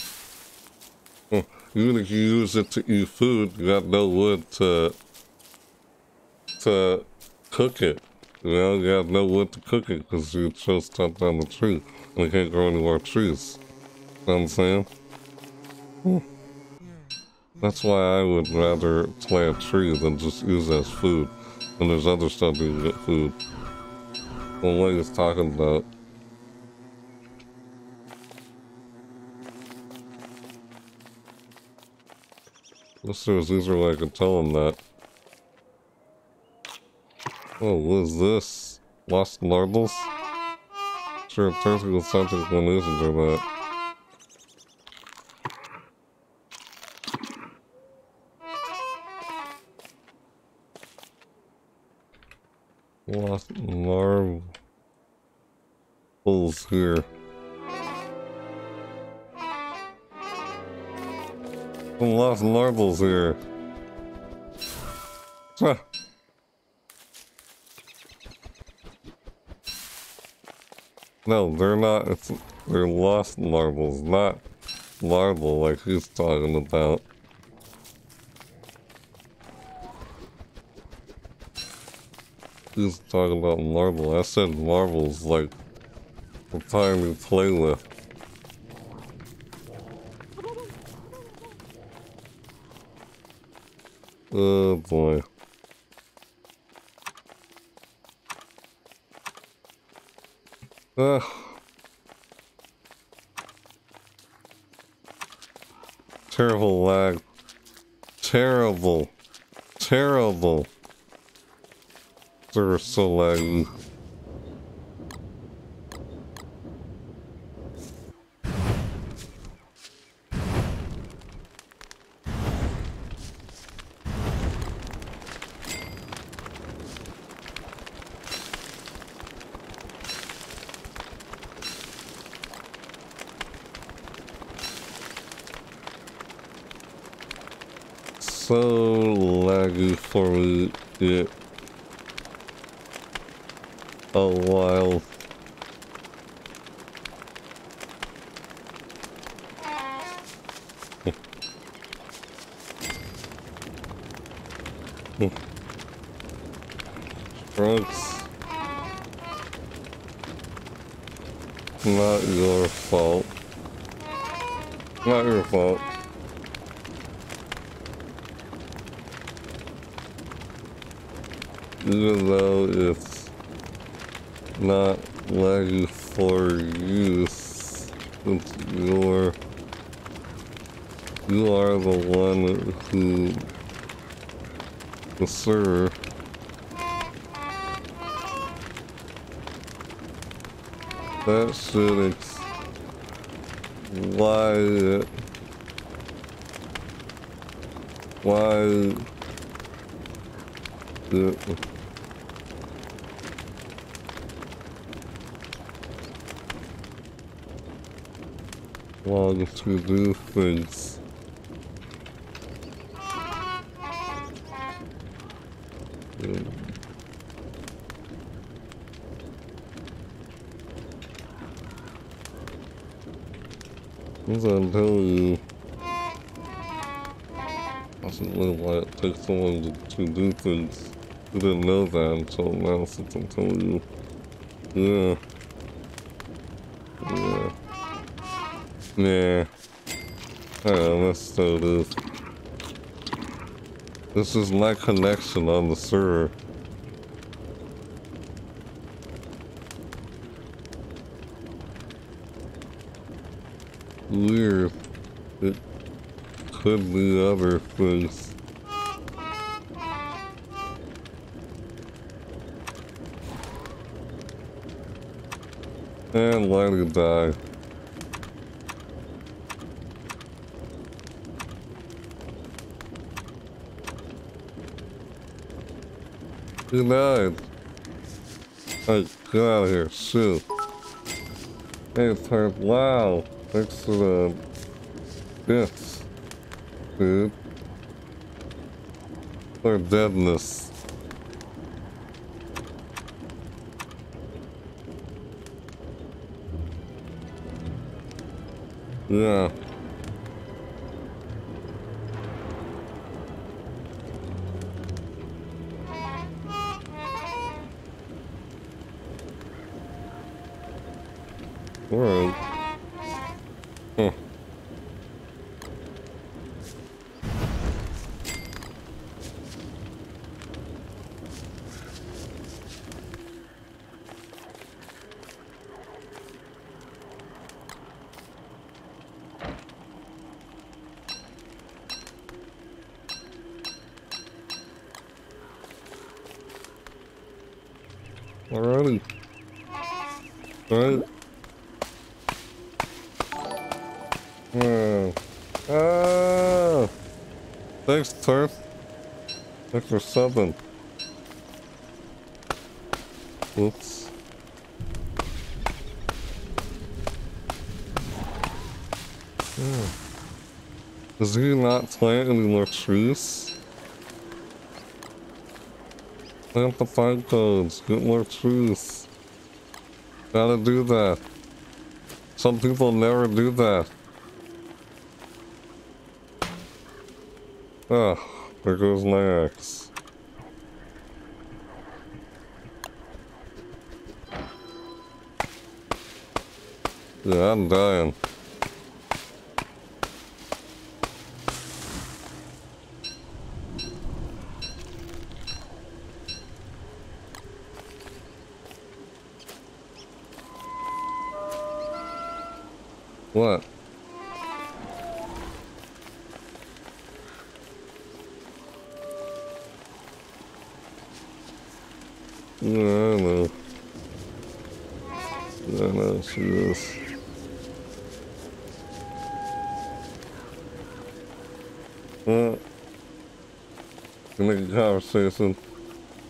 Hmm. Even if you use it to eat food, you got no wood to to cook it. You know, you have no wood to cook it because you chose to cut down the tree. We can't grow any more trees. You know what I'm saying? Hmm. That's why I would rather plant a tree than just use as food. And there's other stuff you can get food. Well, what he's talking about. Unless there's easier way I can tell him that. Oh, what is this? Lost marbles? Sure, technical subject one isn't there, but... Lost marbles here. Lost marbles here. No, they're not. It's, they're lost marbles, not marble like he's talking about. He's talking about marble. I said marbles like the time you play with. Oh boy. Ugh. Terrible lag. Terrible. Terrible. They're so laggy for me it a while. Drugs. Not your fault. Not your fault. Even though it's not ready for use, it's your you are the one who server that should why why the long to do things Telling you, doesn't look like it takes someone to, to do things. You didn't know that until now since I'm telling you. Yeah. Yeah. Yeah. Yeah, let's do this. This is my connection on the server. weird. It could be other things. And let it die. He died. Hey, get out of here, shoot. Hey, it's hurt. Wow. Excellent. Yes. Good. Or deadness. Yeah. For seven. Oops. Yeah. Does he not plant any more trees? Plant the pine cones, get more trees. Gotta do that. Some people never do that. Ah, there goes my axe. Yeah, conversation.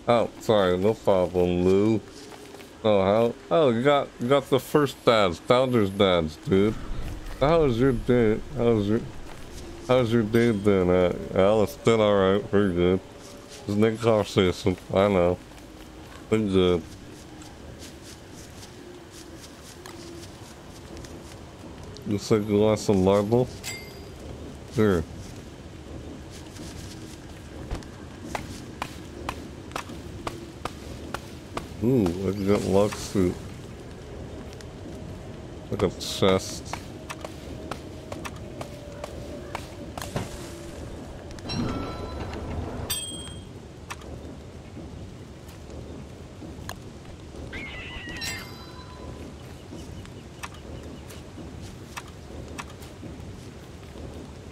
Oh, sorry, no problem, Lou. Oh, how? Oh, you got you got the first dads, founders dads, dude. How was your day? How was your? How's your day been? Uh, well, it's been alright, pretty good. It's good conversation, I know. Been good. You said you want some marble? Sure. Get log suit. Like chest.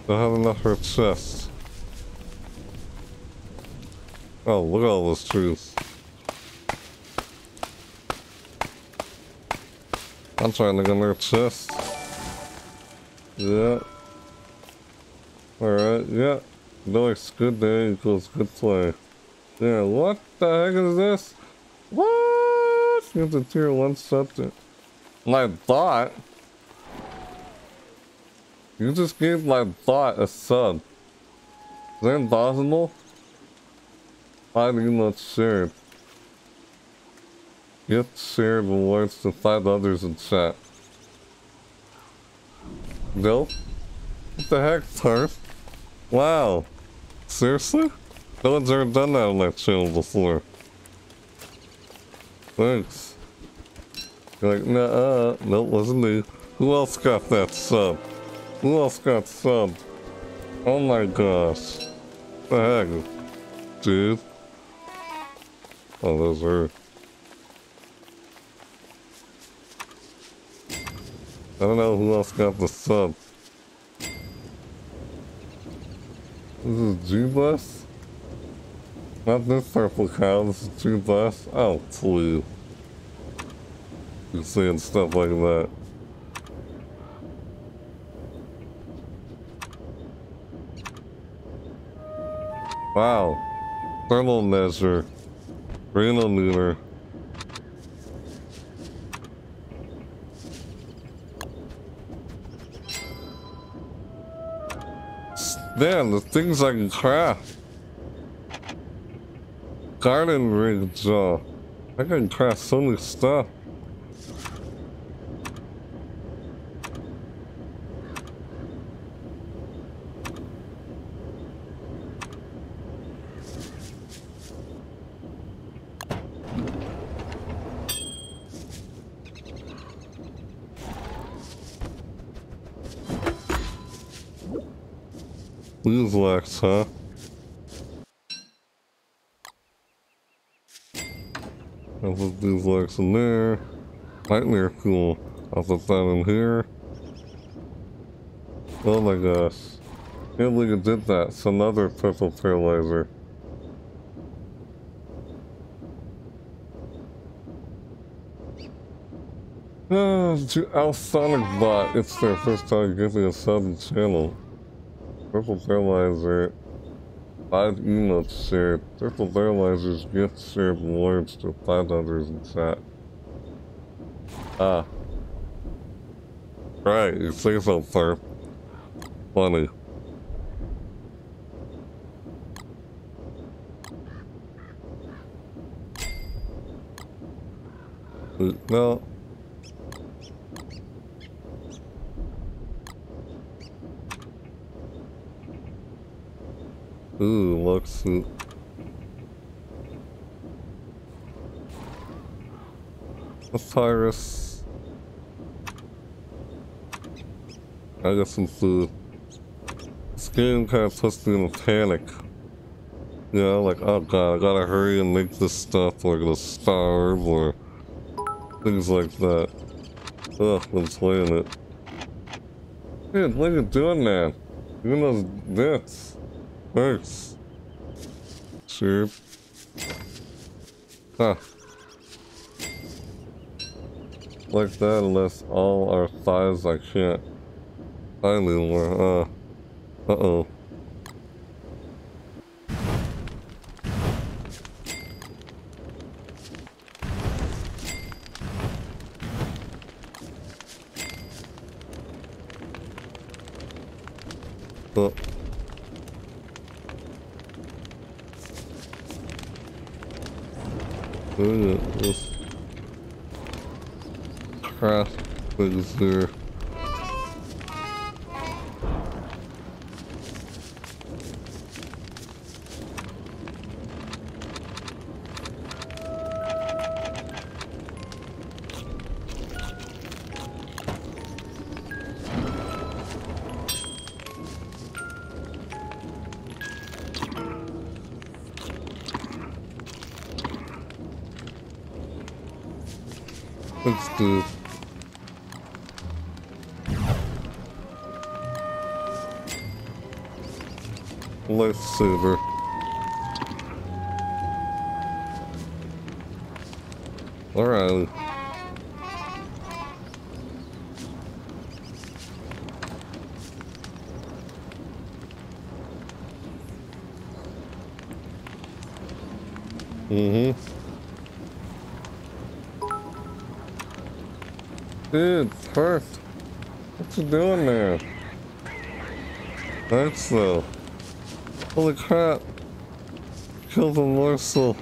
I have enough for chest. Oh, look at all those trees. I'm trying to get another chest. Yeah. Alright, yeah. Nice, good day equals good play. Yeah, what the heck is this? What? It's a tier 1 subject. My thought. You just gave my thought a sub. Is that impossible? I do not share. Gift shared awards to five others in chat. Nope. What the heck, Tarf? Wow. Seriously? No one's ever done that on that channel before. Thanks. You're like, nah, uh, nope, wasn't me. Who else got that sub? Who else got sub? Oh my gosh. What the heck? Dude. Oh, those are... I don't know who else got the sub. This is G-Bus? Not this purple cow, this is G-Bus? Oh, please. You're saying stuff like that. Wow. Thermal measure. Rainometer. Man, the things I can craft. Garden rig jaw. Uh, I can craft so much stuff. Beeswax, huh? I'll put beeswax in there. Nightmare fuel. I'll put that in here. Oh my gosh. Can't believe it did that. It's another purple paralyzer. Ah, oh, Sonic Bot. It's their first time giving a sudden channel. Purple Paralyzer. Five emotes shared. Purple Paralyzer's gift shared awards to five others in chat. Ah. Right, you say so, sir. Funny. No, Looks. Osiris. I got some food. This game kind of puts me in a panic. You know, like, oh god, I gotta hurry and make this stuff, or I'm gonna starve, or things like that. Ugh, I'm playing it. Dude, what are you doing, man? Even those bits. Thanks. Sure. Huh. Like that unless all our thighs I can't find anymore. Uh, uh-oh. Oh. Look at this crap things Dude, first. What you doing there? Thanks though. Holy crap. Killed a morsel.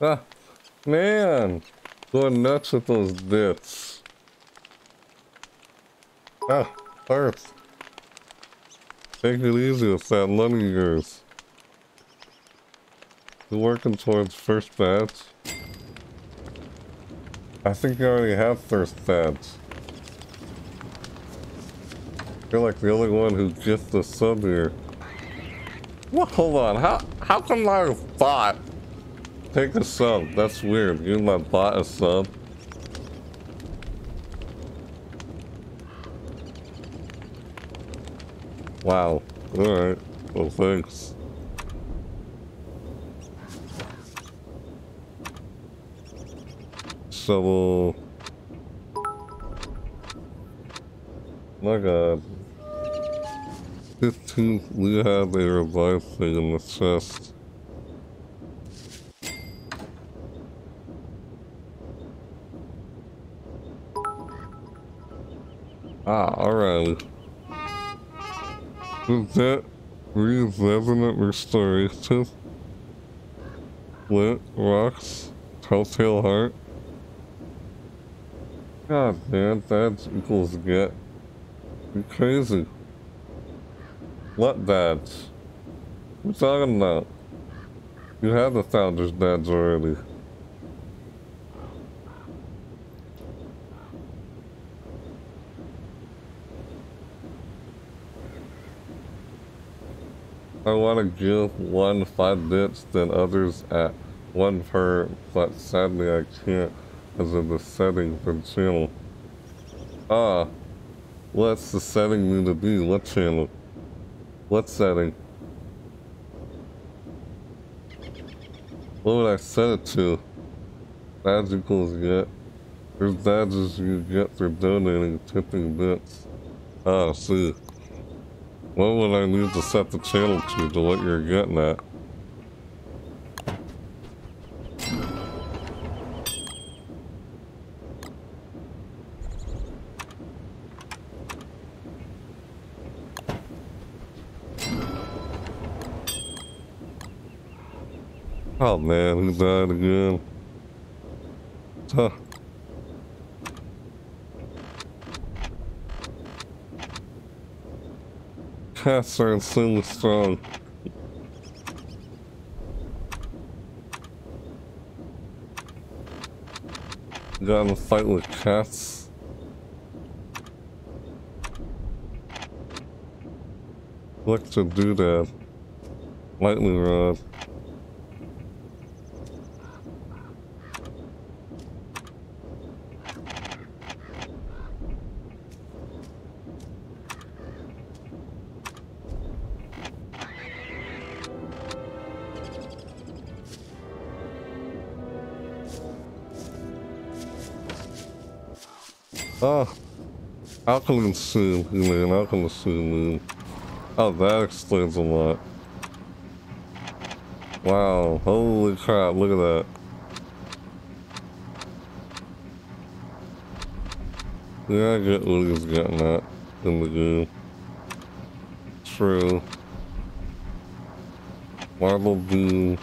Ah, man. Going nuts with those bits. Ah, Earth. Take it easy with that money of yours. You working towards first badge? I think you already have first badge. You're like the only one who gets the sub here. What? Hold on. How how come my bot take a sub? That's weird. You my bot a sub. Wow. Alright. Well, thanks. Shovel. My god. 15th, we have a revive thing in the chest. Ah, alright. With that resonant restoration, flint, rocks, telltale heart. God man, that equals get. You crazy. What badge? What you talking about? You have the founder's dads already. I want to give one five bits than others at one per, but sadly I can't because of the settings and channel. Ah, what's the setting need to be? What channel? What setting? What would I set it to? Badge equals get. There's badges you get for donating tipping bits. Ah, see. What would I need to set the channel to to what you're getting at? Oh man, he died again. Huh. Cats are insanely strong. Got in a fight with cats. Look to do that. Lightning rod. You mean alkaline soon moon. Oh, that explains a lot. Wow, holy crap, look at that. Yeah, I get what he's getting at in the game. True. Marble.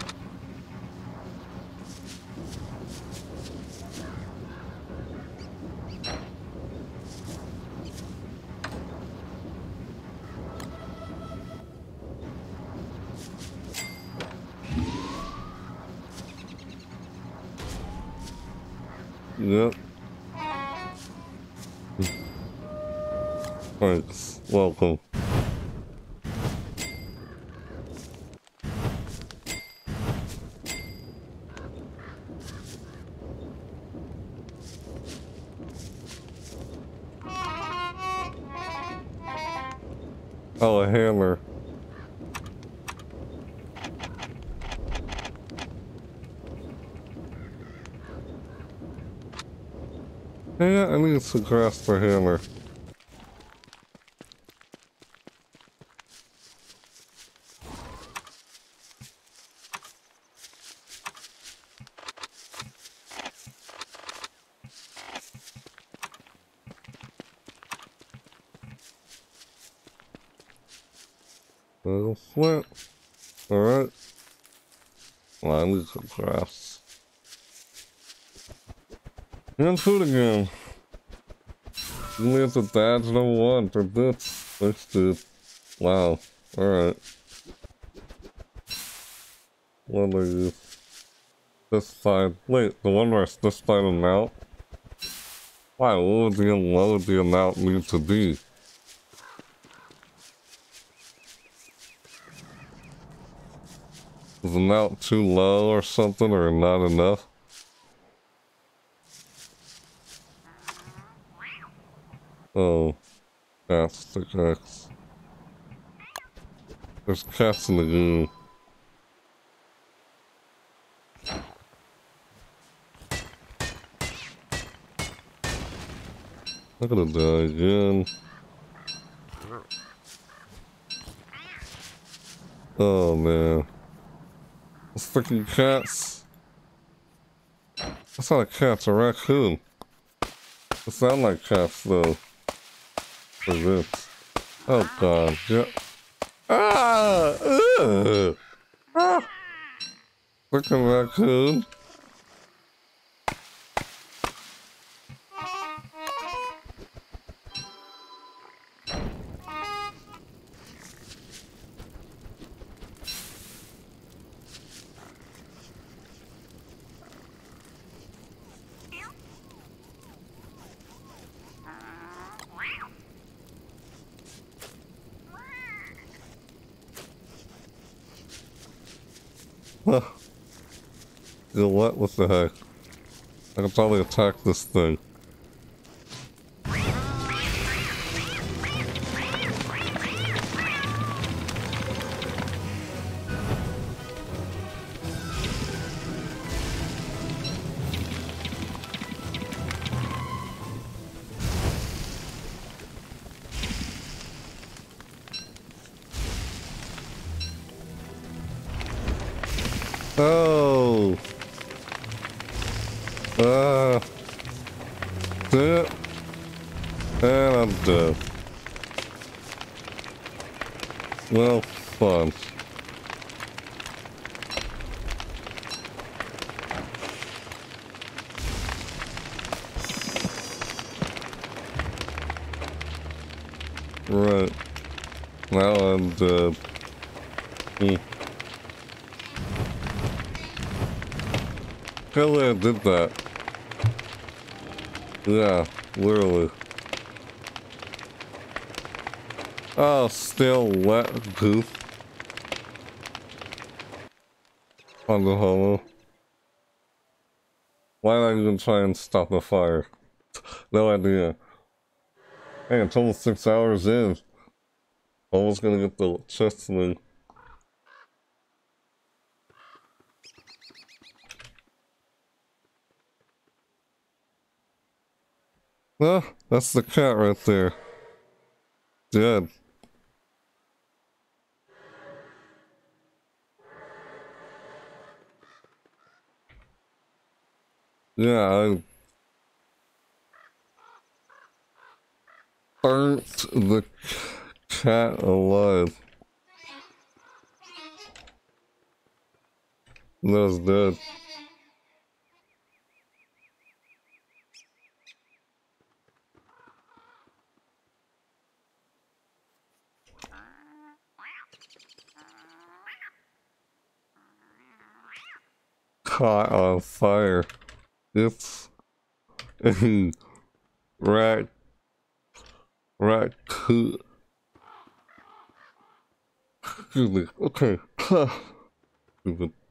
Yeah, I need to grasp the hammer. Little flint. Alright. Well, I need some grass. And food again. Have to dodge no one for this. Dude. Wow. Alright. What are you? This side. Wait, the one where it's this side and out? Why, what would the low the amount need to be? Is the amount too low or something, or not enough? Oh, that's the cats. There's cats in the goo. I'm gonna die again. Oh man. Those freaking cats. That's not a cat, it's a raccoon. They sound like cats though. For this. Oh god, yeah. Ah! Ugh. Ah! Raccoon. Huh. Know what? What the heck? I can probably attack this thing. On the hollow. Why not even try and stop the fire? no idea. Hey, it's almost six hours in. Almost gonna get the chest thing. Well, that's the cat right there. Dead. Yeah, I burnt the cat alive. That was dead. Caught on fire. It's rat raccoon. Excuse me. Okay.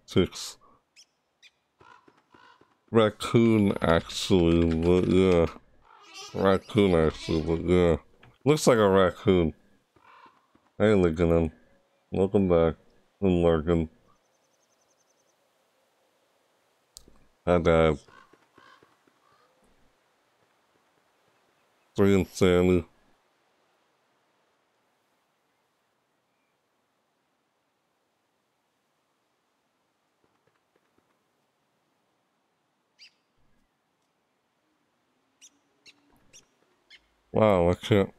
Six. Raccoon actually, but yeah. Raccoon actually, but yeah. Looks like a raccoon. Hey Lincoln, welcome back. I'm lurking. Hi Dad. Sandy. Wow, I can't.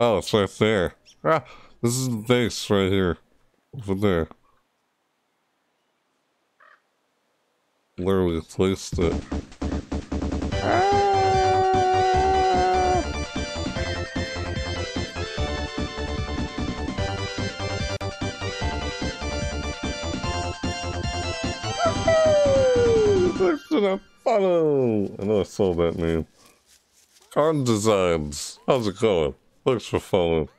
Oh, it's right there. Ah, this is the base right here. Over there. We placed it. Ah! Funnel! I know I saw that name. Art Designs. How's it going? Thanks for following.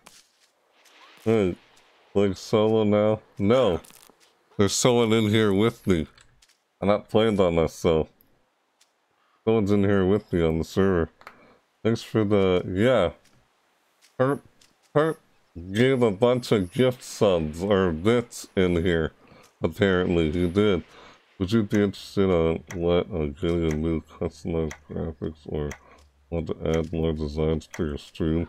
Hey, playing solo now? No. There's someone in here with me. I'm not playing by myself. Someone's in here with me on the server. Thanks for the... yeah. Herp, Herp gave a bunch of gift subs or bits in here. Apparently, he did. Would you be interested in what uh, getting a new customized graphics or want to add more designs to your stream,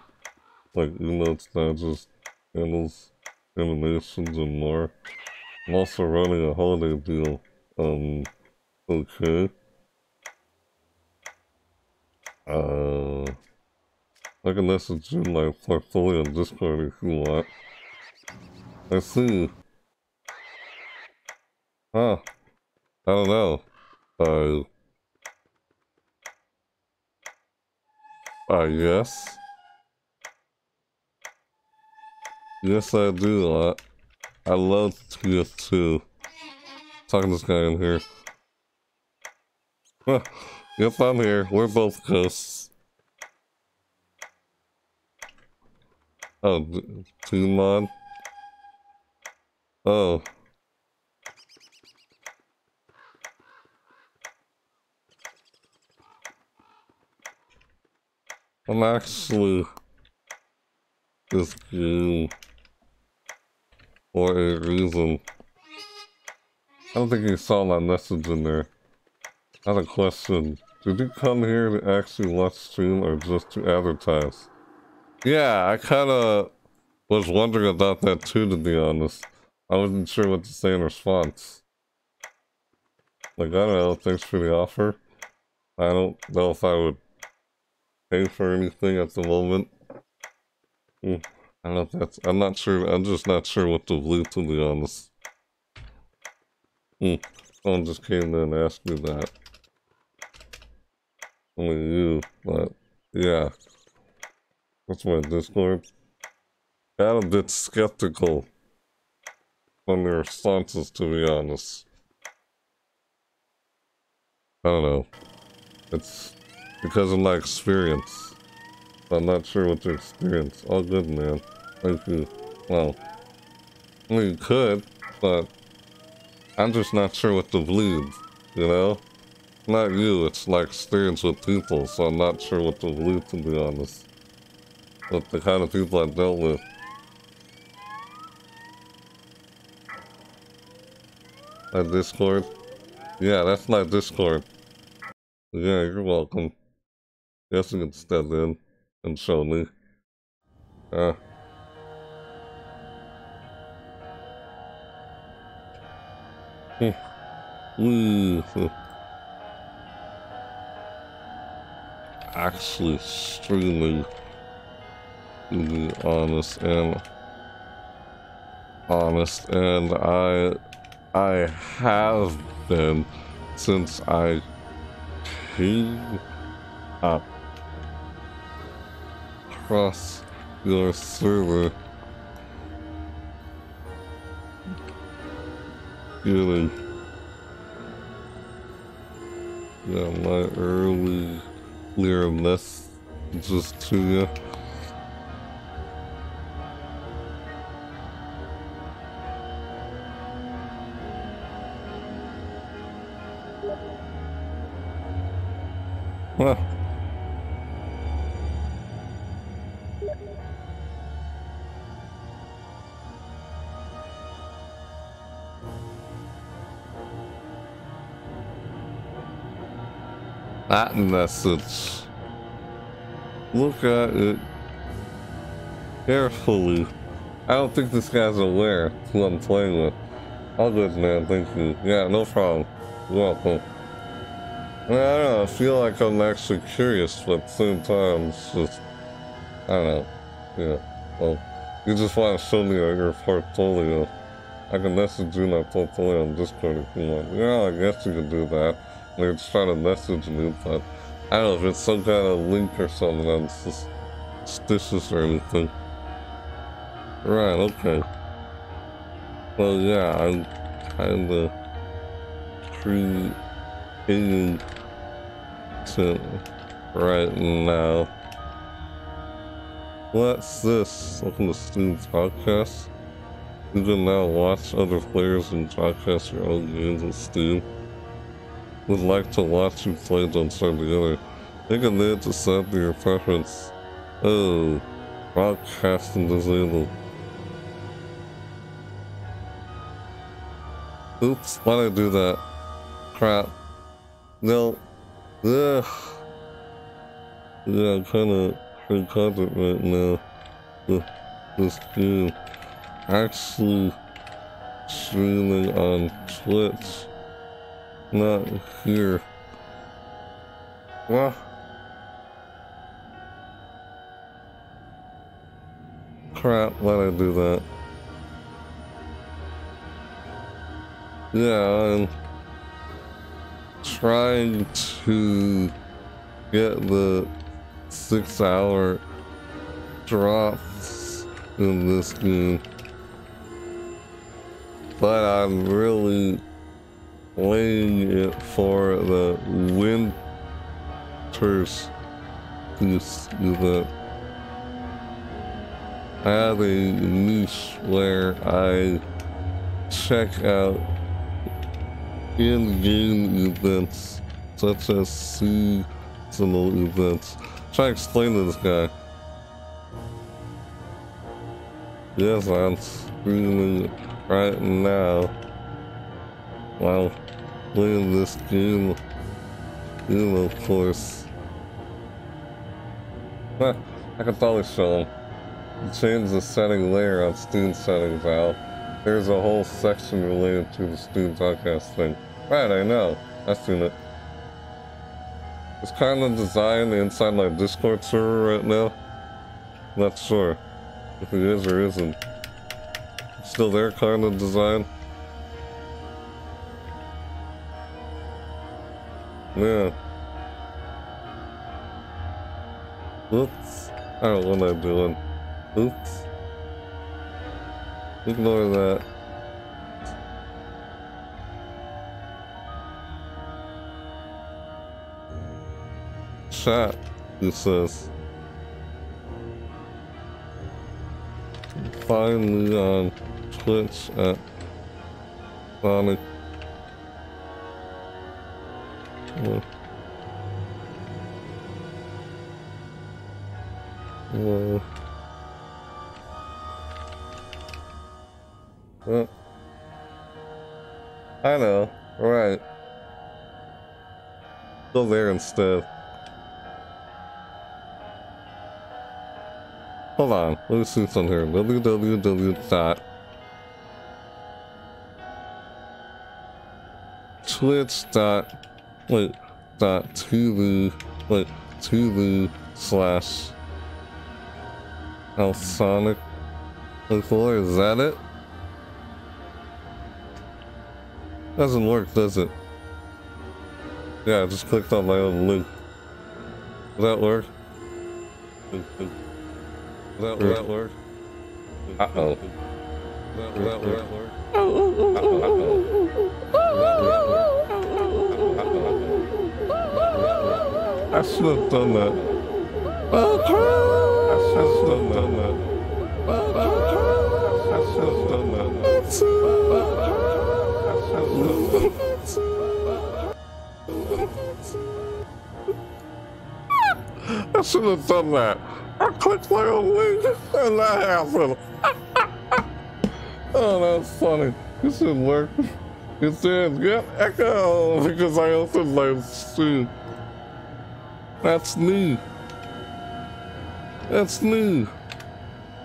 like emotes, dodges, handles, animations, and more. I'm also running a holiday deal. Um, okay. Uh, I can message you my portfolio on Discord if you want. I see. Huh. I don't know. Uh, Uh, yes. Yes, I do. Uh, I love TF2. Talking to this guy in here. yep, I'm here. We're both ghosts. Oh, Tumon? Oh. I'm actually this game for a reason. I don't think you saw my message in there. I had a question. Did you come here to actually watch stream or just to advertise? Yeah, I kinda was wondering about that too, to be honest. I wasn't sure what to say in response. Like, I don't know, thanks for the offer. I don't know if I would pay for anything at the moment. Mm, I don't know that's, I'm not sure, I'm just not sure what to believe to be honest. Mm, someone just came in and asked me that. Only you, but yeah. That's my Discord. Got a bit skeptical on their responses to be honest. I don't know. It's because of my experience. I'm not sure what your experience. All good, man. Thank you. Well, I mean, you could, but I'm just not sure what to believe, you know? Not you, it's like experience with people, so I'm not sure what to believe, to be honest. With the kind of people I dealt with. My Discord? Yeah, that's my Discord. Yeah, you're welcome. Yes, you can step in and show me. Uh. actually streaming to be honest and honest and I I have been since I came up across your server. Feeling yeah my early clear messages to you Message. Look at it carefully. I don't think this guy's aware who I'm playing with. All good, man. Thank you. Yeah, no problem. You're welcome. I don't know, I feel like I'm actually curious, but at the same time, it's just, I don't know. Yeah, well, you just want to show me your portfolio. I can message you my portfolio on Discord if you want. Yeah, I guess you could do that. Like, just try to message me, but I don't know if it's some kind of link or something that's suspicious or anything. Right, okay. Well, yeah, I'm kinda creating to right now. What's this? Welcome to Steam's Broadcast. You can now watch other players and podcast your own games with Steam. Would like to watch you play Don't Starve Together. Take a minute to set your preference. Oh, broadcasting disabled. Oops, why'd I do that? Crap. No, Ugh. Yeah, I'm kinda content right now. The, this game actually streaming on Twitch, not here. Well, crap, why'd I do that? Yeah, I'm trying to get the six hour drops in this game. But I'm really playing it for the winters event. Have a niche where I check out in-game events such as seasonal events. Try to explain to this guy. Yes, I'm streaming right now while playing this game. Know, of course. Huh, I can probably show them. Change the setting layer on Steam settings, Al. There's a whole section related to the Steam podcast thing. Right, I know. I've seen it. It's kind of designed inside my Discord server right now. Not sure if it is or isn't. Still there kind of design. Yeah. Oops. I don't know what I'm doing. Oops. Ignore that. Chat, it says. Find me on Twitch at Sonic. Uh, uh, Well, I know, right. Go there instead. Hold on, let me see something here. www dot twitch dot wait dot tv wait Tulu slash Alsonic. Like, is that it? Doesn't work, does it? Yeah, I just clicked on my own link. Does that work? Does that, does that work? Uh-oh. Does that, does that work? I should have done that. I should have done that. I should have done that. I should have done that. I should have done that. I clicked my own link and that happened. oh, that's funny. This didn't work. It did. Yep, echo because I opened my stream. That's new. That's new.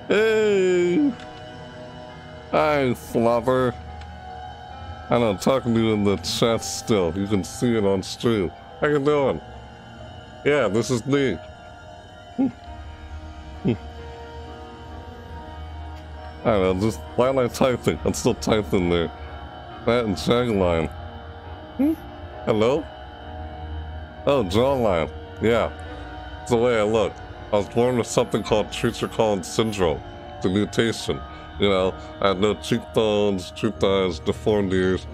Hey. Hi, Flopper. I know, talking to you in the chat still. You can see it on stream. How you doing? Yeah, this is me. I don't know, just why am I typing? I'm still typing there. That and tagline. Hello? Oh, jawline. Yeah. It's the way I look. I was born with something called Treacher Collins syndrome. It's a mutation. You know, I have no cheekbones, toothed eyes, deformed ears.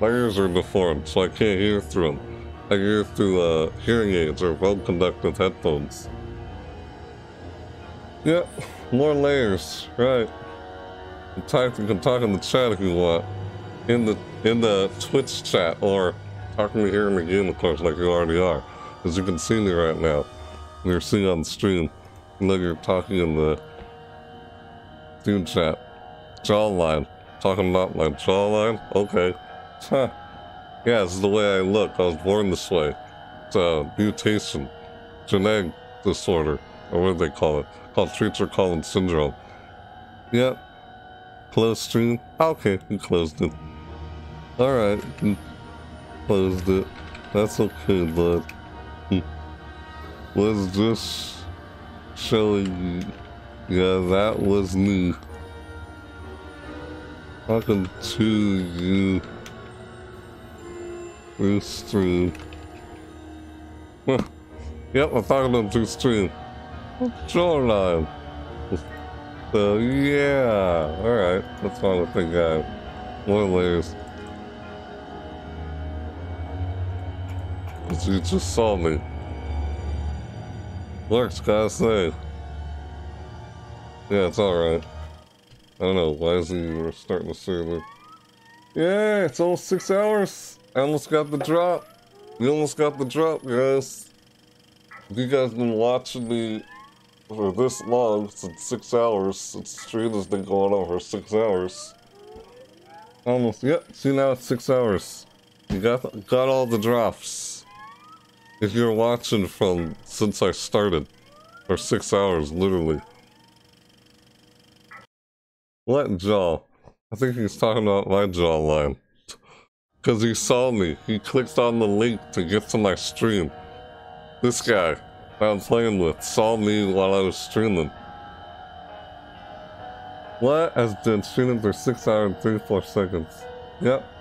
My ears are deformed, so I can't hear through them. I hear through uh, hearing aids or well-conducted headphones. Yep, more layers, right. You can talk in the chat if you want. In the in the Twitch chat or talking to me here in the game, of course, like you already are. As you can see me right now. You're seeing on the stream. You know you're talking in the stream chat. Jawline. Talking about my jawline? Okay. Huh. Yeah, this is the way I look. I was born this way. It's a mutation. Genetic disorder. Or what do they call it? Called Treacher Collins syndrome. Yep. Closed stream? Okay, we closed it. Alright, closed it. That's okay, bud. Was just showing you. Yeah, that was me. Talking to you through stream. yep, I'm talking to them through stream. Shoreline. So yeah, alright. That's fine with the guy. More layers. You just saw me. Works, gotta say. Yeah, it's alright. I don't know, why is he starting to server? Yeah, it's almost six hours. I almost got the drop. We almost got the drop, guys. If you guys been watching me for this long, since six hours, since the stream has been going on for six hours. Almost, yep, see now it's six hours. You got, got all the drops. If you're watching from since I started, for six hours, literally. What jaw? I think he's talking about my jawline. Because he saw me. He clicked on the link to get to my stream. This guy I'm playing with saw me while I was streaming. What has been streaming for 6 hours and 34 seconds? Yep.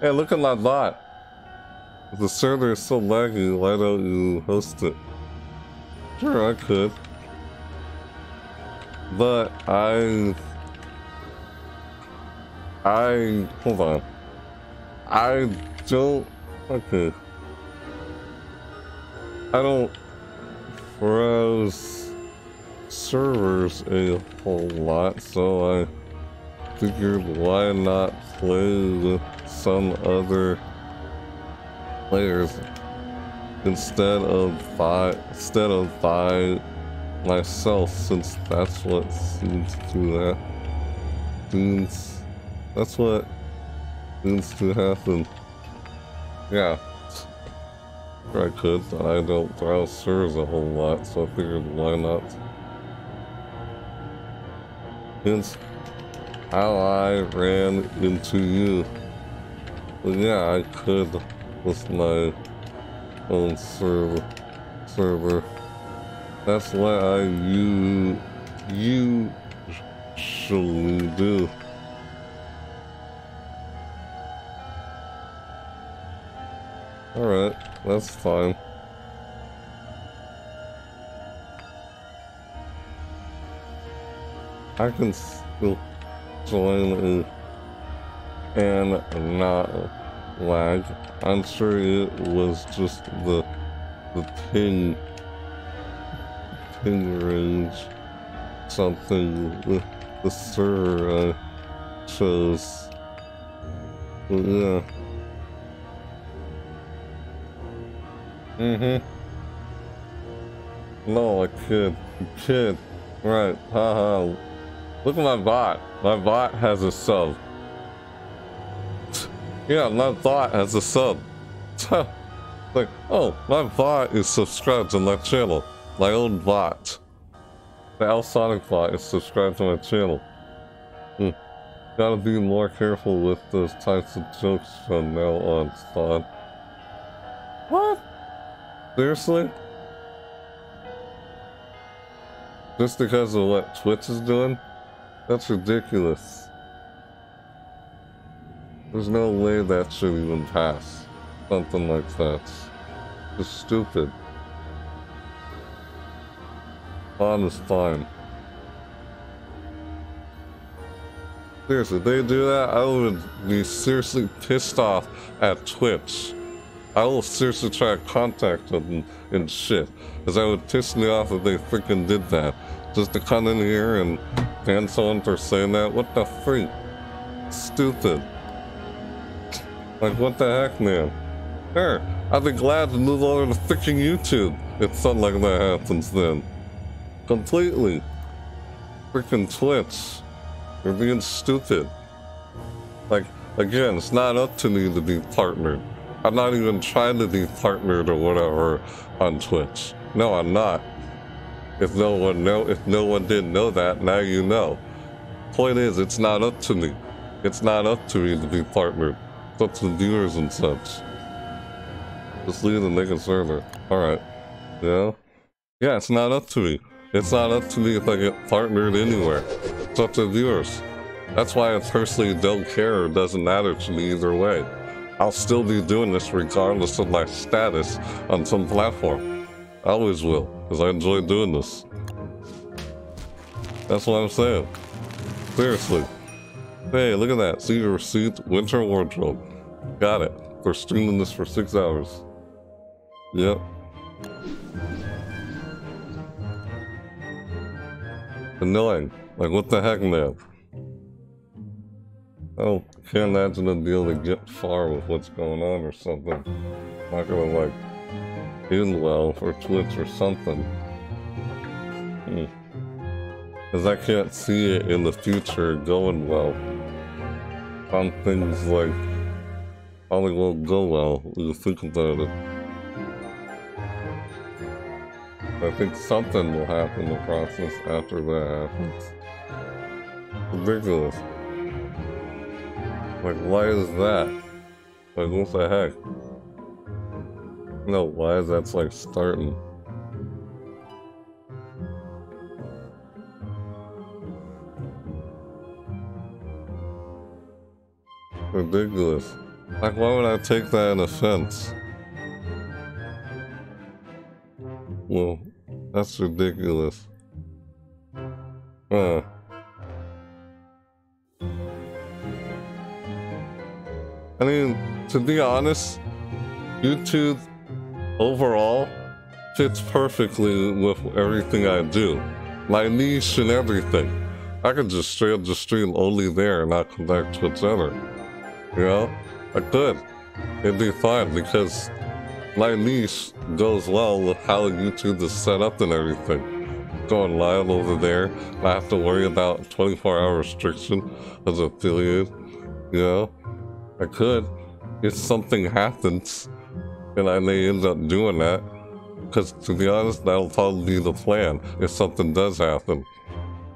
Hey, look at that bot. If the server is so laggy, why don't you host it? Sure, I could. But I... I... Hold on. I don't... Okay. I don't browse servers a whole lot, so I figured why not play with some other players instead of by instead of by myself since that's what seems to that seems that's what seems to happen. Yeah. I could, but I don't browse servers a whole lot, so I figured why not. Hence how I ran into you. But yeah, I could with my own server. server. That's what I you usually do. Alright, that's fine. I can still join and not lag. I'm sure it was just the the ping ping range something with the server I chose. But yeah. Mm-hmm. No, I kid. Kid. Right. Haha. Look at my bot. My bot has a sub. Yeah, my bot has a sub. like, oh, my bot is subscribed to my channel. My own bot. The Alsonic bot is subscribed to my channel. Hmm. Gotta be more careful with those types of jokes from now on, Spawn. What? Seriously? Just because of what Twitch is doing? That's ridiculous. There's no way that should even pass. Something like that. It's stupid. On is fine. Seriously, they do that, I would be seriously pissed off at Twitch. I will seriously try to contact them and, and shit. Because I would piss me off if they freaking did that. Just to come in here and ban someone for saying that? What the freak? Stupid. Like, what the heck, man? Sure, I'd be glad to move over to freaking YouTube if something like that happens then. Completely. Freaking Twitch. You're being stupid. Like, again, it's not up to me to be partnered. I'm not even trying to be partnered or whatever on Twitch. No, I'm not. If no one know, if no one didn't know that, now you know. Point is, it's not up to me. It's not up to me to be partnered. Up to the viewers and such. Just leave the naked server. Alright. Yeah? Yeah, it's not up to me. It's not up to me if I get partnered anywhere. It's up to the viewers. That's why I personally don't care. It doesn't matter to me either way. I'll still be doing this regardless of my status on some platform. I always will, because I enjoy doing this. That's what I'm saying. Seriously. Hey, look at that. See your receipt, winter wardrobe. Got it. We're streaming this for six hours. Yep. Annoying. Like, what the heck, man? Oh, can't imagine be able to get far with what's going on or something. Not gonna, like, doing well for Twitch or something. Hmm. Because I can't see it in the future going well. On things like probably won't go well you think about it. I think something will happen in the process after that happens. Ridiculous. Like, why is that? Like, what the heck? No, why is that like starting? Ridiculous. Like, why would I take that in offense? Well, that's ridiculous. Huh. I mean, to be honest, YouTube overall fits perfectly with everything I do. My niche and everything. I could just straight just stream only there and not connect to Twitch ever. You know? I could. It'd be fine because my niche goes well with how YouTube is set up and everything. Going live over there, I have to worry about 24 hour restriction as a affiliate. You know? I could. If something happens, and I may end up doing that. Because to be honest, that'll probably be the plan if something does happen.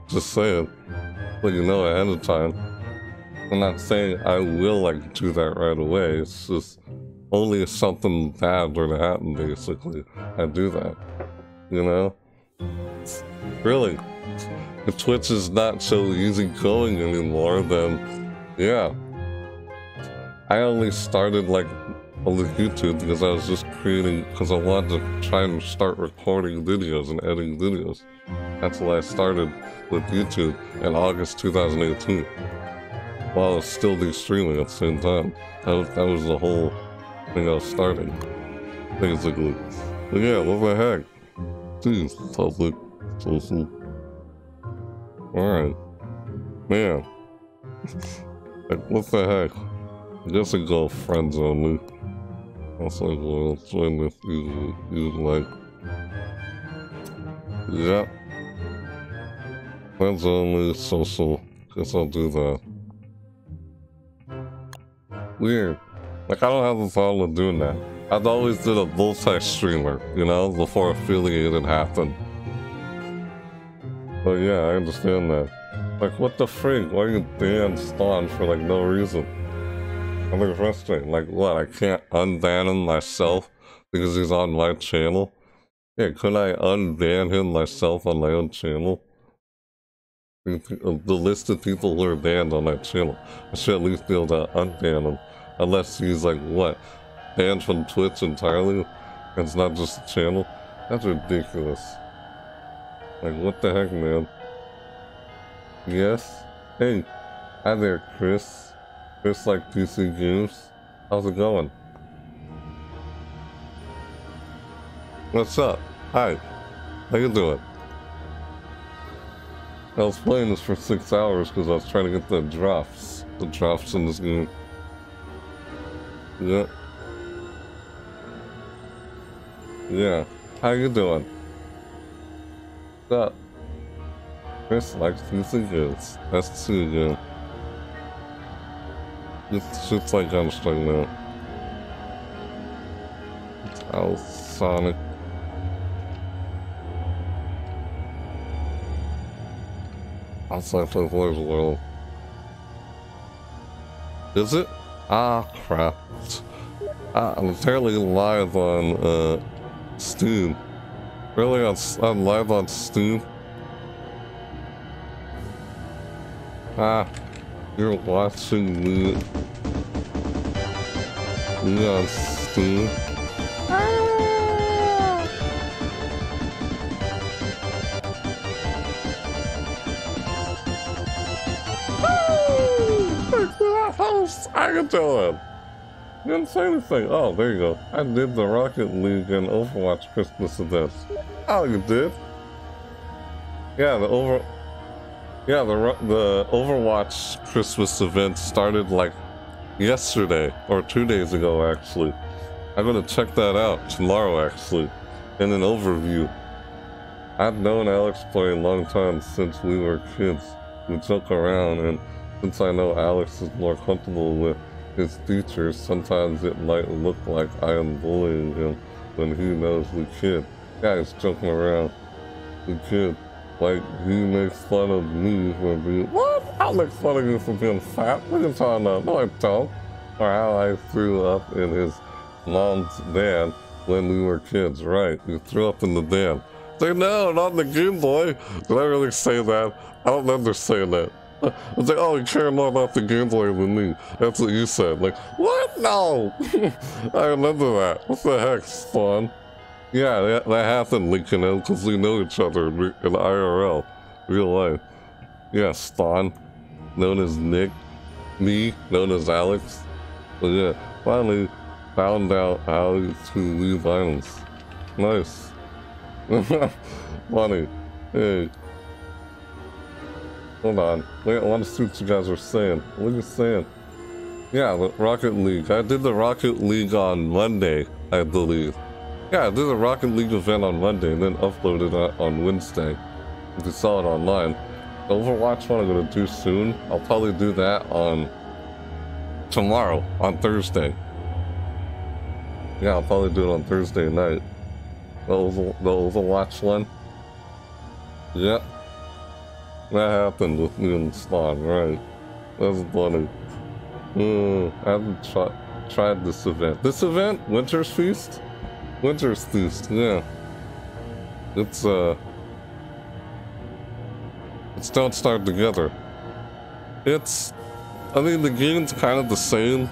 Just saying. But you know ahead of time. I'm not saying I will like do that right away. It's just only if something bad were to happen, basically, I do that. You know? Really. If Twitch is not so easy going anymore, then yeah. I only started like on the YouTube because I was just creating, because I wanted to try and start recording videos and editing videos. That's why I started with YouTube in August 2018. While still do streaming at the same time. That was, that was the whole thing I was starting. Basically. But yeah, what the heck? Jeez, public, social. Alright. Man. like, what the heck? I guess I go friends only. That's like, well, join if you, you like. Yep. Friends only, social. Guess I'll do that. Weird. Like, I don't have a problem with doing that. I've always did a multi-streamer, you know, before affiliated happened. But yeah, I understand that. Like, what the freak? Why you ban Spawn for, like, no reason? I'm like frustrated. Like, what? I can't unban him myself because he's on my channel? Yeah, could I unban him myself on my own channel? The list of people who are banned on my channel. I should at least be able to unban him. Unless he's like, what? Banned from Twitch entirely? It's not just a channel? That's ridiculous. Like, what the heck, man? Yes? Hey, hi there, Chris. Chris like PC Games. How's it going? What's up? Hi. How you doing? I was playing this for six hours because I was trying to get the drafts. The drafts in this game. Yeah. Yeah. How you doing? What's up? Chris likes games. That's too good. It's just like I'm starting out. Oh, Sonic. Outside the Players World. Is it? Ah, crap. Ah, I'm apparently live on, uh, Steam. Really? On, I'm live on Steam? Ah, you're watching me. Me on Steam. Host. can tell doing? You didn't say anything. Oh, there you go. I did the Rocket League and Overwatch Christmas events. Oh, you did? Yeah, the over... Yeah, the the Overwatch Christmas event started like yesterday, or two days ago actually. I'm gonna check that out tomorrow actually, in an overview. I've known Alex for a long time since we were kids. We joke around and since I know Alex is more comfortable with his features, sometimes it might look like I am bullying him when he knows the kid. He's joking around. The kid. Like, he makes fun of me for being, what? I make fun of you for being fat? What are you talking about? No, I don't. Or how I threw up in his mom's van when we were kids, right? You threw up in the van. Say, no, not the Game Boy. Did I really say that? I don't saying that. I was like, oh, you care more about the Game Boy than me. That's what you said. Like, what? No! I remember that. What the heck, Spawn? Yeah, that, that happened, know, because we know each other in, in IRL, real life. Yeah, Spawn, known as Nick. Me, known as Alex. But yeah, finally found out how to leave violence. Nice. Funny. Hey, Hold on. Wait, I want to see what you guys are saying. What are you saying? Yeah, the Rocket League. I did the Rocket League on Monday, I believe. Yeah, I did the Rocket League event on Monday and then uploaded it on Wednesday. If you saw it online. Overwatch one I'm going to do soon. I'll probably do that on tomorrow, on Thursday. Yeah, I'll probably do it on Thursday night. The, Over the Overwatch one. Yep. Yeah. That happened with me and Spawn, right? That's funny. Hmm, I haven't tried. tried this event. This event, Winter's Feast? Winter's Feast, yeah. It's, uh... It's Don't Starve Together. It's... I mean, the game's kind of the same.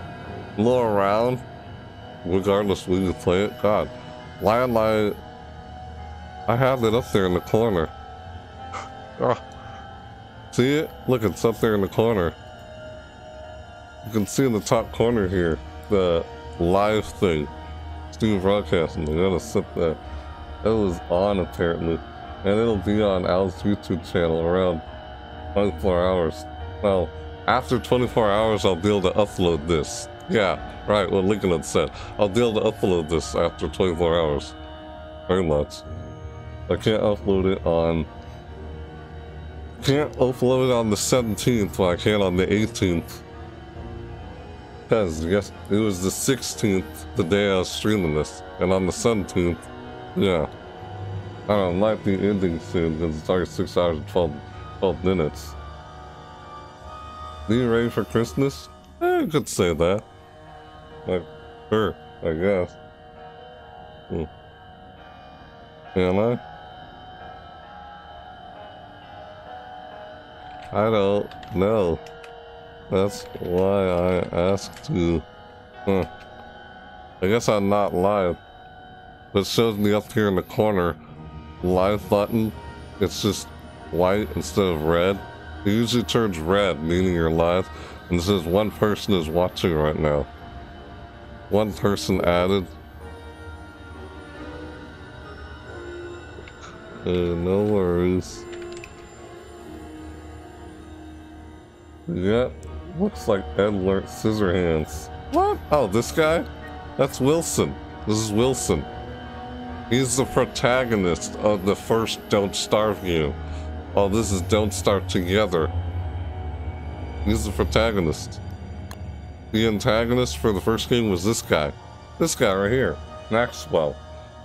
Low around. Regardless when you play it. God. Why am I... I have it up there in the corner. See it? Look, it's up there in the corner. You can see in the top corner here, the live thing. Steam Broadcasting. I gotta set that. That was on apparently. And it'll be on Al's YouTube channel around 24 hours. Well, after 24 hours, I'll be able to upload this. Yeah, right, what Lincoln had said. I'll be able to upload this after 24 hours. Very much. I can't upload it on... Can't upload on the 17th, but I can on the 18th. Because, yes, it was the 16th, the day I was streaming this. And on the 17th, yeah. I don't might be ending soon, because it's already 6 hours and 12, 12 minutes. Are you ready for Christmas? Eh, I could say that. Like, sure, I guess. Hmm. Am I? I don't know. That's why I asked you. Huh. I guess I'm not live. But it shows me up here in the corner. Live button. It's just white instead of red. It usually turns red, meaning you're live, and it says one person is watching right now. One person added. Uh, no worries. Yep, looks like Edward Scissorhands. What? Oh, this guy? That's Wilson. This is Wilson. He's the protagonist of the first Don't Starve You. Oh, this is Don't Starve Together. He's the protagonist. The antagonist for the first game was this guy. This guy right here, Maxwell.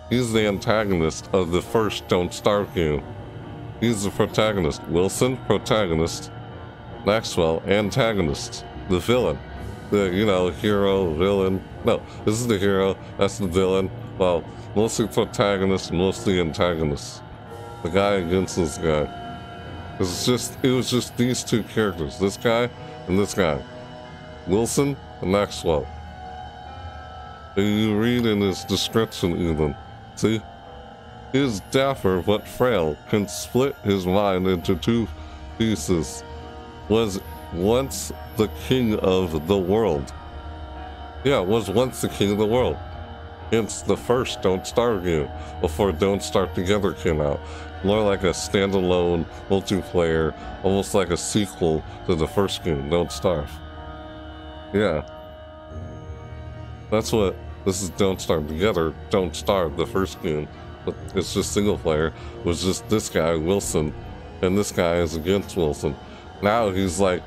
He's the antagonist of the first Don't Starve game. He's the protagonist. Wilson, protagonist. Maxwell, antagonist. The villain. The, you know, hero, villain. No, this is the hero, that's the villain. Well, mostly protagonist, mostly antagonist. The guy against this guy. It's just it was just these two characters, this guy and this guy. Wilson and Maxwell. And you read in his description even. See? He is dapper but frail, can split his mind into two pieces. Was once the king of the world. Yeah, was once the king of the world. Hence the first Don't Starve You before Don't Starve Together came out more like a standalone multiplayer, almost like a sequel to the first game, Don't Starve. Yeah. That's what this is Don't Starve Together, Don't Starve, the first game. But it's just single player. It was just this guy, Wilson, and this guy is against Wilson. Now he's like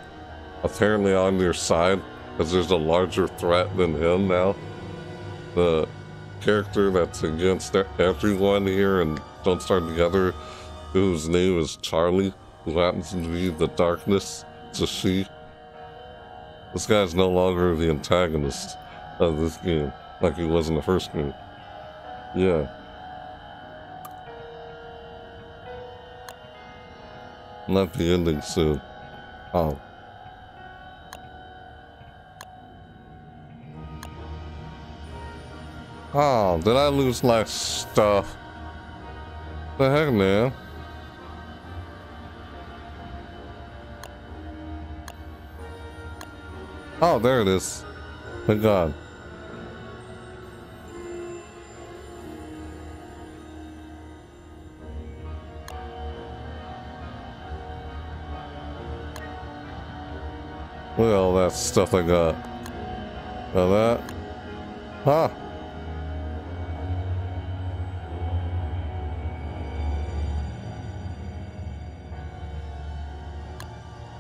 apparently on your side because there's a larger threat than him now. The character that's against everyone here and don't Starve Together, whose name is Charlie, who happens to be the darkness. It's a she. This guy's no longer the antagonist of this game, like he was in the first game. Yeah. Not the ending soon. Oh. Oh, did I lose my stuff? The heck, man? Oh, there it is. Thank God. Look at all that stuff I got. Got that? Huh.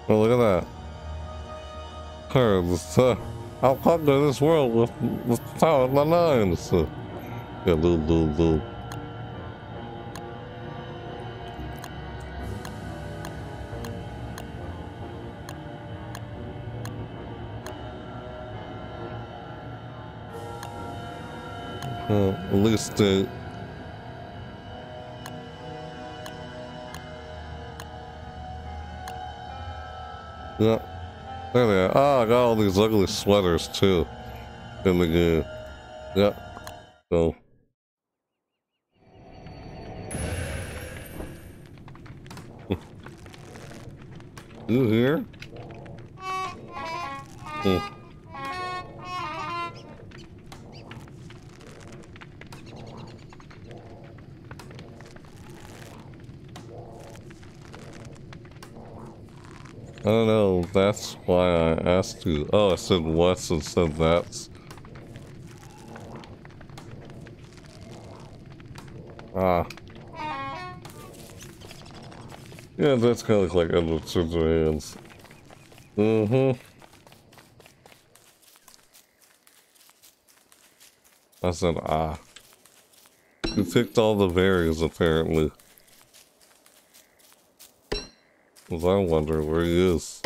Oh, look at that. Curves. Uh, I'll conquer this world with, with the power of my nines. Uh, yeah, little, little, little. They... Yeah. There they are. Ah, I got all these ugly sweaters too. In the game. Yeah. So. you here? Hmm. I don't know, that's why I asked you. Oh, I said what's and said that's. Ah. Yeah, that's kind of like Edward Scissorhands. Mm-hmm. I said, ah. You picked all the berries, apparently. Cause I wonder where he is.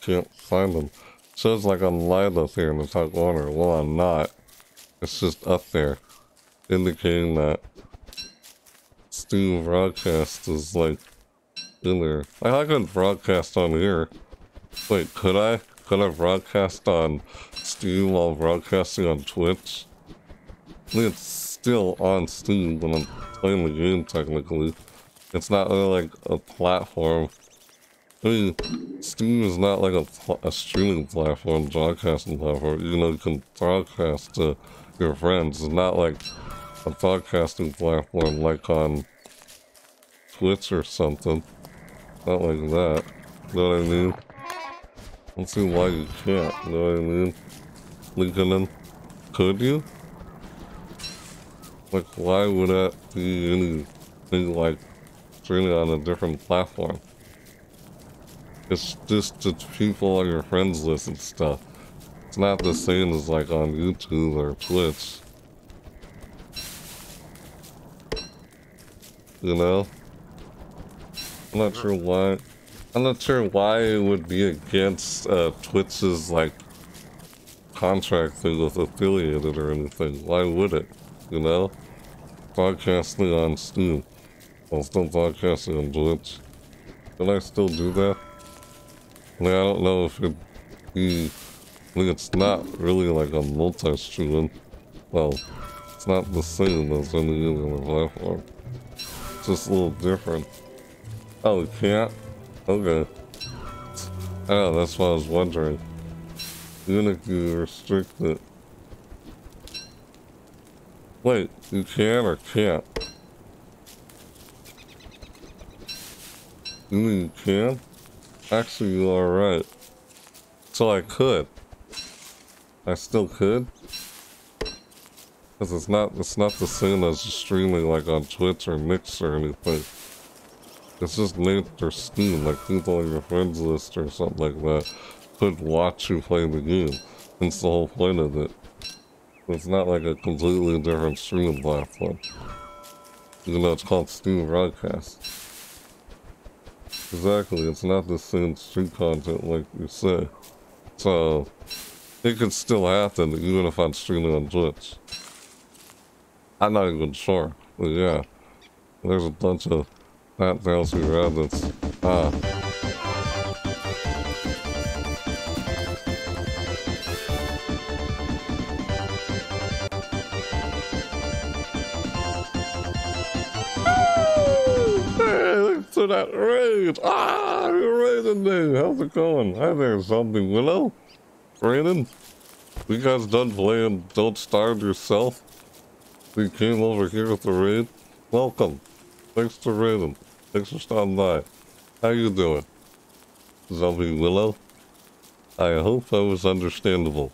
Can't find him. Says like I'm live up here in the top corner. Well, I'm not. It's just up there. Indicating that Steam broadcast is like in there. Like, I could broadcast on here. Wait, could I? Could I broadcast on Steam while broadcasting on Twitch? It's still on Steam when I'm playing the game technically. It's not really like a platform I mean, Steam is not like a, a streaming platform, broadcasting platform. You know, you can broadcast to your friends. It's not like a broadcasting platform like on Twitch or something. Not like that. You know what I mean? I don't see why you can't. You know what I mean? Lincoln, could you? Like, why would that be anything like streaming on a different platform? It's just the people on your friends list and stuff. It's not the same as like on YouTube or Twitch. You know? I'm not sure why. I'm not sure why it would be against uh, Twitch's like contract thing with affiliated or anything. Why would it? You know? Broadcasting on Steam. I'm still broadcasting on Twitch. Can I still do that? I don't know if it be... It's not really like a multi-streaming. Well, it's not the same as any other platform. It's just a little different. Oh, you can't? Okay. Oh, that's what I was wondering. Even if you restrict it. Wait, you can or can't? You mean you can? Actually, you are right. So I could. I still could. Because it's not, it's not the same as streaming like on Twitch or Mix or anything. It's just linked or Steam, like people on your friends list or something like that could watch you play the game. That's the whole point of it. It's not like a completely different streaming platform. Even though it's called Steam Broadcast. Exactly, it's not the same street content like you say. So, it could still happen even if I'm streaming on Twitch. I'm not even sure, but yeah. There's a bunch of fat bouncy rabbits. Ah. To that raid. Ah, raiding me. How's it going? Hi there, Zombie Willow. Brandon, you guys done playing Don't Starve Yourself? We came over here with the raid. Welcome. Thanks for raiding. Thanks for stopping by. How you doing? Zombie Willow? I hope I was understandable.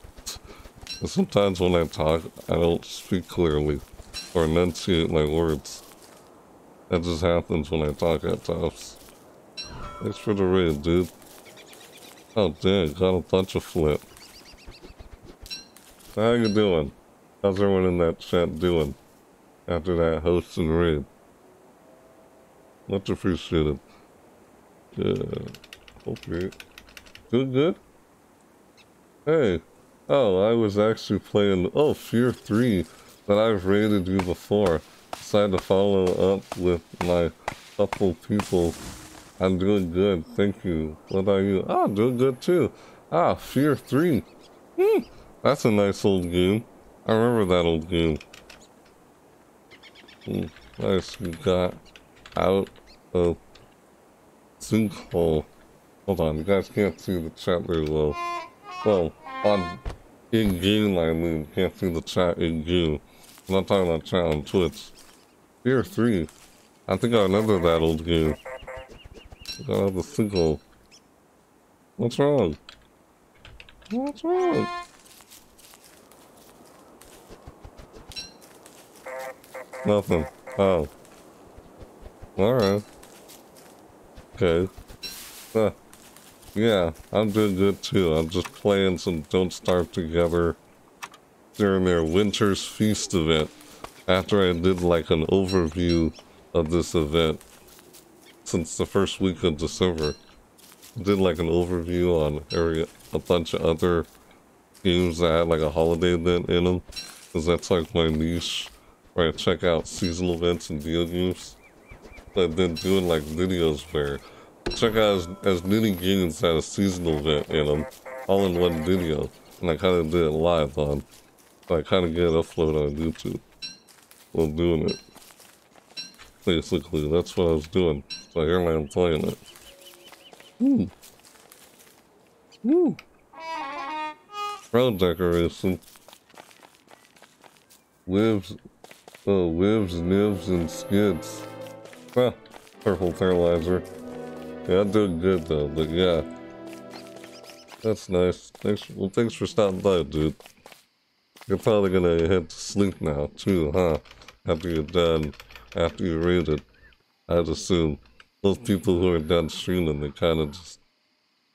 Sometimes when I talk, I don't speak clearly or enunciate my words. That just happens when I talk at tops. Thanks for the raid, dude. Oh, dang, got a bunch of flip. How you doing? How's everyone in that chat doing after that host and raid? Much appreciated. Good. Okay. Good, good? Hey. Oh, I was actually playing... Oh, Fear 3 that I've rated you before. Decided to follow up with my couple people. I'm doing good, thank you. What about you? Ah, doing good too. Ah, Fear 3. Hmm, that's a nice old game. I remember that old game. Hmm, nice, you got out of sinkhole. Hold on, you guys can't see the chat very well. Well, on in-game I mean, can't see the chat in-game. I'm not talking about chat on Twitch. Fear 3. I think I another that old game. I got the single. What's wrong? What's wrong? Nothing. Oh. Alright. Okay. Uh, yeah, I'm doing good too. I'm just playing some Don't Starve Together during their Winter's Feast event. After I did like an overview of this event since the first week of December. I did like an overview on area, a bunch of other games that had like a holiday event in them. Because that's like my niche where I check out seasonal events and video games. I've been doing like videos where check out as, as many games that a seasonal event in them, all in one video. And I kind of did it live on. I kind of get it uploaded on YouTube while doing it. Basically, that's what I was doing. So I am playing it. Hmm. Hmm. Road decoration. Lives, oh, lives, nibs, and skids. Huh, purple fertilizer. Yeah, I'm doing good though, but yeah. That's nice. Thanks, well, thanks for stopping by, dude. You're probably gonna head to sleep now, too, huh? After you're done, after you read it. I'd assume. Those people who are done streaming, they kind of just,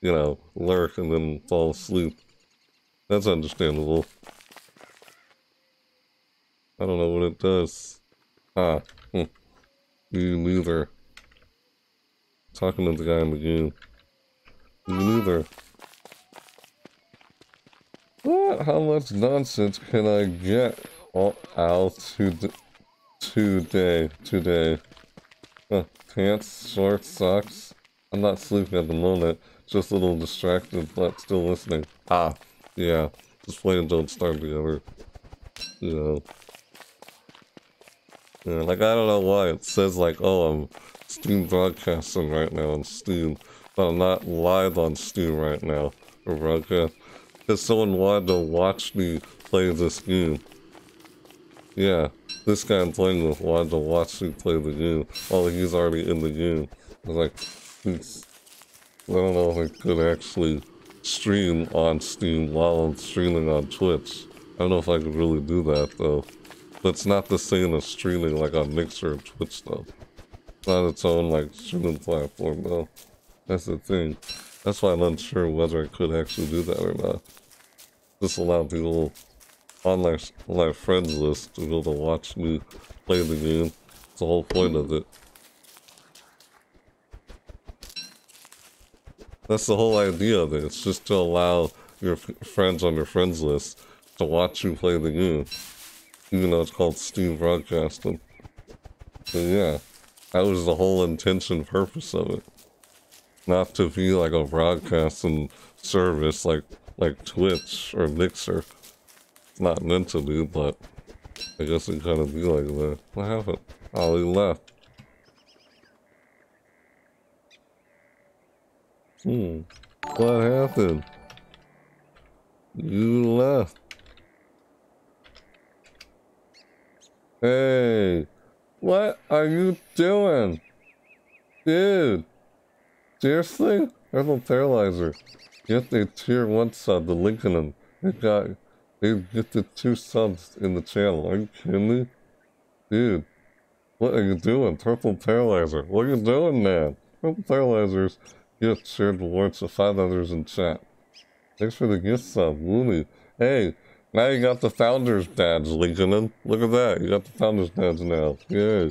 you know, lurk and then fall asleep. That's understandable. I don't know what it does. Ah, hmm. You neither. Talking to the guy in the game. You neither. What? How much nonsense can I get out to today? Today. Huh. Pants, shorts, socks. I'm not sleeping at the moment. Just a little distracted, but still listening. Ah, yeah. Just playing Don't Starve Together. You know. Yeah, like, I don't know why it says, like, oh, I'm Steam broadcasting right now on Steam, but I'm not live on Steam right now for broadcast. Because someone wanted to watch me play this game. Yeah, this guy I'm playing with wanted to watch me play the game while he's already in the game. I was like, I don't know if I could actually stream on Steam while I'm streaming on Twitch. I don't know if I could really do that though. But it's not the same as streaming like on Mixer or Twitch though. It's not its own like streaming platform though. That's the thing. That's why I'm unsure whether I could actually do that or not. Just allow people on my, my friends list to able to watch me play the game. It's the whole point of it. That's the whole idea of it. It's just to allow your friends on your friends list to watch you play the game even though it's called Steam Broadcasting. But yeah, that was the whole intention purpose of it. Not to be like a broadcasting service like like Twitch or Mixer. Not meant to be, but I guess it kind of be like that. What happened? Oh, he left. Hmm. What happened? You left. Hey, what are you doing? Dude, seriously? Purple Paralyzer. Get a tier 1 sub link in them. Got, they the two subs in the channel. Are you kidding me? Dude, what are you doing? Purple Paralyzer. What are you doing, man? Purple Paralyzers gift shared rewards to five others in chat. Thanks for the gift sub, Looney. Hey, now you got the founders dads linking them. Look at that. You got the founders dads now. Yeah.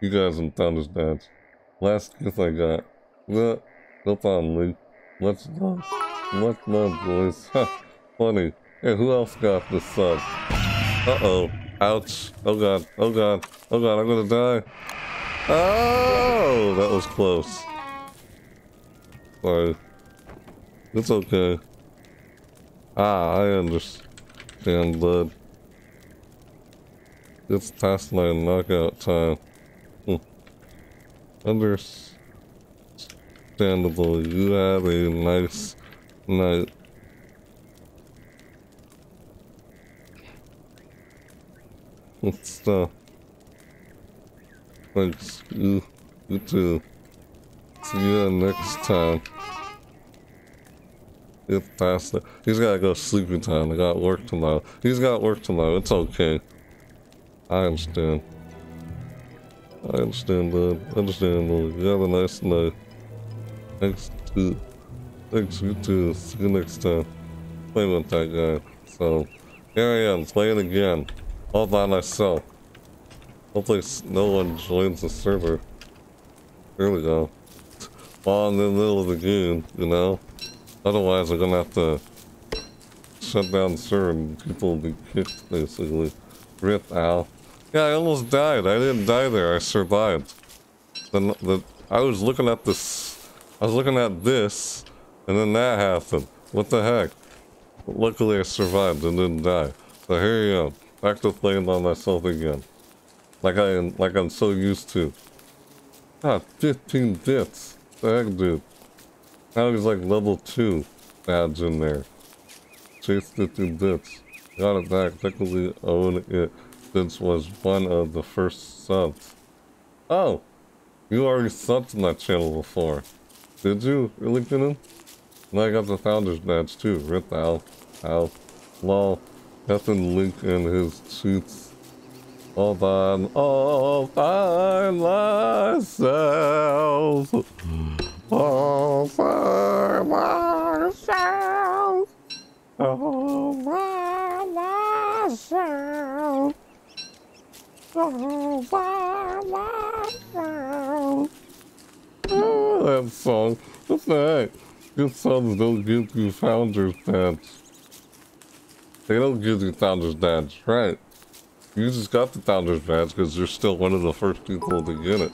You guys and founders dads. Last gift I got. What? No problem, Link. Let's love. Let's boys. Funny. Who else got the sub? Uh-oh. Ouch. Oh god. Oh god. Oh god, I'm gonna die. Oh, that was close. Sorry. It's okay. Ah, I understand, bud. It's past my knockout time. Hmm. Understandable. You had a nice night. Good stuff. Thanks. You, you too. See you next time. It's past. He's gotta go sleeping time. I got work tomorrow. He's got work tomorrow. It's okay. I understand. I understand, bud. Understand, bud. You have a nice night. Thanks to... Thanks, you too. See you next time. Play with that guy. So, here I am, playing again. All by myself. Hopefully no one joins the server. Here we go. While in the middle of the game, you know? Otherwise, I'm gonna have to shut down the server and people will be kicked, basically. Rip, Al. Yeah, I almost died. I didn't die there. I survived. The, the, I was looking at this... I was looking at this, and then that happened. What the heck? Luckily, I survived and didn't die. So here you go. Back to playing by myself again. Like I am, like I'm so used to. Ah, 15 bits. Heck, dude. Now he's like level 2 badge in there. Chase 15 bits. Got it back. Technically own it since was one of the first subs. Oh! You already subbed to my channel before. Did you? Really, Kenan? And I got the founder's badge too. Rip Al. Al. Lol. Nothing link in his cheats. All by, all by myself. All by myself. All by myself. All by myself. Oh, that song. What the heck? Good songs don't give you founder's badge. They don't give you Founder's Badge, right? You just got the Founder's Badge because you're still one of the first people to get it.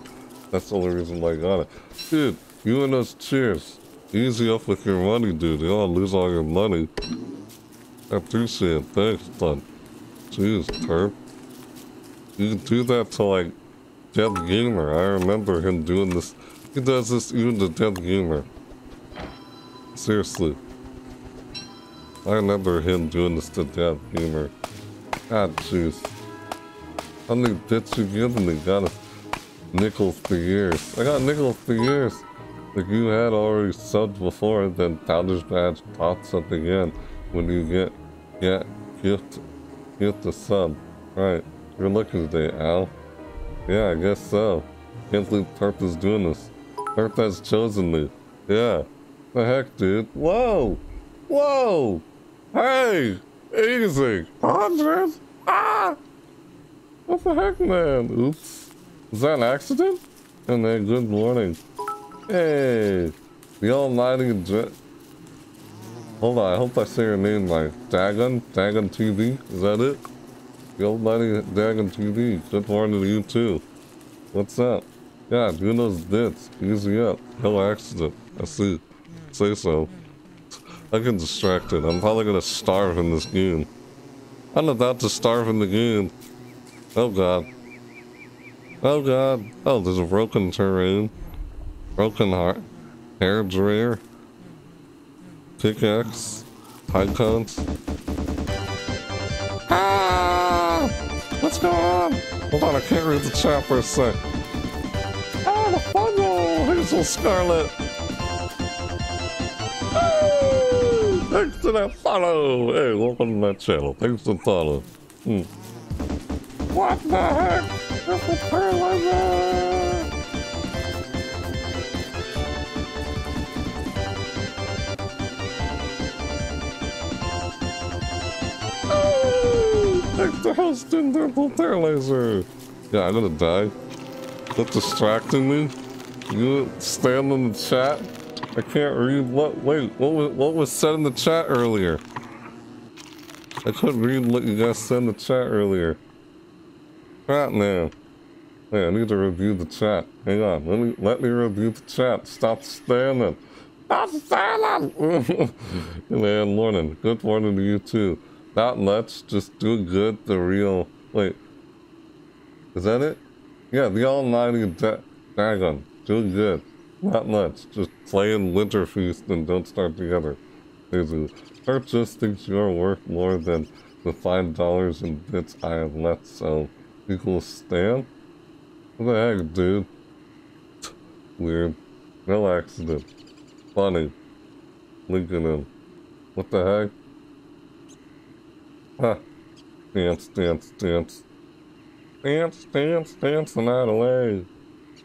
That's the only reason why I got it. Dude, you and us cheers. Easy up with your money, dude. You don't lose all your money. I appreciate it. Thanks, bud. Jeez, Turp. You can do that to, like, Dead Gamer. I remember him doing this. He does this even to Dead Gamer. Seriously. I remember him doing this to Dead humor. God, jeez. How many bits you giving me? Got a nickels for years. I got nickels for years. Like you had already subbed before, then Founder's Badge pops up again when you get get gift gift a sub. Right. You're lucky today, Al. Yeah, I guess so. Can't believe Perp is doing this. Perp has chosen me. Yeah. The heck, dude? Whoa! Whoa! Hey! Easy! Hundred? Ah! What the heck, man? Oops. Was that an accident? And then good morning. Hey! The almighty jet. Hold on, I hope I say your name right. Dagon? Dagon TV? Is that it? The almighty Dagon TV. Good morning to you too. What's up? Yeah, doing those bits. Easy up. No accident. I see. Say so. I get distracted. I'm probably gonna starve in this game. I'm about to starve in the game. Oh god. Oh god. Oh, there's a broken terrain. Broken heart. Hair dryer. Pickaxe. Icons. Ah! What's going on? Hold on, I can't read the chat for a sec. Oh, the funnel! Hazel Scarlet! Thanks to that follow. Hey, welcome to my channel. Thanks for follow. Hmm. What the heck? That's a paralyzer! Thanks to hosting Purple Paralyzer! Yeah, I'm gonna die. That's distracting me. You stand in the chat I can't read what wait, what was what was said in the chat earlier? I couldn't read what you guys said in the chat earlier. Chat now. Hey, I need to review the chat. Hang on, let me let me review the chat. Stop standing. Stop standing! Man, morning. Good morning to you too. Not much, just do good, the real wait. Is that it? Yeah, the almighty da dragon. Doing good. Not much. Just playing Winter Feast and don't starve together. Basically. Art just thinks you're worth more than the five dollars and bits I have left, so equals stand? What the heck, dude? Weird. No accident. Funny. Linking in. What the heck? Huh. Dance, dance, dance. Dance, dance, dance the night away.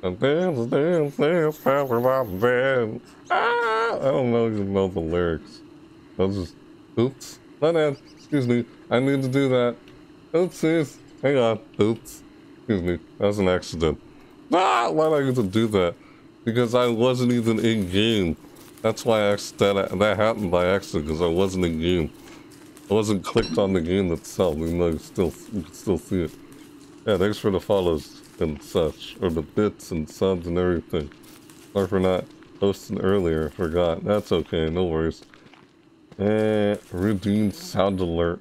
Dance, dance, dance, the bed. Ah! I don't know, you know the lyrics. I was just, oops. My bad. Excuse me. I need to do that. Oopsies. Hang on. Oops. Excuse me. That was an accident. Ah! Why did I get to do that? Because I wasn't even in game. That's why I, that, that happened by accident, because I wasn't in game. I wasn't clicked on the game itself, even though you still you can still see it. Yeah, thanks for the follows and such, or the bits and subs and everything. Sorry for not posting earlier, forgot. That's okay, no worries. Eh, redeem sound alert.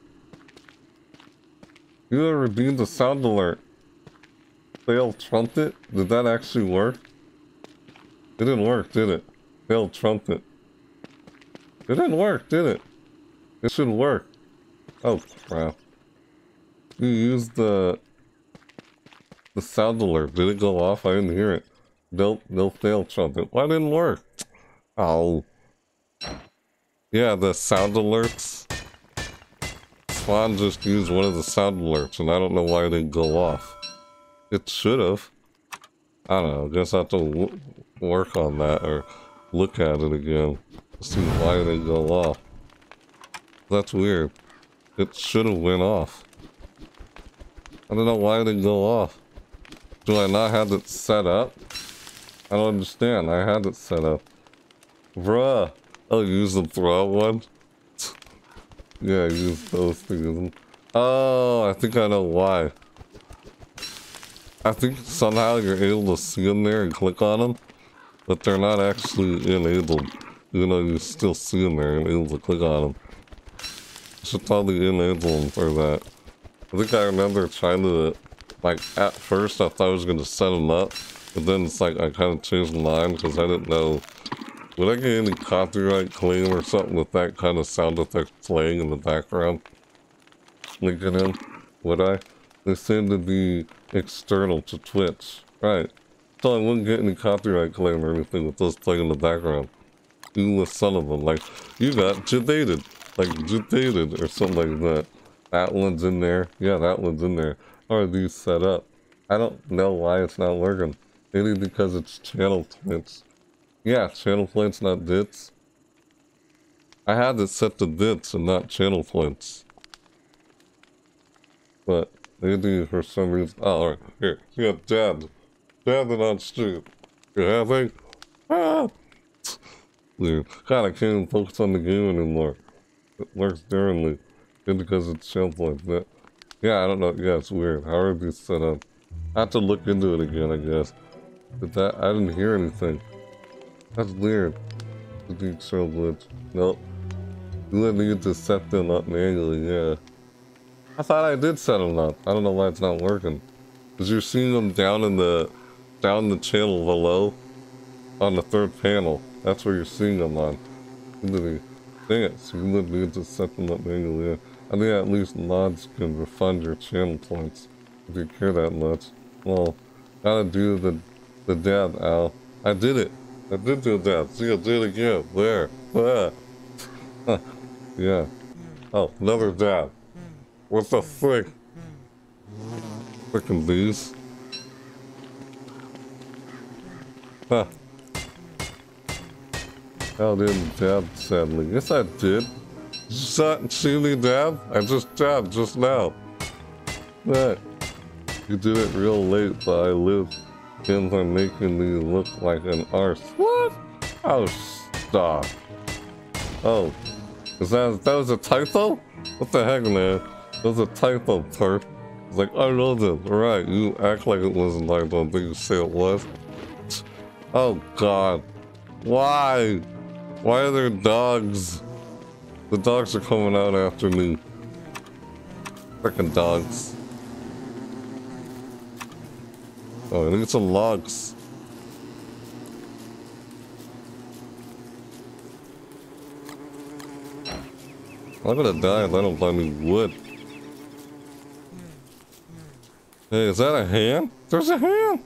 You redeemed the sound alert. Fail trumpet? Did that actually work? It didn't work, did it? Failed trumpet. It It didn't work, did it? It should work. Oh, crap. You used the... The sound alert. Did it go off? I didn't hear it. Nope, no fail trumpet. Why didn't work? Oh. Yeah, the sound alerts. Swan just used one of the sound alerts, and I don't know why it didn't go off. It should have. I don't know. Guess I have to work on that or look at it again. See why it didn't go off. That's weird. It should have went off. I don't know why it didn't go off. Do I not have it set up? I don't understand. I had it set up. Bruh. Oh, I'll use the throw one. yeah, use those things. Oh, I think I know why. I think somehow you're able to see them there and click on them, but they're not actually enabled. You know, you still see them there and able to click on them. I should probably enable them for that. I think I remember trying to, like, at first I thought I was going to set them up, but then it's like I kind of changed my mind because I didn't know would I get any copyright claim or something with that kind of sound effect playing in the background? Linking in? Would I? They seem to be external to Twitch. Right. So I wouldn't get any copyright claim or anything with those playing in the background. You with some of them. Like, you got jadated. Like, jadated or something like that. That one's in there. Yeah, that one's in there. Are these set up? I don't know why it's not working. Maybe because it's channel Twitch. Yeah, channel points, not bits. I had it set to bits and not channel points. But maybe for some reason. Oh, alright. Here. You got dabbed. Dabbing on street. You're having. Ah! Weird. God, I can't even focus on the game anymore. It works differently. Just because it's channel points. But yeah, I don't know. Yeah, it's weird. How are these set up? I have to look into it again, I guess. But that, I didn't hear anything. That's weird. The big show glitch. Nope. You let me to set them up manually, yeah. I thought I did set them up. I don't know why it's not working. Because you're seeing them down in the, down the channel below, on the third panel. That's where you're seeing them on. Dang it, so you let me to set them up manually, yeah. I think at least mods can refund your channel points, if you care that much. Well, gotta do the, the dab, Al. I did it. I did do that. See, I did it again. There. There. yeah. Oh, another dab. What the frick? Frickin' bees. Huh. I didn't dab, sadly. Yes, I did. Me dab? I just dabbed just now. Right. You did it real late, but I live skins are making me look like an arse. What? Oh, stop. Oh, is that, that was a typo? What the heck, man? That was a typo, perp. It's like, I know this. Right, you act like it wasn't like the thing you say it was. Oh god. Why? Why are there dogs? The dogs are coming out after me. Freaking dogs. Oh, I need some logs. I'm gonna die if I don't find any wood. Hey, is that a hand? There's a hand!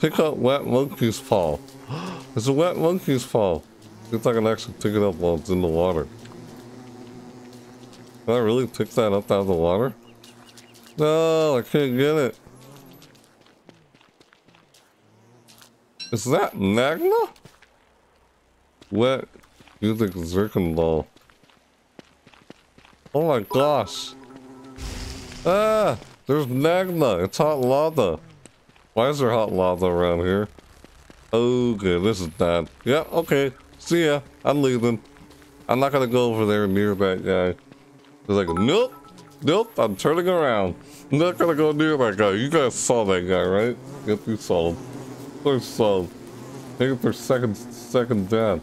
Pick up wet monkey's paw. It's a wet monkey's paw. See if I can actually pick it up while it's in the water. Can I really pick that up out of the water? No, I can't get it. Is that Magma? Wet music Zircondol. Oh my gosh. Ah, there's Magma. It's hot lava. Why is there hot lava around here? Okay, this is bad. Yeah, okay. See ya. I'm leaving. I'm not gonna go over there near that guy. He's like, nope, nope, I'm turning around. I'm not gonna go near that guy. You guys saw that guy, right? Yep, you saw him. Course saw him. Take for second, second death.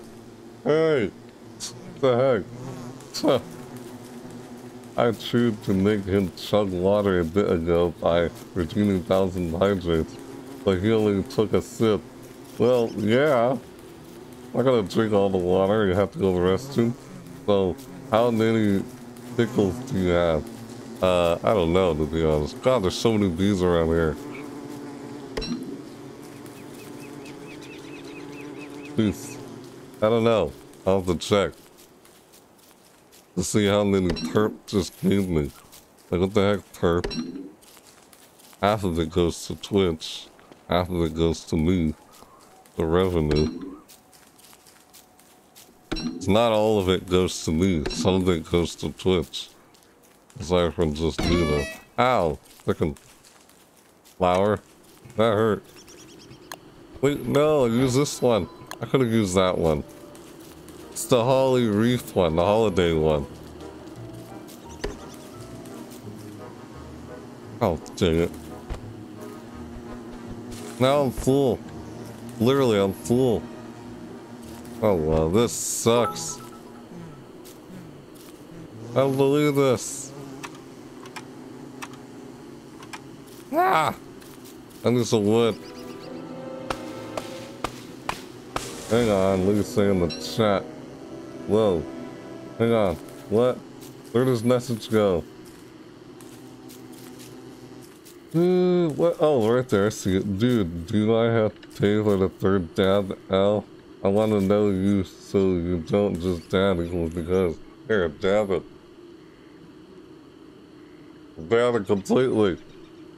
Hey, what the heck? I choose to make him chug water a bit ago by redeeming thousand hydrates, but he only took a sip. Well, yeah. I'm not gonna drink all the water, you have to go to the restroom. So, how many pickles do you have? Uh, I don't know, to be honest. God, there's so many bees around here. I don't know. I'll have to check. To see how many terp just gave me. Like, what the heck, terp? Half of it goes to Twitch. Half of it goes to me. The revenue. Not all of it goes to me. Some of it goes to Twitch. Aside from just me, though. Ow! Freaking flower. That hurt. Wait, no, use this one. I could have used that one. It's the holly wreath one, the holiday one. Oh, dang it. Now I'm full. Literally, I'm full. Oh wow, this sucks. I believe this. Ah! I need some wood. Hang on, say in the chat. Whoa. Hang on. What? Where does message go? Dude, what? Oh, right there. I see it. Dude, do I have to pay for the third dab L? I want to know you so you don't just dab it because here, dab it. Dab it completely.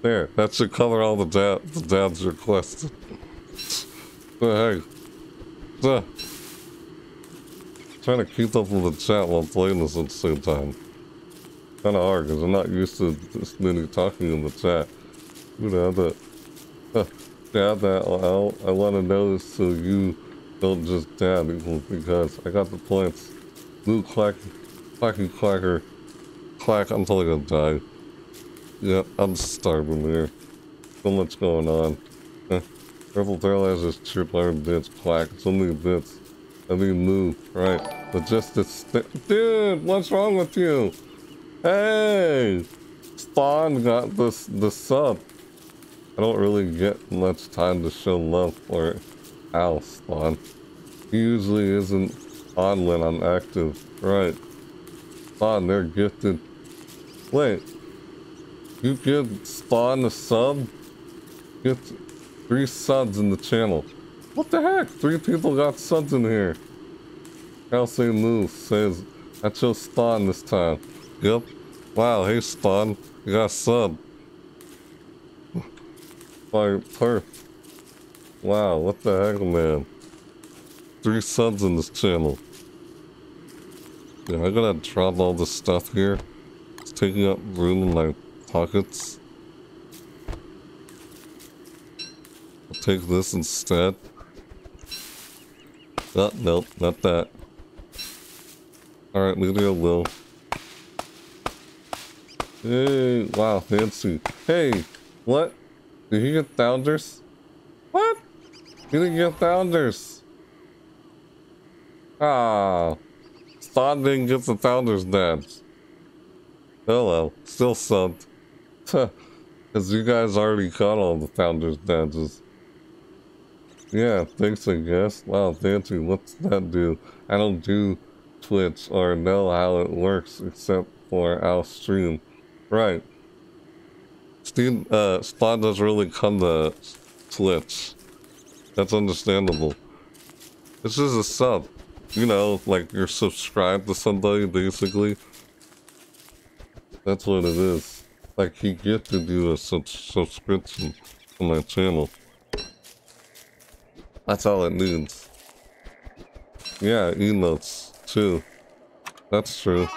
There, that should cover all the dab the dabs requested. the heck? Duh. Trying to keep up with the chat while playing this at the same time. Kinda hard because I'm not used to this many talking in the chat. You know that. Uh, dab that out. I want to know so you don't just dab because I got the points. Blue clack, clacky clacker, clack. until I'm totally gonna die. Yeah, I'm starving here. So much going on. Eh, Purple this chip iron bits, clack. So many bits. I mean, move, right? But just this, dude, what's wrong with you? Hey, Spawn got this the sub. I don't really get much time to show love for it. Spawn. He usually isn't on when I'm active. Right. Spawn, they're gifted. Wait. You give Spawn a sub? Get three subs in the channel. What the heck? Three people got subs in here. Kelsey Moose says, I chose Spawn this time. Yep. Wow, hey Spawn. You got sub. Fire perf. Wow, what the heck, man? Three subs in this channel. Yeah, I gotta drop all this stuff here. It's taking up room in my pockets. I'll take this instead. Oh, nope, not that. Alright, maybe I will. Hey, wow, fancy. Hey, what? Did he get founders? What? Didn't get founders. Ah. Stan didn't get the founders dance. Hello, still subbed. Because you guys already got all the founders dances. Yeah, thanks I guess. Wow, fancy, what's that do? I don't do Twitch or know how it works except for our stream. Right. Steve, uh, Spawn doesn't really come to Twitch. That's understandable. This is a sub. You know, like you're subscribed to somebody, basically. That's what it is. Like, you get to do a sub subscription to my channel. That's all it needs. Yeah, emotes, too. That's true.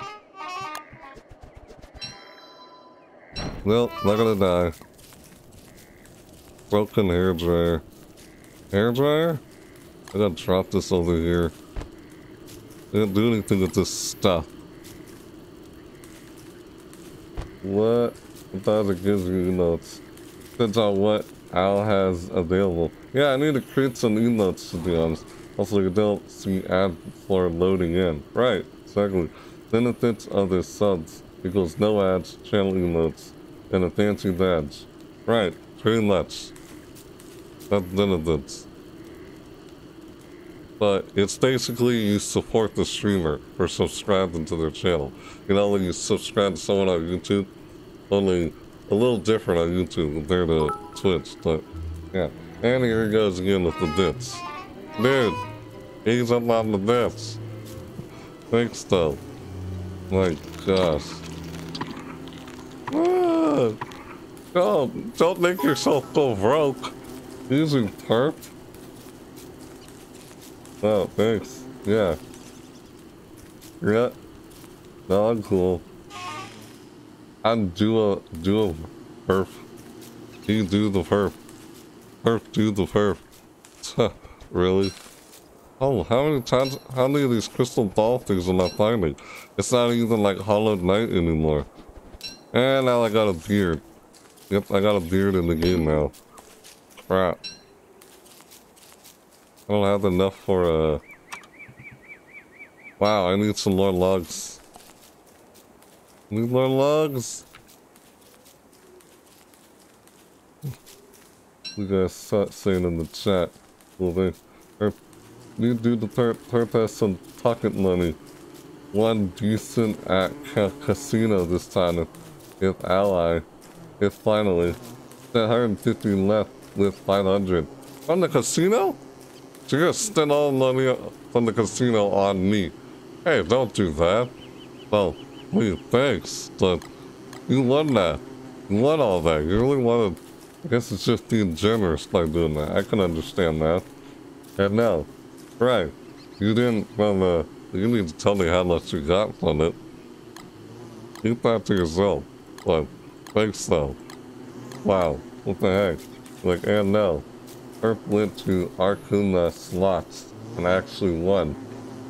Well, not gonna die. Broken hair dryer. Hair dryer? I gotta drop this over here. I didn't do anything with this stuff. What? It gives you notes. Depends on what Al has available. Yeah, I need to create some emotes to be honest. Also, you don't see ads for loading in. Right, exactly. Benefits of the subs equals no ads, channel emotes and a fancy badge. Right, pretty much. That's benefits. But it's basically you support the streamer for subscribing to their channel. You know, when you subscribe to someone on YouTube, only a little different on YouTube compared to Twitch, but yeah. And here he goes again with the bits. Dude, he's up on the bits. Thanks though. My gosh. Ah, don't, don't make yourself go broke using perp. Oh, thanks. Yeah. Yeah. No, I'm cool. I'm do a perp. You do the perp. Perp do the perp. really? Oh, how many times, how many of these crystal ball things am I finding? It's not even like Hollow Knight anymore. And now I got a beard. Yep, I got a beard in the game now. Crap. I don't have enough for a... Uh... Wow, I need some more logs. Need more logs. You guys start saying in the chat. Will they? You do the third, third has some pocket money. One decent at ca casino this time if ally. If finally. 150 left with 500. From the casino? So you're gonna spend all the money from the casino on me. Hey, don't do that. Well, hey, thanks, but you won that. You won all that. You really wanted... I guess it's just being generous by doing that. I can understand that. And now, right, you didn't, well, uh, you need to tell me how much you got from it. Keep that to yourself. But, thanks though. Wow, what the heck? Like, and no. Earth went to Arcuna slots and actually won.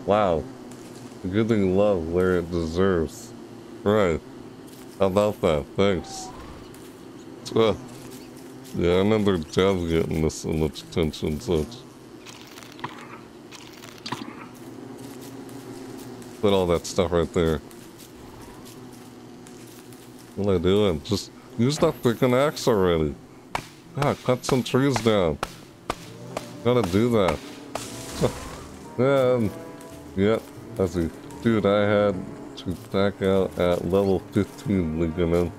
Wow. Getting love where it deserves. Right. How about that? Thanks. Uh, yeah, I remember Jeff getting this so much attention, such. Put all that stuff right there. What am I doing? Just use that freaking axe already. Ah, cut some trees down. Gotta do that. and, yep, yeah, I see. Dude, I had to back out at level 15, Lincoln.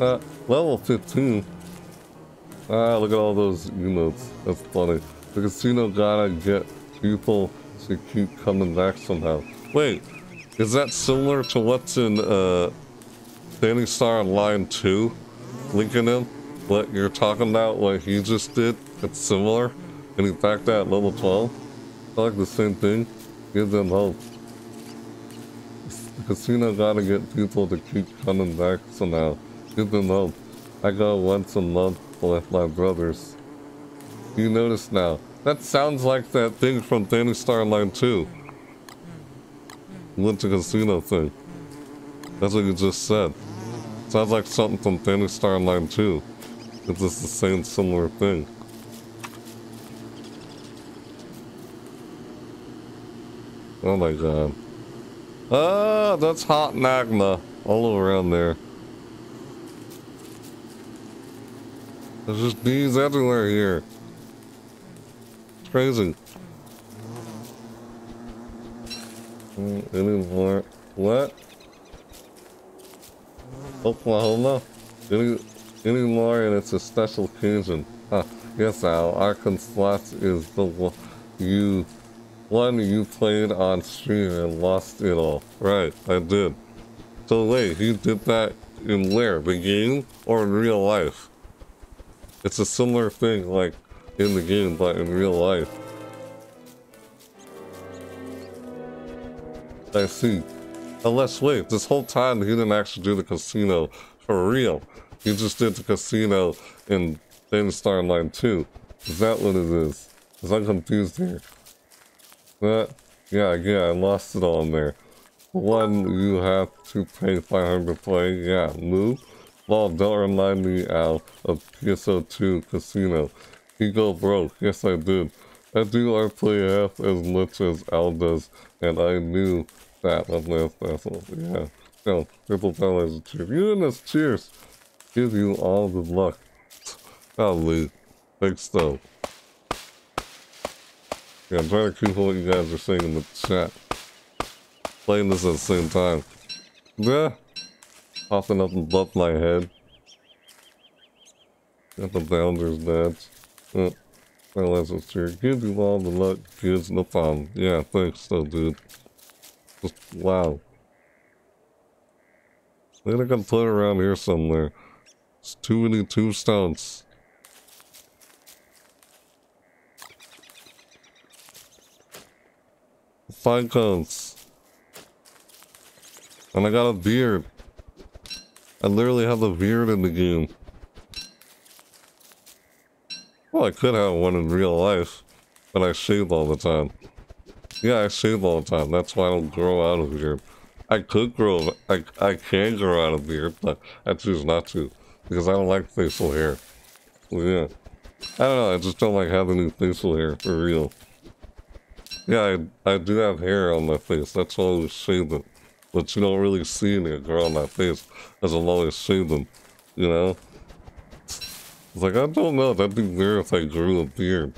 Uh, level 15? Ah, look at all those emotes. That's funny. The casino gotta get people to keep coming back somehow. Wait, is that similar to what's in, uh, Phantasy Star Online 2, linking him, what you're talking about, what he just did, it's similar, and he backed at level 12. I like the same thing. Give them hope. The casino gotta get people to keep coming back somehow. Give them hope. I go once a month with my brothers. You notice now. That sounds like that thing from Phantasy Star Online 2. Went to casino thing. That's what you just said. Sounds like something from Phantasy Star Online 2. It's just the same similar thing. Oh my god. Ah, that's hot magma all around there. There's just bees everywhere here. Crazy. Mm, any more? What? Oklahoma? Any, any more and it's a special occasion. Huh. Yes, Al, Arkansas is the one you, one you played on stream and lost it all. Right, I did. So wait, you did that in where? The game or in real life? It's a similar thing like in the game but in real life. I see. Unless, wait, this whole time he didn't actually do the casino for real. He just did the casino in Phantasy Star Online 2. Is that what it is? Because I'm confused here. That, yeah, yeah, I lost it all in there. One, you have to pay 500 to play. Yeah, move. Well, don't remind me, Al, of PSO2 Casino. He go broke. Yes, I did. I do I play half as much as Al does, and I knew that was last vessel. Yeah. So, triple dollars cheers. You and us cheers. Give you all the luck. Probably. Thanks though. Yeah, I'm trying to keep what you guys are saying in the chat. Playing this at the same time. Yeah. Popping up above my head. Got the bounders dance. Uh, well, that's a cheer. Give you all the luck, kids. No problem. Yeah, thanks though, dude. Just, wow. I think I can put around here somewhere. It's too many tombstones. Pine cones. And I got a beard. I literally have a beard in the game. Well, I could have one in real life, but I shave all the time. Yeah, I shave all the time. That's why I don't grow out of beard. I could grow, I, I can grow out of beard, but I choose not to. Because I don't like facial hair. yeah. I don't know, I just don't like having new facial hair, for real. Yeah, I, I do have hair on my face. That's why I always shave them. But you don't really see any grow on my face, as I'll always shave them. You know? It's like, I don't know, that'd be weird if I grew a beard.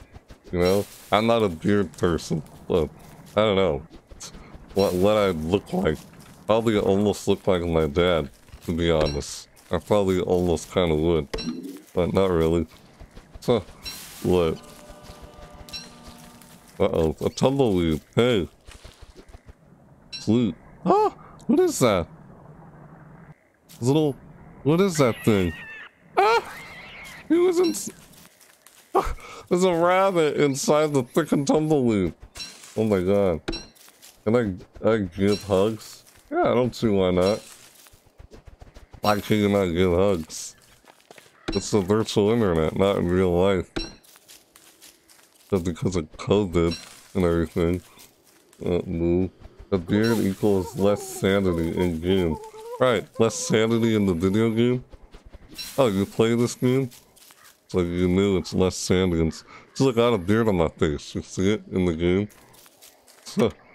You know? I'm not a beard person, but I don't know. What, what I look like. Probably almost look like my dad, to be honest. I probably almost kind of would. But not really. So, what? Uh-oh, a tumbleweed. Hey. Flute. Oh, what is that? Little, what is that thing? Ah! He was in... Ah, there's a rabbit inside the freaking tumbleweed. Oh my god. Can I, I give hugs? Yeah, I don't see why not. Why can you not give hugs? It's the virtual internet, not in real life. Just because of COVID and everything. Uh, move. A beard equals less sanity in game. Right, less sanity in the video game? Oh, you play this game? So you knew it's less sanity. It's, it's like I got a beard on my face. You see it in the game?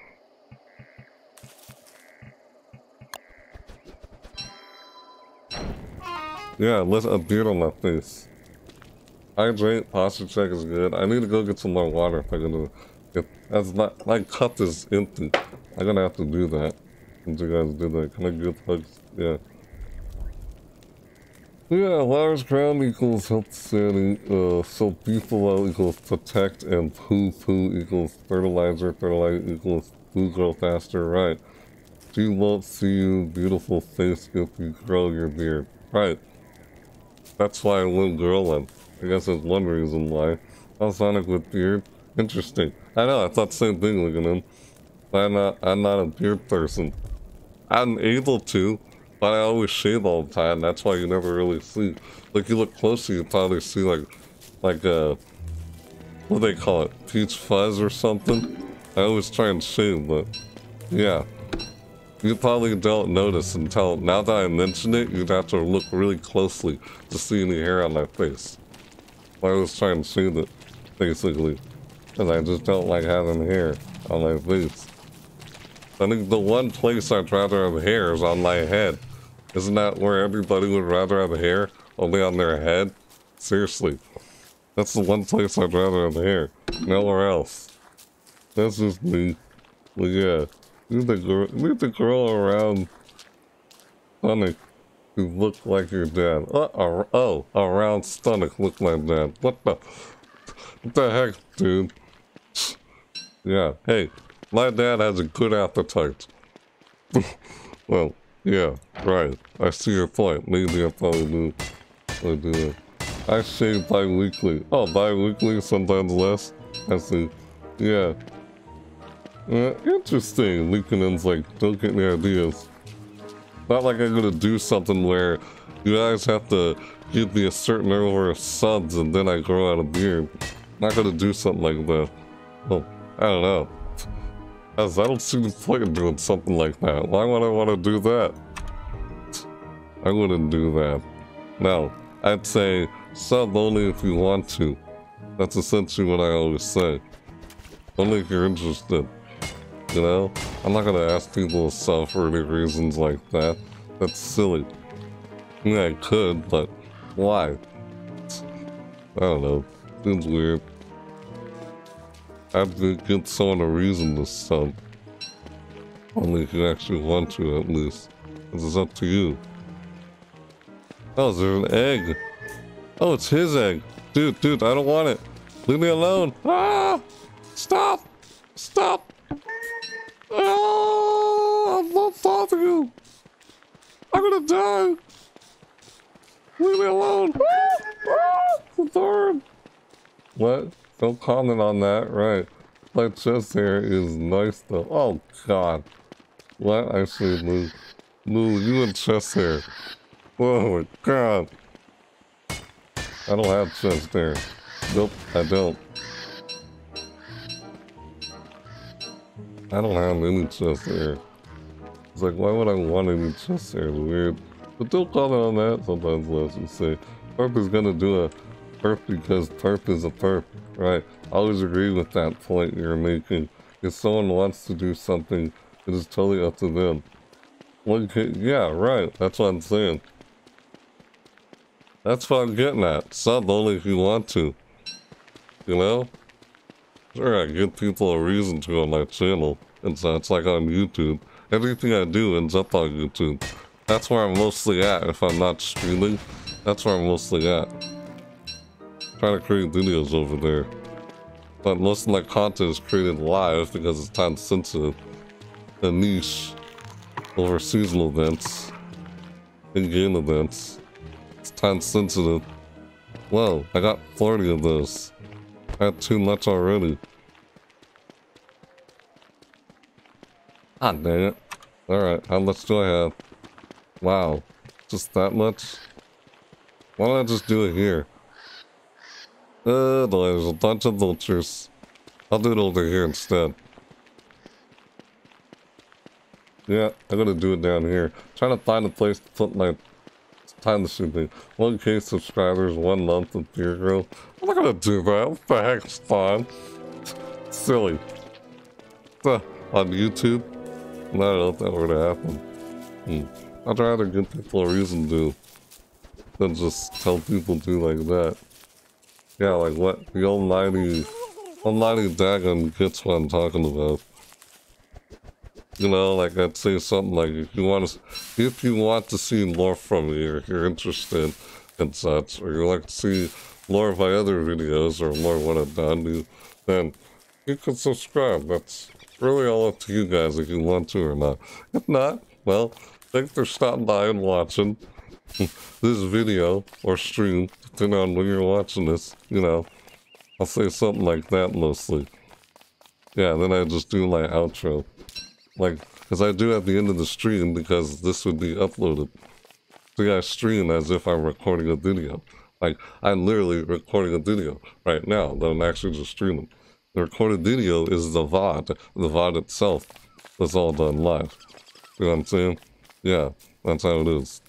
yeah, let a beard on my face. Hydrate, posture check is good. I need to go get some more water if I'm gonna if that's not my cup is empty. I'm gonna have to do that. You guys do that. Can I get hugs? Yeah. Yeah, large ground equals health sanity, uh, so beefalo equals protect, and poo poo equals fertilizer, fertilizer equals food grow faster, right. She won't see you beautiful face if you grow your beard. Right. That's why I went girling. I guess that's one reason why. Alsonic with beard? Interesting. I know, I thought the same thing looking at him. I'm not, I'm not a beard person. I'm able to, but I always shave all the time. That's why you never really see. Like you look closely, you probably see like, like uh, what do they call it? Peach fuzz or something. I always try and shave, but yeah, you probably don't notice until now that I mention it, you'd have to look really closely to see any hair on my face. I was trying to shoot it, basically. Because I just don't like having hair on my face. I think the one place I'd rather have hair is on my head. Isn't that where everybody would rather have hair? Only on their head? Seriously. That's the one place I'd rather have hair. Nowhere else. That's just me. But yeah. Leave the girl, leave the girl around stomach who look like your dad. Uh, uh, oh, around stomach look like dad. What the, what the heck, dude? Yeah, hey, my dad has a good appetite. well, yeah, right. I see your point. Maybe I probably do. I do it. I shave bi-weekly. Oh, bi-weekly, sometimes less. I see. Yeah. Uh, interesting. Lincoln's like, don't get any ideas. Not like I'm gonna do something where you guys have to give me a certain number of subs and then I grow out a beard. Not gonna do something like that. Well, I don't know. As I don't see the point in doing something like that. Why would I want to do that? I wouldn't do that. No, I'd say sub only if you want to. That's essentially what I always say. Only if you're interested. You know? I'm not gonna ask people to sub for any reasons like that. That's silly. Yeah, I could, but why? I don't know. Seems weird. I have to give someone a reason to sub. Only if you actually want to, at least. It's up to you. Oh, is there an egg? Oh, it's his egg. Dude, dude, I don't want it. Leave me alone. Ah! Stop! Stop! Ah! I'm not bothering you. I'm gonna die. Leave me alone. Ah! Ah! The bird. What? Don't comment on that. Right. My chest hair is nice though. Oh, God. What? I say move. Move, you and chest hair. Oh my god. I don't have chest hair. Nope, I don't. I don't have any chest hair. It's like, why would I want any chest hair? It's weird. But don't comment on that. Sometimes let's just say, Perp is gonna do a perp because perp is a perp. Right. I always agree with that point you're making. If someone wants to do something, it is totally up to them. Okay, yeah, right. That's what I'm saying. That's what I'm getting at. Sub only if you want to. You know? Sure, I give people a reason to on my channel. And so it's like on YouTube. Everything I do ends up on YouTube. That's where I'm mostly at if I'm not streaming. That's where I'm mostly at. trying to create videos over there. But most of my content is created live because it's time sensitive. A niche over seasonal events and game events. It's time sensitive. Whoa, I got 40 of those. I had too much already. Ah, dang it. Alright, how much do I have? Wow, just that much? Why don't I just do it here? Uh, there's a bunch of vultures. I'll do it over here instead. Yeah, I'm gonna do it down here. trying to find a place to put my time machine 1k subscribers, one month of beer growth. I'm not gonna do that. What the heck's fun? Silly. On YouTube? I don't if that were to happen. Hmm. I'd rather give people a reason to than just tell people to like that. Yeah, like what the almighty, almighty Dagon gets what I'm talking about. You know, like I'd say something like, if you want to, if you want to see more from me, or you're interested in such, or you like to see more of my other videos, or more of what I've done, then you can subscribe. That's really all up to you guys if you want to or not. If not, well, thanks for stopping by and watching this video or stream, depending on when you're watching this, you know. I'll say something like that mostly. Yeah, then I just do my outro. Like, because I do at the end of the stream because this would be uploaded. Yeah, I stream as if I'm recording a video. Like, I'm literally recording a video right now that I'm actually just streaming. The recorded video is the VOD. The VOD itself was all done live. You know what I'm saying? Yeah, that's how it is.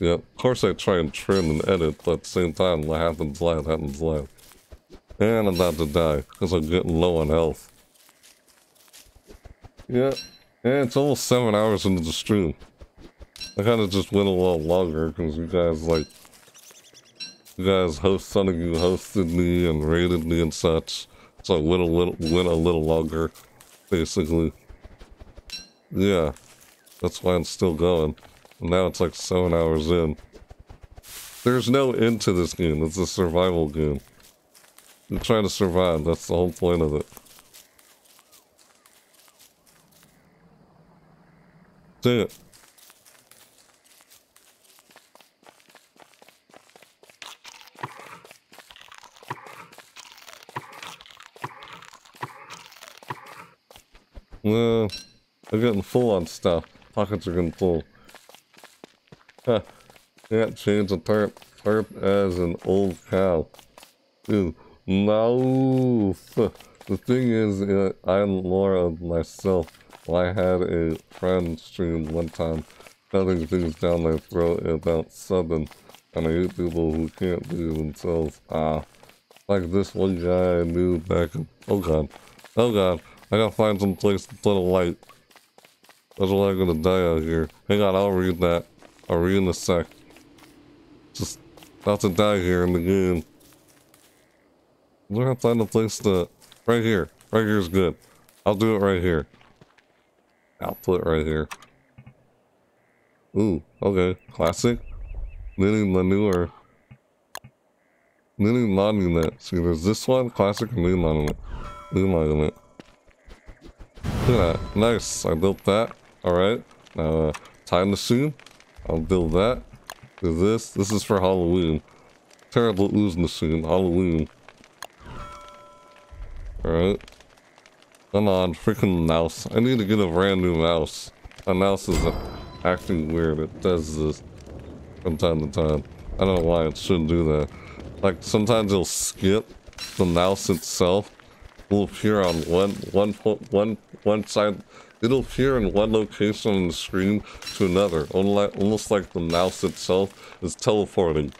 Yeah, of course I try and trim and edit, but at the same time, what happens live happens live. And I'm about to die, because I'm getting low on health. Yeah, and it's almost seven hours into the stream. I kind of just went a little longer, because you guys, like, you guys host, some of you hosted me and rated me and such. So I went a little, went a little longer, basically. Yeah, that's why I'm still going. Now it's like seven hours in. There's no end to this game. It's a survival game. You're trying to survive. That's the whole point of it. See it. Well, I'm getting full on stuff. Pockets are getting full. Huh. Can't change a tarp, tarp as an old cow. Dude, no. The thing is, uh, I'm Laura myself. I had a friend stream one time cutting things down my throat about subbing, and I hate people who can't do themselves. Ah, like this one guy I knew back in, oh god, oh god, I gotta find some place to put a light. That's why I'm gonna die out here. Hang on, I'll read that. I'll read in a sec. Just about to die here in the game. We're gonna find a place to... Right here. Right here is good. I'll do it right here. I'll put right here. Ooh, okay. Classic. Mini manure. Mini monument. See, there's this one, classic and new monument. New monument. Look at that. Nice. I built that. Alright. Now, uh, time machine. I'll build that. Do this. This is for Halloween. Terrible ooze machine. Halloween. Alright. Come on, freaking mouse. I need to get a brand new mouse. My mouse is acting weird. It does this from time to time. I don't know why it shouldn't do that. Like, sometimes it'll skip the mouse itself. Will appear on one, one, one, one side. It'll appear in one location on the screen to another. Almost like the mouse itself is teleporting.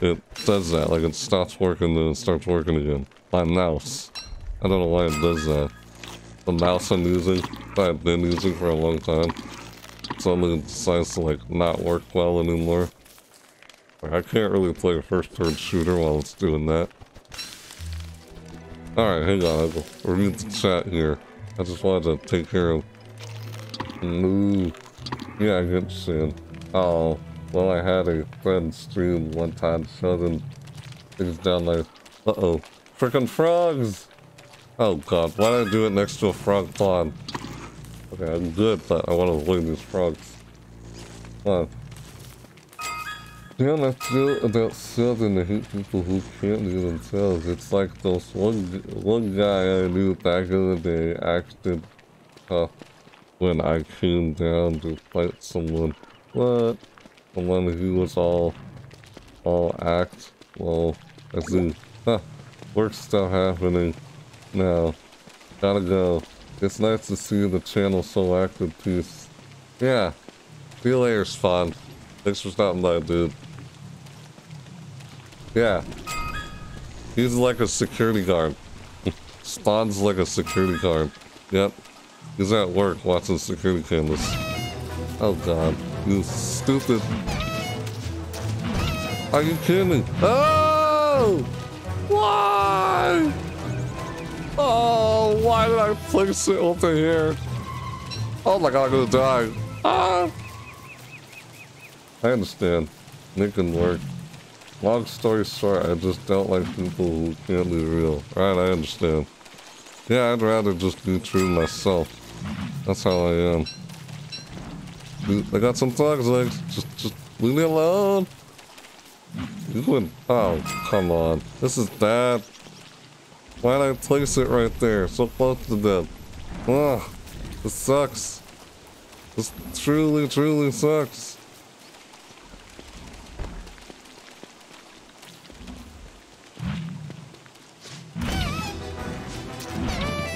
It does that. Like, it stops working, then it starts working again. My mouse. I don't know why it does that. The mouse I'm using, that I've been using for a long time, suddenly decides to like not work well anymore. Like, I can't really play a first-person shooter while it's doing that. Alright, hang on, I'll read the chat here. I just wanted to take care of... Moo. Yeah, get saying. Oh, well I had a friend stream one time shutting things down like... Uh-oh. Freaking frogs! Oh god, why did I do it next to a frog pond? Okay, I'm good, but I want to avoid these frogs. Come Yeah, I feel about I hate people who can't do themselves. It's like those one, one guy I knew back in the day acted tough when I came down to fight someone. What? Someone who was all, all act. Well, I see. Huh. Work stuff happening. now. Gotta go. It's nice to see the channel so active, peace. Yeah. See you later, Spawn. Thanks for stopping by, dude. Yeah. He's like a security guard. Spawn's like a security guard. Yep. He's at work watching security cameras. Oh god. You stupid. Are you kidding me? Oh! Why? Oh, why did I place it over here? Oh my god, I'm gonna die. Ah! I understand. It can work. Long story short, I just don't like people who can't be real. Right, I understand. Yeah, I'd rather just be true myself. That's how I am. I got some thugs legs. Just, just leave me alone. You wouldn't. oh, come on. This is bad. Why'd I place it right there? So close to them. Ugh. This sucks. This truly, truly sucks.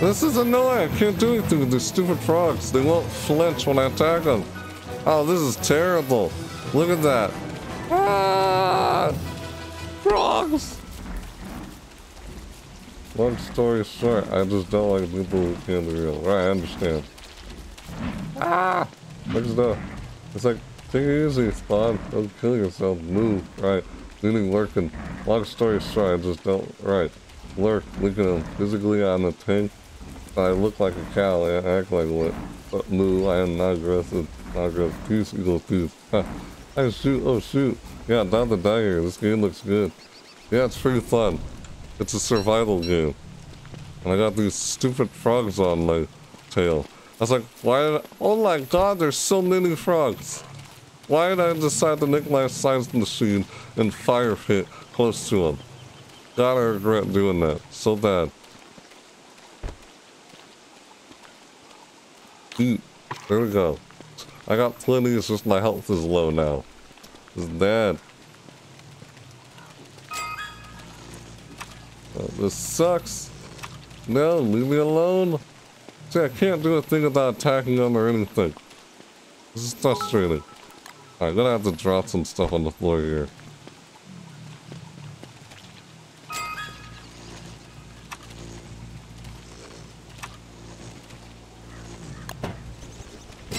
This is annoying. I can't do anything with these stupid frogs. They won't flinch when I attack them. Oh, this is terrible. Look at that. Ah! Frogs! Long story short, I just don't like people who can't be real. Right, I understand. Ah! Next up. It's like, take it easy, Spawn. Don't kill yourself. Move. Right. Meaning lurking. Long story short, I just don't. Right. Lurk. Look at him. Physically on the tank. I look like a cow. I act like what? But moo. I am not aggressive. Not aggressive. Peace equals peace. I shoot. Oh, shoot. Yeah, down die here. This game looks good. Yeah, it's pretty fun. It's a survival game. And I got these stupid frogs on my tail. I was like, why I, oh my god, there's so many frogs. Why did I decide to make my science machine and fire pit close to them? God, I regret doing that. So bad. There we go. I got plenty, it's just my health is low now. It's bad. Oh, this sucks. No, leave me alone. See, I can't do a thing without attacking them or anything. This is frustrating. I'm gonna have to drop some stuff on the floor here.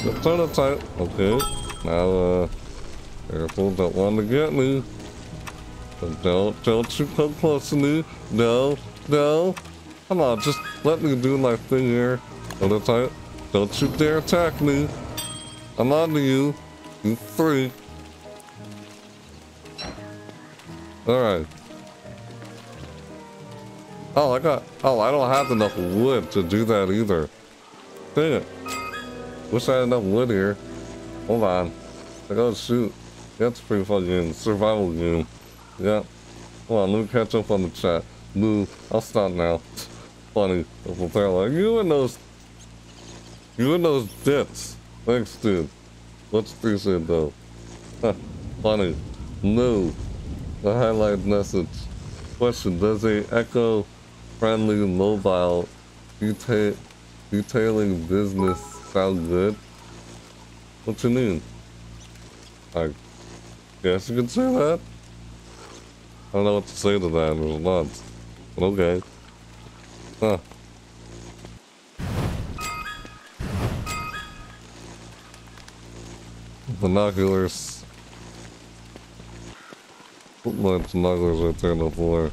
Turn it tight. Okay. Now, uh, careful, don't want to get me. Don't, don't you come close to me. No, no. Come on, just let me do my thing here. Hold it. Don't you dare attack me. I'm on to you. You freak. Alright. Oh, I got... Oh, I don't have enough wood to do that either. Dang it. Wish I had enough wood here. Hold on. I gotta shoot. That's pretty fucking survival game. Yeah. Hold on, let me catch up on the chat. Boo. I'll stop now. Funny. They're like, you and those... You and those dits. Thanks, dude. Let's face it, though. Funny. No. The highlight message. Question, does a eco-friendly mobile deta detailing business sound good? What you mean? I guess you could say that. I don't know what to say to that. There's lots. But okay. Huh. Binoculars. Put my binoculars right there on the floor.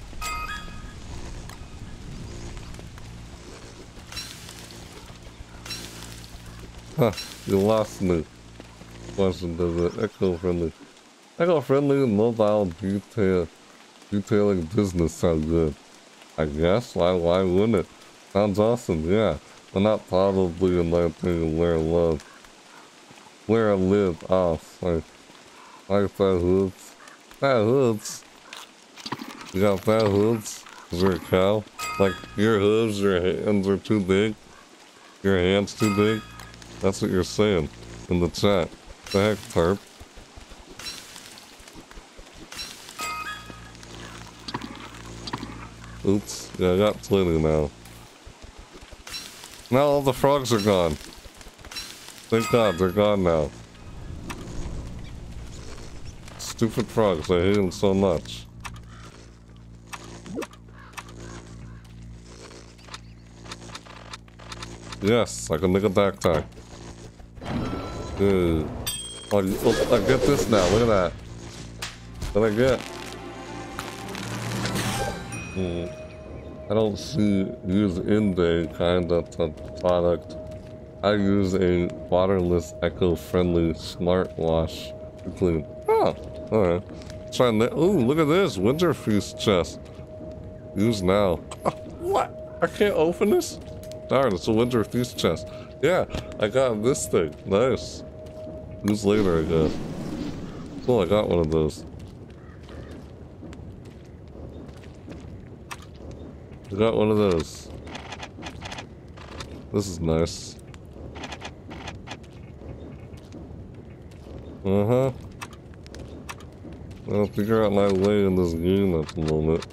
Huh, you lost me. Question, does it eco-friendly? Eco-friendly mobile detail detailing business sounds good. I guess, why, why wouldn't it? Sounds awesome, yeah. But not probably in my opinion where I live. Where I live off, like, like that hoods. That hoods. You got that hoods? Is there a cow? Like, your hooves, your hands are too big? Your hands too big? That's what you're saying in the chat. The heck, Tarp? Oops. Yeah, I got plenty now. Now all the frogs are gone. Thank God, they're gone now. Stupid frogs, I hate them so much. Yes, I can make a backpack. Good. Oh, oh, I get this now, look at that. What I get? Hmm. I don't see use in the kind of product. I use a waterless, eco-friendly smartwash to clean. Oh, alright. Trying that. Ooh, look at this winter feast chest. Use now. what? I can't open this? Darn, it's a winter feast chest. Yeah, I got this thing. Nice. Use later, I guess. Cool, I got one of those. I got one of those. This is nice. Uh-huh. I'll figure out my way in this game at the moment.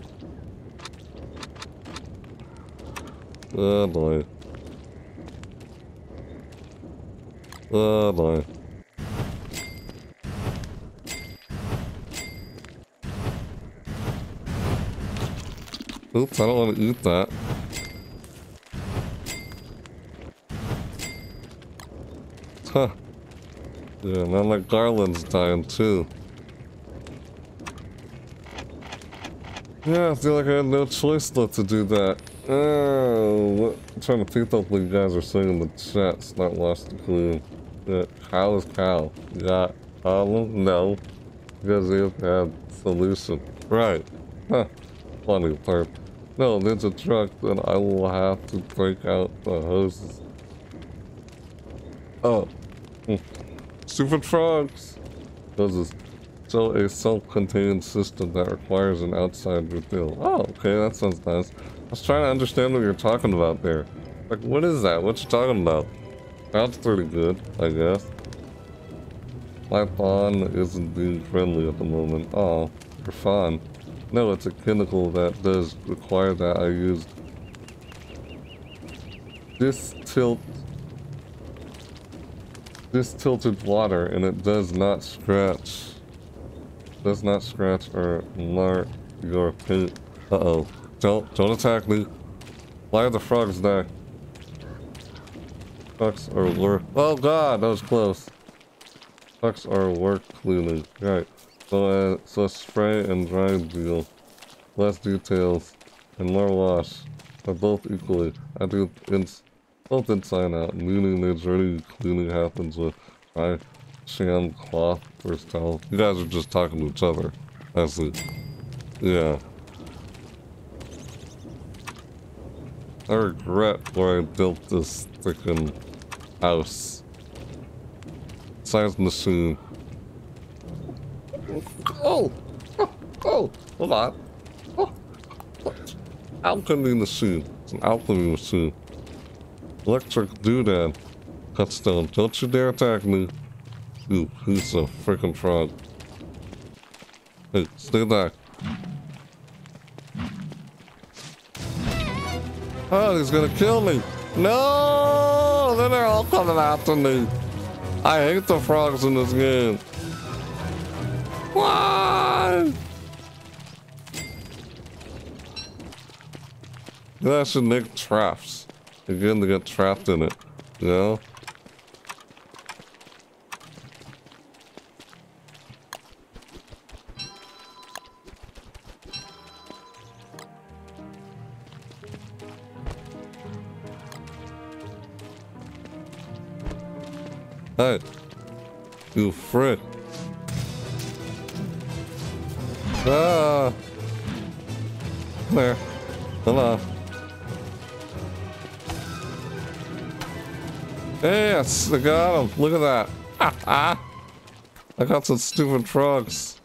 Oh boy. Oh boy. Oops, I don't want to eat that. Huh. Yeah, now my garland's dying too. Yeah, I feel like I had no choice but to do that. Oh, I'm trying to think of what you guys are saying in the chat. It's not lost the clue. Yeah, how is. You got problem? No. Because you have solution. Right. Huh. Funny part. No, there's a truck, then I will have to break out the hoses. Oh. Hmm. Frogs! This is so a self-contained system that requires an outside refill. Oh, okay, that sounds nice. I was trying to understand what you're talking about there. Like, what is that? What you talking about? That's pretty good, I guess. My pawn isn't being friendly at the moment. Oh, you're fine. No, it's a chemical that does require that I used this tilt this tilted water and it does not scratch does not scratch or mark your paint. Uh-oh. Don't don't attack me. Why are the frogs there? Frogs are work Oh god, that was close. Frogs are work cleaning. Right. So, uh, so spray and dry deal. Less details and more wash are both equally. I do ins both inside out, meaning the dirty cleaning happens with dry sham cloth first towel. You guys are just talking to each other. I see. Yeah. I regret where I built this freaking house. Science machine Oh! Oh! Oh! Hold on. Oh! oh. Alchemy machine. It's an alchemy machine. Electric doodad. Cutstone. Don't you dare attack me. Ooh, who's a freaking frog? Hey, stay back. Oh, he's gonna kill me. No! Then they're all coming after me. I hate the frogs in this game. Why? You should make traps. gonna get trapped in it. You know? Hey. You frick. Ah! Come here. Come on. Yes, I got him. Look at that. I got some stupid frogs.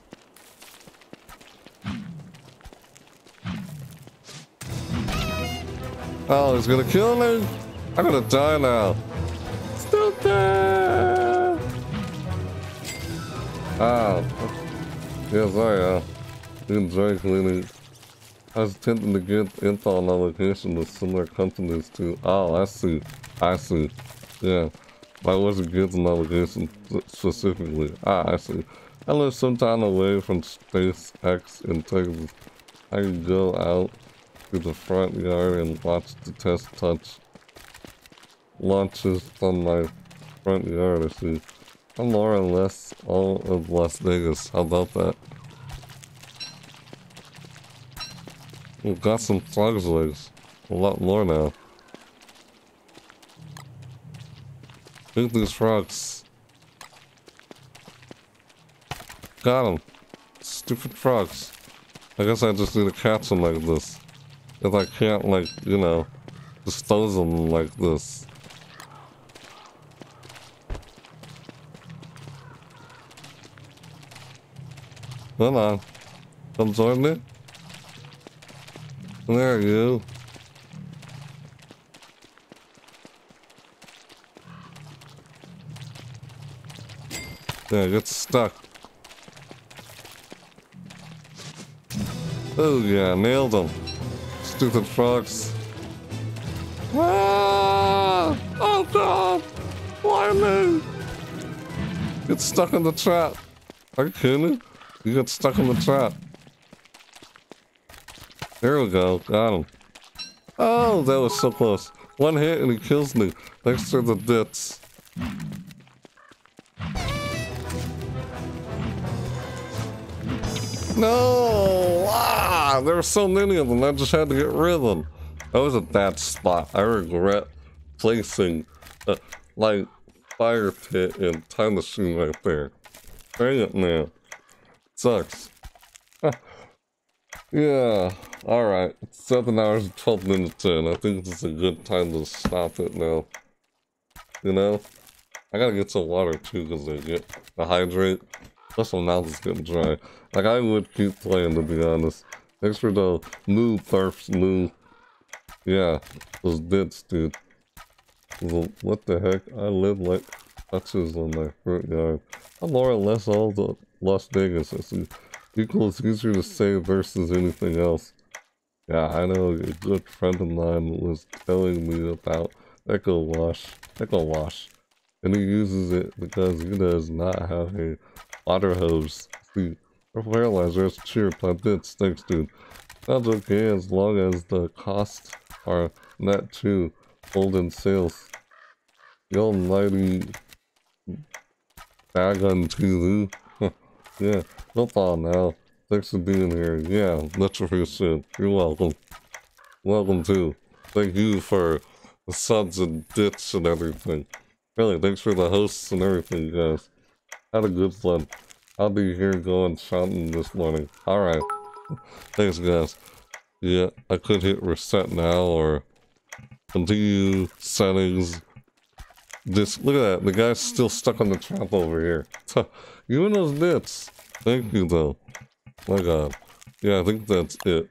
Oh, he's gonna kill me? I'm gonna die now. Stupid! Oh, Yes, I enjoy cleaning. I was attempting to get info on location with similar companies to. Oh, I see. I see. Yeah. I wasn't getting location specifically. Ah, I see. I live some time away from SpaceX in Texas. I can go out to the front yard and watch the test touch launches from my front yard. I see. I'm more or less all of Las Vegas. How about that? We've got some frog's legs. A lot more now. Look at these frogs. Got them. Stupid frogs. I guess I just need to catch them like this. If I can't, like, you know, dispose them like this. Come on. Come join me. There you Yeah, get stuck. Oh yeah, nailed them. Stupid frogs. Ah! Oh god! Why me? Get stuck in the trap. Are you kidding? You got stuck in the trap. There we go. Got him. Oh, that was so close. One hit and he kills me. Thanks to the bits. No! Ah! There were so many of them. I just had to get rid of them. That was a bad spot. I regret placing a, like fire pit and time machine right there. Dang it, man. Sucks. yeah. Alright. 7 hours and 12 minutes in. I think this is a good time to stop it now. You know? I gotta get some water too because I get to hydrate. Plus my mouth is getting dry. Like I would keep playing to be honest. Thanks for the new thirst, new. Yeah, those bits, dude. What the heck? I live like touches on my front yard. I'm more or less all the Las Vegas. It's equals easier to say versus anything else. Yeah, I know a good friend of mine was telling me about Echo Wash. Echo Wash. And he uses it because he does not have a water hose. See, our fertilizer is cheap, but bits, thanks dude. Sounds okay as long as the costs are net too old sales. The almighty bag on TV. Yeah, no problem now. Thanks for being here. Yeah, much appreciated. You're welcome. Welcome too. Thank you for the subs and bits and everything. Really, thanks for the hosts and everything, guys. Had a good one. I'll be here going shopping this morning. Alright. Thanks, guys. Yeah, I could hit reset now or continue settings. This, look at that. The guy's still stuck on the trap over here. and those bits. Thank you, though. My god. Yeah, I think that's it.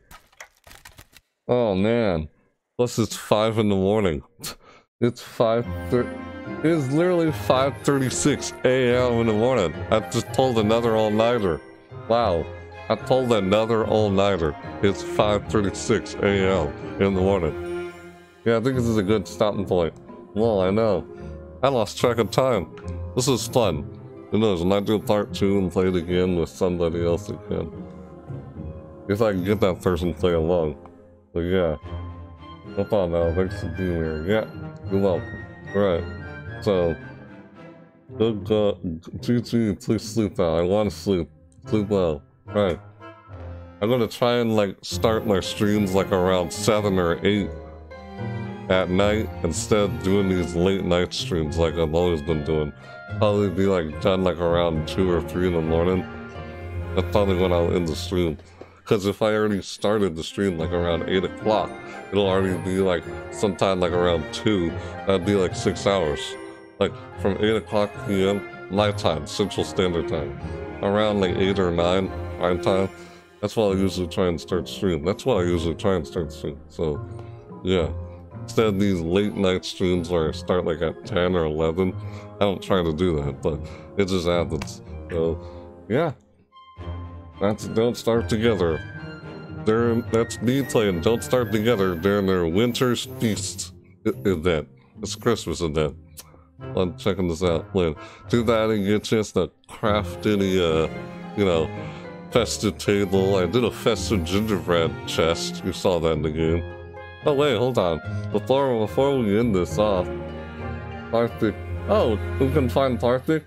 Oh, man. Plus, it's 5 in the morning. It's 5.30. It is literally 5.36 a.m. in the morning. I just pulled another all-nighter. Wow. I pulled another all-nighter. It's 5.36 a.m. in the morning. Yeah, I think this is a good stopping point. Well, I know. I lost track of time. This is fun. Who knows, when I do part two and play it again with somebody else again. If I can get that person to play along. But yeah. No problem, Al. Thanks for being here. Yeah, you're welcome. Right. So, good God, GG, please sleep now. I want to sleep. Sleep well. Right. I'm gonna try and like start my streams like around 7 or 8 at night instead of doing these late night streams like I've always been doing. Probably be like done like around 2 or 3 in the morning. That's probably when I'll end the stream. Because if I already started the stream like around 8 o'clock, it'll already be like sometime like around 2. That'd be like 6 hours like from 8 o'clock p.m. night time, Central Standard Time. Around like 8 or 9 prime time. That's why I usually try and start stream. That's why I usually try and start stream. So, yeah. Instead these late night streams where I start like at 10 or 11, I don't try to do that, but it just happens. So, yeah. That's Don't Starve Together. During, that's me playing Don't Starve Together during their Winter's Feast event. It's Christmas event. I'm checking this out later. Do that and get a chance to craft any, uh, you know, festive table. I did a festive gingerbread chest. You saw that in the game. Oh wait, hold on. Before before we end this off, Parthik. Oh, who can find Parthik?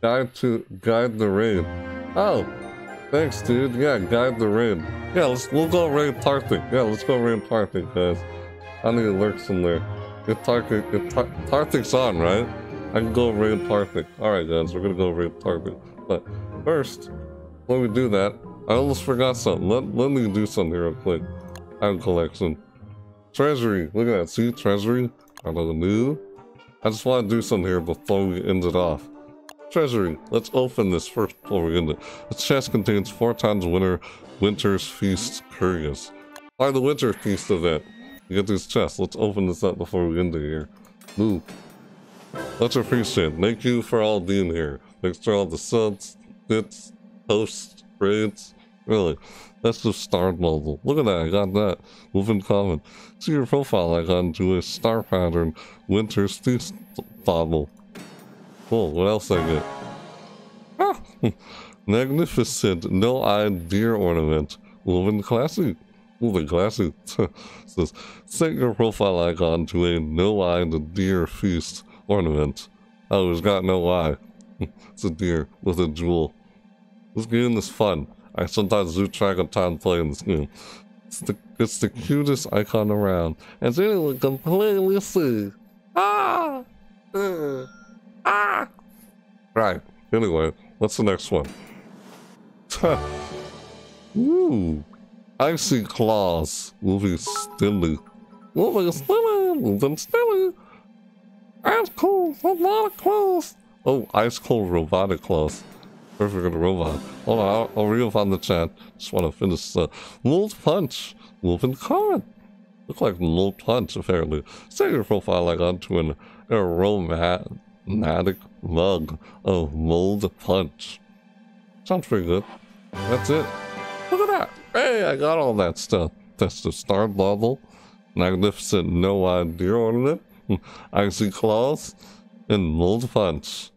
Guide to guide the raid. Oh, thanks, dude. Yeah, guide the raid. Yeah, let's we'll go raid Parthik. Yeah, let's go raid Parthik, guys. I need to lurk somewhere. If Parthik, if Parthik's on, right? I can go raid Parthik. Alright guys, we're gonna go raid Parthik. But first, when we do that, I almost forgot something. Let, let me do something real quick. Item collection. Treasury. Look at that. See? Treasury. I know new. I just want to do something here before we end it off. Treasury. Let's open this first before we end it. The chest contains four times winter Winter's Feast Curious. By the Winter Feast event. You get these chests. Let's open this up before we end it here. Move. Let's appreciate. Thank you for all being here. Thanks for all the subs, bits, posts, raids. really. That's the star model. Look at that, I got that. Moving common. See your profile icon to a star pattern winter bottle. Cool, what else I get? Ah! Magnificent no-eyed deer ornament. Woven classy. Woven classy. Says, set your profile icon to a no-eyed deer feast ornament. Oh, it's got no eye. it's a deer with a jewel. This game is fun. I sometimes lose track of time playing this game. It's the, it's the cutest icon around. And it's anyone completely see. Ah! Uh, ah! Right. Anyway, what's the next one? Ooh. Icy claws. Moving stilly. Moving stilly. Moving stilly. Ice cold robotic claws. Oh, ice cold robotic claws. Perfect robot. Hold on, I'll, read on the chat. Just want to finish the uh, Mulled Punch. Wolfen Comet. Look like Mulled Punch, apparently. Set your profile like onto an aromatic mug of Mulled Punch. Sounds pretty good. That's it. Look at that. Hey, I got all that stuff. That's the star bubble. Magnificent no idea ornament. Icy claws. And mulled punch.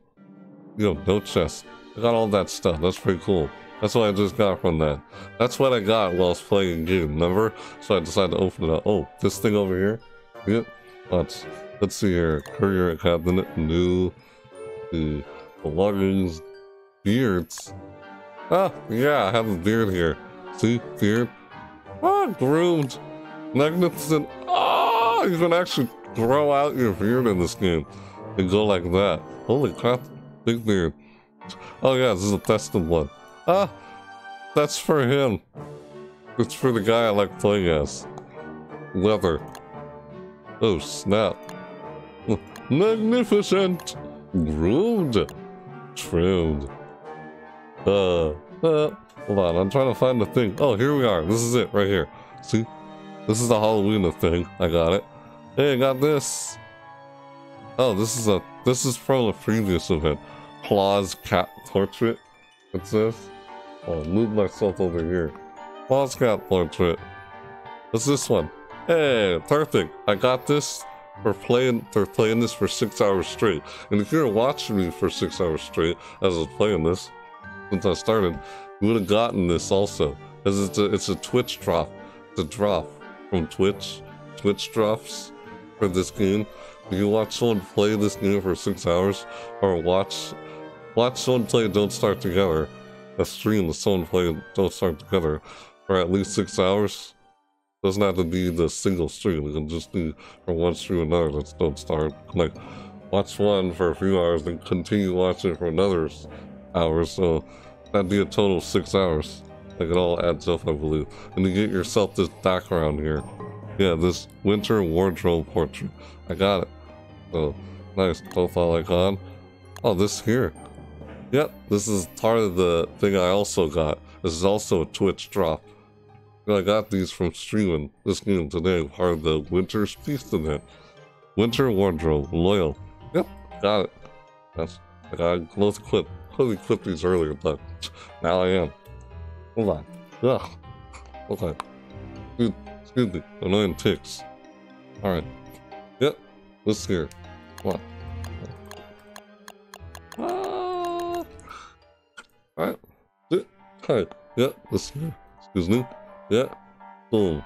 You know, no chest. I got all that stuff. That's pretty cool. That's what I just got from that. That's what I got while I was playing a game, remember? So I decided to open it up. Oh, this thing over here? Yep. Let's, let's see here. Courier cabinet, new, the belongings, beards. Ah, yeah, I have a beard here. See, beard. Ah, groomed. Magnificent. Ah, you can actually grow out your beard in this game and go like that. Holy crap, big beard. Oh yeah, this is a tested one. Ah, that's for him. It's for the guy I like playing as. Leather. Oh snap. Magnificent! Groomed! Trimmed. Uh, uh, hold on, I'm trying to find the thing. Oh, here we are. This is it, right here. See? This is the Halloween thing. I got it. Hey, I got this. Oh, this is a this is from the previous event. Claws cat portrait. It says. Oh, move myself over here. Claws cat portrait. What's this one? Hey, perfect. I got this for playing for playing this for six hours straight. And if you're watching me for six hours straight as I was playing this, since I started, you would have gotten this also. Because it's a it's a Twitch drop. It's a drop from Twitch. Twitch drops for this game. If you watch someone play this game for six hours, or watch watch someone play Don't Starve Together, a stream of someone play Don't Starve Together for at least six hours, doesn't have to be the single stream. It can just be from one stream to another. That's Don't Start. Like, watch one for a few hours, then continue watching for another hour. So that'd be a total of six hours. Like it all adds up, I believe. And you get yourself this background here. Yeah, this winter wardrobe portrait. I got it. So, nice profile icon. Oh, this here. Yep, this is part of the thing I also got. This is also a Twitch drop. I got these from streaming this game today, part of the Winter's Feast event. Winter wardrobe, loyal. Yep, got it. That's I got close clip. Could have these earlier, but now I am. Hold on. Ugh. Okay. Dude, excuse me. Annoying ticks. Alright. Yep. This here. What? Ah. Alright. Hi. This here. Excuse me. Yeah. Boom.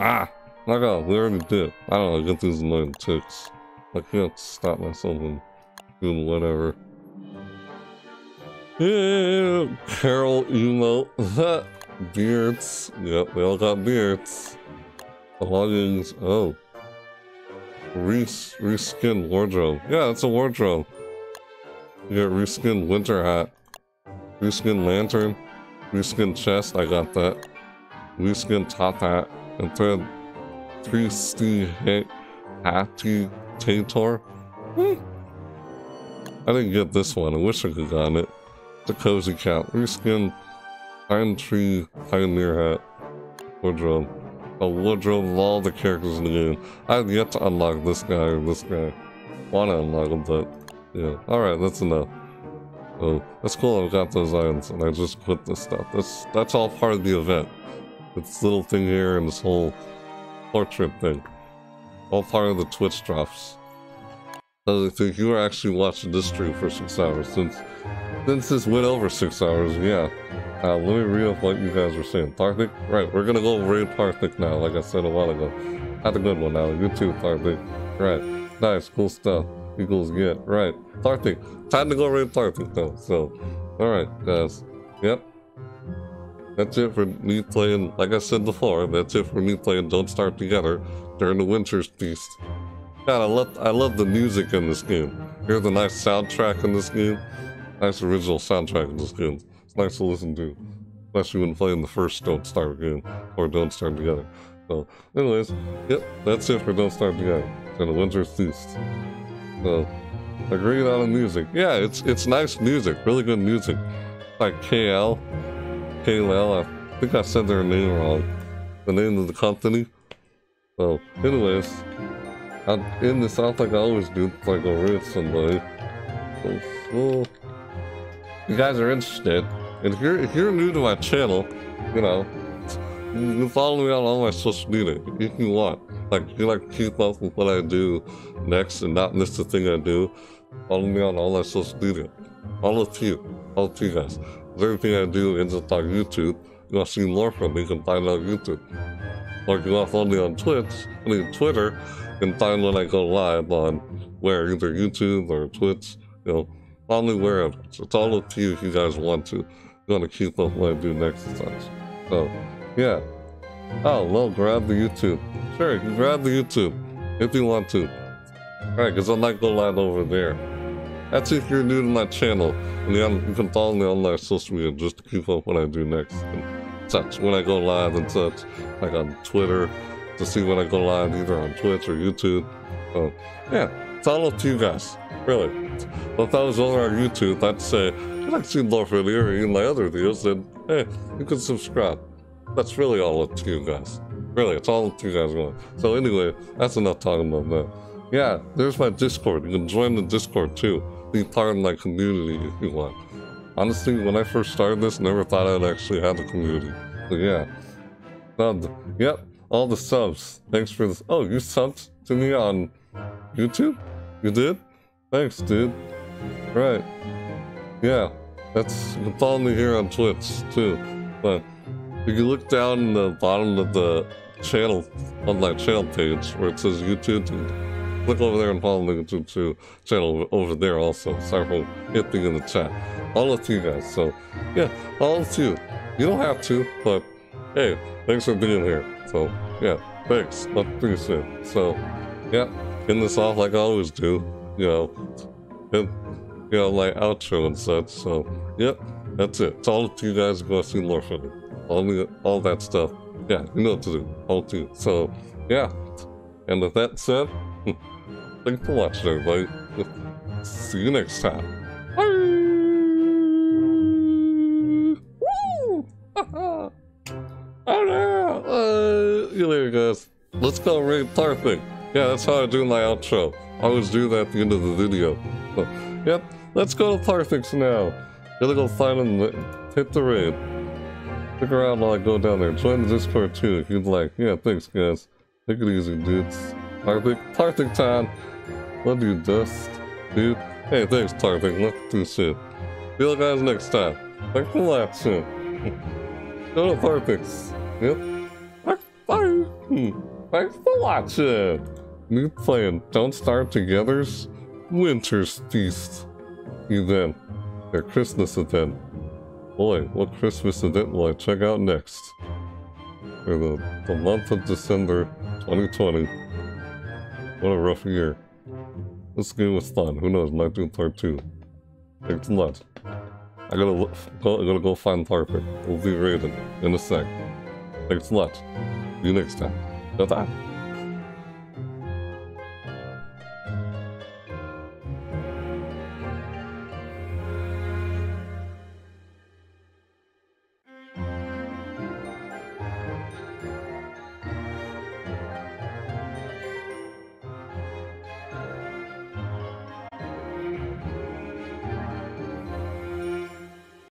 Ah! Knock out. We already did. I don't know. I get these annoying ticks. I can't stop myself from doing whatever. Yeah, Carol emo. beards. Yep, we all got beards. Belongings. Oh. Res reskin wardrobe. Yeah, it's a wardrobe. You got reskin winter hat. Reskin lantern. Reskin chest, I got that. Reskin top hat. And then three Steve Hattie Tator. Hmm. I didn't get this one. I wish I could have gotten it. The cozy cat. Reskin pine tree pioneer hat. Wardrobe. A wardrobe of all the characters in the game. I have yet to unlock this guy this guy. Want to unlock him, but yeah. Alright, that's enough. So that's cool. I've got those items, and I just quit this stuff. That's that's all part of the event. This little thing here and this whole portrait thing, all part of the Twitch drops. So I think you were actually watching this stream for six hours since since this went over six hours. Yeah. Uh, let me read off what you guys were saying. Tarthik, right? We're gonna go raid Tarthik now, like I said a while ago. Had a good one now. You too, Tarthik. Right. Nice, cool stuff. Eagles get right. Tarthik. Time to go raid Tarthik though. So, all right, guys. Yep. That's it for me playing. Like I said before, that's it for me playing Don't Starve Together during the Winter's Feast. God, I love I love the music in this game. Hear the nice soundtrack in this game. Nice original soundtrack in this game. It's nice to listen to, especially when playing the first Don't Starve game or Don't Starve Together. So, anyways, yep, that's it for Don't Starve Together and the Winter's Feast. So, agreed on the music. Yeah, it's it's nice music, really good music. Like KL, KL. I think I said their name wrong. The name of the company. So, anyways, I, in this, I like I always do like a read somebody. So, so, you guys are interested, and if you're if you're new to my channel, you know, you can follow me on all my social media if you want. Like you like keep up with what I do next and not miss the thing I do. Follow me on all my social media. All of you, all of you guys. Everything I do ends up on YouTube. You want to see more from me, you can find it on YouTube. Or you want to follow me on Twitch, I mean Twitter, and find when I go live on where either YouTube or Twitch, you know, follow me wherever. So it's all up to you if you guys want to. To keep up what I do next time. So, yeah. Oh, well, grab the YouTube. Sure, you grab the YouTube if you want to. Alright, because I might go live over there. That's if you're new to my channel. And you can follow me on my social media just to keep up what I do next. And such, when I go live and such, like on Twitter, to see when I go live either on Twitch or YouTube. So, yeah, it's all up to you guys. Really. But if I was over on YouTube, I'd say, if you'd like to more any of my other videos, then, hey, you can subscribe. That's really all up to you guys. Really, it's all up to you guys going. So anyway, that's enough talking about that. Yeah, there's my Discord. You can join the Discord too. Be part of my community if you want. Honestly, when I first started this, never thought I'd actually have a community. But yeah. Um, yep, all the subs. Thanks for this. Oh, you subbed to me on YouTube? You did? Thanks, dude. Right. Yeah, that's, you follow me here on Twitch too. But if you look down in the bottom of the channel, on my channel page, where it says YouTube, click over there and follow the YouTube too, channel over there also. Sorry for hitting in the chat. All of you guys. So, yeah, all of you. You don't have to, but hey, thanks for being here. So, yeah, thanks. Much appreciated. So, yeah, getting this off like I always do. You know, you know, my outro and such. So, yep, that's it. It's all up to you guys to go see it all the, all that stuff. Yeah, you know what to do. All to. So, yeah. And with that said, thanks for watching, everybody. See you next time. Bye. Woo! Alright, uh, you later, guys. Let's go raid Tarthik. Yeah, that's how I do my outro. I always do that at the end of the video. So, yep, let's go to Tarthik's now. Gotta go find him, hit the raid. Stick around while I go down there. Join the Discord too if you'd like. Yeah, thanks guys. Take it easy, dudes. Tarthik, Tarthik time! Love you, Dust. Dude. Hey, thanks, Tarthik. Let's do shit. See you guys next time. Thanks for watching. Go to Tarthik's. Yep. Bye. Hmm. Thanks for watching. Me playing Don't Starve Together's Winter's Feast event. Their Christmas event. Boy, what Christmas event will I check out next? For the, the month of December 2020. What a rough year. This game was fun. Who knows, might do part two. Thanks a lot. I gotta go, I gotta go find Tarpik. We'll be raiding in a sec. Thanks a lot. See you next time. Bye-bye.